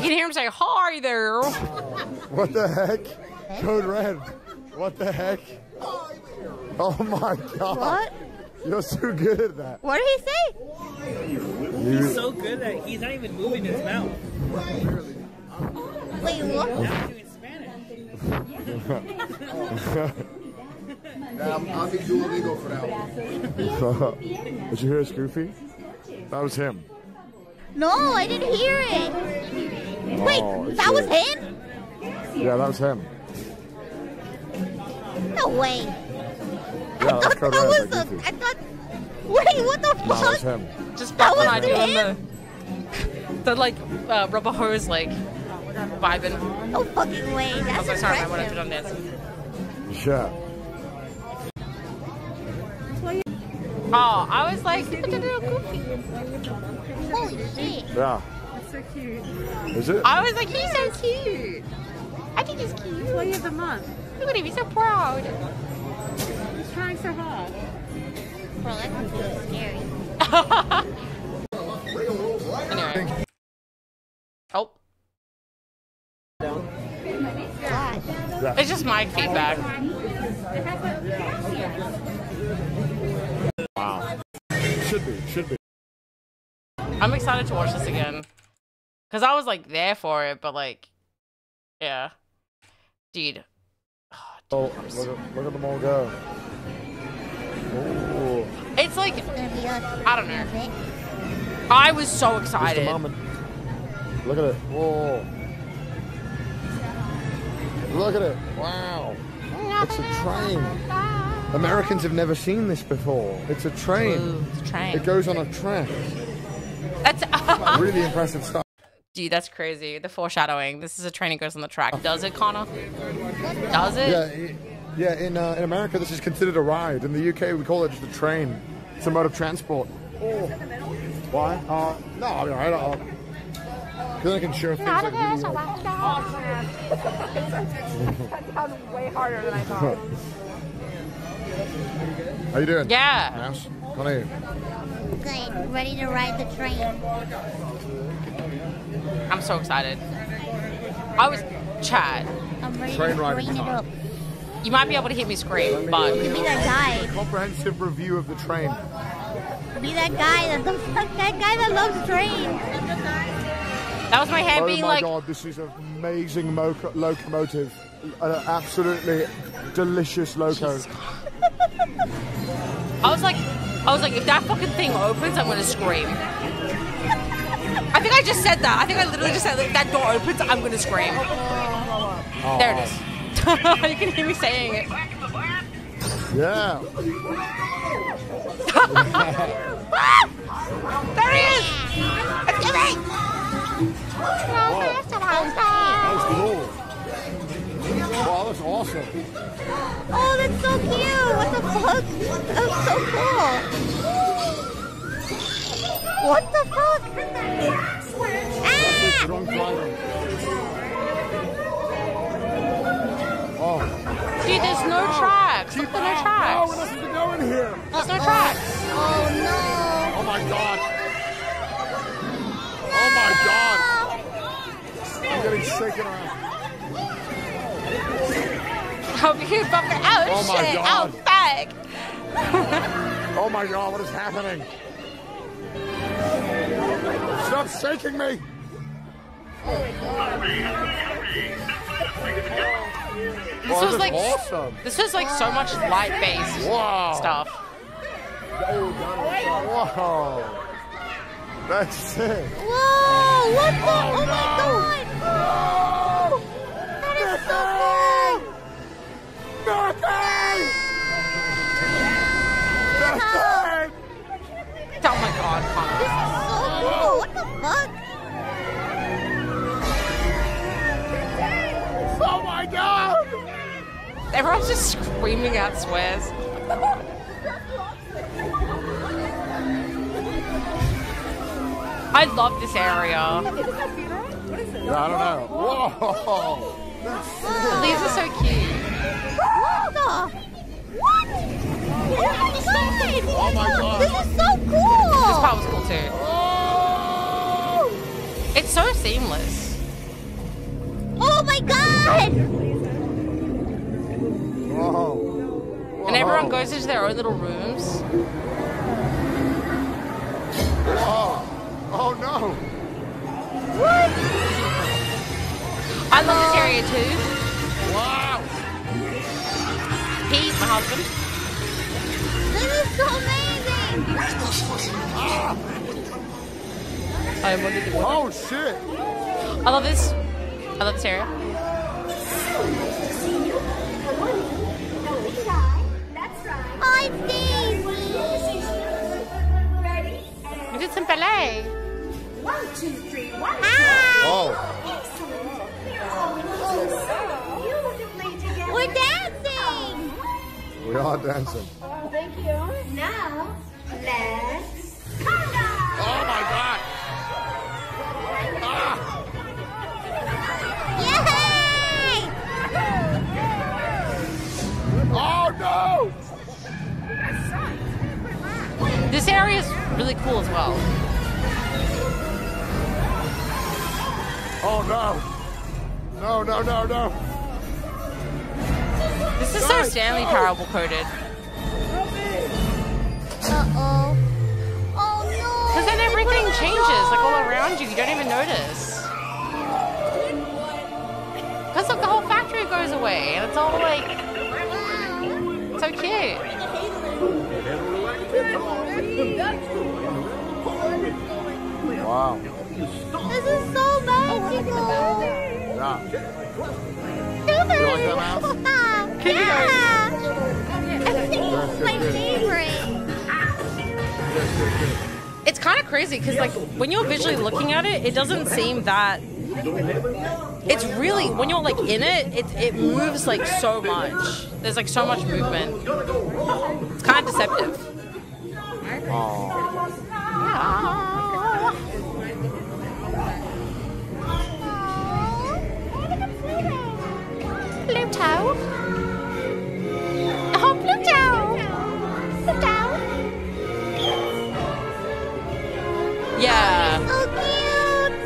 can hear him say, "Hi there." What the heck? Code Red. What the heck? Oh my god. What? You're so good at that. What did he say? You- He's so good at he's not even moving his mouth. Wait, what? Oh. Now he's doing Spanish. Yeah, I'm, I'll be Duolingo for that Did you hear his Goofy? That was him. No, I didn't hear it. Wait, Oh, that was good. him? Yeah, that was him. No way. Yeah, that's Code That Red. was by a. Goofy. I thought. Wait, what the No, that was fuck? him. Just That back was I doing him? the, the like uh, rubber hose like vibing. No fucking way. That's was like, sorry, I wanted to impressive. done this. Yeah. Oh, I was like, Holy shit. Yeah. That's so cute. Is it? I was like, he's so cute. I think he's cute. Employee of the month. Look at him, he's so proud. He's trying so hard. Bro, that could be scary. [LAUGHS] Anyway. God. it's just my feedback. Wow. Should be. Should be. I'm excited to watch this again. Cause I was like there for it, but like, yeah, dude. Oh, look at, look at them all go. Ooh. It's like It's gonna be us. I don't know. I was so Just a excited. moment. Look at it. Whoa. Look at it. Wow. It's a train. Americans have never seen this before. It's a train. Ooh, it's a train. It goes on a track. That's [LAUGHS] Really impressive stuff. dude. That's crazy. The foreshadowing. This is a train that goes on the track. Does it, Connor? Does it? Yeah, i- yeah. In uh, in America, this is considered a ride. In the UK, we call it just a train. It's a mode of transport. Oh. Why? Uh, no, I mean, I don't. Because I can share things like really well. that sounded way harder than I thought. How you doing? Yeah. Mouse? Honey. Good. Ready to ride the train. I'm so excited. I was Chad. I'm ready Train to riding train it time. up. You might be able to hear me scream, but Give me that guide. Comprehensive review of the train. Be that guy that the [LAUGHS] fuck that guy that loves trains. That was my hand oh being my like, god, this is an amazing locomotive. An absolutely delicious loco. I was like, I was like, if that fucking thing opens, I'm gonna scream. I think I just said that. I think I literally just said, if that door opens, I'm gonna scream. There it is. [LAUGHS] you can hear me saying it. Yeah. [LAUGHS] there he is! Excuse me! Was cool. Wow, that's awesome. Oh, that's so cute. What the fuck? That's so cool. What the fuck? Driving. Oh. Dude, there's no tracks. Look, there no tracks. Oh, we're not supposed to go in here. There's no tracks. Oh no. Oh my god. Oh my god. I'm getting shaken around. Hope you keep bumping. Oh, Oh my shit. Oh, god. Oh, fuck. [LAUGHS] Oh my god, what is happening? Stop shaking me! This Wow, was like awesome. this was like so much light based Wow. stuff. Whoa! That's sick. Whoa! What the? Oh, Oh, my no. god! That is so cool! Nothing! Oh my god, Connor. This is so cool! What the fuck? Oh my god! Everyone's just screaming out swears. [LAUGHS] I love this area. what is Yeah, I don't know. Whoa! The leaves are so cute. What the? What? Oh my god! Oh my god! This is so cool! This part was cool too. It's so seamless. Oh my god! Whoa! And everyone goes into their own little rooms. Whoa! Oh no! What? I love this area too. Wow! Pete, my husband. This is so amazing! I wanted to Oh shit! I love this. I love this area. Hi, Daisy! We did some ballet. One, two, three, one. Oh! We're dancing! We are dancing. Thank you. Now, let's conga. Oh my god! Ah! Yay! Oh no! This area is really cool as well. Oh no! No, no, no, no! This is so Stanley Parable coded. Uh-oh. Oh no! Because then everything changes, like all around you. You don't even notice. Because look, the whole factory goes away, and it's all like so cute. Wow. This is so magical! Yeah. Super! You like that mouse? yeah! I think this is my favorite. It's kind of crazy because, like, when you're visually looking at it, it doesn't seem that. It's really when you're like in it, it it moves like so much. There's like so much movement. It's kind of deceptive. Pluto. Oh, Pluto. Pluto. Yeah. So cute!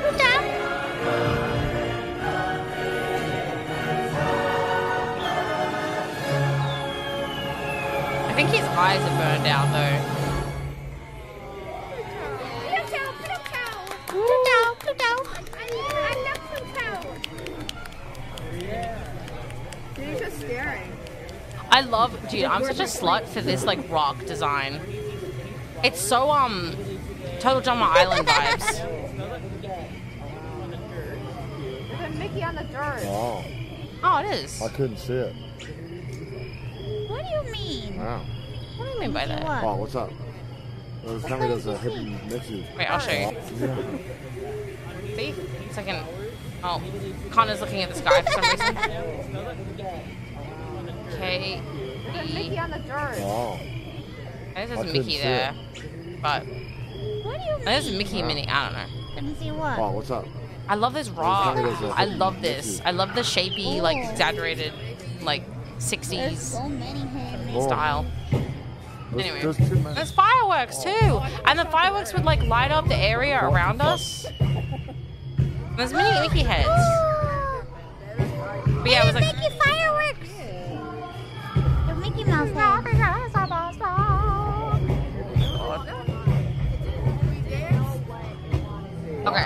Pluto! I think his eyes are burned out though. Pluto, Pluto. He's just staring. I love, dude. I'm such a slut for this like rock design. It's so um, Total Drama Island vibes. There's a Mickey on the dirt. Oh, Oh, it is. I couldn't see it. What do you mean? Wow. What do you mean by that? Oh, what's up? It was telling me a hidden Mickey. Wait, I'll show you. Yeah. See? Second. Oh, Connor's looking at the sky for some reason. K. There's Mickey on the dirt. Oh. I think there's I a Mickey see there, but What do you mean? there's a Mickey Minnie. I don't know. Couldn't see what? Oh, what's up? I love this rock. telling me there's a I hidden love this. I love the shapy, like exaggerated, like 60s So many him. Oh. style. There's, Anyway, there's too there's fireworks too, and the fireworks would like light up the area around us. There's many Mickey heads. But yeah, it was like Mickey fireworks. The Mickey Mouse mm-hmm. head. Okay.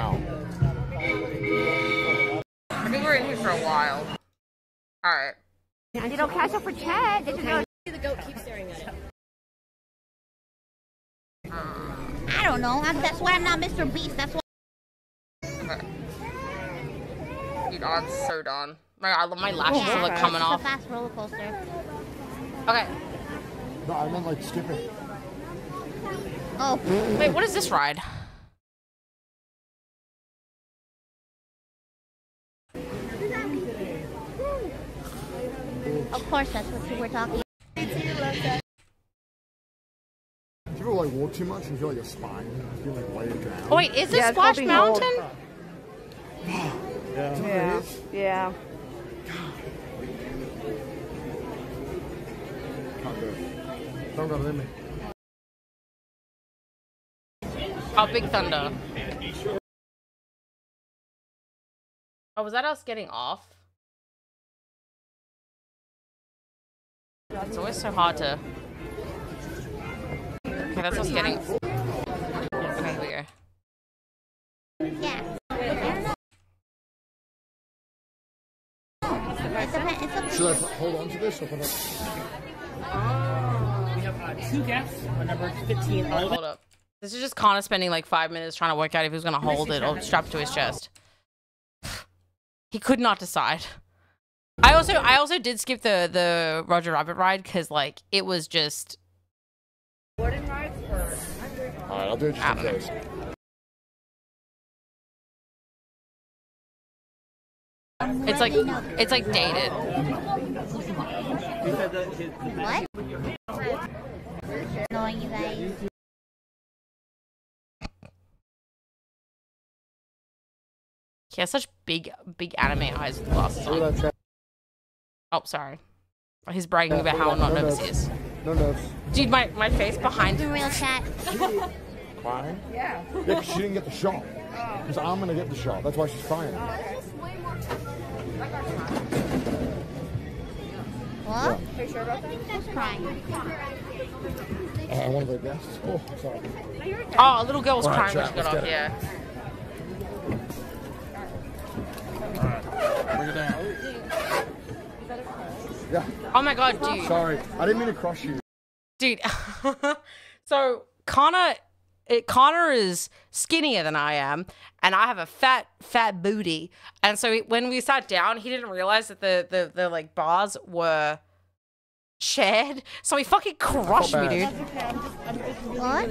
I think we're in here for a while. Alright. You don't catch up for Chad. Did you know? The goat keeps staring at it. I don't know. That's why I'm not Mr. Beast. That's why. Okay. Dude, I'm so done. My, I love my lashes Yeah, are like coming off. fast roller coaster. Okay. No, I meant like skipping. Oh. Wait, what is this ride? Of course, that's what you were talking. about. Do you ever like walk too much and feel like your spine is being like laid down? Oh, wait, is this Yeah, Splash. Mountain? Yeah. Yeah. Yeah. Can't do it. Don't got it in. Oh, Big Thunder. Oh, was that us getting off? It's always so hard to. Okay, that's us getting. Should I hold on to this or put it? We have uh, two guests on number 15. Oh, hold up. This is just Connor spending like five minutes trying to work out if he was gonna hold it or strap it to his chest. [SIGHS] He could not decide. I also I also did skip the the Roger Rabbit ride because like it was just Gordon rides or? Alright, I'll do it just in case. it's like it's like dated. What? Knowing you guys. He has such big big anime eyes with glasses on. Oh, sorry. He's bragging about how not nervous he is. No nerves. Dude, my, my face behind The real chat. Crying? Yeah. Yeah, 'cause she didn't get the shot. Because I'm gonna get the shot. That's why she's crying. What? Are you sure about that? Who's crying? Uh, one of the guests. Oh, sorry. Oh, a little girl was All right, crying when she got off, get it. yeah. Bring it down. Yeah. Oh my god, dude. Sorry. I didn't mean to crush you. Dude, [LAUGHS] so Connor, it, Connor is skinnier than I am, and I have a fat, fat booty. And so he- when we sat down, he didn't realize that the the, the like bars were shared. So he fucking crushed me, dude. What?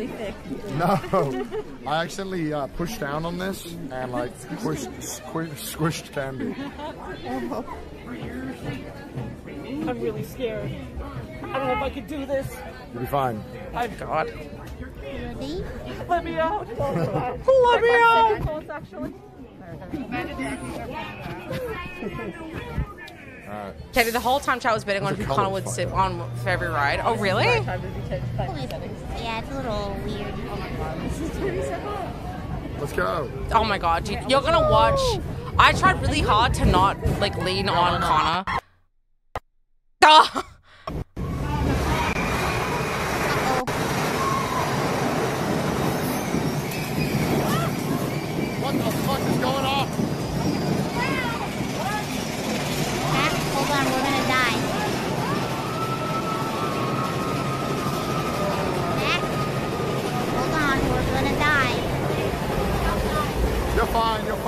No. I accidentally uh, pushed down on this and like squished, squished, squished Candii. I'm really scared. I don't know if I could do this. You'll be fine. Oh god. Ready? [LAUGHS] Let me out. Let me out. actually. Alright. Katie, the whole time Chat was betting on who Connor would sit on for every ride. Oh, really? Yeah, it's a little weird. Oh my god. Let's go. Oh my god, dude. You're gonna watch. I tried really hard to not like lean on Connor. [LAUGHS] Ah!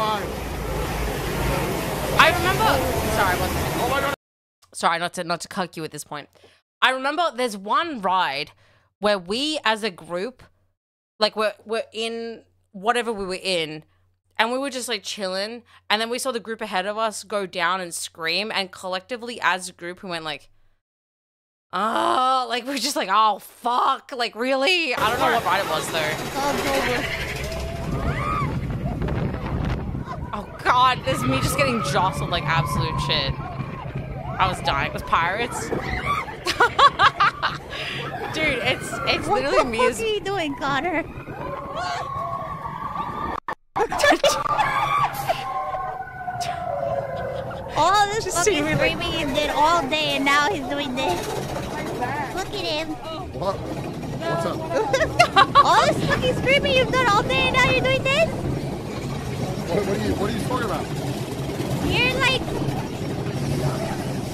Fine. I remember. Sorry, one second. Oh my god. Sorry, not to not to cuck you at this point. I remember there's one ride where we, as a group, like we're we're in whatever we were in, and we were just like chilling, and then we saw the group ahead of us go down and scream, and collectively as a group, we went like. Oh, like we're just like, oh fuck, like really? I don't know what ride it was though. God, this is me just getting jostled like absolute shit. I was dying. It was pirates. [LAUGHS] Dude, it's it's literally me What as are you doing, Connor? all this Just fucking me, like- screaming he did all day, and now he's doing this. Look at him. What? What's up? [LAUGHS] all this fucking screaming you've done all day, and now you're doing this. What, what are you What are you talking about? You're like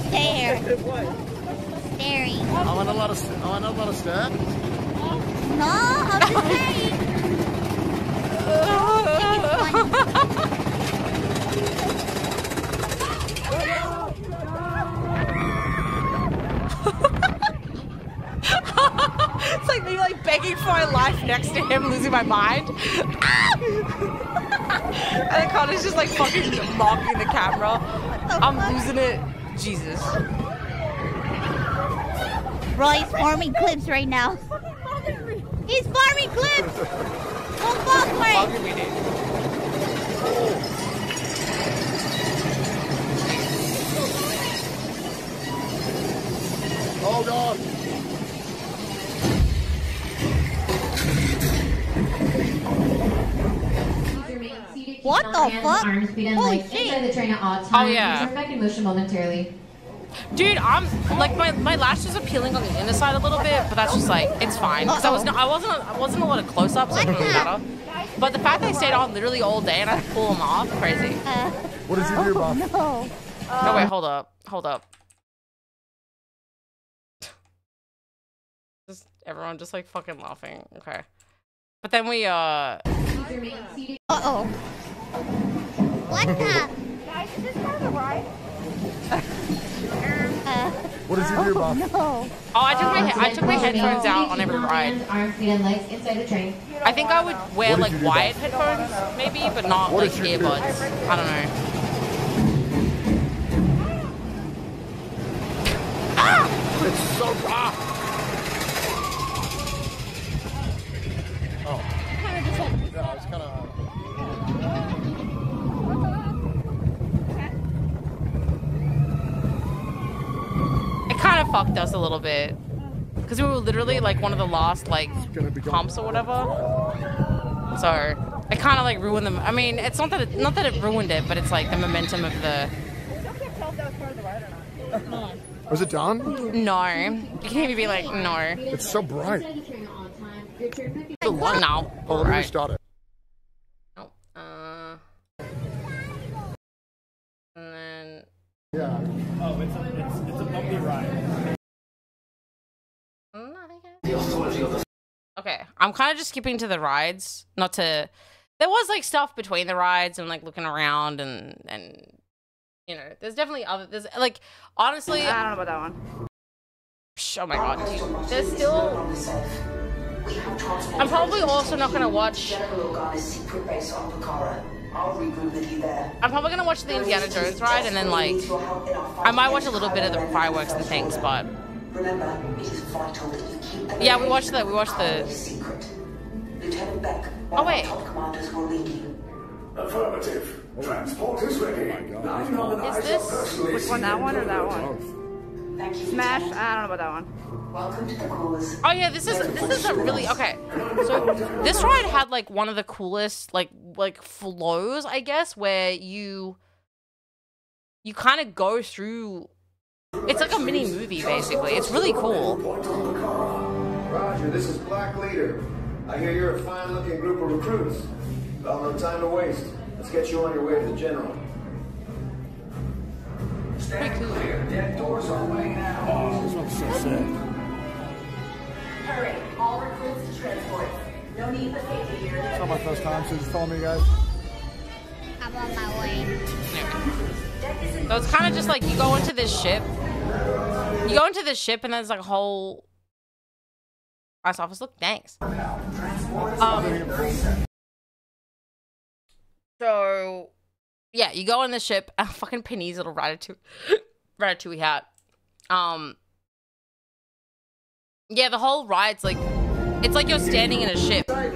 there, staring. I want a lot of I want a lot of stat. No, I'm just saying. [LAUGHS] [LAUGHS] it's like me like begging for my life next to him, losing my mind. [LAUGHS] and then Connor's just like fucking mocking the camera. I'm losing it. Jesus. Roy's farming clips right now. He's farming clips. Go fall for it. Oh god. What the fuck? Arms, feet, Holy shit. inside the train at all oh, times. Oh, yeah. These are back in motion momentarily. Dude, I'm like my, my lash is appealing on the inner side a little bit, but that's just like it's fine because I was I wasn't I wasn't a lot of close ups, so it doesn't really matter. But the fact they stayed on literally all day and I pull them off, crazy. Uh, what did you do, Bob? No. no wait, hold up, hold up. Just everyone just like fucking laughing. Okay, but then we uh. Uh oh. What the? Guys, is this part of the ride? Uh, What did you do, Bob? no. Oh, I took my he- I took my headphones out on every ride. Arms, feet, and legs inside the train. I think I would wear like you do, wired headphones, maybe, but not What like did you do? earbuds. I don't know. Ah! It's so ah. Yeah, it's kind of. It kind of fucked us a little bit because we were literally like one of the last like pumps or whatever. So it kind of like ruined them. I mean, it's not that it, not that it ruined it, but it's like the momentum of the. Was it done? No, you can't even be like no. It's so bright. No. Oh, let me Right. restart it. Uh, and then Yeah. Oh, it's a, it's, it's a bumpy ride. Okay, I'm kind of just skipping to the rides, not to. There was like stuff between the rides and like looking around and and you know, there's definitely other. There's like honestly, I don't know about that one. Psh, Oh my god, dude. There's still. I'm probably also not gonna watch. I'm probably gonna watch the Indiana Jones ride and then like, I might watch a little bit of the fireworks and things, but Remember, it is vital that you keep yeah, we watched the we watched the. Lieutenant Bek, Oh wait, top commanders will lead you. Affirmative. Transport is ready. Nine on Is this- Which one, that one or that one? Thank you. Smash? I don't know about that one. Welcome to the cause. Oh yeah, this is this is a really okay. So this ride had like one of the coolest like like flows, I guess, where you you kind of go through. It's like a mini movie, basically. It's really cool. Roger, this is Black Leader. I hear you're a fine looking group of recruits. Well, no time to waste. Let's get you on your way to the general. Are way now. This one's so sick. Hurry, all recruits to transport. No need for safety here. It's not my first time, so just follow me, guys. I'm on my way. So it's kind of just like you go into this ship. You go into this ship and there's like a whole ice office. Look, thanks. Um, so yeah, you go on the ship. A [LAUGHS] fucking Penny's little ratatouille, [LAUGHS] ratatouille hat. Um, yeah, the whole ride's like it's like you're standing in a ship. Um,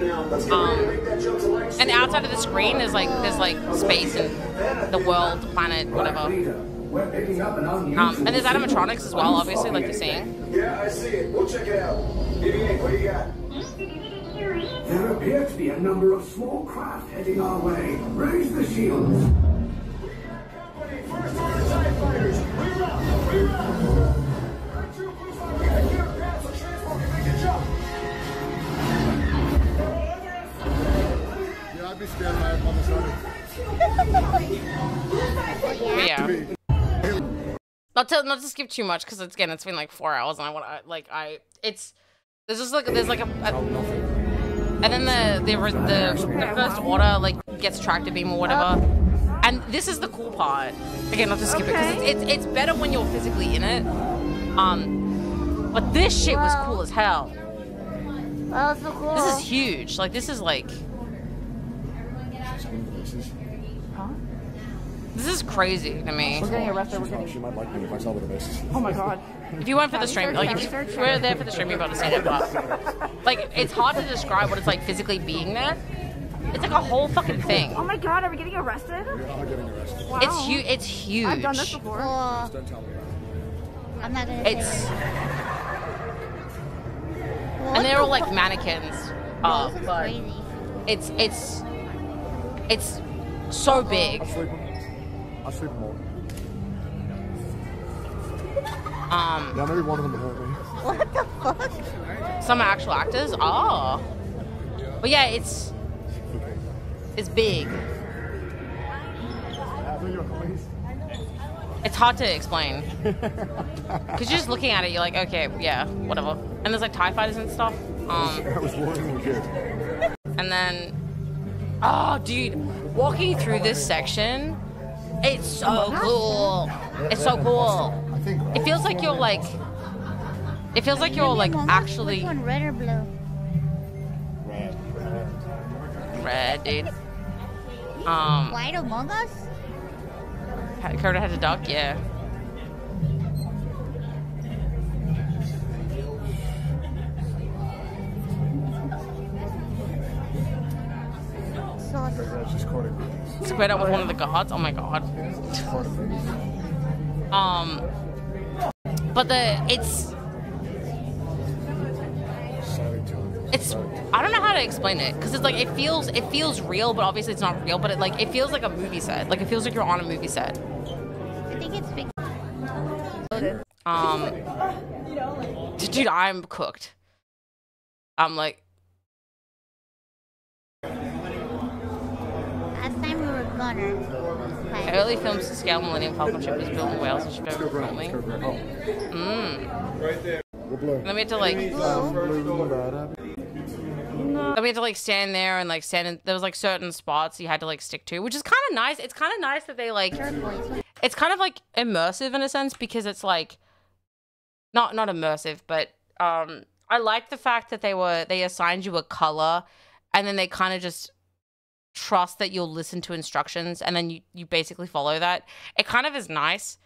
and outside of the screen is like there's like space and the world, the planet, whatever. Um, and there's animatronics as well, obviously, like you're seeing. Yeah, I see it. We'll check it out. BB-8, what do you got? There appear to be a number of small craft heading our way. Raise the shields. Yeah, I'd be scared if I had on the side. Yeah. Not to not to skip too much because again it's been like four hours and I want to like I it's there's just like there's like a, a and then the the, the the first water like gets tractor beam or whatever. And this is the cool part. Again, not to skip it because it's, it's it's better when you're physically in it. Um, but this shit was cool as hell. So cool. This is huge. Like this is like this is crazy to me. We're getting arrested. We're getting. She might like me if I saw the basis. Oh my god. If you went for the stream, like if you were there for the stream, you're about to see it. But like, it's hard to describe what it's like physically being there. It's like a whole fucking thing. Oh my god, are we getting arrested? We are getting arrested. Wow. It's huge. It's huge. I've done this before. Cool. Don't tell me about it. I'm not gonna. It's and they're all like mannequins. Uh, This is but crazy. it's it's it's so big. I'll sleep them. I'll sleep them all. Um, Yeah, maybe one of them hurt me. What the fuck? some actual actors. Oh, but yeah, it's it's big. It's hard to explain [LAUGHS] because you're just looking at it. You're like, okay, yeah, whatever. And there's like Tie fighters and stuff. Um, [LAUGHS] That was warning we and then, oh, dude, walking through this section, it's so cool. It's so cool. It feels like you're like, it feels like you're like Which actually one, red or blue? red, dude. Um, White Among Us? Curta had a duck, yeah. Sauce. That's just caught it. Squared up with one of the gods. Oh my god. Um, but the it's it's I don't know how to explain it because it's like it feels it feels real, but obviously it's not real. But it like it feels like a movie set. Like it feels like you're on a movie set. I think it's big. Um, dude, I'm cooked. I'm like, Last time we were gunner. early films to scale Millennium Falcon ship was built in Wales and shipped over to filming. Mmm. Right there. We're. Then we had to like. Then we had to like stand there and like stand in. There was like certain spots you had to like stick to, which is kind of nice. It's kind of nice that they like. It's kind of like immersive in a sense because it's like. Not not immersive, but um, I like the fact that they were they assigned you a color, and then they kind of just trust that you'll listen to instructions, and then you you basically follow that. It kind of is nice.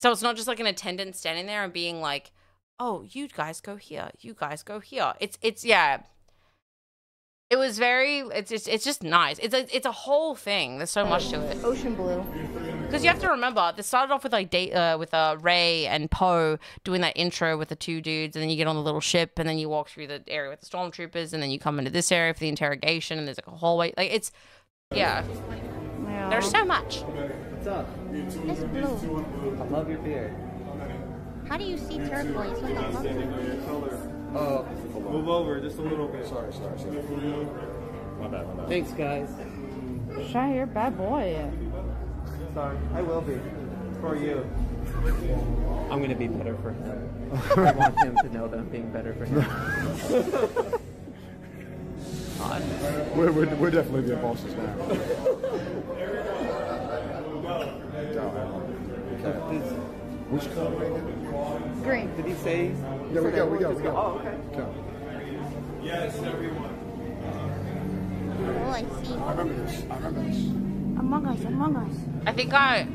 So it's not just like an attendant standing there and being like, "Oh, you guys go here. You guys go here." It's it's yeah. It was very. It's it's it's just nice. It's a it's a whole thing. There's so much to it. Ocean blue. Because you have to remember, this started off with like da- uh, with uh, Rey and Poe doing that intro with the two dudes, and then you get on the little ship, and then you walk through the area with the stormtroopers, and then you come into this area for the interrogation, and there's like a hallway. Like it's, yeah. There's so much. What's up? It's blue. I love your beard. How do you see turquoise? What the fuck? Uh, Move over just a little bit. Sorry, sorry, sorry. My bad, my bad. Thanks, guys. Shy, you're a bad boy. Sorry, I will be. For you. I'm gonna be better for him. I want him to know that I'm being better for him. [LAUGHS] We're, we're, we're definitely the bosses now. Okay. Which color again? Green. Did he say? Yeah, we go, we go, we go. Oh, okay. Okay. Yes, everyone. Oh, I see. I remember this. I remember this. Among Us, Among Us. I think I,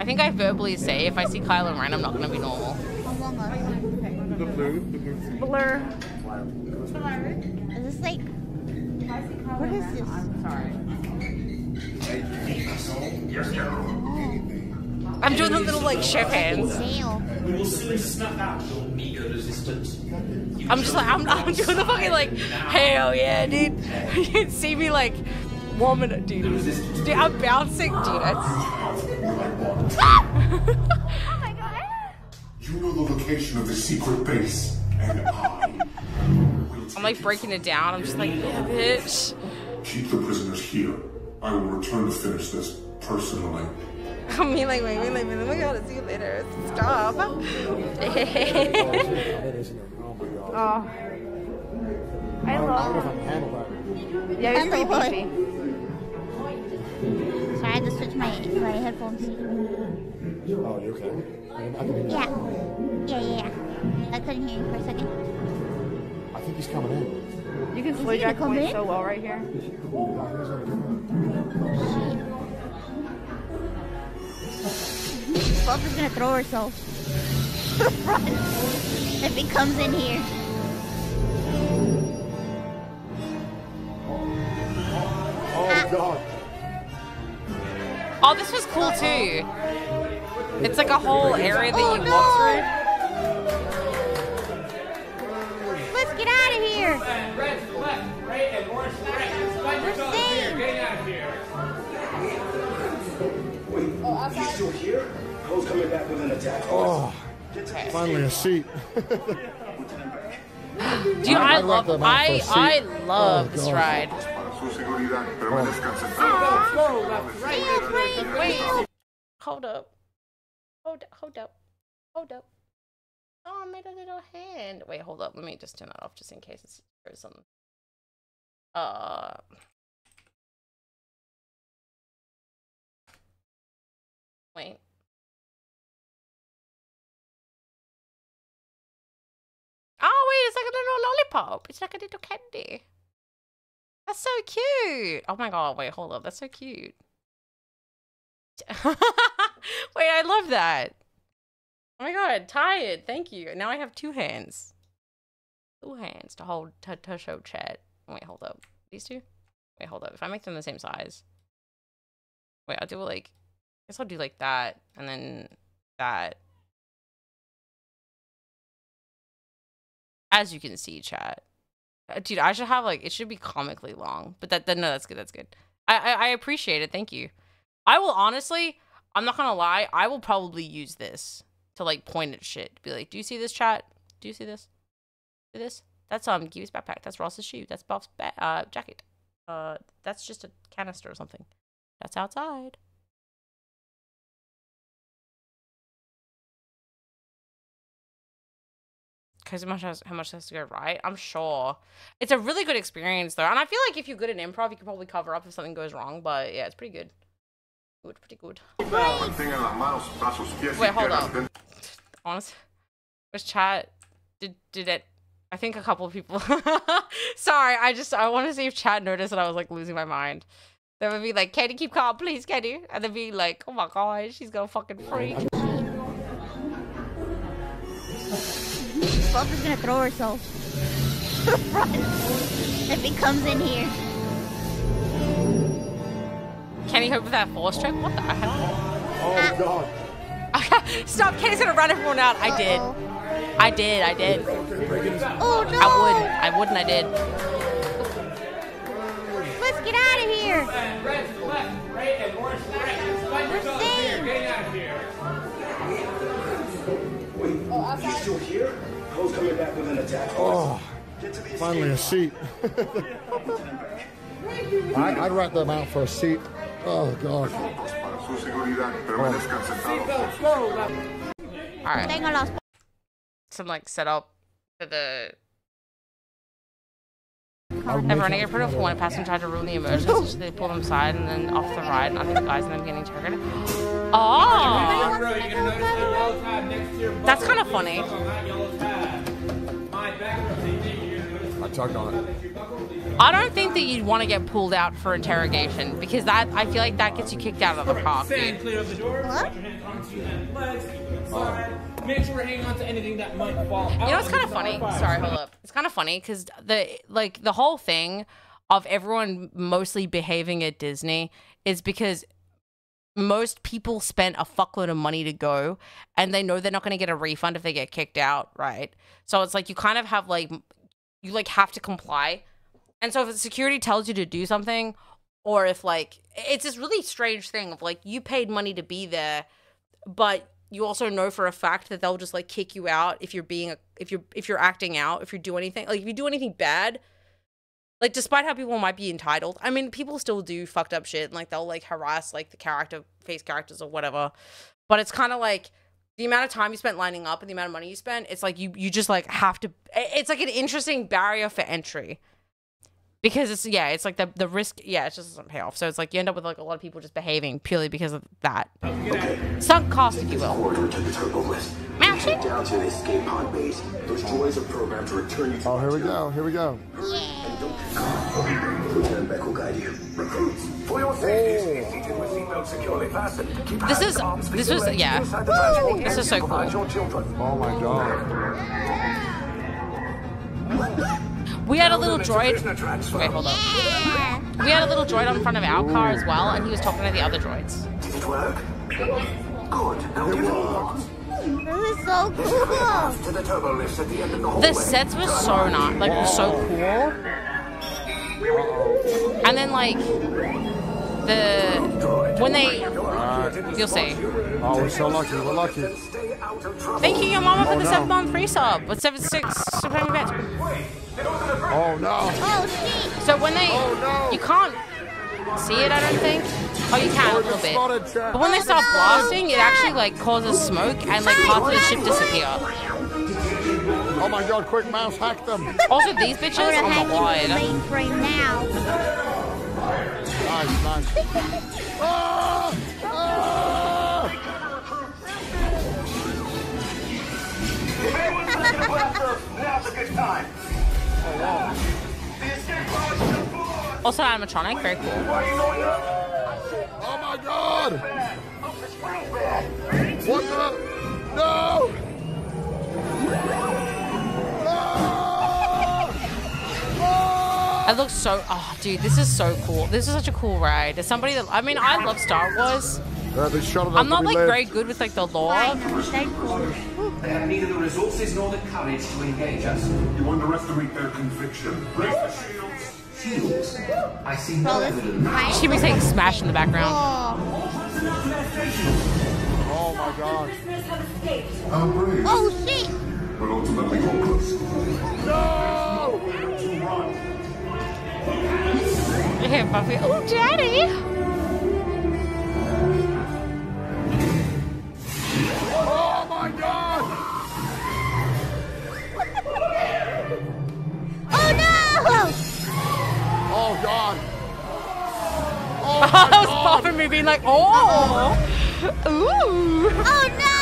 I think I verbally say if I see Kylo Ren, I'm not gonna be normal. Among Us. The blue. The blue. Blur. Is this like... What is this? I'm sorry. I'm doing the little like chef hands. We will soon snuff out your meager resistance. I'm just like I'm, I'm doing the fucking like hell yeah, dude. [LAUGHS] You can see me like warming it, dude. Dude, I'm bouncing, dude. That's... [LAUGHS] You know the location of the secret base, and I I'm like breaking it down. I'm just like yeah, bitch. keep the prisoners here. I will return to finish this personally. [LAUGHS] I mean, like, wait, wait, wait, wait, oh my god, I'll see you later. Stop. [LAUGHS] Oh. I love. Yeah, he's pretty beefy. Sorry, I had to switch my, my headphones. Oh, you okay? I can hear you. Yeah. Yeah, yeah, yeah. I couldn't hear you for a second. I think he's coming in. You can Is slow he gonna jack come point in? so well right here. Buff is gonna throw herself. Run. [LAUGHS] If he comes in here. Oh, ah. God. Oh, this was cool too. It's like a whole area that Oh, you no. walk through. Let's get out of here. Red left, right, and orange right. Spike We're safe. Getting out of here. Wait, you still here? I was coming back with an attack. Oh, finally a seat. Dude, [GASPS] I, I'd love write them out I for a I seat. love Oh, this God. ride. Su seguridad, permanezcan Wait, sentados. wait, wait. Hold up. Hold hold up. Hold up. Oh, I made a little hand. Wait, hold up. Let me just turn that off just in case it's there's some uh Wait. Oh wait, it's like a little lollipop. It's like a little candy. That's so cute. Oh my god, wait, hold up. That's so cute. [LAUGHS] wait, I love that. Oh my god, tired. Thank you. Now I have two hands. Two hands to hold to, to show chat. Wait, hold up. These two? Wait, hold up. If I make them the same size. Wait, I'll do like I guess I'll do like that and then that. As you can see, chat. Uh, Dude, I should have like it should be comically long, but that, that no, that's good. That's good. I, I I appreciate it. Thank you. I will honestly, I'm not gonna lie. I will probably use this to like point at shit. Be like, do you see this chat? Do you see this? This? That's um Kiwi's backpack. That's Ross's shoe. That's Bob's ba- uh jacket. Uh, that's just a canister or something. That's outside. Because how much has how much has to go right? I'm sure it's a really good experience though, and I feel like if you're good at improv, you can probably cover up if something goes wrong. But yeah, it's pretty good. Good, pretty good. Wait, hold up. Honest, was chat did did it? I think a couple of people. [LAUGHS] Sorry, I just I want to see if chat noticed that I was like losing my mind. They would be like, "Katie, keep calm, please, Katie," and they'd be like, "Oh my god, she's gonna fucking freak." Buff is gonna throw herself. Run. [LAUGHS] If he comes in here. Kenny hope with that force stroke? What the hell? Oh, ah. God. [LAUGHS] Stop! Kenny's gonna run everyone out. I did. I did. I did. Oh no! I would. I would, and I did. Let's get out of here. Red left, right, and orange right. Spike yourself here. Getting out of here. Wait, you still here? I was coming back with an attack. Oh, finally a seat. [LAUGHS] I, I'd write them out for a seat. Oh, God. Su seguridad, permanezcan sentados. All right. Some like setup for the. I would Never make running out a proof another- when a passenger tried to ruin the emergency, so they pulled him aside and then off the ride, and I think the guys ended up getting targeted. Oh. Bro, you're gonna notice a yellow tab next to your That's kind of funny. Buckle, not yellow tab. My background thing, you're gonna notice I tugged on it. I don't think that you'd want to get pulled out for interrogation because that I feel like that gets you kicked out of the park. Stand clear of the door. Watch your hands onto your legs. Keep them inside. Make sure we're hanging on to anything that might fall out. You know, it's kind of funny. Sorry, hold up. It's kind of funny because the like the whole thing of everyone mostly behaving at Disney is because most people spent a fuckload of money to go and they know they're not going to get a refund if they get kicked out, right? So it's like you kind of have like you like have to comply. And so if the security tells you to do something or if like it's this really strange thing of like you paid money to be there but you also know for a fact that they'll just like kick you out if you're being a if you're if you're acting out if you do anything like if you do anything bad like despite how people might be entitled i mean people still do fucked up shit and like they'll like harass like the character face characters or whatever but it's kind of like the amount of time you spent lining up and the amount of money you spent it's like you you just like have to it's like an interesting barrier for entry because it's yeah it's like the the risk yeah it just doesn't pay off so it's like you end up with like a lot of people just behaving purely because of that sunk cost if you will Corridor to the turbo lift. Head down to the escape pod base. Those droids are programmed to return you to Oh, here we go. Here we go. Lieutenant This hands, is- arms, feet, this and was- legs yeah. inside the transport This and is so cool. Oh my god. we had a little droid wait hold up we had a little droid on front of our car as well and he was talking to the other droids Did it work? Good. Now give it. This is so cool. To the turbo lifts at the the the sets were so not like were so cool and then like the when they you'll see Oh, we're so lucky. We're lucky. thank you your mama for Oh, the no. seven month free sub with seven six supreme events Oh no. Oh shit. so when they oh, you can't see it i don't think oh you can a little bit but when they start blasting it actually like causes smoke and like parts of the ship disappear Oh my god, quick mouse, hack them. also these bitches I'm oh gonna my hack god you with mainframe now. Nice, nice. Ah! Ah! Now's [LAUGHS] a good time. also animatronic very cool Oh my god! What the? No! It looks so. Oh, dude, this is so cool. This is such a cool ride. As somebody that I mean, I love Star Wars. Uh, they shot I'm not like the very good with like the lore. They have neither the resources nor the courage to engage us. You underestimate their conviction. Raise the shields. Shields? I see no evidence. She be saying smash in the background. Oh my god. Oh shit. But ultimately hopeless. No! To run. Here, Buffy. Oh, daddy. Oh my god! [LAUGHS] Oh no! Oh god! [LAUGHS] Oh, I was popping me being like, oh, ooh. Oh no!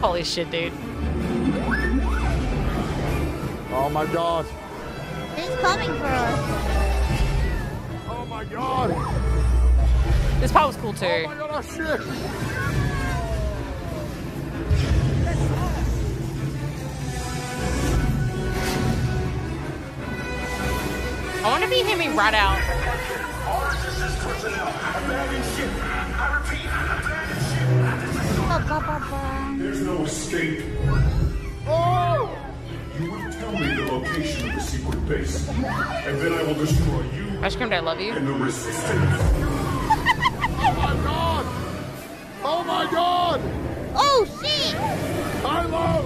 Holy shit, dude. Oh my god! It's coming for us. Oh my god! This part was cool too. Oh my god, oh shit! I want to be him right out. Ba, ba, ba, ba. There's no escape. Oh! You will tell me the location of the secret base. And then I will destroy you Ice cream, I love you. and the resistance. Oh my god! Oh my god! Oh shit! Kylo!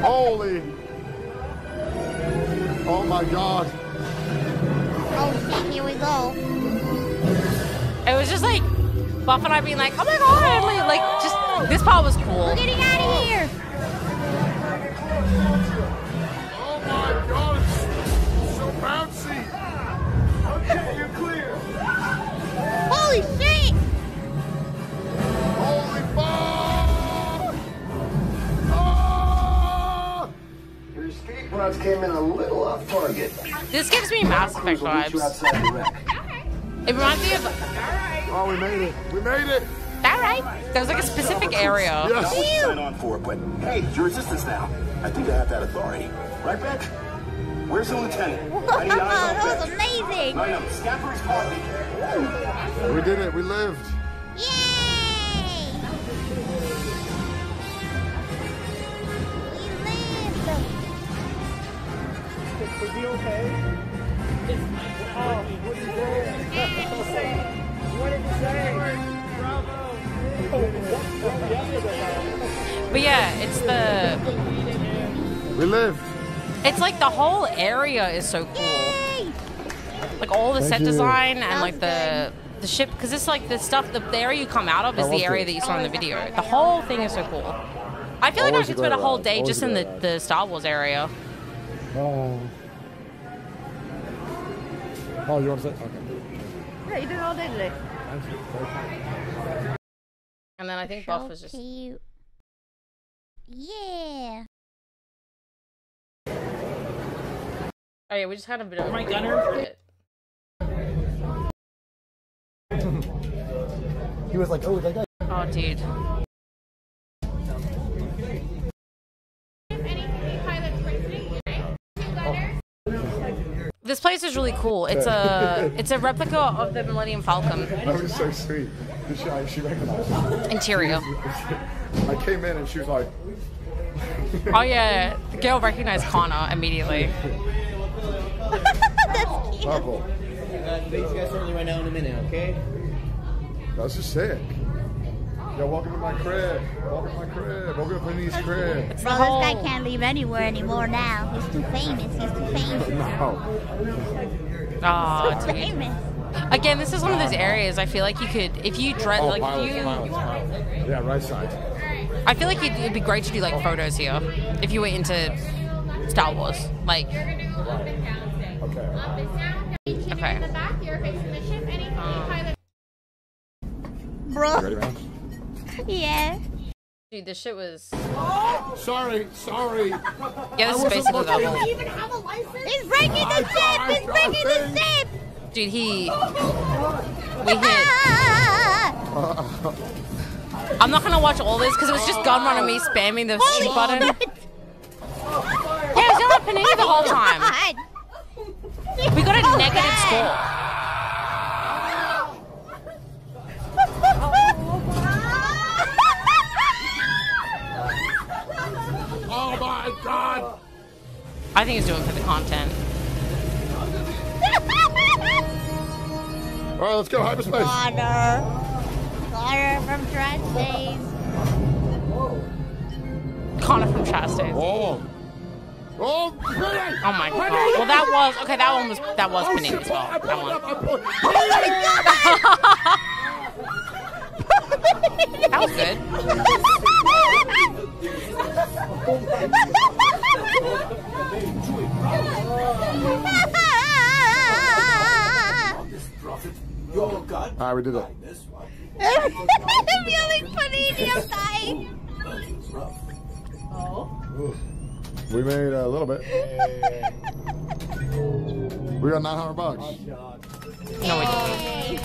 Holy! Oh my god! Oh shit! Here we go. It was just like Buff and I being like, oh my god, like, like just this part was cool. We're getting out of here. Oh my god, so bouncy. Okay, you're clear. Holy shit! Holy fuck! Ah! Your escape routes came in a little off target. This gives me Mass Effect We'll meet you vibes. Outside the wreck. It reminds me of. Oh, we made it. We made it. All right. That was like a specific area. Yes. Sign on for it, but hey, it's your assistance now. I think I have that authority. Right, Bek? Where's the lieutenant? [LAUGHS] I need eyes on that was Bek. amazing! Line up. Scaffold's party. We did it. We lived. Is he okay? Oh, what did he say? What did he say? But yeah, it's the. We lived. It's like the whole area is so cool. Like all the Thank set you. design and like the the ship, because it's like the stuff. The, the area you come out of is the area it. that you saw in the video. The whole thing is so cool. I feel like I Always a could spend a whole day Always just in the, ride. the Star Wars area. Oh. Oh, you want to say? Okay. Yeah, you did it all day today. And then I think Buff was just. Cute. Yeah. Oh yeah, we just had a bit of. My gunner? [LAUGHS] He was like, oh, that guy. Oh, dude. This place is really cool. It's a [LAUGHS] it's a replica of the Millennium Falcon That was so sweet. She, I- she recognized me. interior. [LAUGHS] I came in and she was like, [LAUGHS] Oh yeah, the girl recognized Connor immediately. purple. Uh, these guys only right now in a minute, okay? That's just sick. Yo, welcome to my crib. Welcome to my crib. Welcome to Panini's crib. Bro, this guy can't leave anywhere anymore now. He's too famous. He's too famous. [LAUGHS] No. Oh, Too famous. Again, this is one of those areas I feel like you could, if you dress Oh, like pilot, you. pilot, pilot. Yeah, right side. I feel like it'd, it'd be great to do like photos here if you were into Star Wars. Like, Okay. okay. Um, Bro. Ready, [LAUGHS] man? Yeah. Dude, this shit was. Sorry, sorry. Yeah, this is I wasn't basically the looking. whole. even have a license? He's breaking the ship! He's breaking the ship! Dude, he. We ah. hit. I'm not gonna watch all this because it was just gun running me spamming the shoot button. Yeah, it was yelling at Panini the whole oh time. We got a oh, negative score. God! I think he's doing it for the content. All right, let's go hyperspace. Connor. Connor from Tri-States. Connor from Chastain. Oh. Oh, Oh my god. Well, that was okay. That one was that was Panini as well. That one. Oh my [LAUGHS] That was good. [LAUGHS] All right, we did it. I'm yelling Panini, I'm dying. We made a little bit. We got 900 bucks. No, we Yay.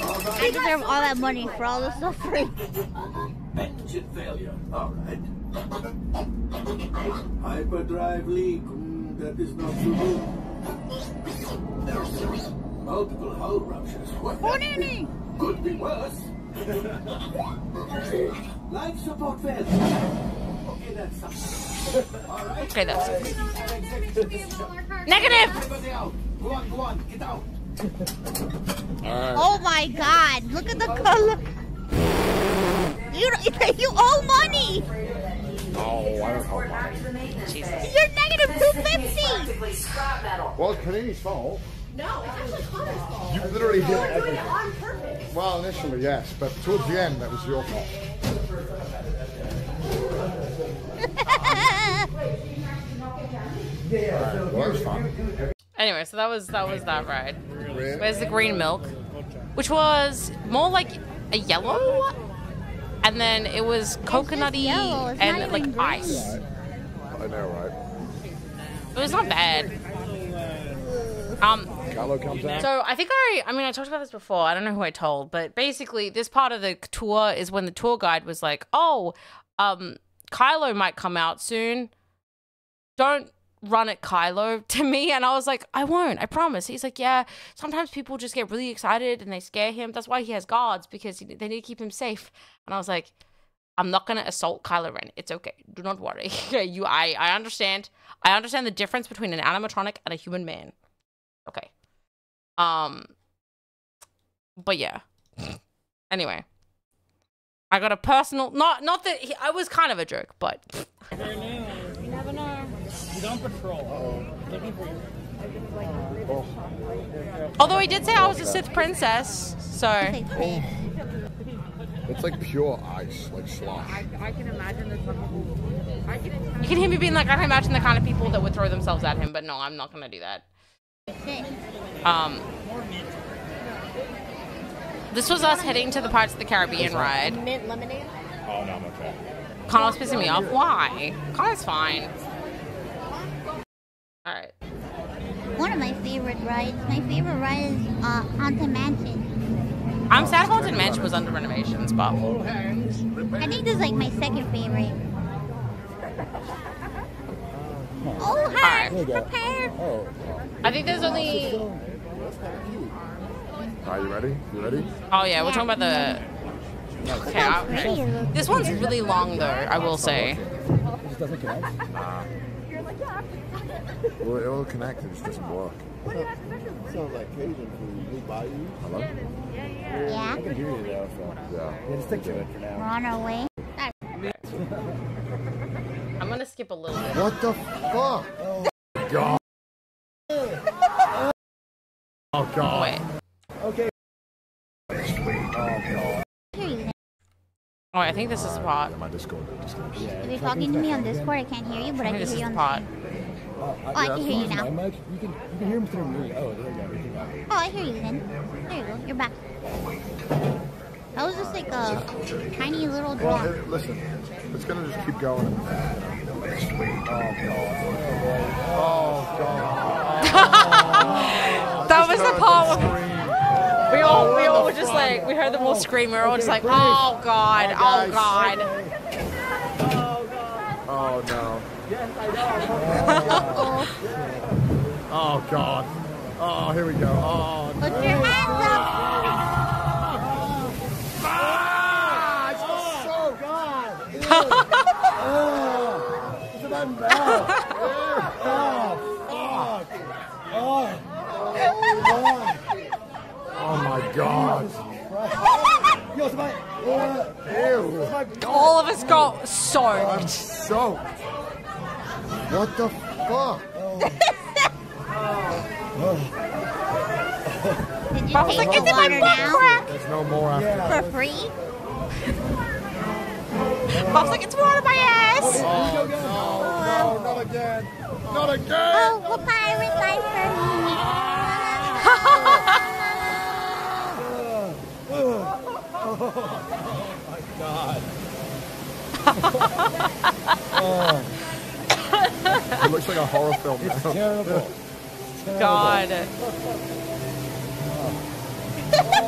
I deserve all that money for all the suffering. Engine failure. All right. Hyperdrive leak. Mm, that is not so good. Multiple hull ruptures. What? Could be worse. Life support failure. Okay, that's something. All right. Okay, that's Negative. Everybody out. Go on, go on. Get out. Oh my god, look at the color. You, [LAUGHS] you owe money. Oh, I don't know. Jesus. You're negative 250. Well, it's Panini's fault. No, it's actually Connor's fault. You literally did You're doing everything. it on purpose. Well, initially, yes, but towards the end, that was your fault. [LAUGHS] Alright, well, that was fun. Anyway, so that was that was that ride. Where's the green milk? Which was more like a yellow, and then it was coconutty yellow, and like green. ice. I know, right? It was not bad. Um, Kylo comes out. So I think I, I mean, I talked about this before. I don't know who I told, but basically, this part of the tour is when the tour guide was like, "Oh, um, Kylo might come out soon. Don't run at Kylo [LAUGHS] to me." And I was like, "I won't. I promise." He's like, "Yeah. Sometimes people just get really excited and they scare him. That's why he has guards because they need to keep him safe." And I was like. I'm not gonna assault Kylo Ren. It's okay. Do not worry. [LAUGHS] you, I, I understand. I understand the difference between an animatronic and a human man. Okay. Um. But yeah. [LAUGHS] Anyway, I got a personal. Not not that he, I was kind of a jerk, but [LAUGHS] You never know. He's on patrol. Looking for although he did say I was a Sith princess, so It's like pure ice, like slosh. I, I can imagine that some people. I can imagine. you can hear me being like, I can imagine the kind of people that would throw themselves at him, but no, I'm not gonna do that. Um. This was us heading to the Pirates of the Caribbean ride. Mint lemonade. Oh, no, I'm okay. Connor's pissing me off. Why? Connor's fine. Alright. One of my favorite rides. My favorite ride is uh, Haunted Mansion. I'm sad Haunted Mansion was under renovations, but I think this is like my second favorite. [LAUGHS] Oh, hi! Prepare! Oh. I think there's only. Are you ready? You ready? Oh yeah, we're talking about the. Okay, I- this one's really long though. I will say. It just doesn't connect? Nah. Well, it will connect, it just doesn't work. Sounds like Cajun food. They buy you. Hello? Yeah. I can hear you though, so. Yeah. Yeah, just stick to it for We're now. on our way. I'm gonna skip a little bit. What the fuck? Oh, God. Oh, God. Wait. Okay. Oh, I think this is the part. My Discord. Discord. If you're talking to me on Discord, I can't hear you, but I I can hear is you the on part. Oh, Oh, I can hear you now. My mic, you can you can hear him through me. Oh, there you go. Oh, I hear you then. There you go. You're back. That was just like a tiny little Well, drop. it, listen, it's gonna just keep going. Oh, God. that was the part where we all we all were just like we heard them all scream. We were all just like, oh god, oh god, oh god. Oh, no. Yes, [LAUGHS] I Oh, God. Oh, here we go. Oh, Put your hands up. Ah, it's so God. Oh, it's my mouth. Oh, fuck. Oh. Oh, my God. Yo, it's my. Ew. All of us got soaked. Soaked. What the fuck? Did you I was take like, the water now? There's no more after For free? Was like, it's water my ass. Oh, no, oh, no, not again. Not again. Oh, well, pirate life for me? [LAUGHS] Oh my god. [LAUGHS] Oh. It looks like a horror film. It's terrible. God. [LAUGHS]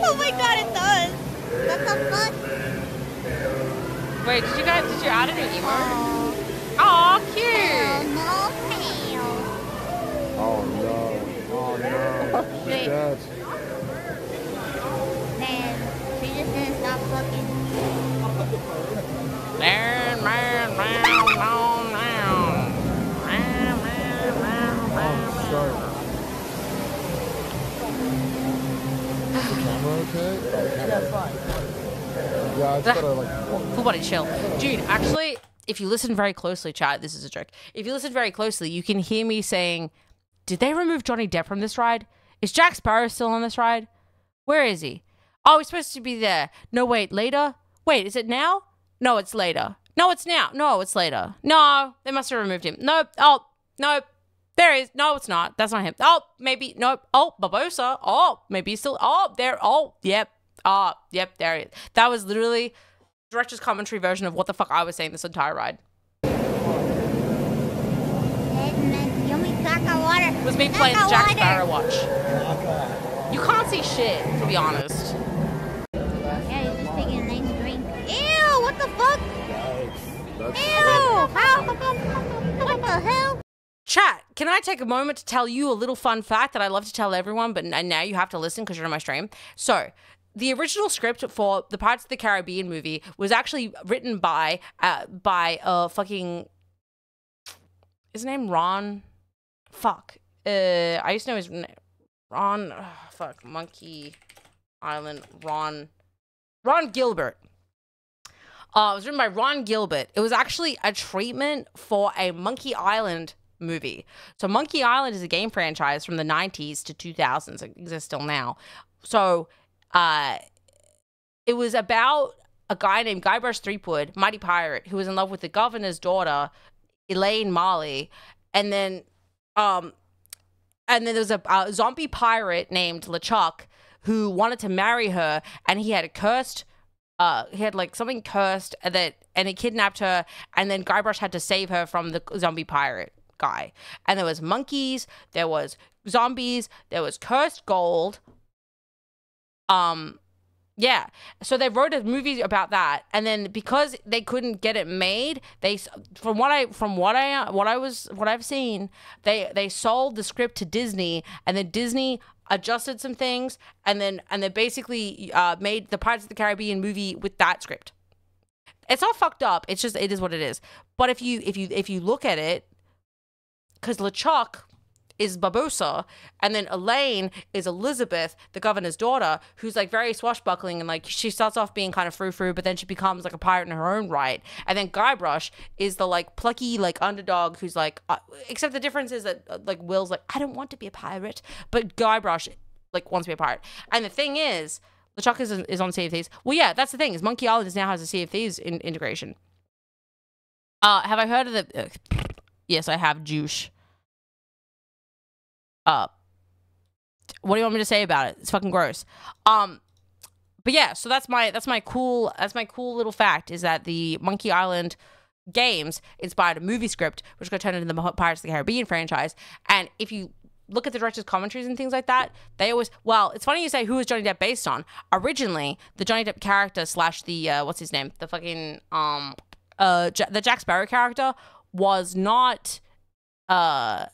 oh my god, it does. What the fuck? Wait, did you guys did you add a new emote? Aw, cute. no fail. Oh no. Oh no. She's Wait. dead. Man, she just didn't stop looking. Man, man, man, man, man. Man, man, man, man. Sorry. Is the camera okay? Fine. Yeah, it's gotta like. Full body chill. Dude, actually, if you listen very closely, chat, this is a joke. If you listen very closely, you can hear me saying, Did they remove Johnny Depp from this ride? Is Jack Sparrow still on this ride? Where is he? Oh, he's supposed to be there. No, wait, later? Wait, is it now? No, it's later. No, it's now. No, it's later. No, they must have removed him. Nope. Oh, nope. There is no, it's not. That's not him. Oh, maybe no. Oh, Barbossa. Oh, maybe he's still. Oh, there. Oh, yep. Oh, yep. There he is. That was literally director's commentary version of what the fuck I was saying this entire ride. Yummy caca water. It was me playing the Jack. Sparrow watch. You can't see shit, to be honest. Yeah, he's just taking a nice drink. Ew, what the fuck? Ew, how? What the hell? Chat, can I take a moment to tell you a little fun fact that I love to tell everyone, but now you have to listen because you're on my stream? So, the original script for the Pirates of the Caribbean movie was actually written by uh, by uh fucking his name Ron. Fuck. Uh, I used to know his name. Ron. fuck. Monkey Island. Ron. Ron Gilbert. Uh, it was written by Ron Gilbert. It was actually a treatment for a Monkey Island movie. So Monkey Island is a game franchise from the 90s to 2000s. It exists still now. So uh, it was about a guy named Guybrush Threepwood, mighty pirate, who was in love with the governor's daughter, Elaine Marley. and then um, and then there was a, a zombie pirate named LeChuck who wanted to marry her, and he had a cursed uh he had like something cursed that and he kidnapped her and then Guybrush had to save her from the zombie pirate guy. And there was monkeys, there was zombies, there was cursed gold. Um yeah. So they wrote a movie about that and then because they couldn't get it made, they from what I from what I what I was what I've seen, they they sold the script to Disney and then Disney adjusted some things and then and they basically uh, made the Pirates of the Caribbean movie with that script. It's all fucked up. It's just it is what it is. But if you if you if you look at it, because LeChuck is Barbossa, and then Elaine is Elizabeth, the governor's daughter, who's like very swashbuckling and like she starts off being kind of frou frou, but then she becomes like a pirate in her own right. And then Guybrush is the like plucky like underdog who's like, uh, except the difference is that uh, like Will's like I don't want to be a pirate, but Guybrush like wants to be a pirate. And the thing is, LeChuck is is on Sea of Thieves. Well, yeah, that's the thing is Monkey Island is now has a Sea of Thieves in- integration. Uh, have I heard of the? Uh, yes, I have. Juice. Uh, what do you want me to say about it? It's fucking gross. Um, but yeah, so that's my that's my cool that's my cool little fact is that the Monkey Island games inspired a movie script which got turned into the Pirates of the Caribbean franchise. And if you look at the director's commentaries and things like that, they always well, it's funny you say who was Johnny Depp based on. Originally, the Johnny Depp character slash the uh, what's his name, the fucking um uh Ja- the Jack Sparrow character was not uh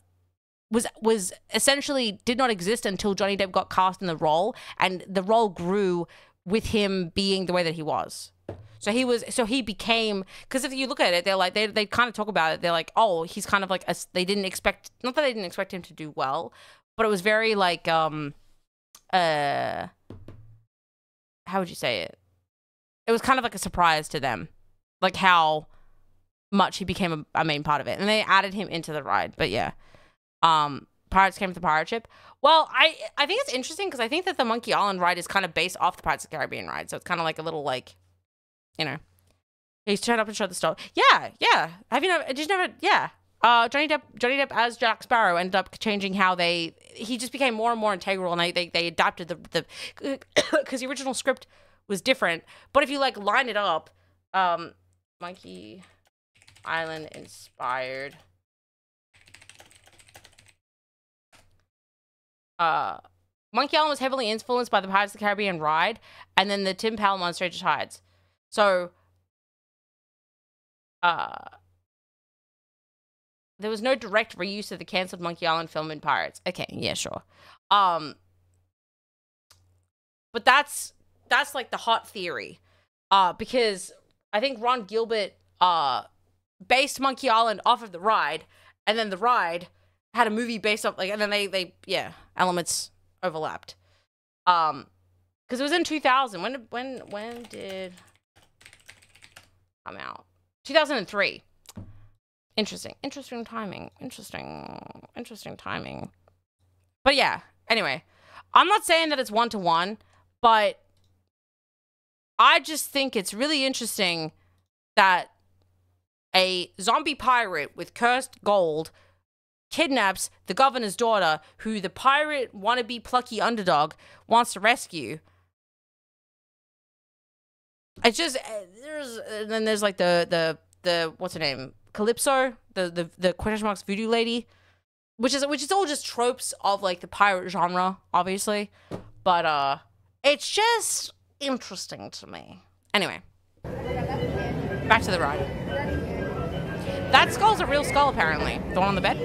was was essentially did not exist until Johnny Depp got cast in the role, and the role grew with him being the way that he was. So he was, so he became. Because if you look at it, they're like they they kind of talk about it. They're like, oh, he's kind of like a, they didn't expect. Not that they didn't expect him to do well, but it was very like um, uh, how would you say it? It was kind of like a surprise to them, like how much he became a, a main part of it, and they added him into the ride. But yeah, um, Pirates came to the pirate ship. Well, I I think it's interesting because I think that the Monkey Island ride is kind of based off the Pirates of the Caribbean ride, so it's kind of like a little like, you know, he's turned up and showed the store. Yeah, yeah. Have you never? Did you never? Yeah. Uh, Johnny Depp, Johnny Depp as Jack Sparrow ended up changing how they. He just became more and more integral, and they they, they adapted the the [COUGHS] because the original script was different. But if you like line it up, um, Monkey Island inspired. Uh, Monkey Island was heavily influenced by the Pirates of the Caribbean ride, and then the Tim Powers on Stranger Tides. So, uh, there was no direct reuse of the cancelled Monkey Island film in Pirates. Okay, yeah, sure. Um, but that's that's like the hot theory, uh, because I think Ron Gilbert uh based Monkey Island off of the ride, and then the ride had a movie based off like, and then they they yeah elements overlapped. Um, because it was in 2000. When did- when when did come out? 2003. Interesting. Interesting timing. Interesting. Interesting timing. But yeah, anyway, I'm not saying that it's one to one, but I just think it's really interesting that a zombie pirate with cursed gold kidnaps the governor's daughter, who the pirate wannabe plucky underdog wants to rescue. It's just uh, there's and then there's like the the the what's her name Calypso, the the the quotation marks voodoo lady, which is which is all just tropes of like the pirate genre, obviously, but uh, it's just interesting to me. Anyway, back to the ride. That skull's a real skull, apparently. The one on the bed.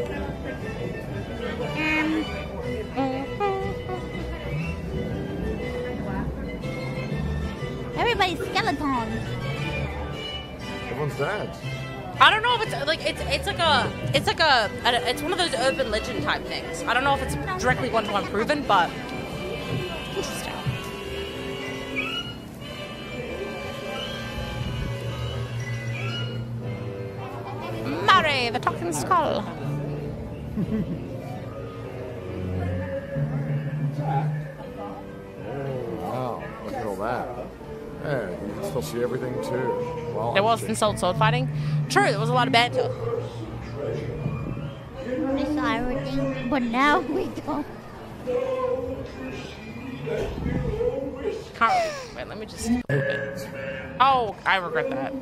Um, everybody's skeletons. Everyone's dead. I don't know if it's like it's it's like a it's like a, a it's one of those urban legend type things. I don't know if it's directly one to one proven, but interesting. Marry the talking skull. Wow, look at all that. Yeah, you can still see everything too. Wow. There was insult sword fighting. True, there was a lot of banter. We saw everything, but now we don't. Can't, wait, let me just. Oh, I regret that.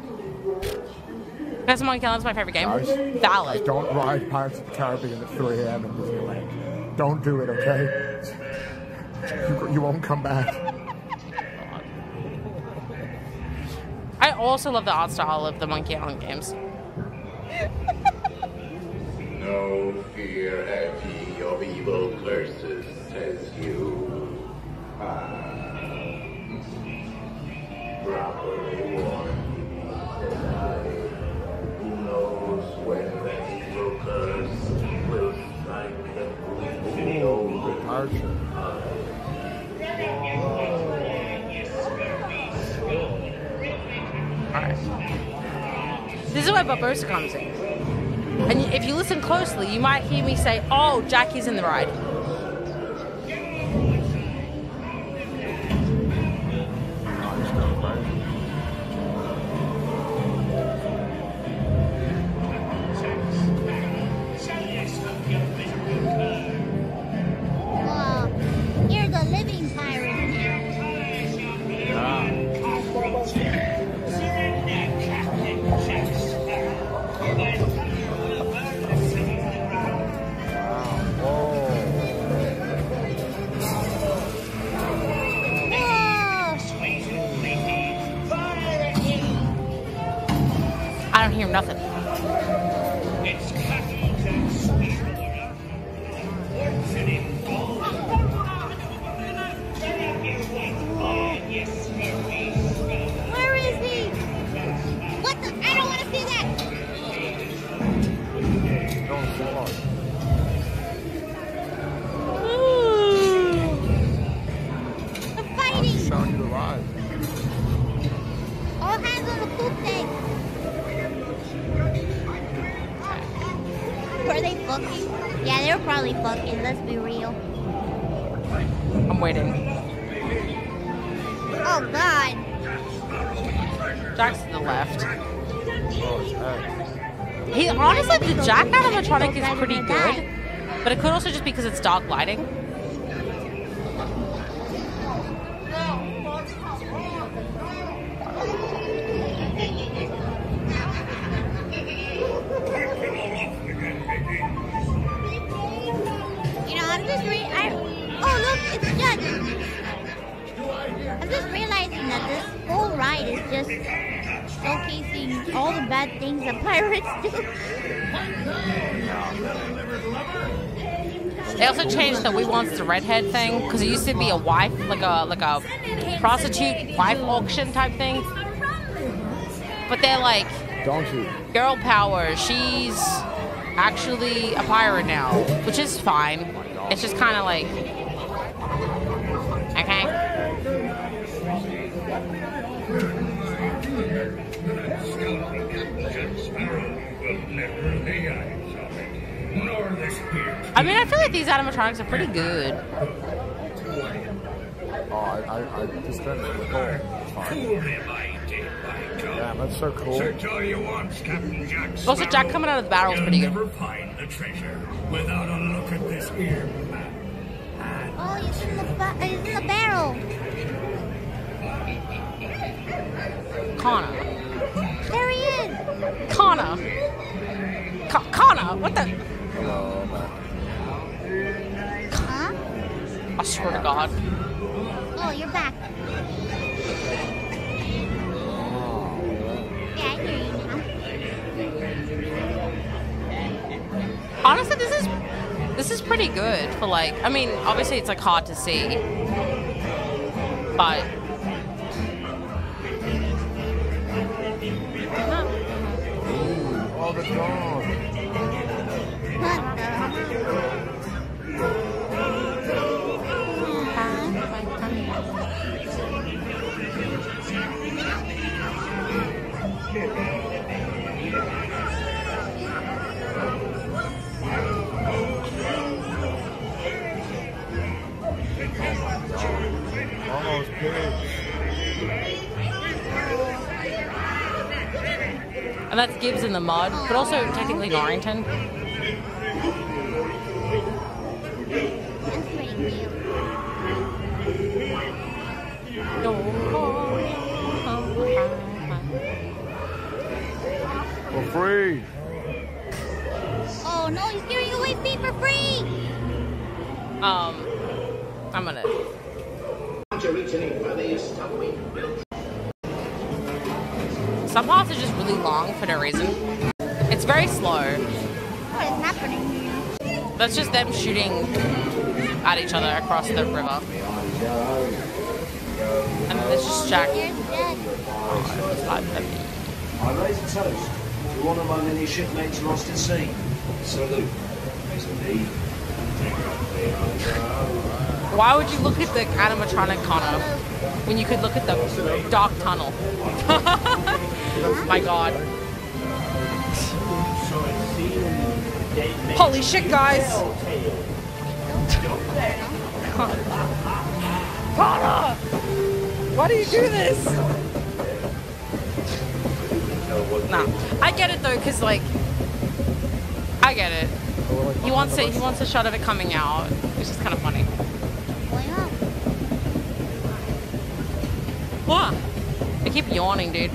That's Monkey Island's my favorite game. Guys, Valid. Don't ride Pirates of the Caribbean at 3 a.m. in Disneyland. Don't do it, okay? You, you won't come back. I also love the art style of the Monkey Island games. No fear, Effie, of evil curses, says you. Ah, properly warned, This is where Barbossa comes in. And if you listen closely, you might hear me say, Oh, Jackie's in the ride. Dark lighting. Redhead" thing because it used to be a wife, like a like a prostitute wife auction type thing. But they're like, Donkey. girl power. She's actually a pirate now, which is fine. It's just kind of like, animatronics are pretty good. Oh, I, I, I just didn't recall. It's fine. Damn, that's so cool. Search all you want, Captain Jack Also, Jack coming out of the barrel is pretty good. Never find the treasure without a look at this here map. Oh, he's in the ba- he's in the barrel. Connor. Pretty good for like. I mean, obviously it's like hard to see, but Gibbs in the mud, but also technically Norrington. For free. Oh no, he's giving away feet for free. Um, I'm gonna. Some parts are just really long for no reason. It's very slow. What is happening here? That's just them shooting at each other across the river. And there's just Jack. I raise a toast to one of my many shipmates lost at sea. Salute. Indeed. Why would you look at the animatronic Connor when you could look at the dark tunnel? [LAUGHS] My god. Holy shit, guys! Connor! Why do you do this? Nah, I get it though, cause like, I get it. He wants it. He wants a shot of it coming out, which is kind of funny. What? I keep yawning, dude.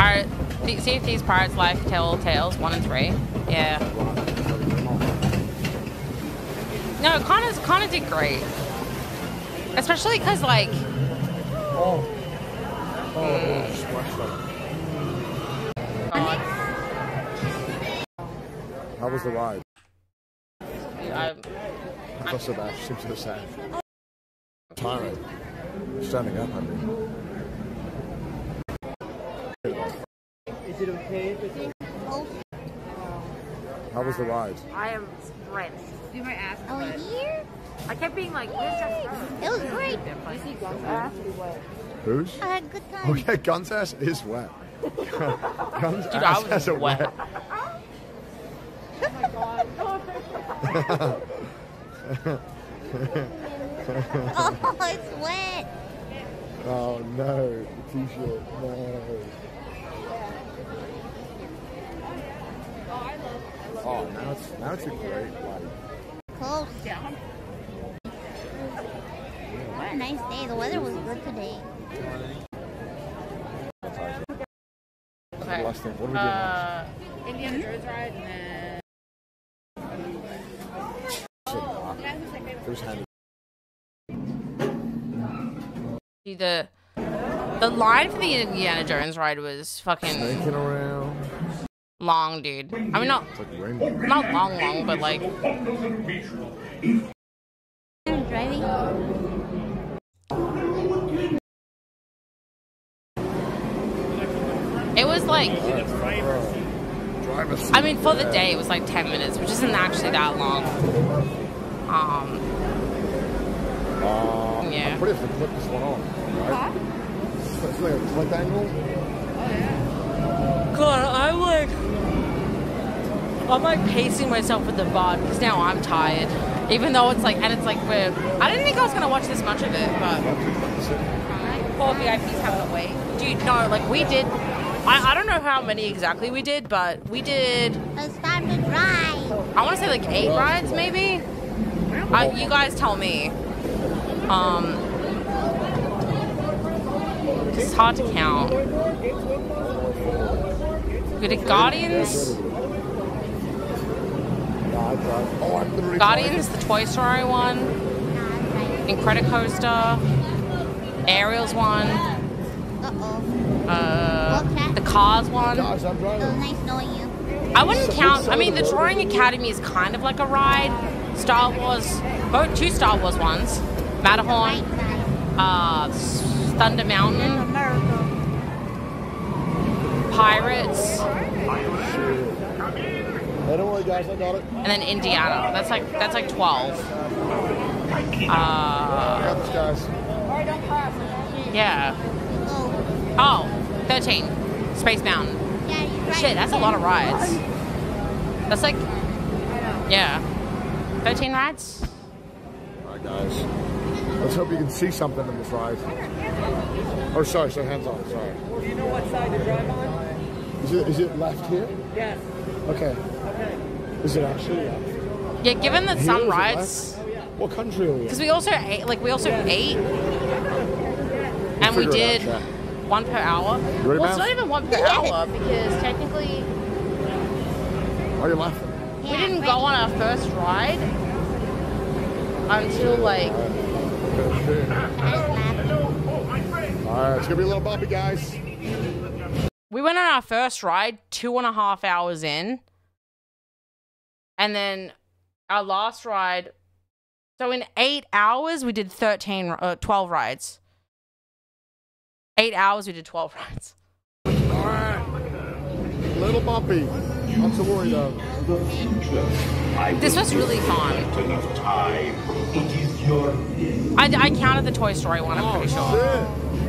Pirate. See if these Pirates Life tell tales one and three. Yeah. No, Connor's Connor did great, especially because like. Oh. Oh, splashed up. How was the ride? I, Professor Bash seems so sad. Standing up, I mean. Is it okay if it's How was the ride? I am drenched. Do my ass. Oh, red. here? I kept being like, where's Jack Sparrow? It was great. You see Gun's ass? Whose? I had good time. Oh yeah, Gun's ass is wet. [LAUGHS] Gun's Dude, ass was has a wet. wet. [LAUGHS] [LAUGHS] Oh, it's wet. oh no, the t-shirt, no. Oh, now it's now it's a great light. Close. What a nice day. The weather was good today. Okay. Last thing, what are we doing Uh, Indiana Jones ride and then. First hand. the the line for the Indiana Jones ride was fucking Snaking around. Long, dude. I mean, not like not long, long, but like Driving. it was like. I mean, for the day, it was like 10 minutes, which isn't actually that long. Um, Uh, Yeah. I'm pretty sure to clip this one on. Right? It's like a clip angle. God, I'm like, I'm like pacing myself with the VOD because now I'm tired. Even though it's like, and it's like, we're, I didn't think I was gonna watch this much of it, but poor VIPs having to wait. Dude, no, like we did, I, I don't know how many exactly we did, but we did. It's time to drive. I want to say like eight rides, maybe. Uh, you guys tell me. Um, it's hard to count. We did Guardians. Guardians, the Toy Story one. Incredicoaster. Ariel's one. Uh, the Cars one. I wouldn't count. I mean, the Drawing Academy is kind of like a ride. Star Wars, both two Star Wars ones. Matterhorn, uh, Thunder Mountain, Pirates, Hey, don't worry, guys. I got it. and then Indiana. That's like that's like twelve. I Uh, this, guys. yeah. Oh, 13. Space Mountain. Shit, that's a lot of rides. That's like, yeah. 13 rides? All right, guys. Let's hope you can see something in this ride. Or sorry, sorry, hands on. Sorry. Do you know what side to drive on? Is it is it left here? Yes. Okay. Okay. Is it actually left? Yeah, given that Here, some rides, left? What country are we because we also ate, like we also ate, and we did out, one per hour. ready, well, it's not even one per hour because technically Why are you laughing? we didn't go on our first ride until like All right, it's gonna be a little bumpy, guys. We went on our first ride two and a half hours in, and then our last ride. So in eight hours, we did 13, uh, 12 rides. Eight hours, we did 12 [LAUGHS] rides. All right. A little bumpy. Not to worry though. This was really fun. Enough time. It is your I, I counted the Toy Story one, I'm pretty sure.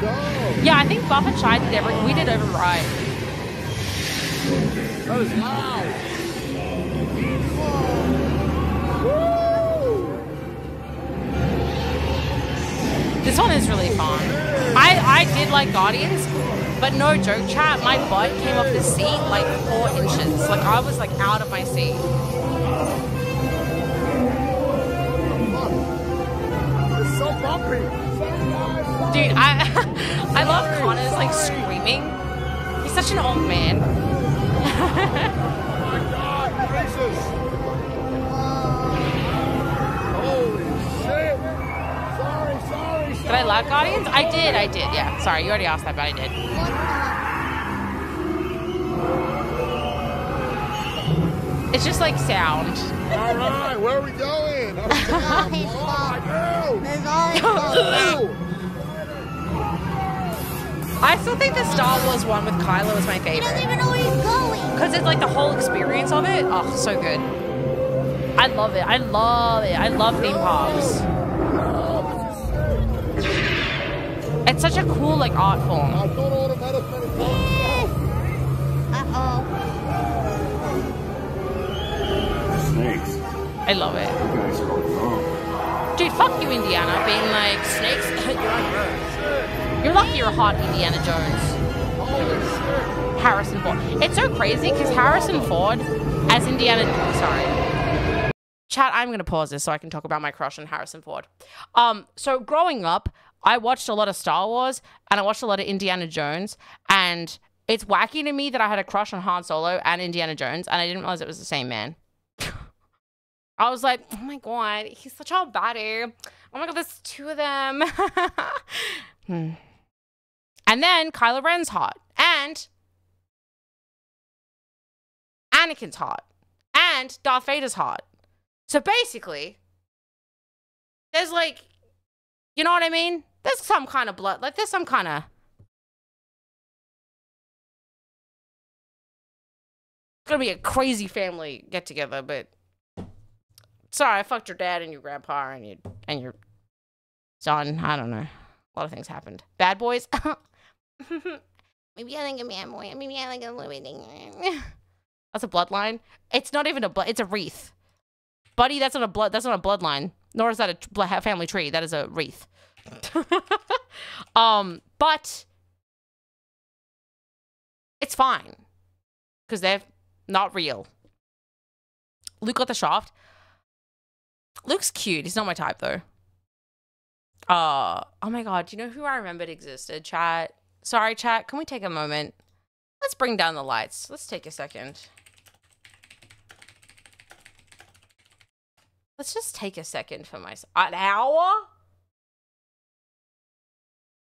Go. Yeah, I think Buff and Shy did every. We did every ride. was loud. This one is really fun. I, I did like Guardians, but no joke, chat. My butt came off the seat like four inches. Like I was like out of my seat. It's so bumpy. Dude, I [LAUGHS] I love Connor's like screaming. He's such an old man. God gracious. Holy shit. Sorry, sorry, Did I like Guardians? I did, I did. Yeah, sorry, you already asked that, but I did. It's just like sound. All right, where are we going? Are we going? all his [LAUGHS] I still think the Star Wars one with Kylo is my He doesn't favorite. even know where he's going. Because it's like the whole experience of it. Oh, so good. I love it. I love it. I love theme parks. It's such a cool like art form. I Uh-oh. snakes. I love it. You guys are wrong. Dude, fuck you, Indiana, being like snakes. [LAUGHS] you're lucky you're hot, Indiana Jones. Harrison Ford. It's so crazy because Harrison Ford, as Indiana, sorry, chat. I'm gonna pause this so I can talk about my crush on Harrison Ford. Um, so growing up, I watched a lot of Star Wars and I watched a lot of Indiana Jones, and it's wacky to me that I had a crush on Han Solo and Indiana Jones, and I didn't realize it was the same man. [LAUGHS] I was like, oh my god, he's such a baddie. Oh my god, there's two of them. [LAUGHS] Hmm. And then Kylo Ren's hot. And Anakin's hot. And Darth Vader's hot. So basically, there's like, you know what I mean? There's some kind of blood. Like, there's some kind of. It's gonna be a crazy family get together, but sorry, I fucked your dad and your grandpa and your and your son. I don't know. A lot of things happened. Bad boys. [LAUGHS] Maybe I like a man boy. Maybe I like a little bit. [LAUGHS] That's a bloodline. It's not even a blood. It's a wreath, buddy. That's not a blood. That's not a bloodline. Nor is that a family tree. That is a wreath. [LAUGHS] um, but it's fine because they're not real. Luke got the shaft. Luke's cute. He's not my type though. Uh oh my god, do you know who I remembered existed? Chat. Sorry, chat. Can we take a moment? Let's bring down the lights. Let's take a second. Let's just take a second for myself. An hour?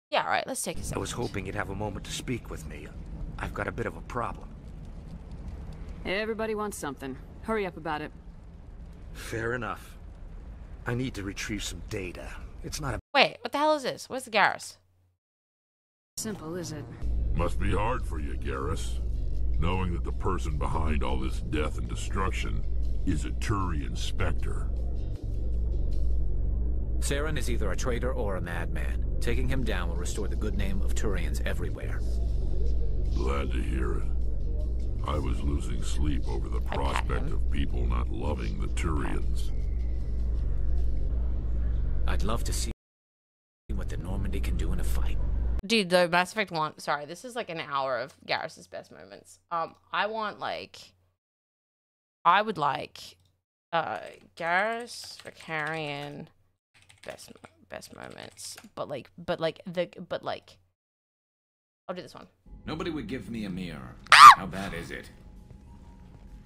Yeah, all right. Let's take a second. I was hoping you'd have a moment to speak with me. I've got a bit of a problem. Everybody wants something. Hurry up about it. Fair enough. I need to retrieve some data. It's not a Wait, what the hell is this? Where's the Garrus? Simple, is it? Must be hard for you, Garrus. Knowing that the person behind all this death and destruction is a Turian Spectre. Saren is either a traitor or a madman. Taking him down will restore the good name of Turians everywhere. Glad to hear it. I was losing sleep over the prospect of people not loving the Turians. I'd love to see what the Normandy can do in a fight. Dude, the Mass Effect one. Sorry, this is like an hour of Garrus's best moments. Um, I want like, I would like, uh, Garrus Vakarian best best moments, but like, but like the, but like, I'll do this one. Nobody would give me a mirror. How bad is it?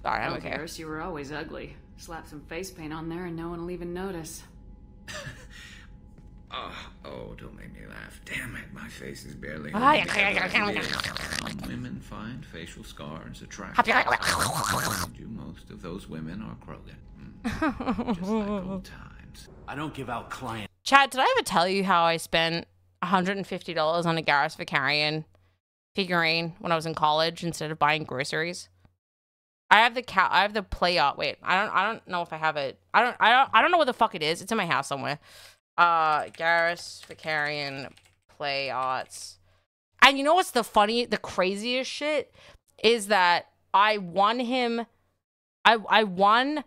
Sorry, I oh, don't care. Garrus, you were always ugly. Slap some face paint on there and no one will even notice. [LAUGHS] Oh, oh, don't make me laugh. Damn it, my face is barely. Holding yeah, together yeah, as it. Some women find facial scars attractive. You, most of those women are Krogan. Mm, Just like old [LAUGHS] times. I don't give out clients. Chad, did I ever tell you how I spent $150 on a Garrus Vakarian figurine when I was in college instead of buying groceries? I have the cat. I have the play art. Wait, I don't. I don't know if I have it. I don't. I don't. I don't know what the fuck it is. It's in my house somewhere. Uh, Garrus Vakarian play arts. And you know what's the funny, the craziest shit is that I won him. I I won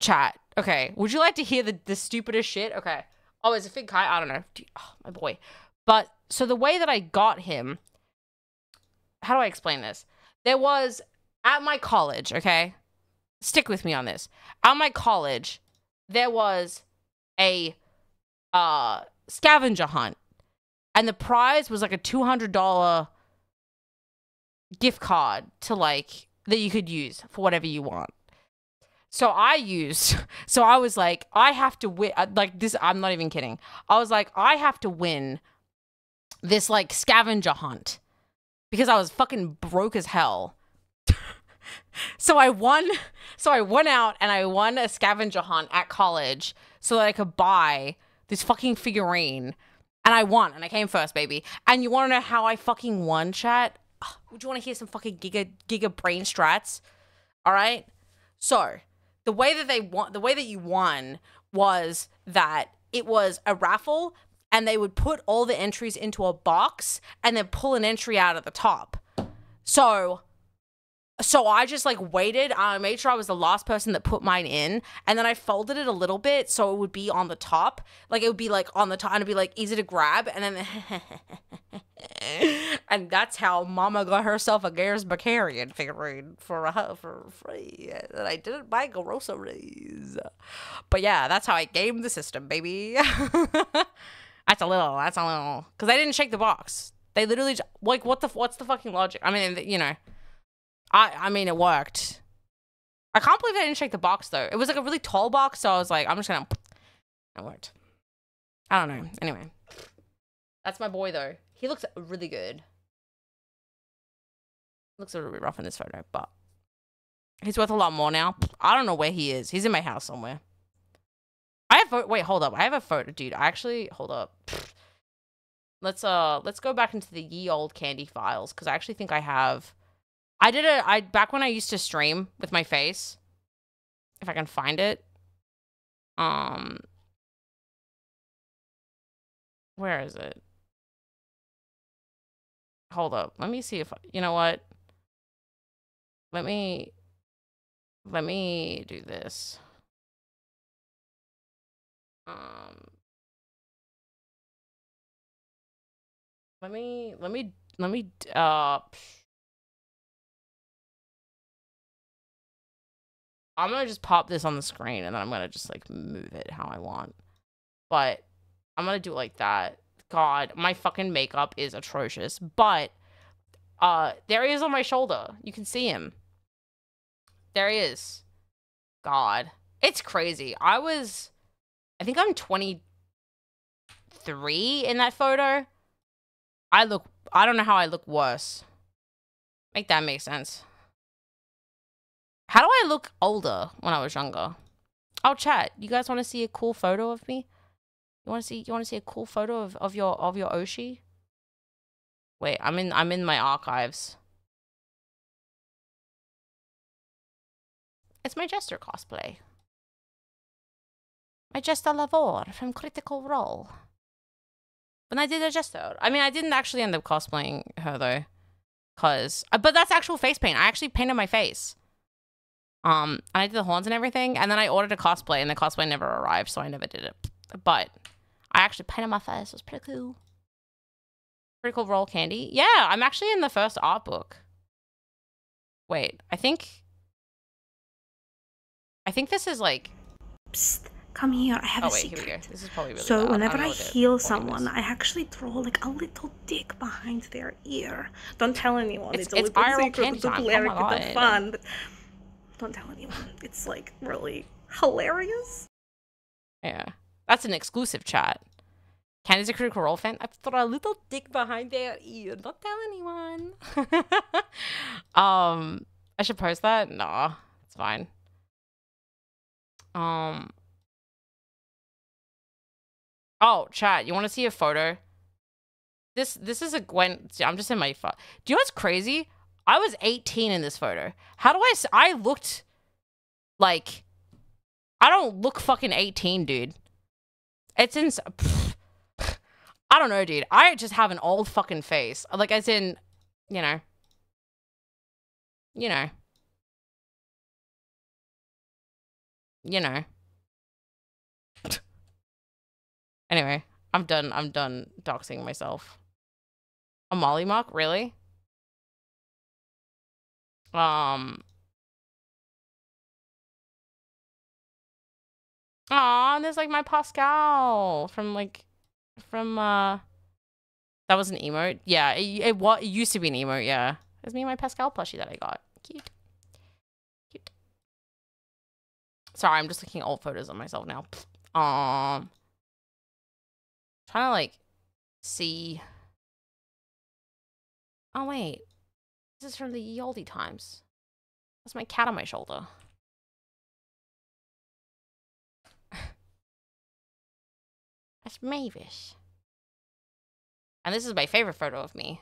chat. Okay, would you like to hear the the stupidest shit? Okay. Oh, is it Fig Kai? I don't know. Oh, my boy. But so the way that I got him, how do I explain this? There was at my college, okay? Stick with me on this. At my college, there was a uh scavenger hunt. And the prize was like a $200 gift card to like that you could use for whatever you want. So I used, [LAUGHS] so I was like, I have to win. Like this, I'm not even kidding. I was like, I have to win this like scavenger hunt because I was fucking broke as hell. [LAUGHS] so I won, so I went out and I won a scavenger hunt at college so that I could buy this fucking figurine. And I won and I came first, baby. And you want to know how I fucking won, chat? Would you want to hear some fucking giga giga brain strats? All right. So the way that they won, the way that you won was that it was a raffle, and they would put all the entries into a box and then pull an entry out at the top. So, so I just like waited. I made sure I was the last person that put mine in, and then I folded it a little bit so it would be on the top. Like it would be like on the top, and it'd be like easy to grab, and then. [LAUGHS] and that's how Mama got herself a Garrus Vakarian figurine for for free. And I didn't buy groceries. But yeah, that's how I gamed the system, baby. [LAUGHS] that's a little. That's a little. Because I didn't shake the box. They literally like what the what's the fucking logic? I mean, you know, I I mean it worked. I can't believe I didn't shake the box though. It was like a really tall box, so I was like, I'm just gonna. [SNIFFS] It worked. I don't know. Anyway, that's my boy though. He looks really good. Looks a little bit rough in this photo, but he's worth a lot more now. I don't know where he is. He's in my house somewhere. I have wait, hold up. I have a photo, dude. I actually hold up. Let's uh let's go back into the ye old Candii files because I actually think I have. I did a I back when I used to stream with my face. If I can find it. Um. Where is it? hold up. Let me see if you know what. Let me let me do this. Um Let me let me let me uh I'm gonna just pop this on the screen and then I'm gonna just like move it how I want. But I'm gonna do it like that. God, my fucking makeup is atrocious. But uh there he is on my shoulder. You can see him. There he is. God. It's crazy. I was I think I'm 23 in that photo. I look I don't know how I look worse. Make that make sense. How do I look older when I was younger? Oh chat, you guys want to see a cool photo of me? You want to see you want to see a cool photo of, of your of your Oshi? Wait, I'm in I'm in my archives. It's my Jester cosplay. My Jester Lavorre from Critical Role. When I did a Jester. I mean, I didn't actually end up cosplaying her though. Cause, uh, but that's actual face paint. I actually painted my face. Um, and I did the horns and everything. And then I ordered a cosplay and the cosplay never arrived. So I never did it. But I actually painted my face. It was pretty cool. Pretty cool roll candy. Yeah, I'm actually in the first art book. Wait, I think I think this is like. Psst, come here. I have oh a wait, secret. here we go. This is probably really. so loud. whenever I, the heal someone. I actually draw like a little dick behind their ear. Don't tell anyone. It's- It's, a it's little IRL secret. candy It's a time. Oh a fun. But don't tell anyone. It's like really hilarious. Yeah, that's an exclusive chat. Ken is a critical role fan. I throw a little dick behind their ear. Don't tell anyone. [LAUGHS] um, I should post that. Nah, it's fine. Um. Oh, chat. You want to see a photo? This this is a Gwen. I'm just in my. Do you know what's crazy? I was 18 in this photo. How do I? I looked like I don't look fucking 18, dude. It's in. [SIGHS] I don't know, dude. I just have an old fucking face. Like, as in, you know, you know, you know. anyway, I'm done. I'm done doxing myself. A Molly Mock, really? Um. Aw, there's like my Pascal from like from uh that was an emote. Yeah, it it, wa- it used to be an emote, yeah. It's me and my Pascal plushie that I got. Cute. Cute. Sorry, I'm just looking at old photos of myself now. Um trying to like see Oh wait. This is from the ye olde times. That's my cat on my shoulder. [LAUGHS] That's Mavis. And this is my favorite photo of me.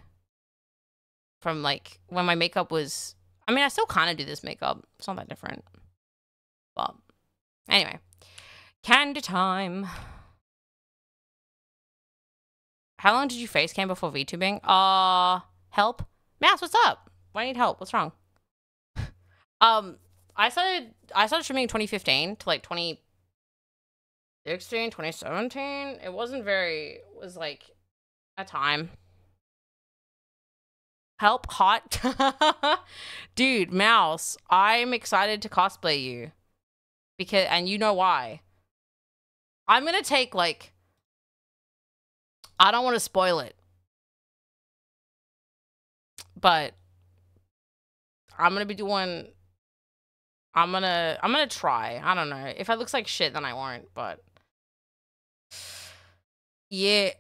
From like when my makeup was I mean I still kinda do this makeup. It's not that different. But anyway. Candii time. How long did you face cam before VTubing? Uh help? Mouse, what's up? Why need help? What's wrong? [LAUGHS] um I started I started streaming in 2015 to like 2016, 2017. It wasn't very it was like a time. Help hot. [LAUGHS] Dude, Mouse, I'm excited to cosplay you. Because and you know why. I'm going to take like I don't want to spoil it. But I'm to be doing I'm to I'm to try. I don't know. If it looks like shit then I won't, but yeah.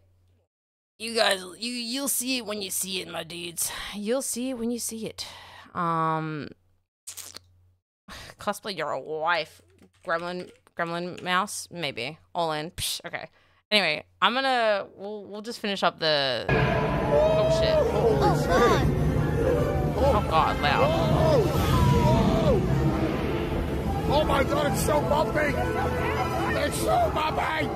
You guys you you'll see it when you see it, my dudes. You'll see it when you see it. Um [SIGHS] cosplay your wife. Gremlin Gremlin mouse? Maybe. All in. Psh, okay. Anyway, I'm gonna we'll we'll just finish up the Oh shit. Oh god. Oh god, loud. Oh my god, it's so bumpy! It's so bumpy!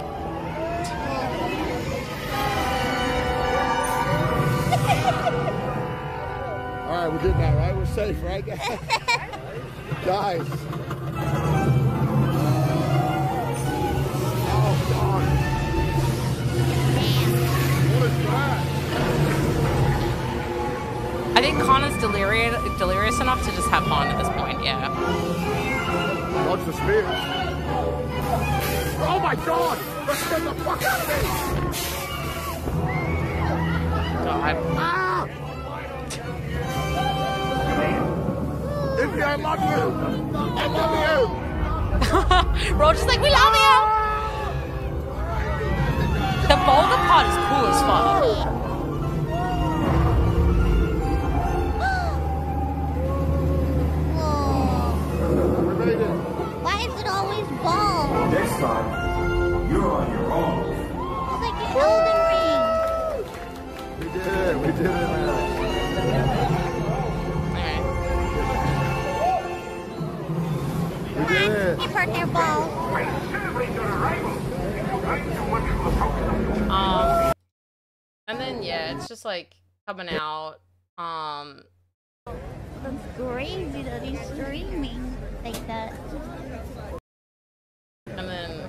All right, we're good now, right? We're safe, right? [LAUGHS] Guys. Oh, God. What is that? Delirious, delirious enough to just have fun at this point. Yeah. Dodge the spear. Oh my god! Let's get the fuck out of me! God. Ah! Izzy, I love you! I love you! [LAUGHS] Roger's like, we love you! The boulder part is cool as fuck. Why is it always balls? Next time, you're on your own. It's like an Elden Ring. We did it, we did it, man. We did it. They burnt their balls. Um, and then yeah, it's just like coming out. Um, That's crazy that he's streaming like that. and then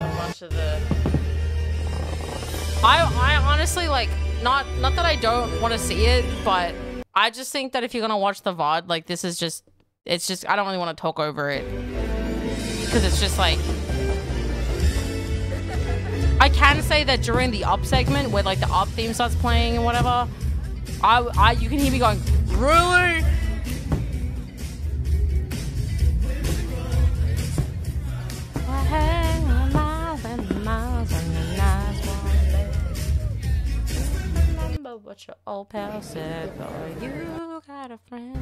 a bunch of the. I I honestly like not not that I don't want to see it, but I just think that if you're gonna watch the VOD, like this is just it's just I don't really want to talk over it because it's just like I can say that during the up segment where like the up theme starts playing and whatever, I I you can hear me going really. I hang miles and miles on the nice one. Remember what your old pal said, boy, you got a friend.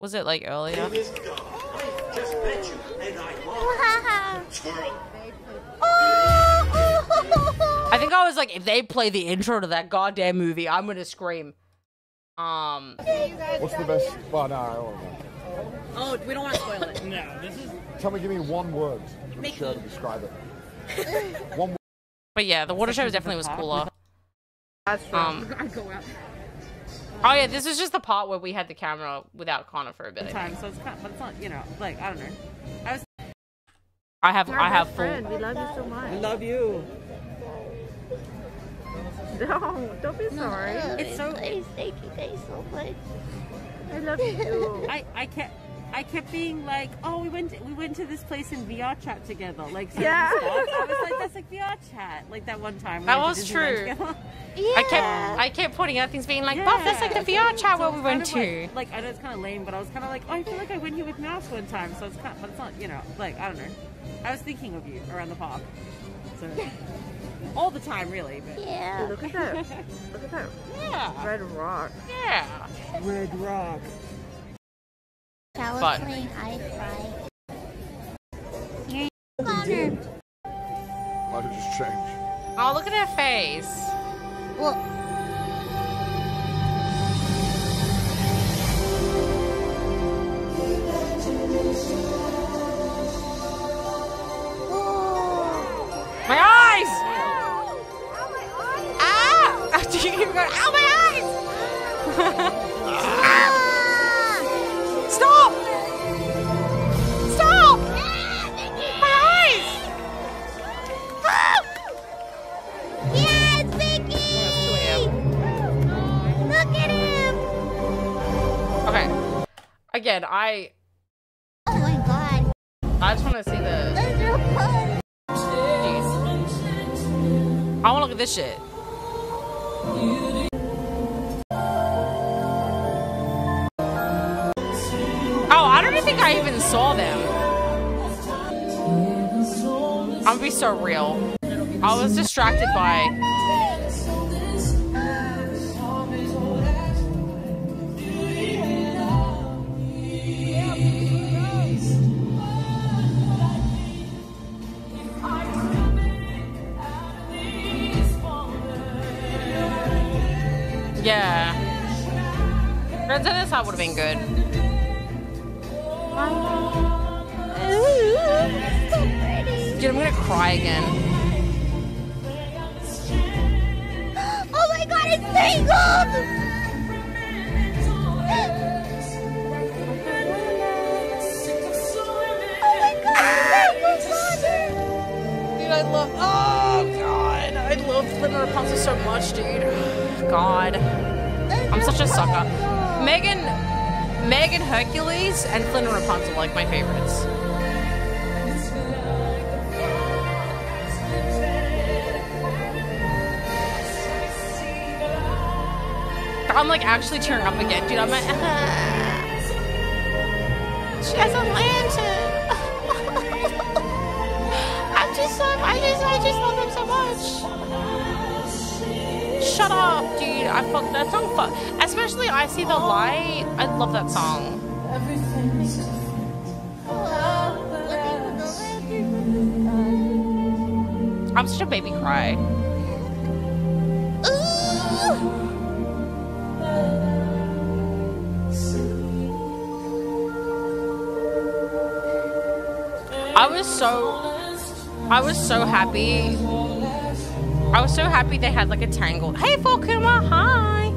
Was it like earlier? I think I was like, if they play the intro to that goddamn movie, I'm gonna scream. Um, What's the best? Well, no, I don't know. Oh, we don't want to spoil it. [LAUGHS] no, this is. Tell me, give me one word to Mickey. sure to describe it. [LAUGHS] one word. but yeah, the water show definitely was cooler. That's true. Um, [LAUGHS] I go out oh yeah, this is just the part where we had the camera without Connor for a bit. Time, so it's kind of, but it's not, you know, like I don't know. I was. I have You're I have best full. friend. We love you so much. We love you. [LAUGHS] No, don't be sorry. It's so. They thank you guys so much. I love you. [LAUGHS] I, I kept I kept being like, oh, we went we went to this place in VR chat together, like Yeah. stuff. I was like, that's like VR chat, like that one time. That was true. together. I kept I kept pointing out things, being like, "Buff, that's like the VR chat where we went to." Like, like, I know it's kind of lame, but I was kind of like, oh, I feel like I went here with Mouse one time, so it's kind, but it's not, you know, like I don't know. I was thinking of you around the park, so [LAUGHS] all the time, really. But Yeah. look at that, look at that, yeah, red rock, yeah, red rock. I was But- playing I Fry. Here, Connor. Why did it change? Oh, look at her face. Well, Ah! Going, ow, my eyes! Stop! Stop! My eyes! yes, Vicky! Look at him! Okay. Again, I Oh my god. I just want to see the. Those are fun. I want to look at this shit. Oh, I don't even think I even saw them. I'm gonna be so real. I was distracted by. Yeah. This side would have been good. Dude, I'm gonna cry again. Oh my god, it's tangled! Oh my god, it's tangled, Connor! Dude, I love. Oh and Rapunzel so much, dude. God. I'm such a sucker. Megan, Megan Hercules and Flynn and Rapunzel like my favorites. I'm like actually tearing up again, dude. I'm like, [LAUGHS] she has a lantern. [LAUGHS] I'm just so, I just, I just love them so much. Shut up, dude. I fuck that song. Fuck. Especially I see the light. I love that song. I'm such a baby cry. I was so I was so happy. I was so happy they had like a tangle. Hey Falkuma, hi.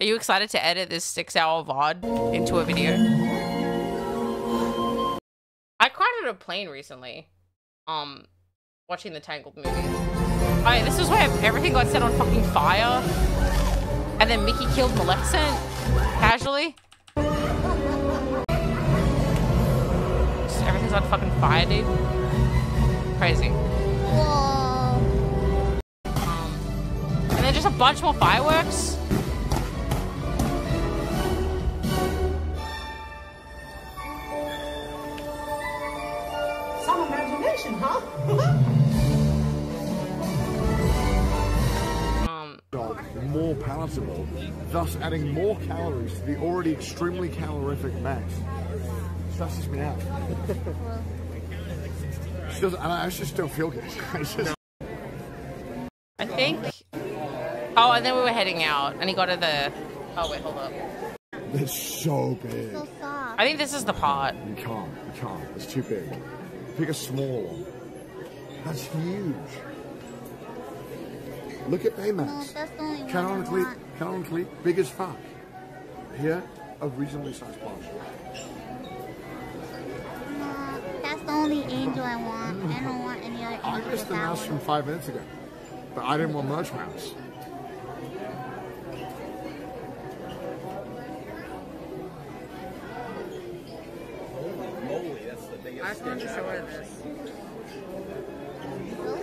Are you excited to edit this six hour VOD into a video? I cried on a plane recently. Um watching the Tangled movie. Oh this is where everything got set on fucking fire. And then Mickey killed Maleficent casually. Just everything's on fucking fire, dude. Crazy. Um, and then just a bunch more fireworks. Some imagination, huh? Um, more palatable, thus adding more calories to the already extremely calorific mess. Stresses me out. [LAUGHS] She doesn't, and I just don't feel good. [LAUGHS] It's just, I think. Oh, and then we were heading out, and he got to the. Oh wait, hold up. it's so big. So soft. I think this is the pot. You can't, you can't. It's too big. Pick a small one. That's huge. Look at Baymax. that's the only one I Canonically, want. canonically, big as fuck. Here, a reasonably sized portion. No, that's the only angel I want. I don't want any other I angel. missed the that mouse one. from five minutes ago, but I didn't want merch mouse. I just wanted to show this.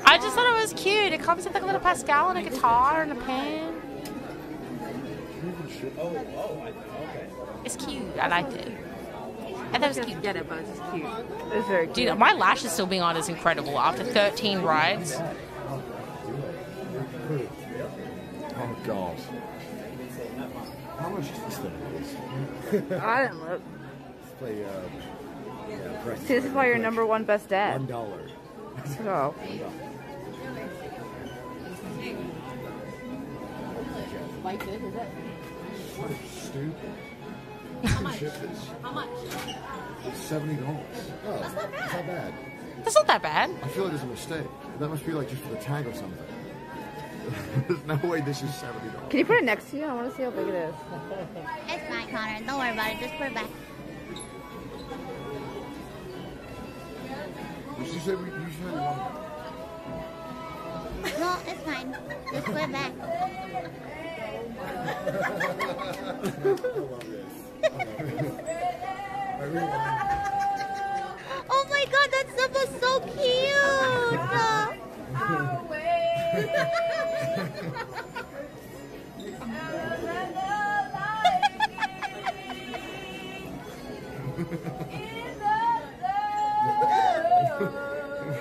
I just thought it was cute. It comes with like a little Pascal and a guitar and a pen. It's cute. I liked it. I thought it was cute. Get it, but it's just cute. It's very cute. Dude, my lashes still being on is incredible. After 13 rides. Oh god. How much is this thing? [LAUGHS] I didn't look. Let's play, uh, yeah. See, this is why you're number one best dad. One dollar. Oh. Like this, is it? Stupid. How much? How much? Seventy dollars. Oh, That's not bad. It's not bad. That's not that bad. I feel like there's a mistake. That must be like just for the tag or something. [LAUGHS] there's no way this is seventy dollars. Can you put it next to you? I want to see how big it is. It's fine, Connor. Don't worry about it. Just put it back. You should say we you should say one. No, it's fine. Just put it back. [LAUGHS] oh my god, that stuff was so Oh [LAUGHS] [LAUGHS]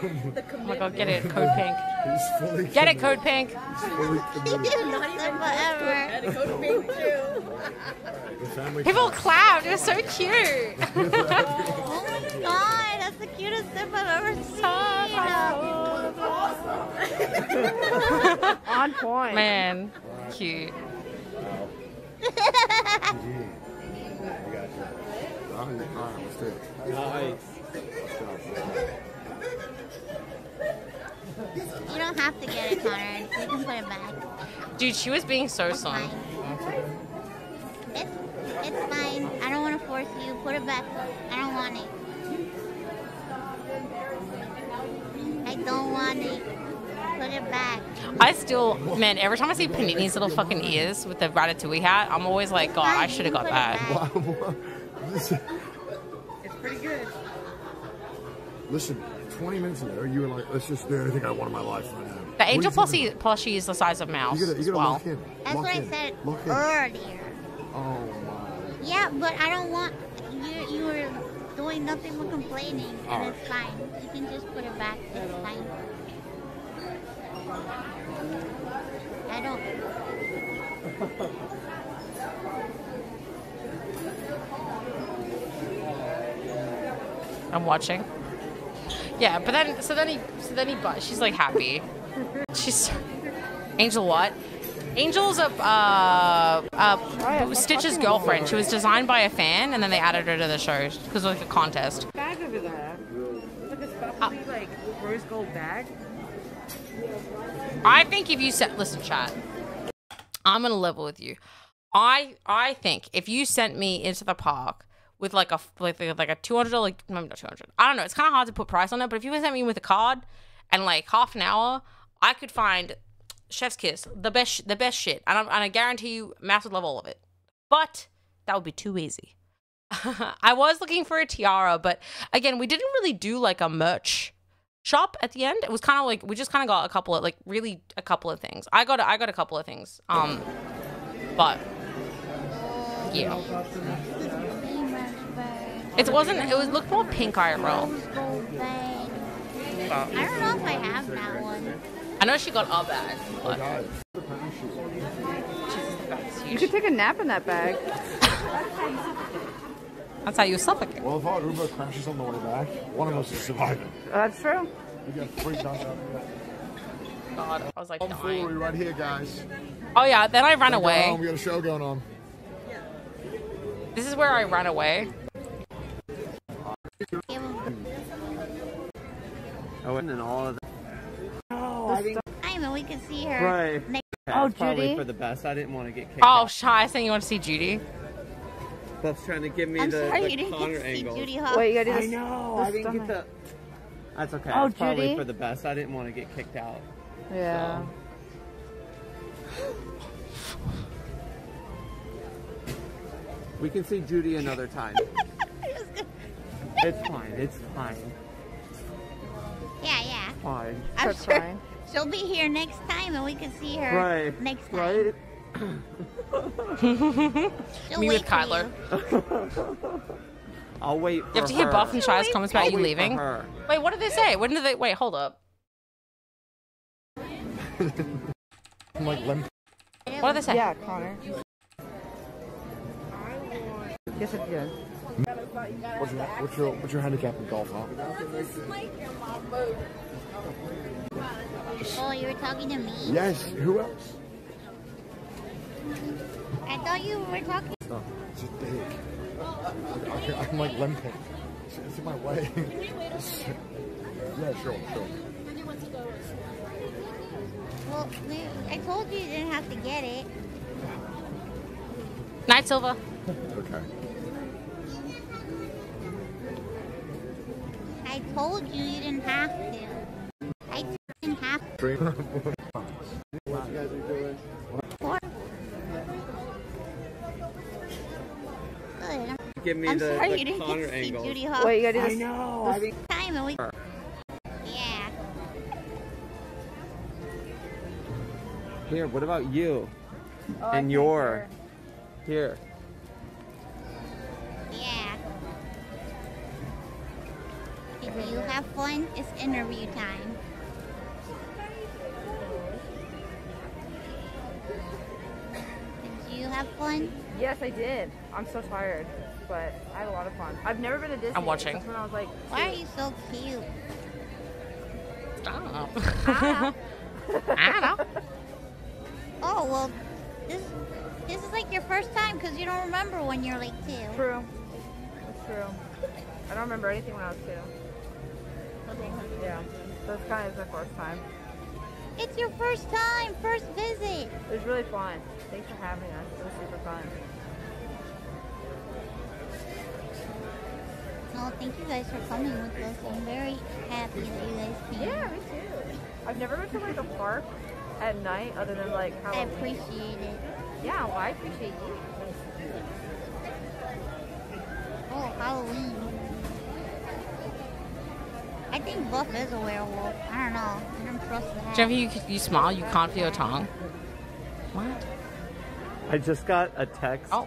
[LAUGHS] Oh my god, get it, Code Pink. He's fully Get it, Code Pink. He's fully committed. [LAUGHS] [LAUGHS] The People clapped. It was so cute. oh my god, that's the cutest stuff I've ever seen. On point. Man, cute. Alright, alright, let's do it. Nice. You don't have to get it, Connor. You can put it back. Dude, she was being so son. It's, it's fine. I don't want to force you. Put it back. I don't want it. I don't want it. put it back. I still, man, every time I see Panini's little fucking ears with the Ratatouille hat, I'm always like, God, oh, I should have got that. [LAUGHS] It's pretty good. listen, 20 minutes ago, you were like, let's just do everything I want in my life right now. The angel What are plushie, plushie is the size of mouse You gotta, you gotta well. lock in. That's lock what I said Lock in. earlier. Oh my. Yeah, but I don't want you. You were doing nothing but complaining, and Alright. it's fine. You can just put it back. It's fine. I don't. I'm watching. Yeah, but then so then he so then he but she's like happy. She's Angel what? Angel's a uh, uh, Stitch's girlfriend. She was designed by a fan, and then they added her to the show because of like a contest. Bag over there. At this Uh, like rose gold bag. I think if you set listen, chat, I'm gonna level with you. I I think if you sent me into the park with like a like like a two hundred dollar maybe not two hundred I don't know it's kind of hard to put price on it but if you sent me with a card and like half an hour I could find Chef's Kiss the best the best shit and, I'm, and I guarantee you Matt would love all of it but that would be too easy. [LAUGHS] I was looking for a tiara but again we didn't really do like a merch shop at the end. It was kind of like we just kind of got a couple of like really a couple of things. I got I got a couple of things. Um, but yeah, it wasn't. It was looked more pink IRL. Gold bag. I don't know if I have that one. I know she got a bag. Oh, but You could take a nap in that bag. that's how you suffocate. Well, if our Uber crashes on the way back, one of us is surviving. Oh, that's true. We get freaked out. God, I was like I'm dying. foolery right here, guys. Oh yeah, then I ran Don't go away. home, We got a show going on. This is where I ran away. Oh, and then all of that. Oh, I and we can see her. Right. Next. Yeah, oh, it's probably for the best. I didn't want to get kicked Oh, out. shy. I think you want to see Judy. Buff's trying to give me I'm the, sorry the you didn't get Connor to see angle. Judy Hopps. Wait, you gotta do I this- know. the I didn't get the. That's okay. Oh, it's probably Judy? for the best. I didn't want to get kicked out. Yeah. We can see Judy another time. [LAUGHS] it's fine. It's fine. Yeah, yeah. Fine. I'm That's sure fine. she'll be here next time and we can see her Right. next time. Right. [LAUGHS] [LAUGHS] Me with for Kyler. [LAUGHS] I'll wait for You have to hear. Buff and Shy's comments about I'll you leaving. Wait, what did they say? When did they? Wait, hold up. I'm like limp. What did they say? Yeah, Connor. Yes, it did. What's your, what's your, what's your handicap in golf, huh? Oh, you were talking to me? Yes. Who else? I thought you were talking. No, it's just big. I, I'm like limping. It's, it's in my way. yeah, sure, sure. Well, I told you you didn't have to get it. Night, Silva. Okay. I told you you didn't have to. I didn't have to. what you guys are doing? What? Good. Give me I'm the, sorry the you didn't Connor get to see angle. Judy Hopps. Wait, you gotta do this. I know. this I think time and we. Yeah. Here, what about you? Oh, and can't your. Here. Yeah. If you have fun, it's interview time. Did you have fun? Yes, I did. I'm so tired, but I had a lot of fun. I've never been to Disney. I'm watching. That's when I was like, Why are you so cute? Stop. [LAUGHS] I I know. Oh well, this this is like your first time because you don't remember when you're like two. True. That's true. I don't remember anything when I was two. Yeah. So it's kind of the first time. It's your first time, first visit. It was really fun. Thanks for having us. It was super fun. No, Thank you guys for coming with us. I'm very happy that you guys came. Yeah, me too. I've never been to like a park at night other than like I Halloween. appreciate it. Yeah, well, I appreciate you. Oh, Halloween. I think Buff is a werewolf. I don't know. I don't trust that. Jeff, you you smile, you can't feel your tongue. What? I just got a text Oh.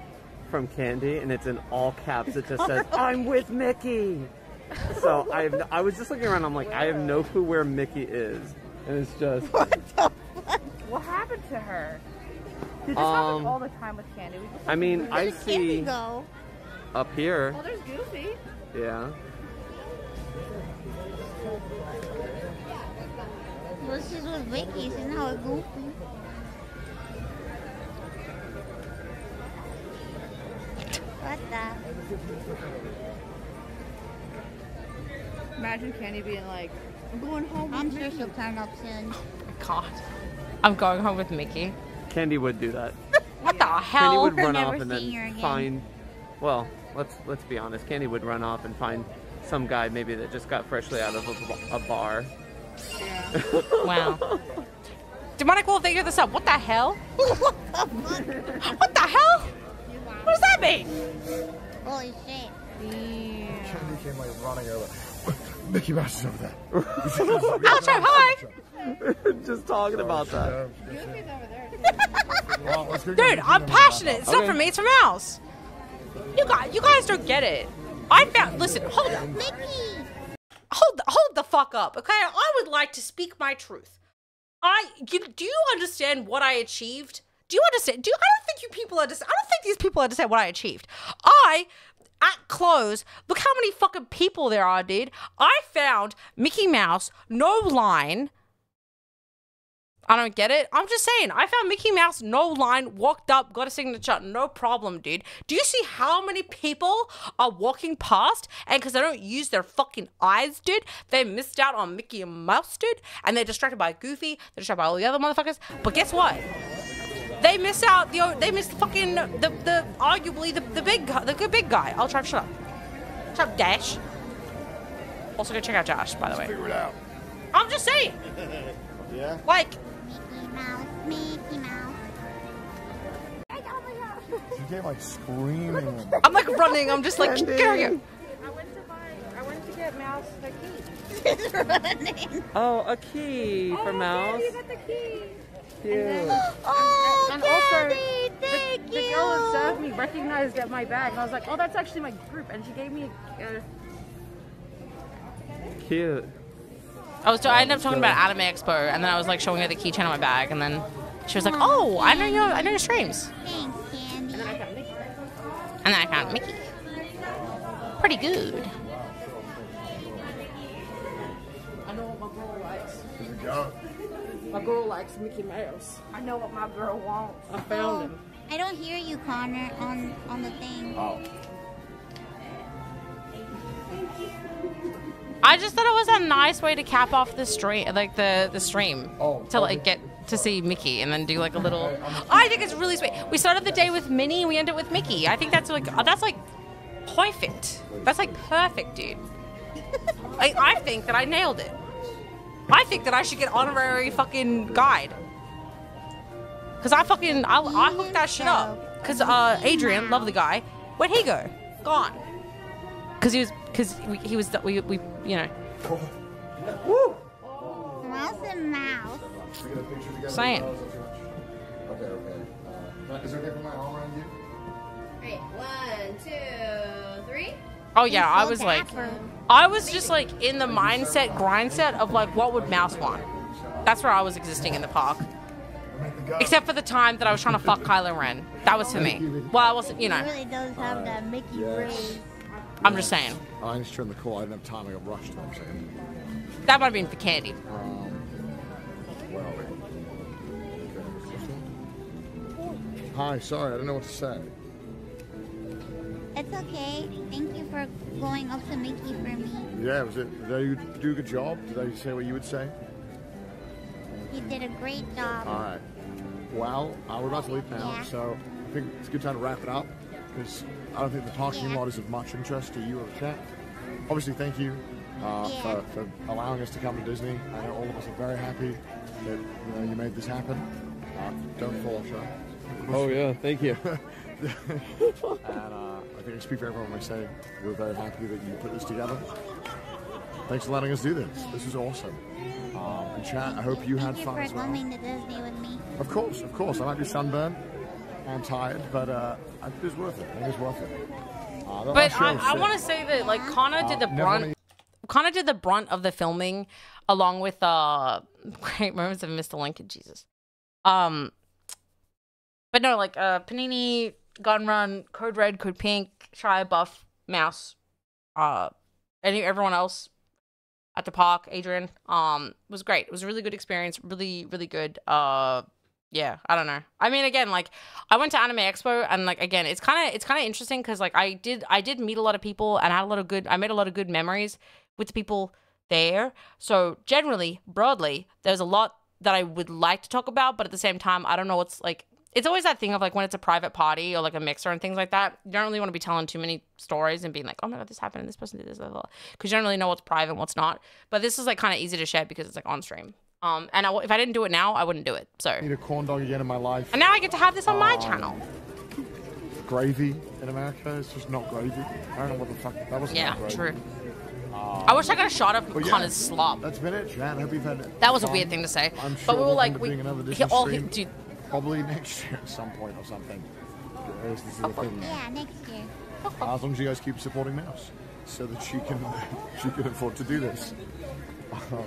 from Candii, and it's in all caps. It just says, [LAUGHS] "I'm with Mickey." So I have, I was just looking around. I'm like, I have no clue where Mickey is, and it's just What What happened to her? Did this happen Um, all the time with Candii? We just I mean, I see go? up here. Oh, there's Goofy. Yeah. Well, she's with Vicky. She's not with Goofy. What the? Imagine Candii being like, I'm going home. I'm sure she'll turn up soon. Oh God. I'm going home with Mickey. Candii would do that. [LAUGHS] What the hell? Candii would run Never off and then find. Well, let's let's be honest. Candii would run off and find some guy maybe that just got freshly out of a, a bar. Wow. [LAUGHS] Demonic Wolf, they hear this up. What the hell? [LAUGHS] what the hell? What does that mean? Holy shit. Candii came like running over. Mickey Mouse is over there. Ouch, I'm high. just talking about that. [LAUGHS] Well, let's Dude, I'm passionate. It's not for me, it's for Mouse. You guys, you guys don't get it. I found. Listen, hold up. Hold, hold the fuck up, okay? I would like to speak my truth. I, you, do you understand what I achieved? Do you understand? Do you, I don't think you people understand. I don't think these people understand what I achieved. I, at close, look how many fucking people there are, dude. I found Mickey Mouse, no line. I don't get it. I'm just saying, I found Mickey Mouse, no line, walked up, got a signature, no problem, dude. Do you see how many people are walking past and because they don't use their fucking eyes, dude, they missed out on Mickey and Mouse, dude, and they're distracted by Goofy, they're distracted by all the other motherfuckers. But guess what? They miss out the they miss the fucking the the arguably the, the big guy, the good big guy. I'll try to shut up. Shut up, Dash. Also go check out Josh, by the way. Figure it out. I'm just saying. [LAUGHS] Yeah? Like Mouse, Mickey Mouse. She came like screaming. I'm like running. I'm just like, get out here. I went to buy, I went to get Mouse the key. She's [LAUGHS] running. Oh, a key for oh, Mouse. you got the key. Cute. Oh, And also, Candii, the, thank the you. girl that served me recognized at my bag, and I was like, oh, that's actually my group. And she gave me a, Cute. I was. I ended up talking about Anime Expo, and then I was like showing her the keychain on my bag, and then she was like, "Oh, I know your, I know your streams." Thanks, Candii. And then I found Mickey. Pretty good. I know what my girl likes. Here we go. My girl likes Mickey Mouse. I know what my girl wants. I found him. Oh, I don't hear you, Connor, on on the thing. Oh. I just thought it was a nice way to cap off the stream, like the the stream, Oh, to like get to see Mickey and then do like a little. I think it's really sweet. We started the day with Minnie, we ended it with Mickey. I think that's like that's like perfect. That's like perfect, dude. [LAUGHS] I, I think that I nailed it. I think that I should get honorary fucking guide. Cause I fucking I, I hooked that shit up. Cause uh Adrian, lovely guy, where'd he go? Gone. Cause he was cause he was we we you know Mouse and mouse. We get a picture together. Saying. Okay, okay. Uh, is it okay for my arm around you? Alright, one, two, three. Oh yeah, I was like. I was just like in the mindset, grind set of like, what would Mouse want? That's where I was existing in the park. Except for the time that I was trying to fuck Kylo Ren. That was for me. [LAUGHS] Well, I wasn't, you He know. really does have that Mickey Yes. Braid. I'm just saying. I just turned the call. I didn't have time. I got rushed. I'm saying. That might have been for Candii. Um, where are we? Okay. Hi, sorry, I don't know what to say. It's okay. Thank you for going up to Mickey for me. Yeah, was it? Did you do a good job? Did I say what you would say? You did a great job. All right. Well, uh, we're about to leave now, Yeah. so I think it's a good time to wrap it up because I don't think the talking Yeah. lot is of much interest to you or the chat. obviously, thank you uh, for, for allowing us to come to Disney. I know all of us are very happy that you, know, you made this happen. Uh, don't fall off, Sean. Oh yeah, thank you. [LAUGHS] and uh, I think I speak for everyone when I say we're very happy that you put this together. Thanks for letting us do this. This is awesome. Um, and chat, I hope you had Thank you fun for as well. coming to Disney with me. Of course, of course. I might be sunburned and tired, but uh, I think it's worth it. I think it's worth it. Uh, But last show I, I want to say that like Connor Uh, did the brunt. wanna- did the brunt of the filming, along with uh [LAUGHS] great moments of Mr. Lincoln. Jesus. Um. But no, like uh Panini, Gunrun, Code Red, Code Pink, Shia Buff, Mouse, uh, any everyone else at the park, Adrian, um, was great. It was a really good experience. Really, really good. Uh, yeah, I don't know. I mean, again, like I went to Anime Expo, and like again, it's kind of it's kind of interesting because like I did I did meet a lot of people, and had a lot of good. I made a lot of good memories with the people there. So generally, broadly, there's a lot that I would like to talk about, but at the same time, I don't know what's like. It's always that thing of like when it's a private party or like a mixer and things like that. You don't really want to be telling too many stories and being like, "Oh my god, this happened and this person did this," because you don't really know what's private and what's not. But this is like kind of easy to share because it's like on stream. Um, and I, if I didn't do it now, I wouldn't do it. So, Need a corn dog again in my life. and now I get to have this on my Um, channel. Gravy in America is just not gravy. I don't know what the fuck that was. Yeah, true. Um, I wish I got a shot of but yeah, slop. That's been it. I hope you've had it. That was a weird thing to say. I'm But sure we were like, we- he- all he- dude. probably [LAUGHS] next year at some point or something. This is the thing. Yeah, next year. As long as you guys keep supporting Mouse, so that she can [LAUGHS] she can afford to do this. Um,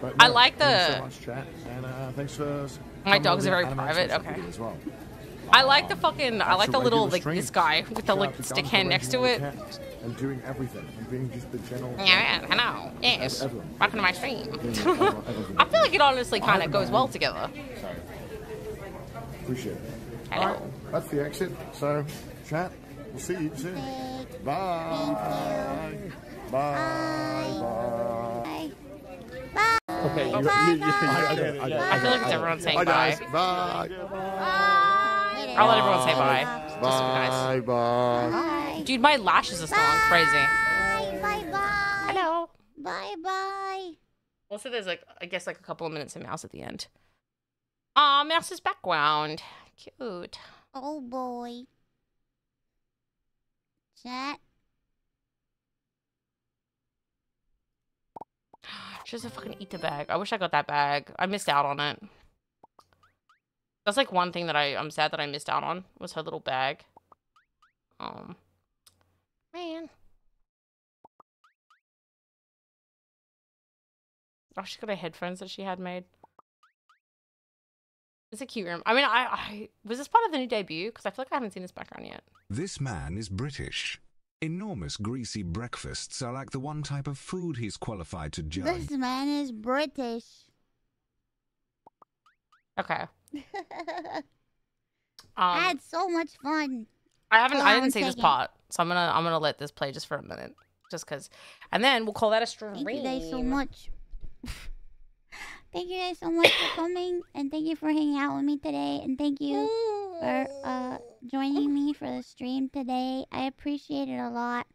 but I no, like thanks the- so much, chat, and uh, thanks for. My dogs are very private, okay. as well. I like the fucking. I like the little like this guy with the Shout like stick hand next to it. all the cats And doing everything and being just the general. Yeah, hello. Yes. Everyone. Welcome to my stream. Everyone- [LAUGHS] everyone- I feel like it honestly kind of goes well together. So, appreciate it. Hello. All right, that's the exit. So, chat, we'll see you soon. Bye. Bye. Bye. Bye. Okay, you, Bye. you, you, I get it, I get it. I feel like it's everyone saying Bye, bye. guys. Bye. I'll let everyone say bye. Just so. Bye. Bye. Dude, my lashes are still on crazy. Bye. Bye. Bye. Hello. Bye. Bye. Also, there's like I guess like a couple of minutes of mouse at the end. Aw, mouse's background. Cute. Oh boy. Chat. She a fucking eat the bag. I wish I got that bag. I missed out on it. That's like one thing that I I'm sad that I missed out on was her little bag. Um, man. Oh, she's got her headphones that she had made. It's a cute room. I mean, I, I was this part of the new debut because I feel like I haven't seen this background yet. This man is British. Enormous greasy breakfasts are like the one type of food he's qualified to judge. This man is British. Okay. I [LAUGHS] Um, had so much fun. I haven't. I didn't see this second. part, so I'm gonna. I'm gonna let this play just for a minute, just cause, and then we'll call that a stream. Thank you guys so much. [LAUGHS] thank you guys so much for coming, and thank you for hanging out with me today, and thank you for uh joining me for the stream today. I appreciate it a lot.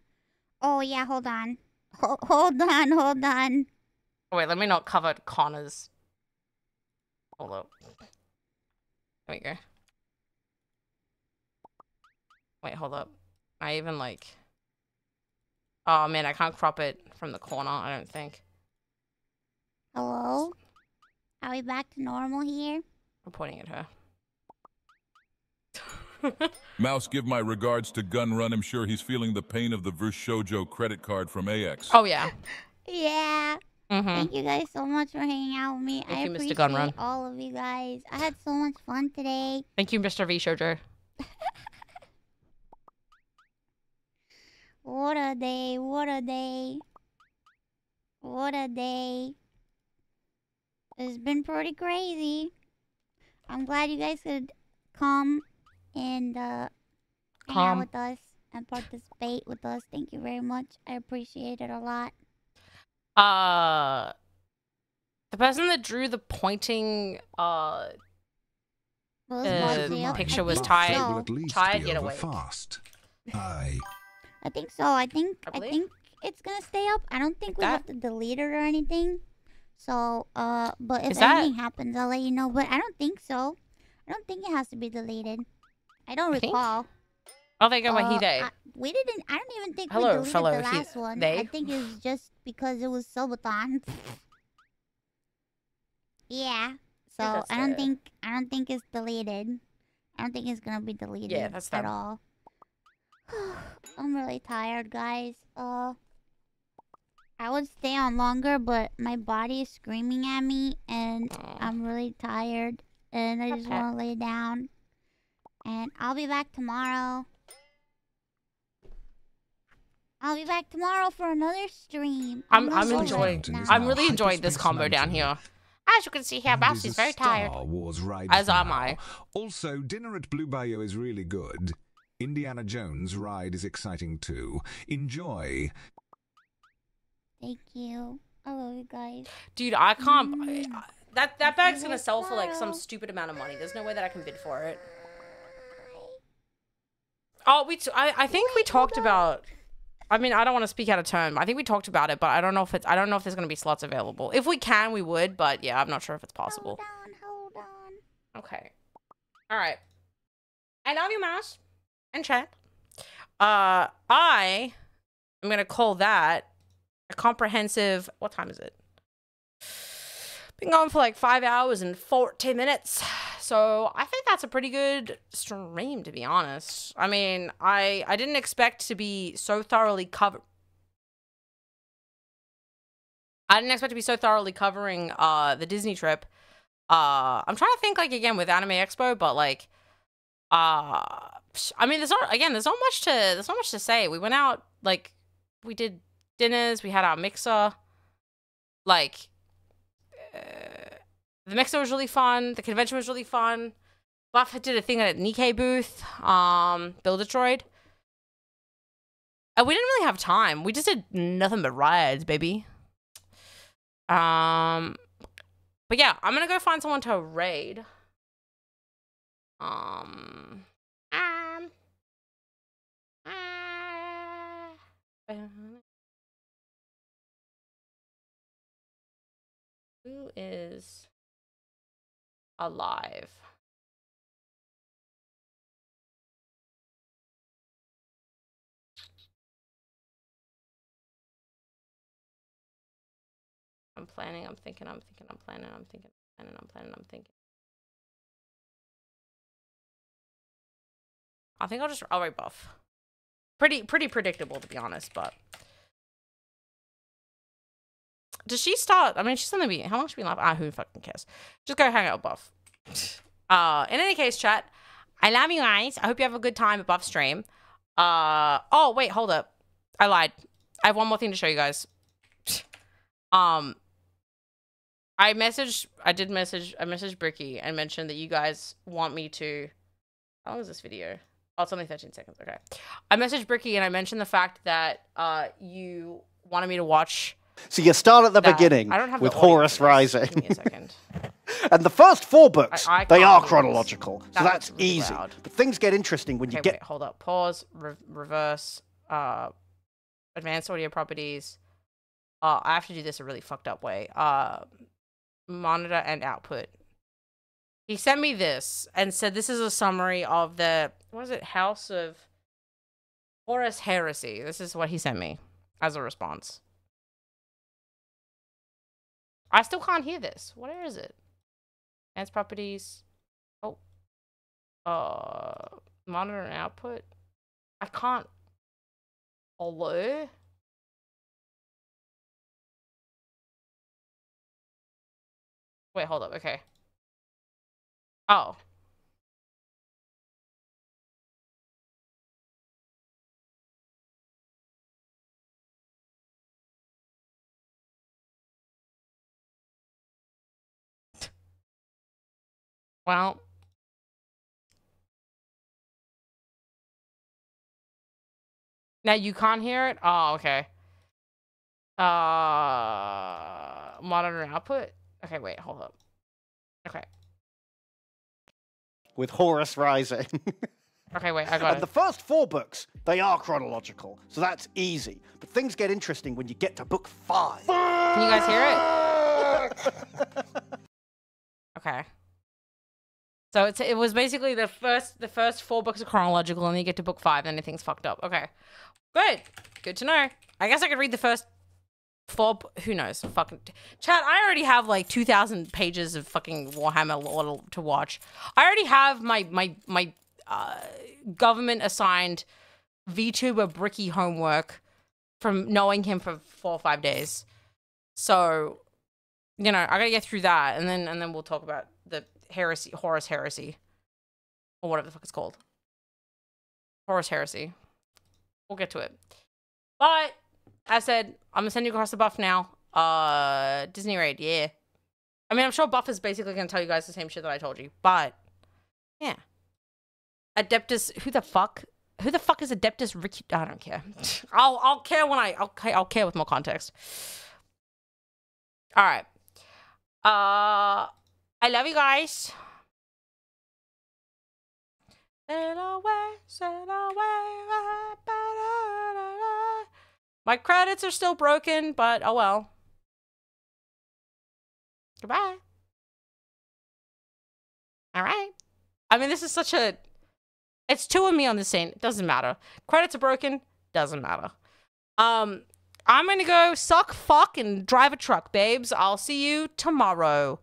Oh yeah, hold on, Ho- hold on, hold on. Oh, wait, let me not cover Connor's. Hold up. There we go. Wait, hold up. I even like. Oh man, I can't crop it from the corner. I don't think. Hello, are we back to normal here? I'm pointing at her. Mouse, give my regards to Gunrun. I'm sure he's feeling the pain of the VShojo credit card from AX. Oh yeah. Yeah. Mhm. Thank you guys so much for hanging out with me. I Thank you, Mr. appreciate Gunrun. all of you guys. I had so much fun today. Thank you, Mr. VShojo. [LAUGHS] What a day, what a day. What a day. It's been pretty crazy. I'm glad you guys could come and uh hang out Come. with us and participate with us. Thank you very much. I appreciate it a lot. Uh, the person that drew the pointing uh, Was uh, picture was think tired. so. Will at least Tired yet over awake. fast. [LAUGHS] Aye. I think so. I think I I, think it's gonna stay up. I don't think we have to delete it or anything. So, uh, but if Is that- anything happens, I'll let you know. But I don't think so. I don't think it has to be deleted. I don't think- recall. Oh, they go Uh, he they. I- we didn't. I don't even think Hello, we deleted fellow the he- last one. they. I think it was just because it was Subathon. [LAUGHS] yeah. So that's I don't the- think I don't think it's deleted. I don't think it's gonna be deleted Yeah, that's at all. [SIGHS] I'm really tired, guys. Uh, I would stay on longer, but my body is screaming at me, and I'm really tired, and I just want to lay down. And I'll be back tomorrow. I'll be back tomorrow for another stream. I'm I'm enjoying. I'm really enjoying this combo down here. As you can see here, And is very tired. Star Wars As am. I. Also, dinner at Blue Bayou is really good. Indiana Jones ride is exciting too. Enjoy. Thank you. I love you guys. Dude, I can't. Mm. I- That that bag's gonna sell for like some stupid amount of money. There's no way that I can bid for it. Oh, we. T- I I think we talked about. I mean, I don't want to speak out of turn. I think we talked about it, but I don't know if it's. I don't know if there's gonna be slots available. If we can, we would. But yeah, I'm not sure if it's possible. Hold on. Hold on. Okay. All right. I love you, Mouse. And chat. Uh, I am gonna call that a comprehensive. What time is it? Been going for like five hours and 40 minutes. So I think that's a pretty good stream, to be honest. I mean, I I didn't expect to be so thoroughly covered. I didn't expect to be so thoroughly covering uh the Disney trip. Uh, I'm trying to think like again with Anime Expo, but like, uh, I mean, there's not again, there's not much to there's not much to say. We went out like we did dinners, we had our mixer, like. Uh, the mixer was really fun. The convention was really fun. Buff did a thing at Nikkei booth, um, Build-A-Droid. And we didn't really have time. We just did nothing but rides, baby. Um, but yeah, I'm gonna go find someone to raid. Um, um, uh, who is alive? I'm planning, I'm thinking, I'm thinking, I'm planning, I'm thinking, I'm planning, I'm planning, I'm thinking. I think I'll just I'll write buff. Pretty pretty predictable to be honest, but does she start? I mean, she's gonna be how long should we left? Ah, who fucking cares? Just go hang out with Buff. [SIGHS] Uh, in any case, chat. I love you guys. I hope you have a good time at Buff stream. Uh, oh wait, hold up. I lied. I have one more thing to show you guys. [SIGHS] Um, I messaged. I did message. I messaged Bricky and mentioned that you guys want me to. How long is this video? Oh, it's only 13 seconds. Okay. I messaged Bricky and I mentioned the fact that uh you wanted me to watch. So you start at the that. beginning I don't have with the Horus. Rising. Give me a second. [LAUGHS] and the first four books, I- I they are chronological. So that's really easy. loud. But things get interesting when you get wait, hold up. Pause. Re- reverse. Uh, advanced audio properties. Uh, I have to do this a really fucked up way. Uh, monitor and output. He sent me this and said this is a summary of the what is it House of Horus Heresy. This is what he sent me as a response. I still can't hear this. Where is it? Advanced properties. Oh. Uh, monitor and output. I can't. Hello? Wait, hold up. Okay. Oh. Well. Now you can't hear it? Oh, okay. Uh, monitor output? Okay, wait, hold up. Okay. with Horus Rising. [LAUGHS] Okay, wait, I got and it. the first four books, they are chronological, so that's easy. But things get interesting when you get to book five. Can you guys hear it? okay. So it's it was basically the first the first four books are chronological, and then you get to book five, and everything's fucked up. Okay, good, good to know. I guess I could read the first four. Who knows? Fucking chat. I already have like two thousand pages of fucking Warhammer lore to watch. I already have my my my uh, government assigned VTuber Bricky homework from knowing him for four or five days. So, you know, I gotta get through that, and then and then we'll talk about the heresy, Horus heresy, or whatever the fuck it's called. Horus heresy. We'll get to it. But as I said, I'm gonna send you across the buff now. Uh, Disney raid, yeah. I mean, I'm sure buff is basically gonna tell you guys the same shit that I told you, but yeah. Adeptus, who the fuck? Who the fuck is Adeptus Ricky? I don't care. [LAUGHS] I'll I'll care when I I'll I'll care with more context. All right. Uh, I love you guys. Sail away, sail away. My credits are still broken, but oh well. Goodbye. All right. I mean, this is such a. It's two of me on the scene. It doesn't matter. Credits are broken. Doesn't matter. Um, I'm gonna go suck, fuck, and drive a truck, babes. I'll see you tomorrow.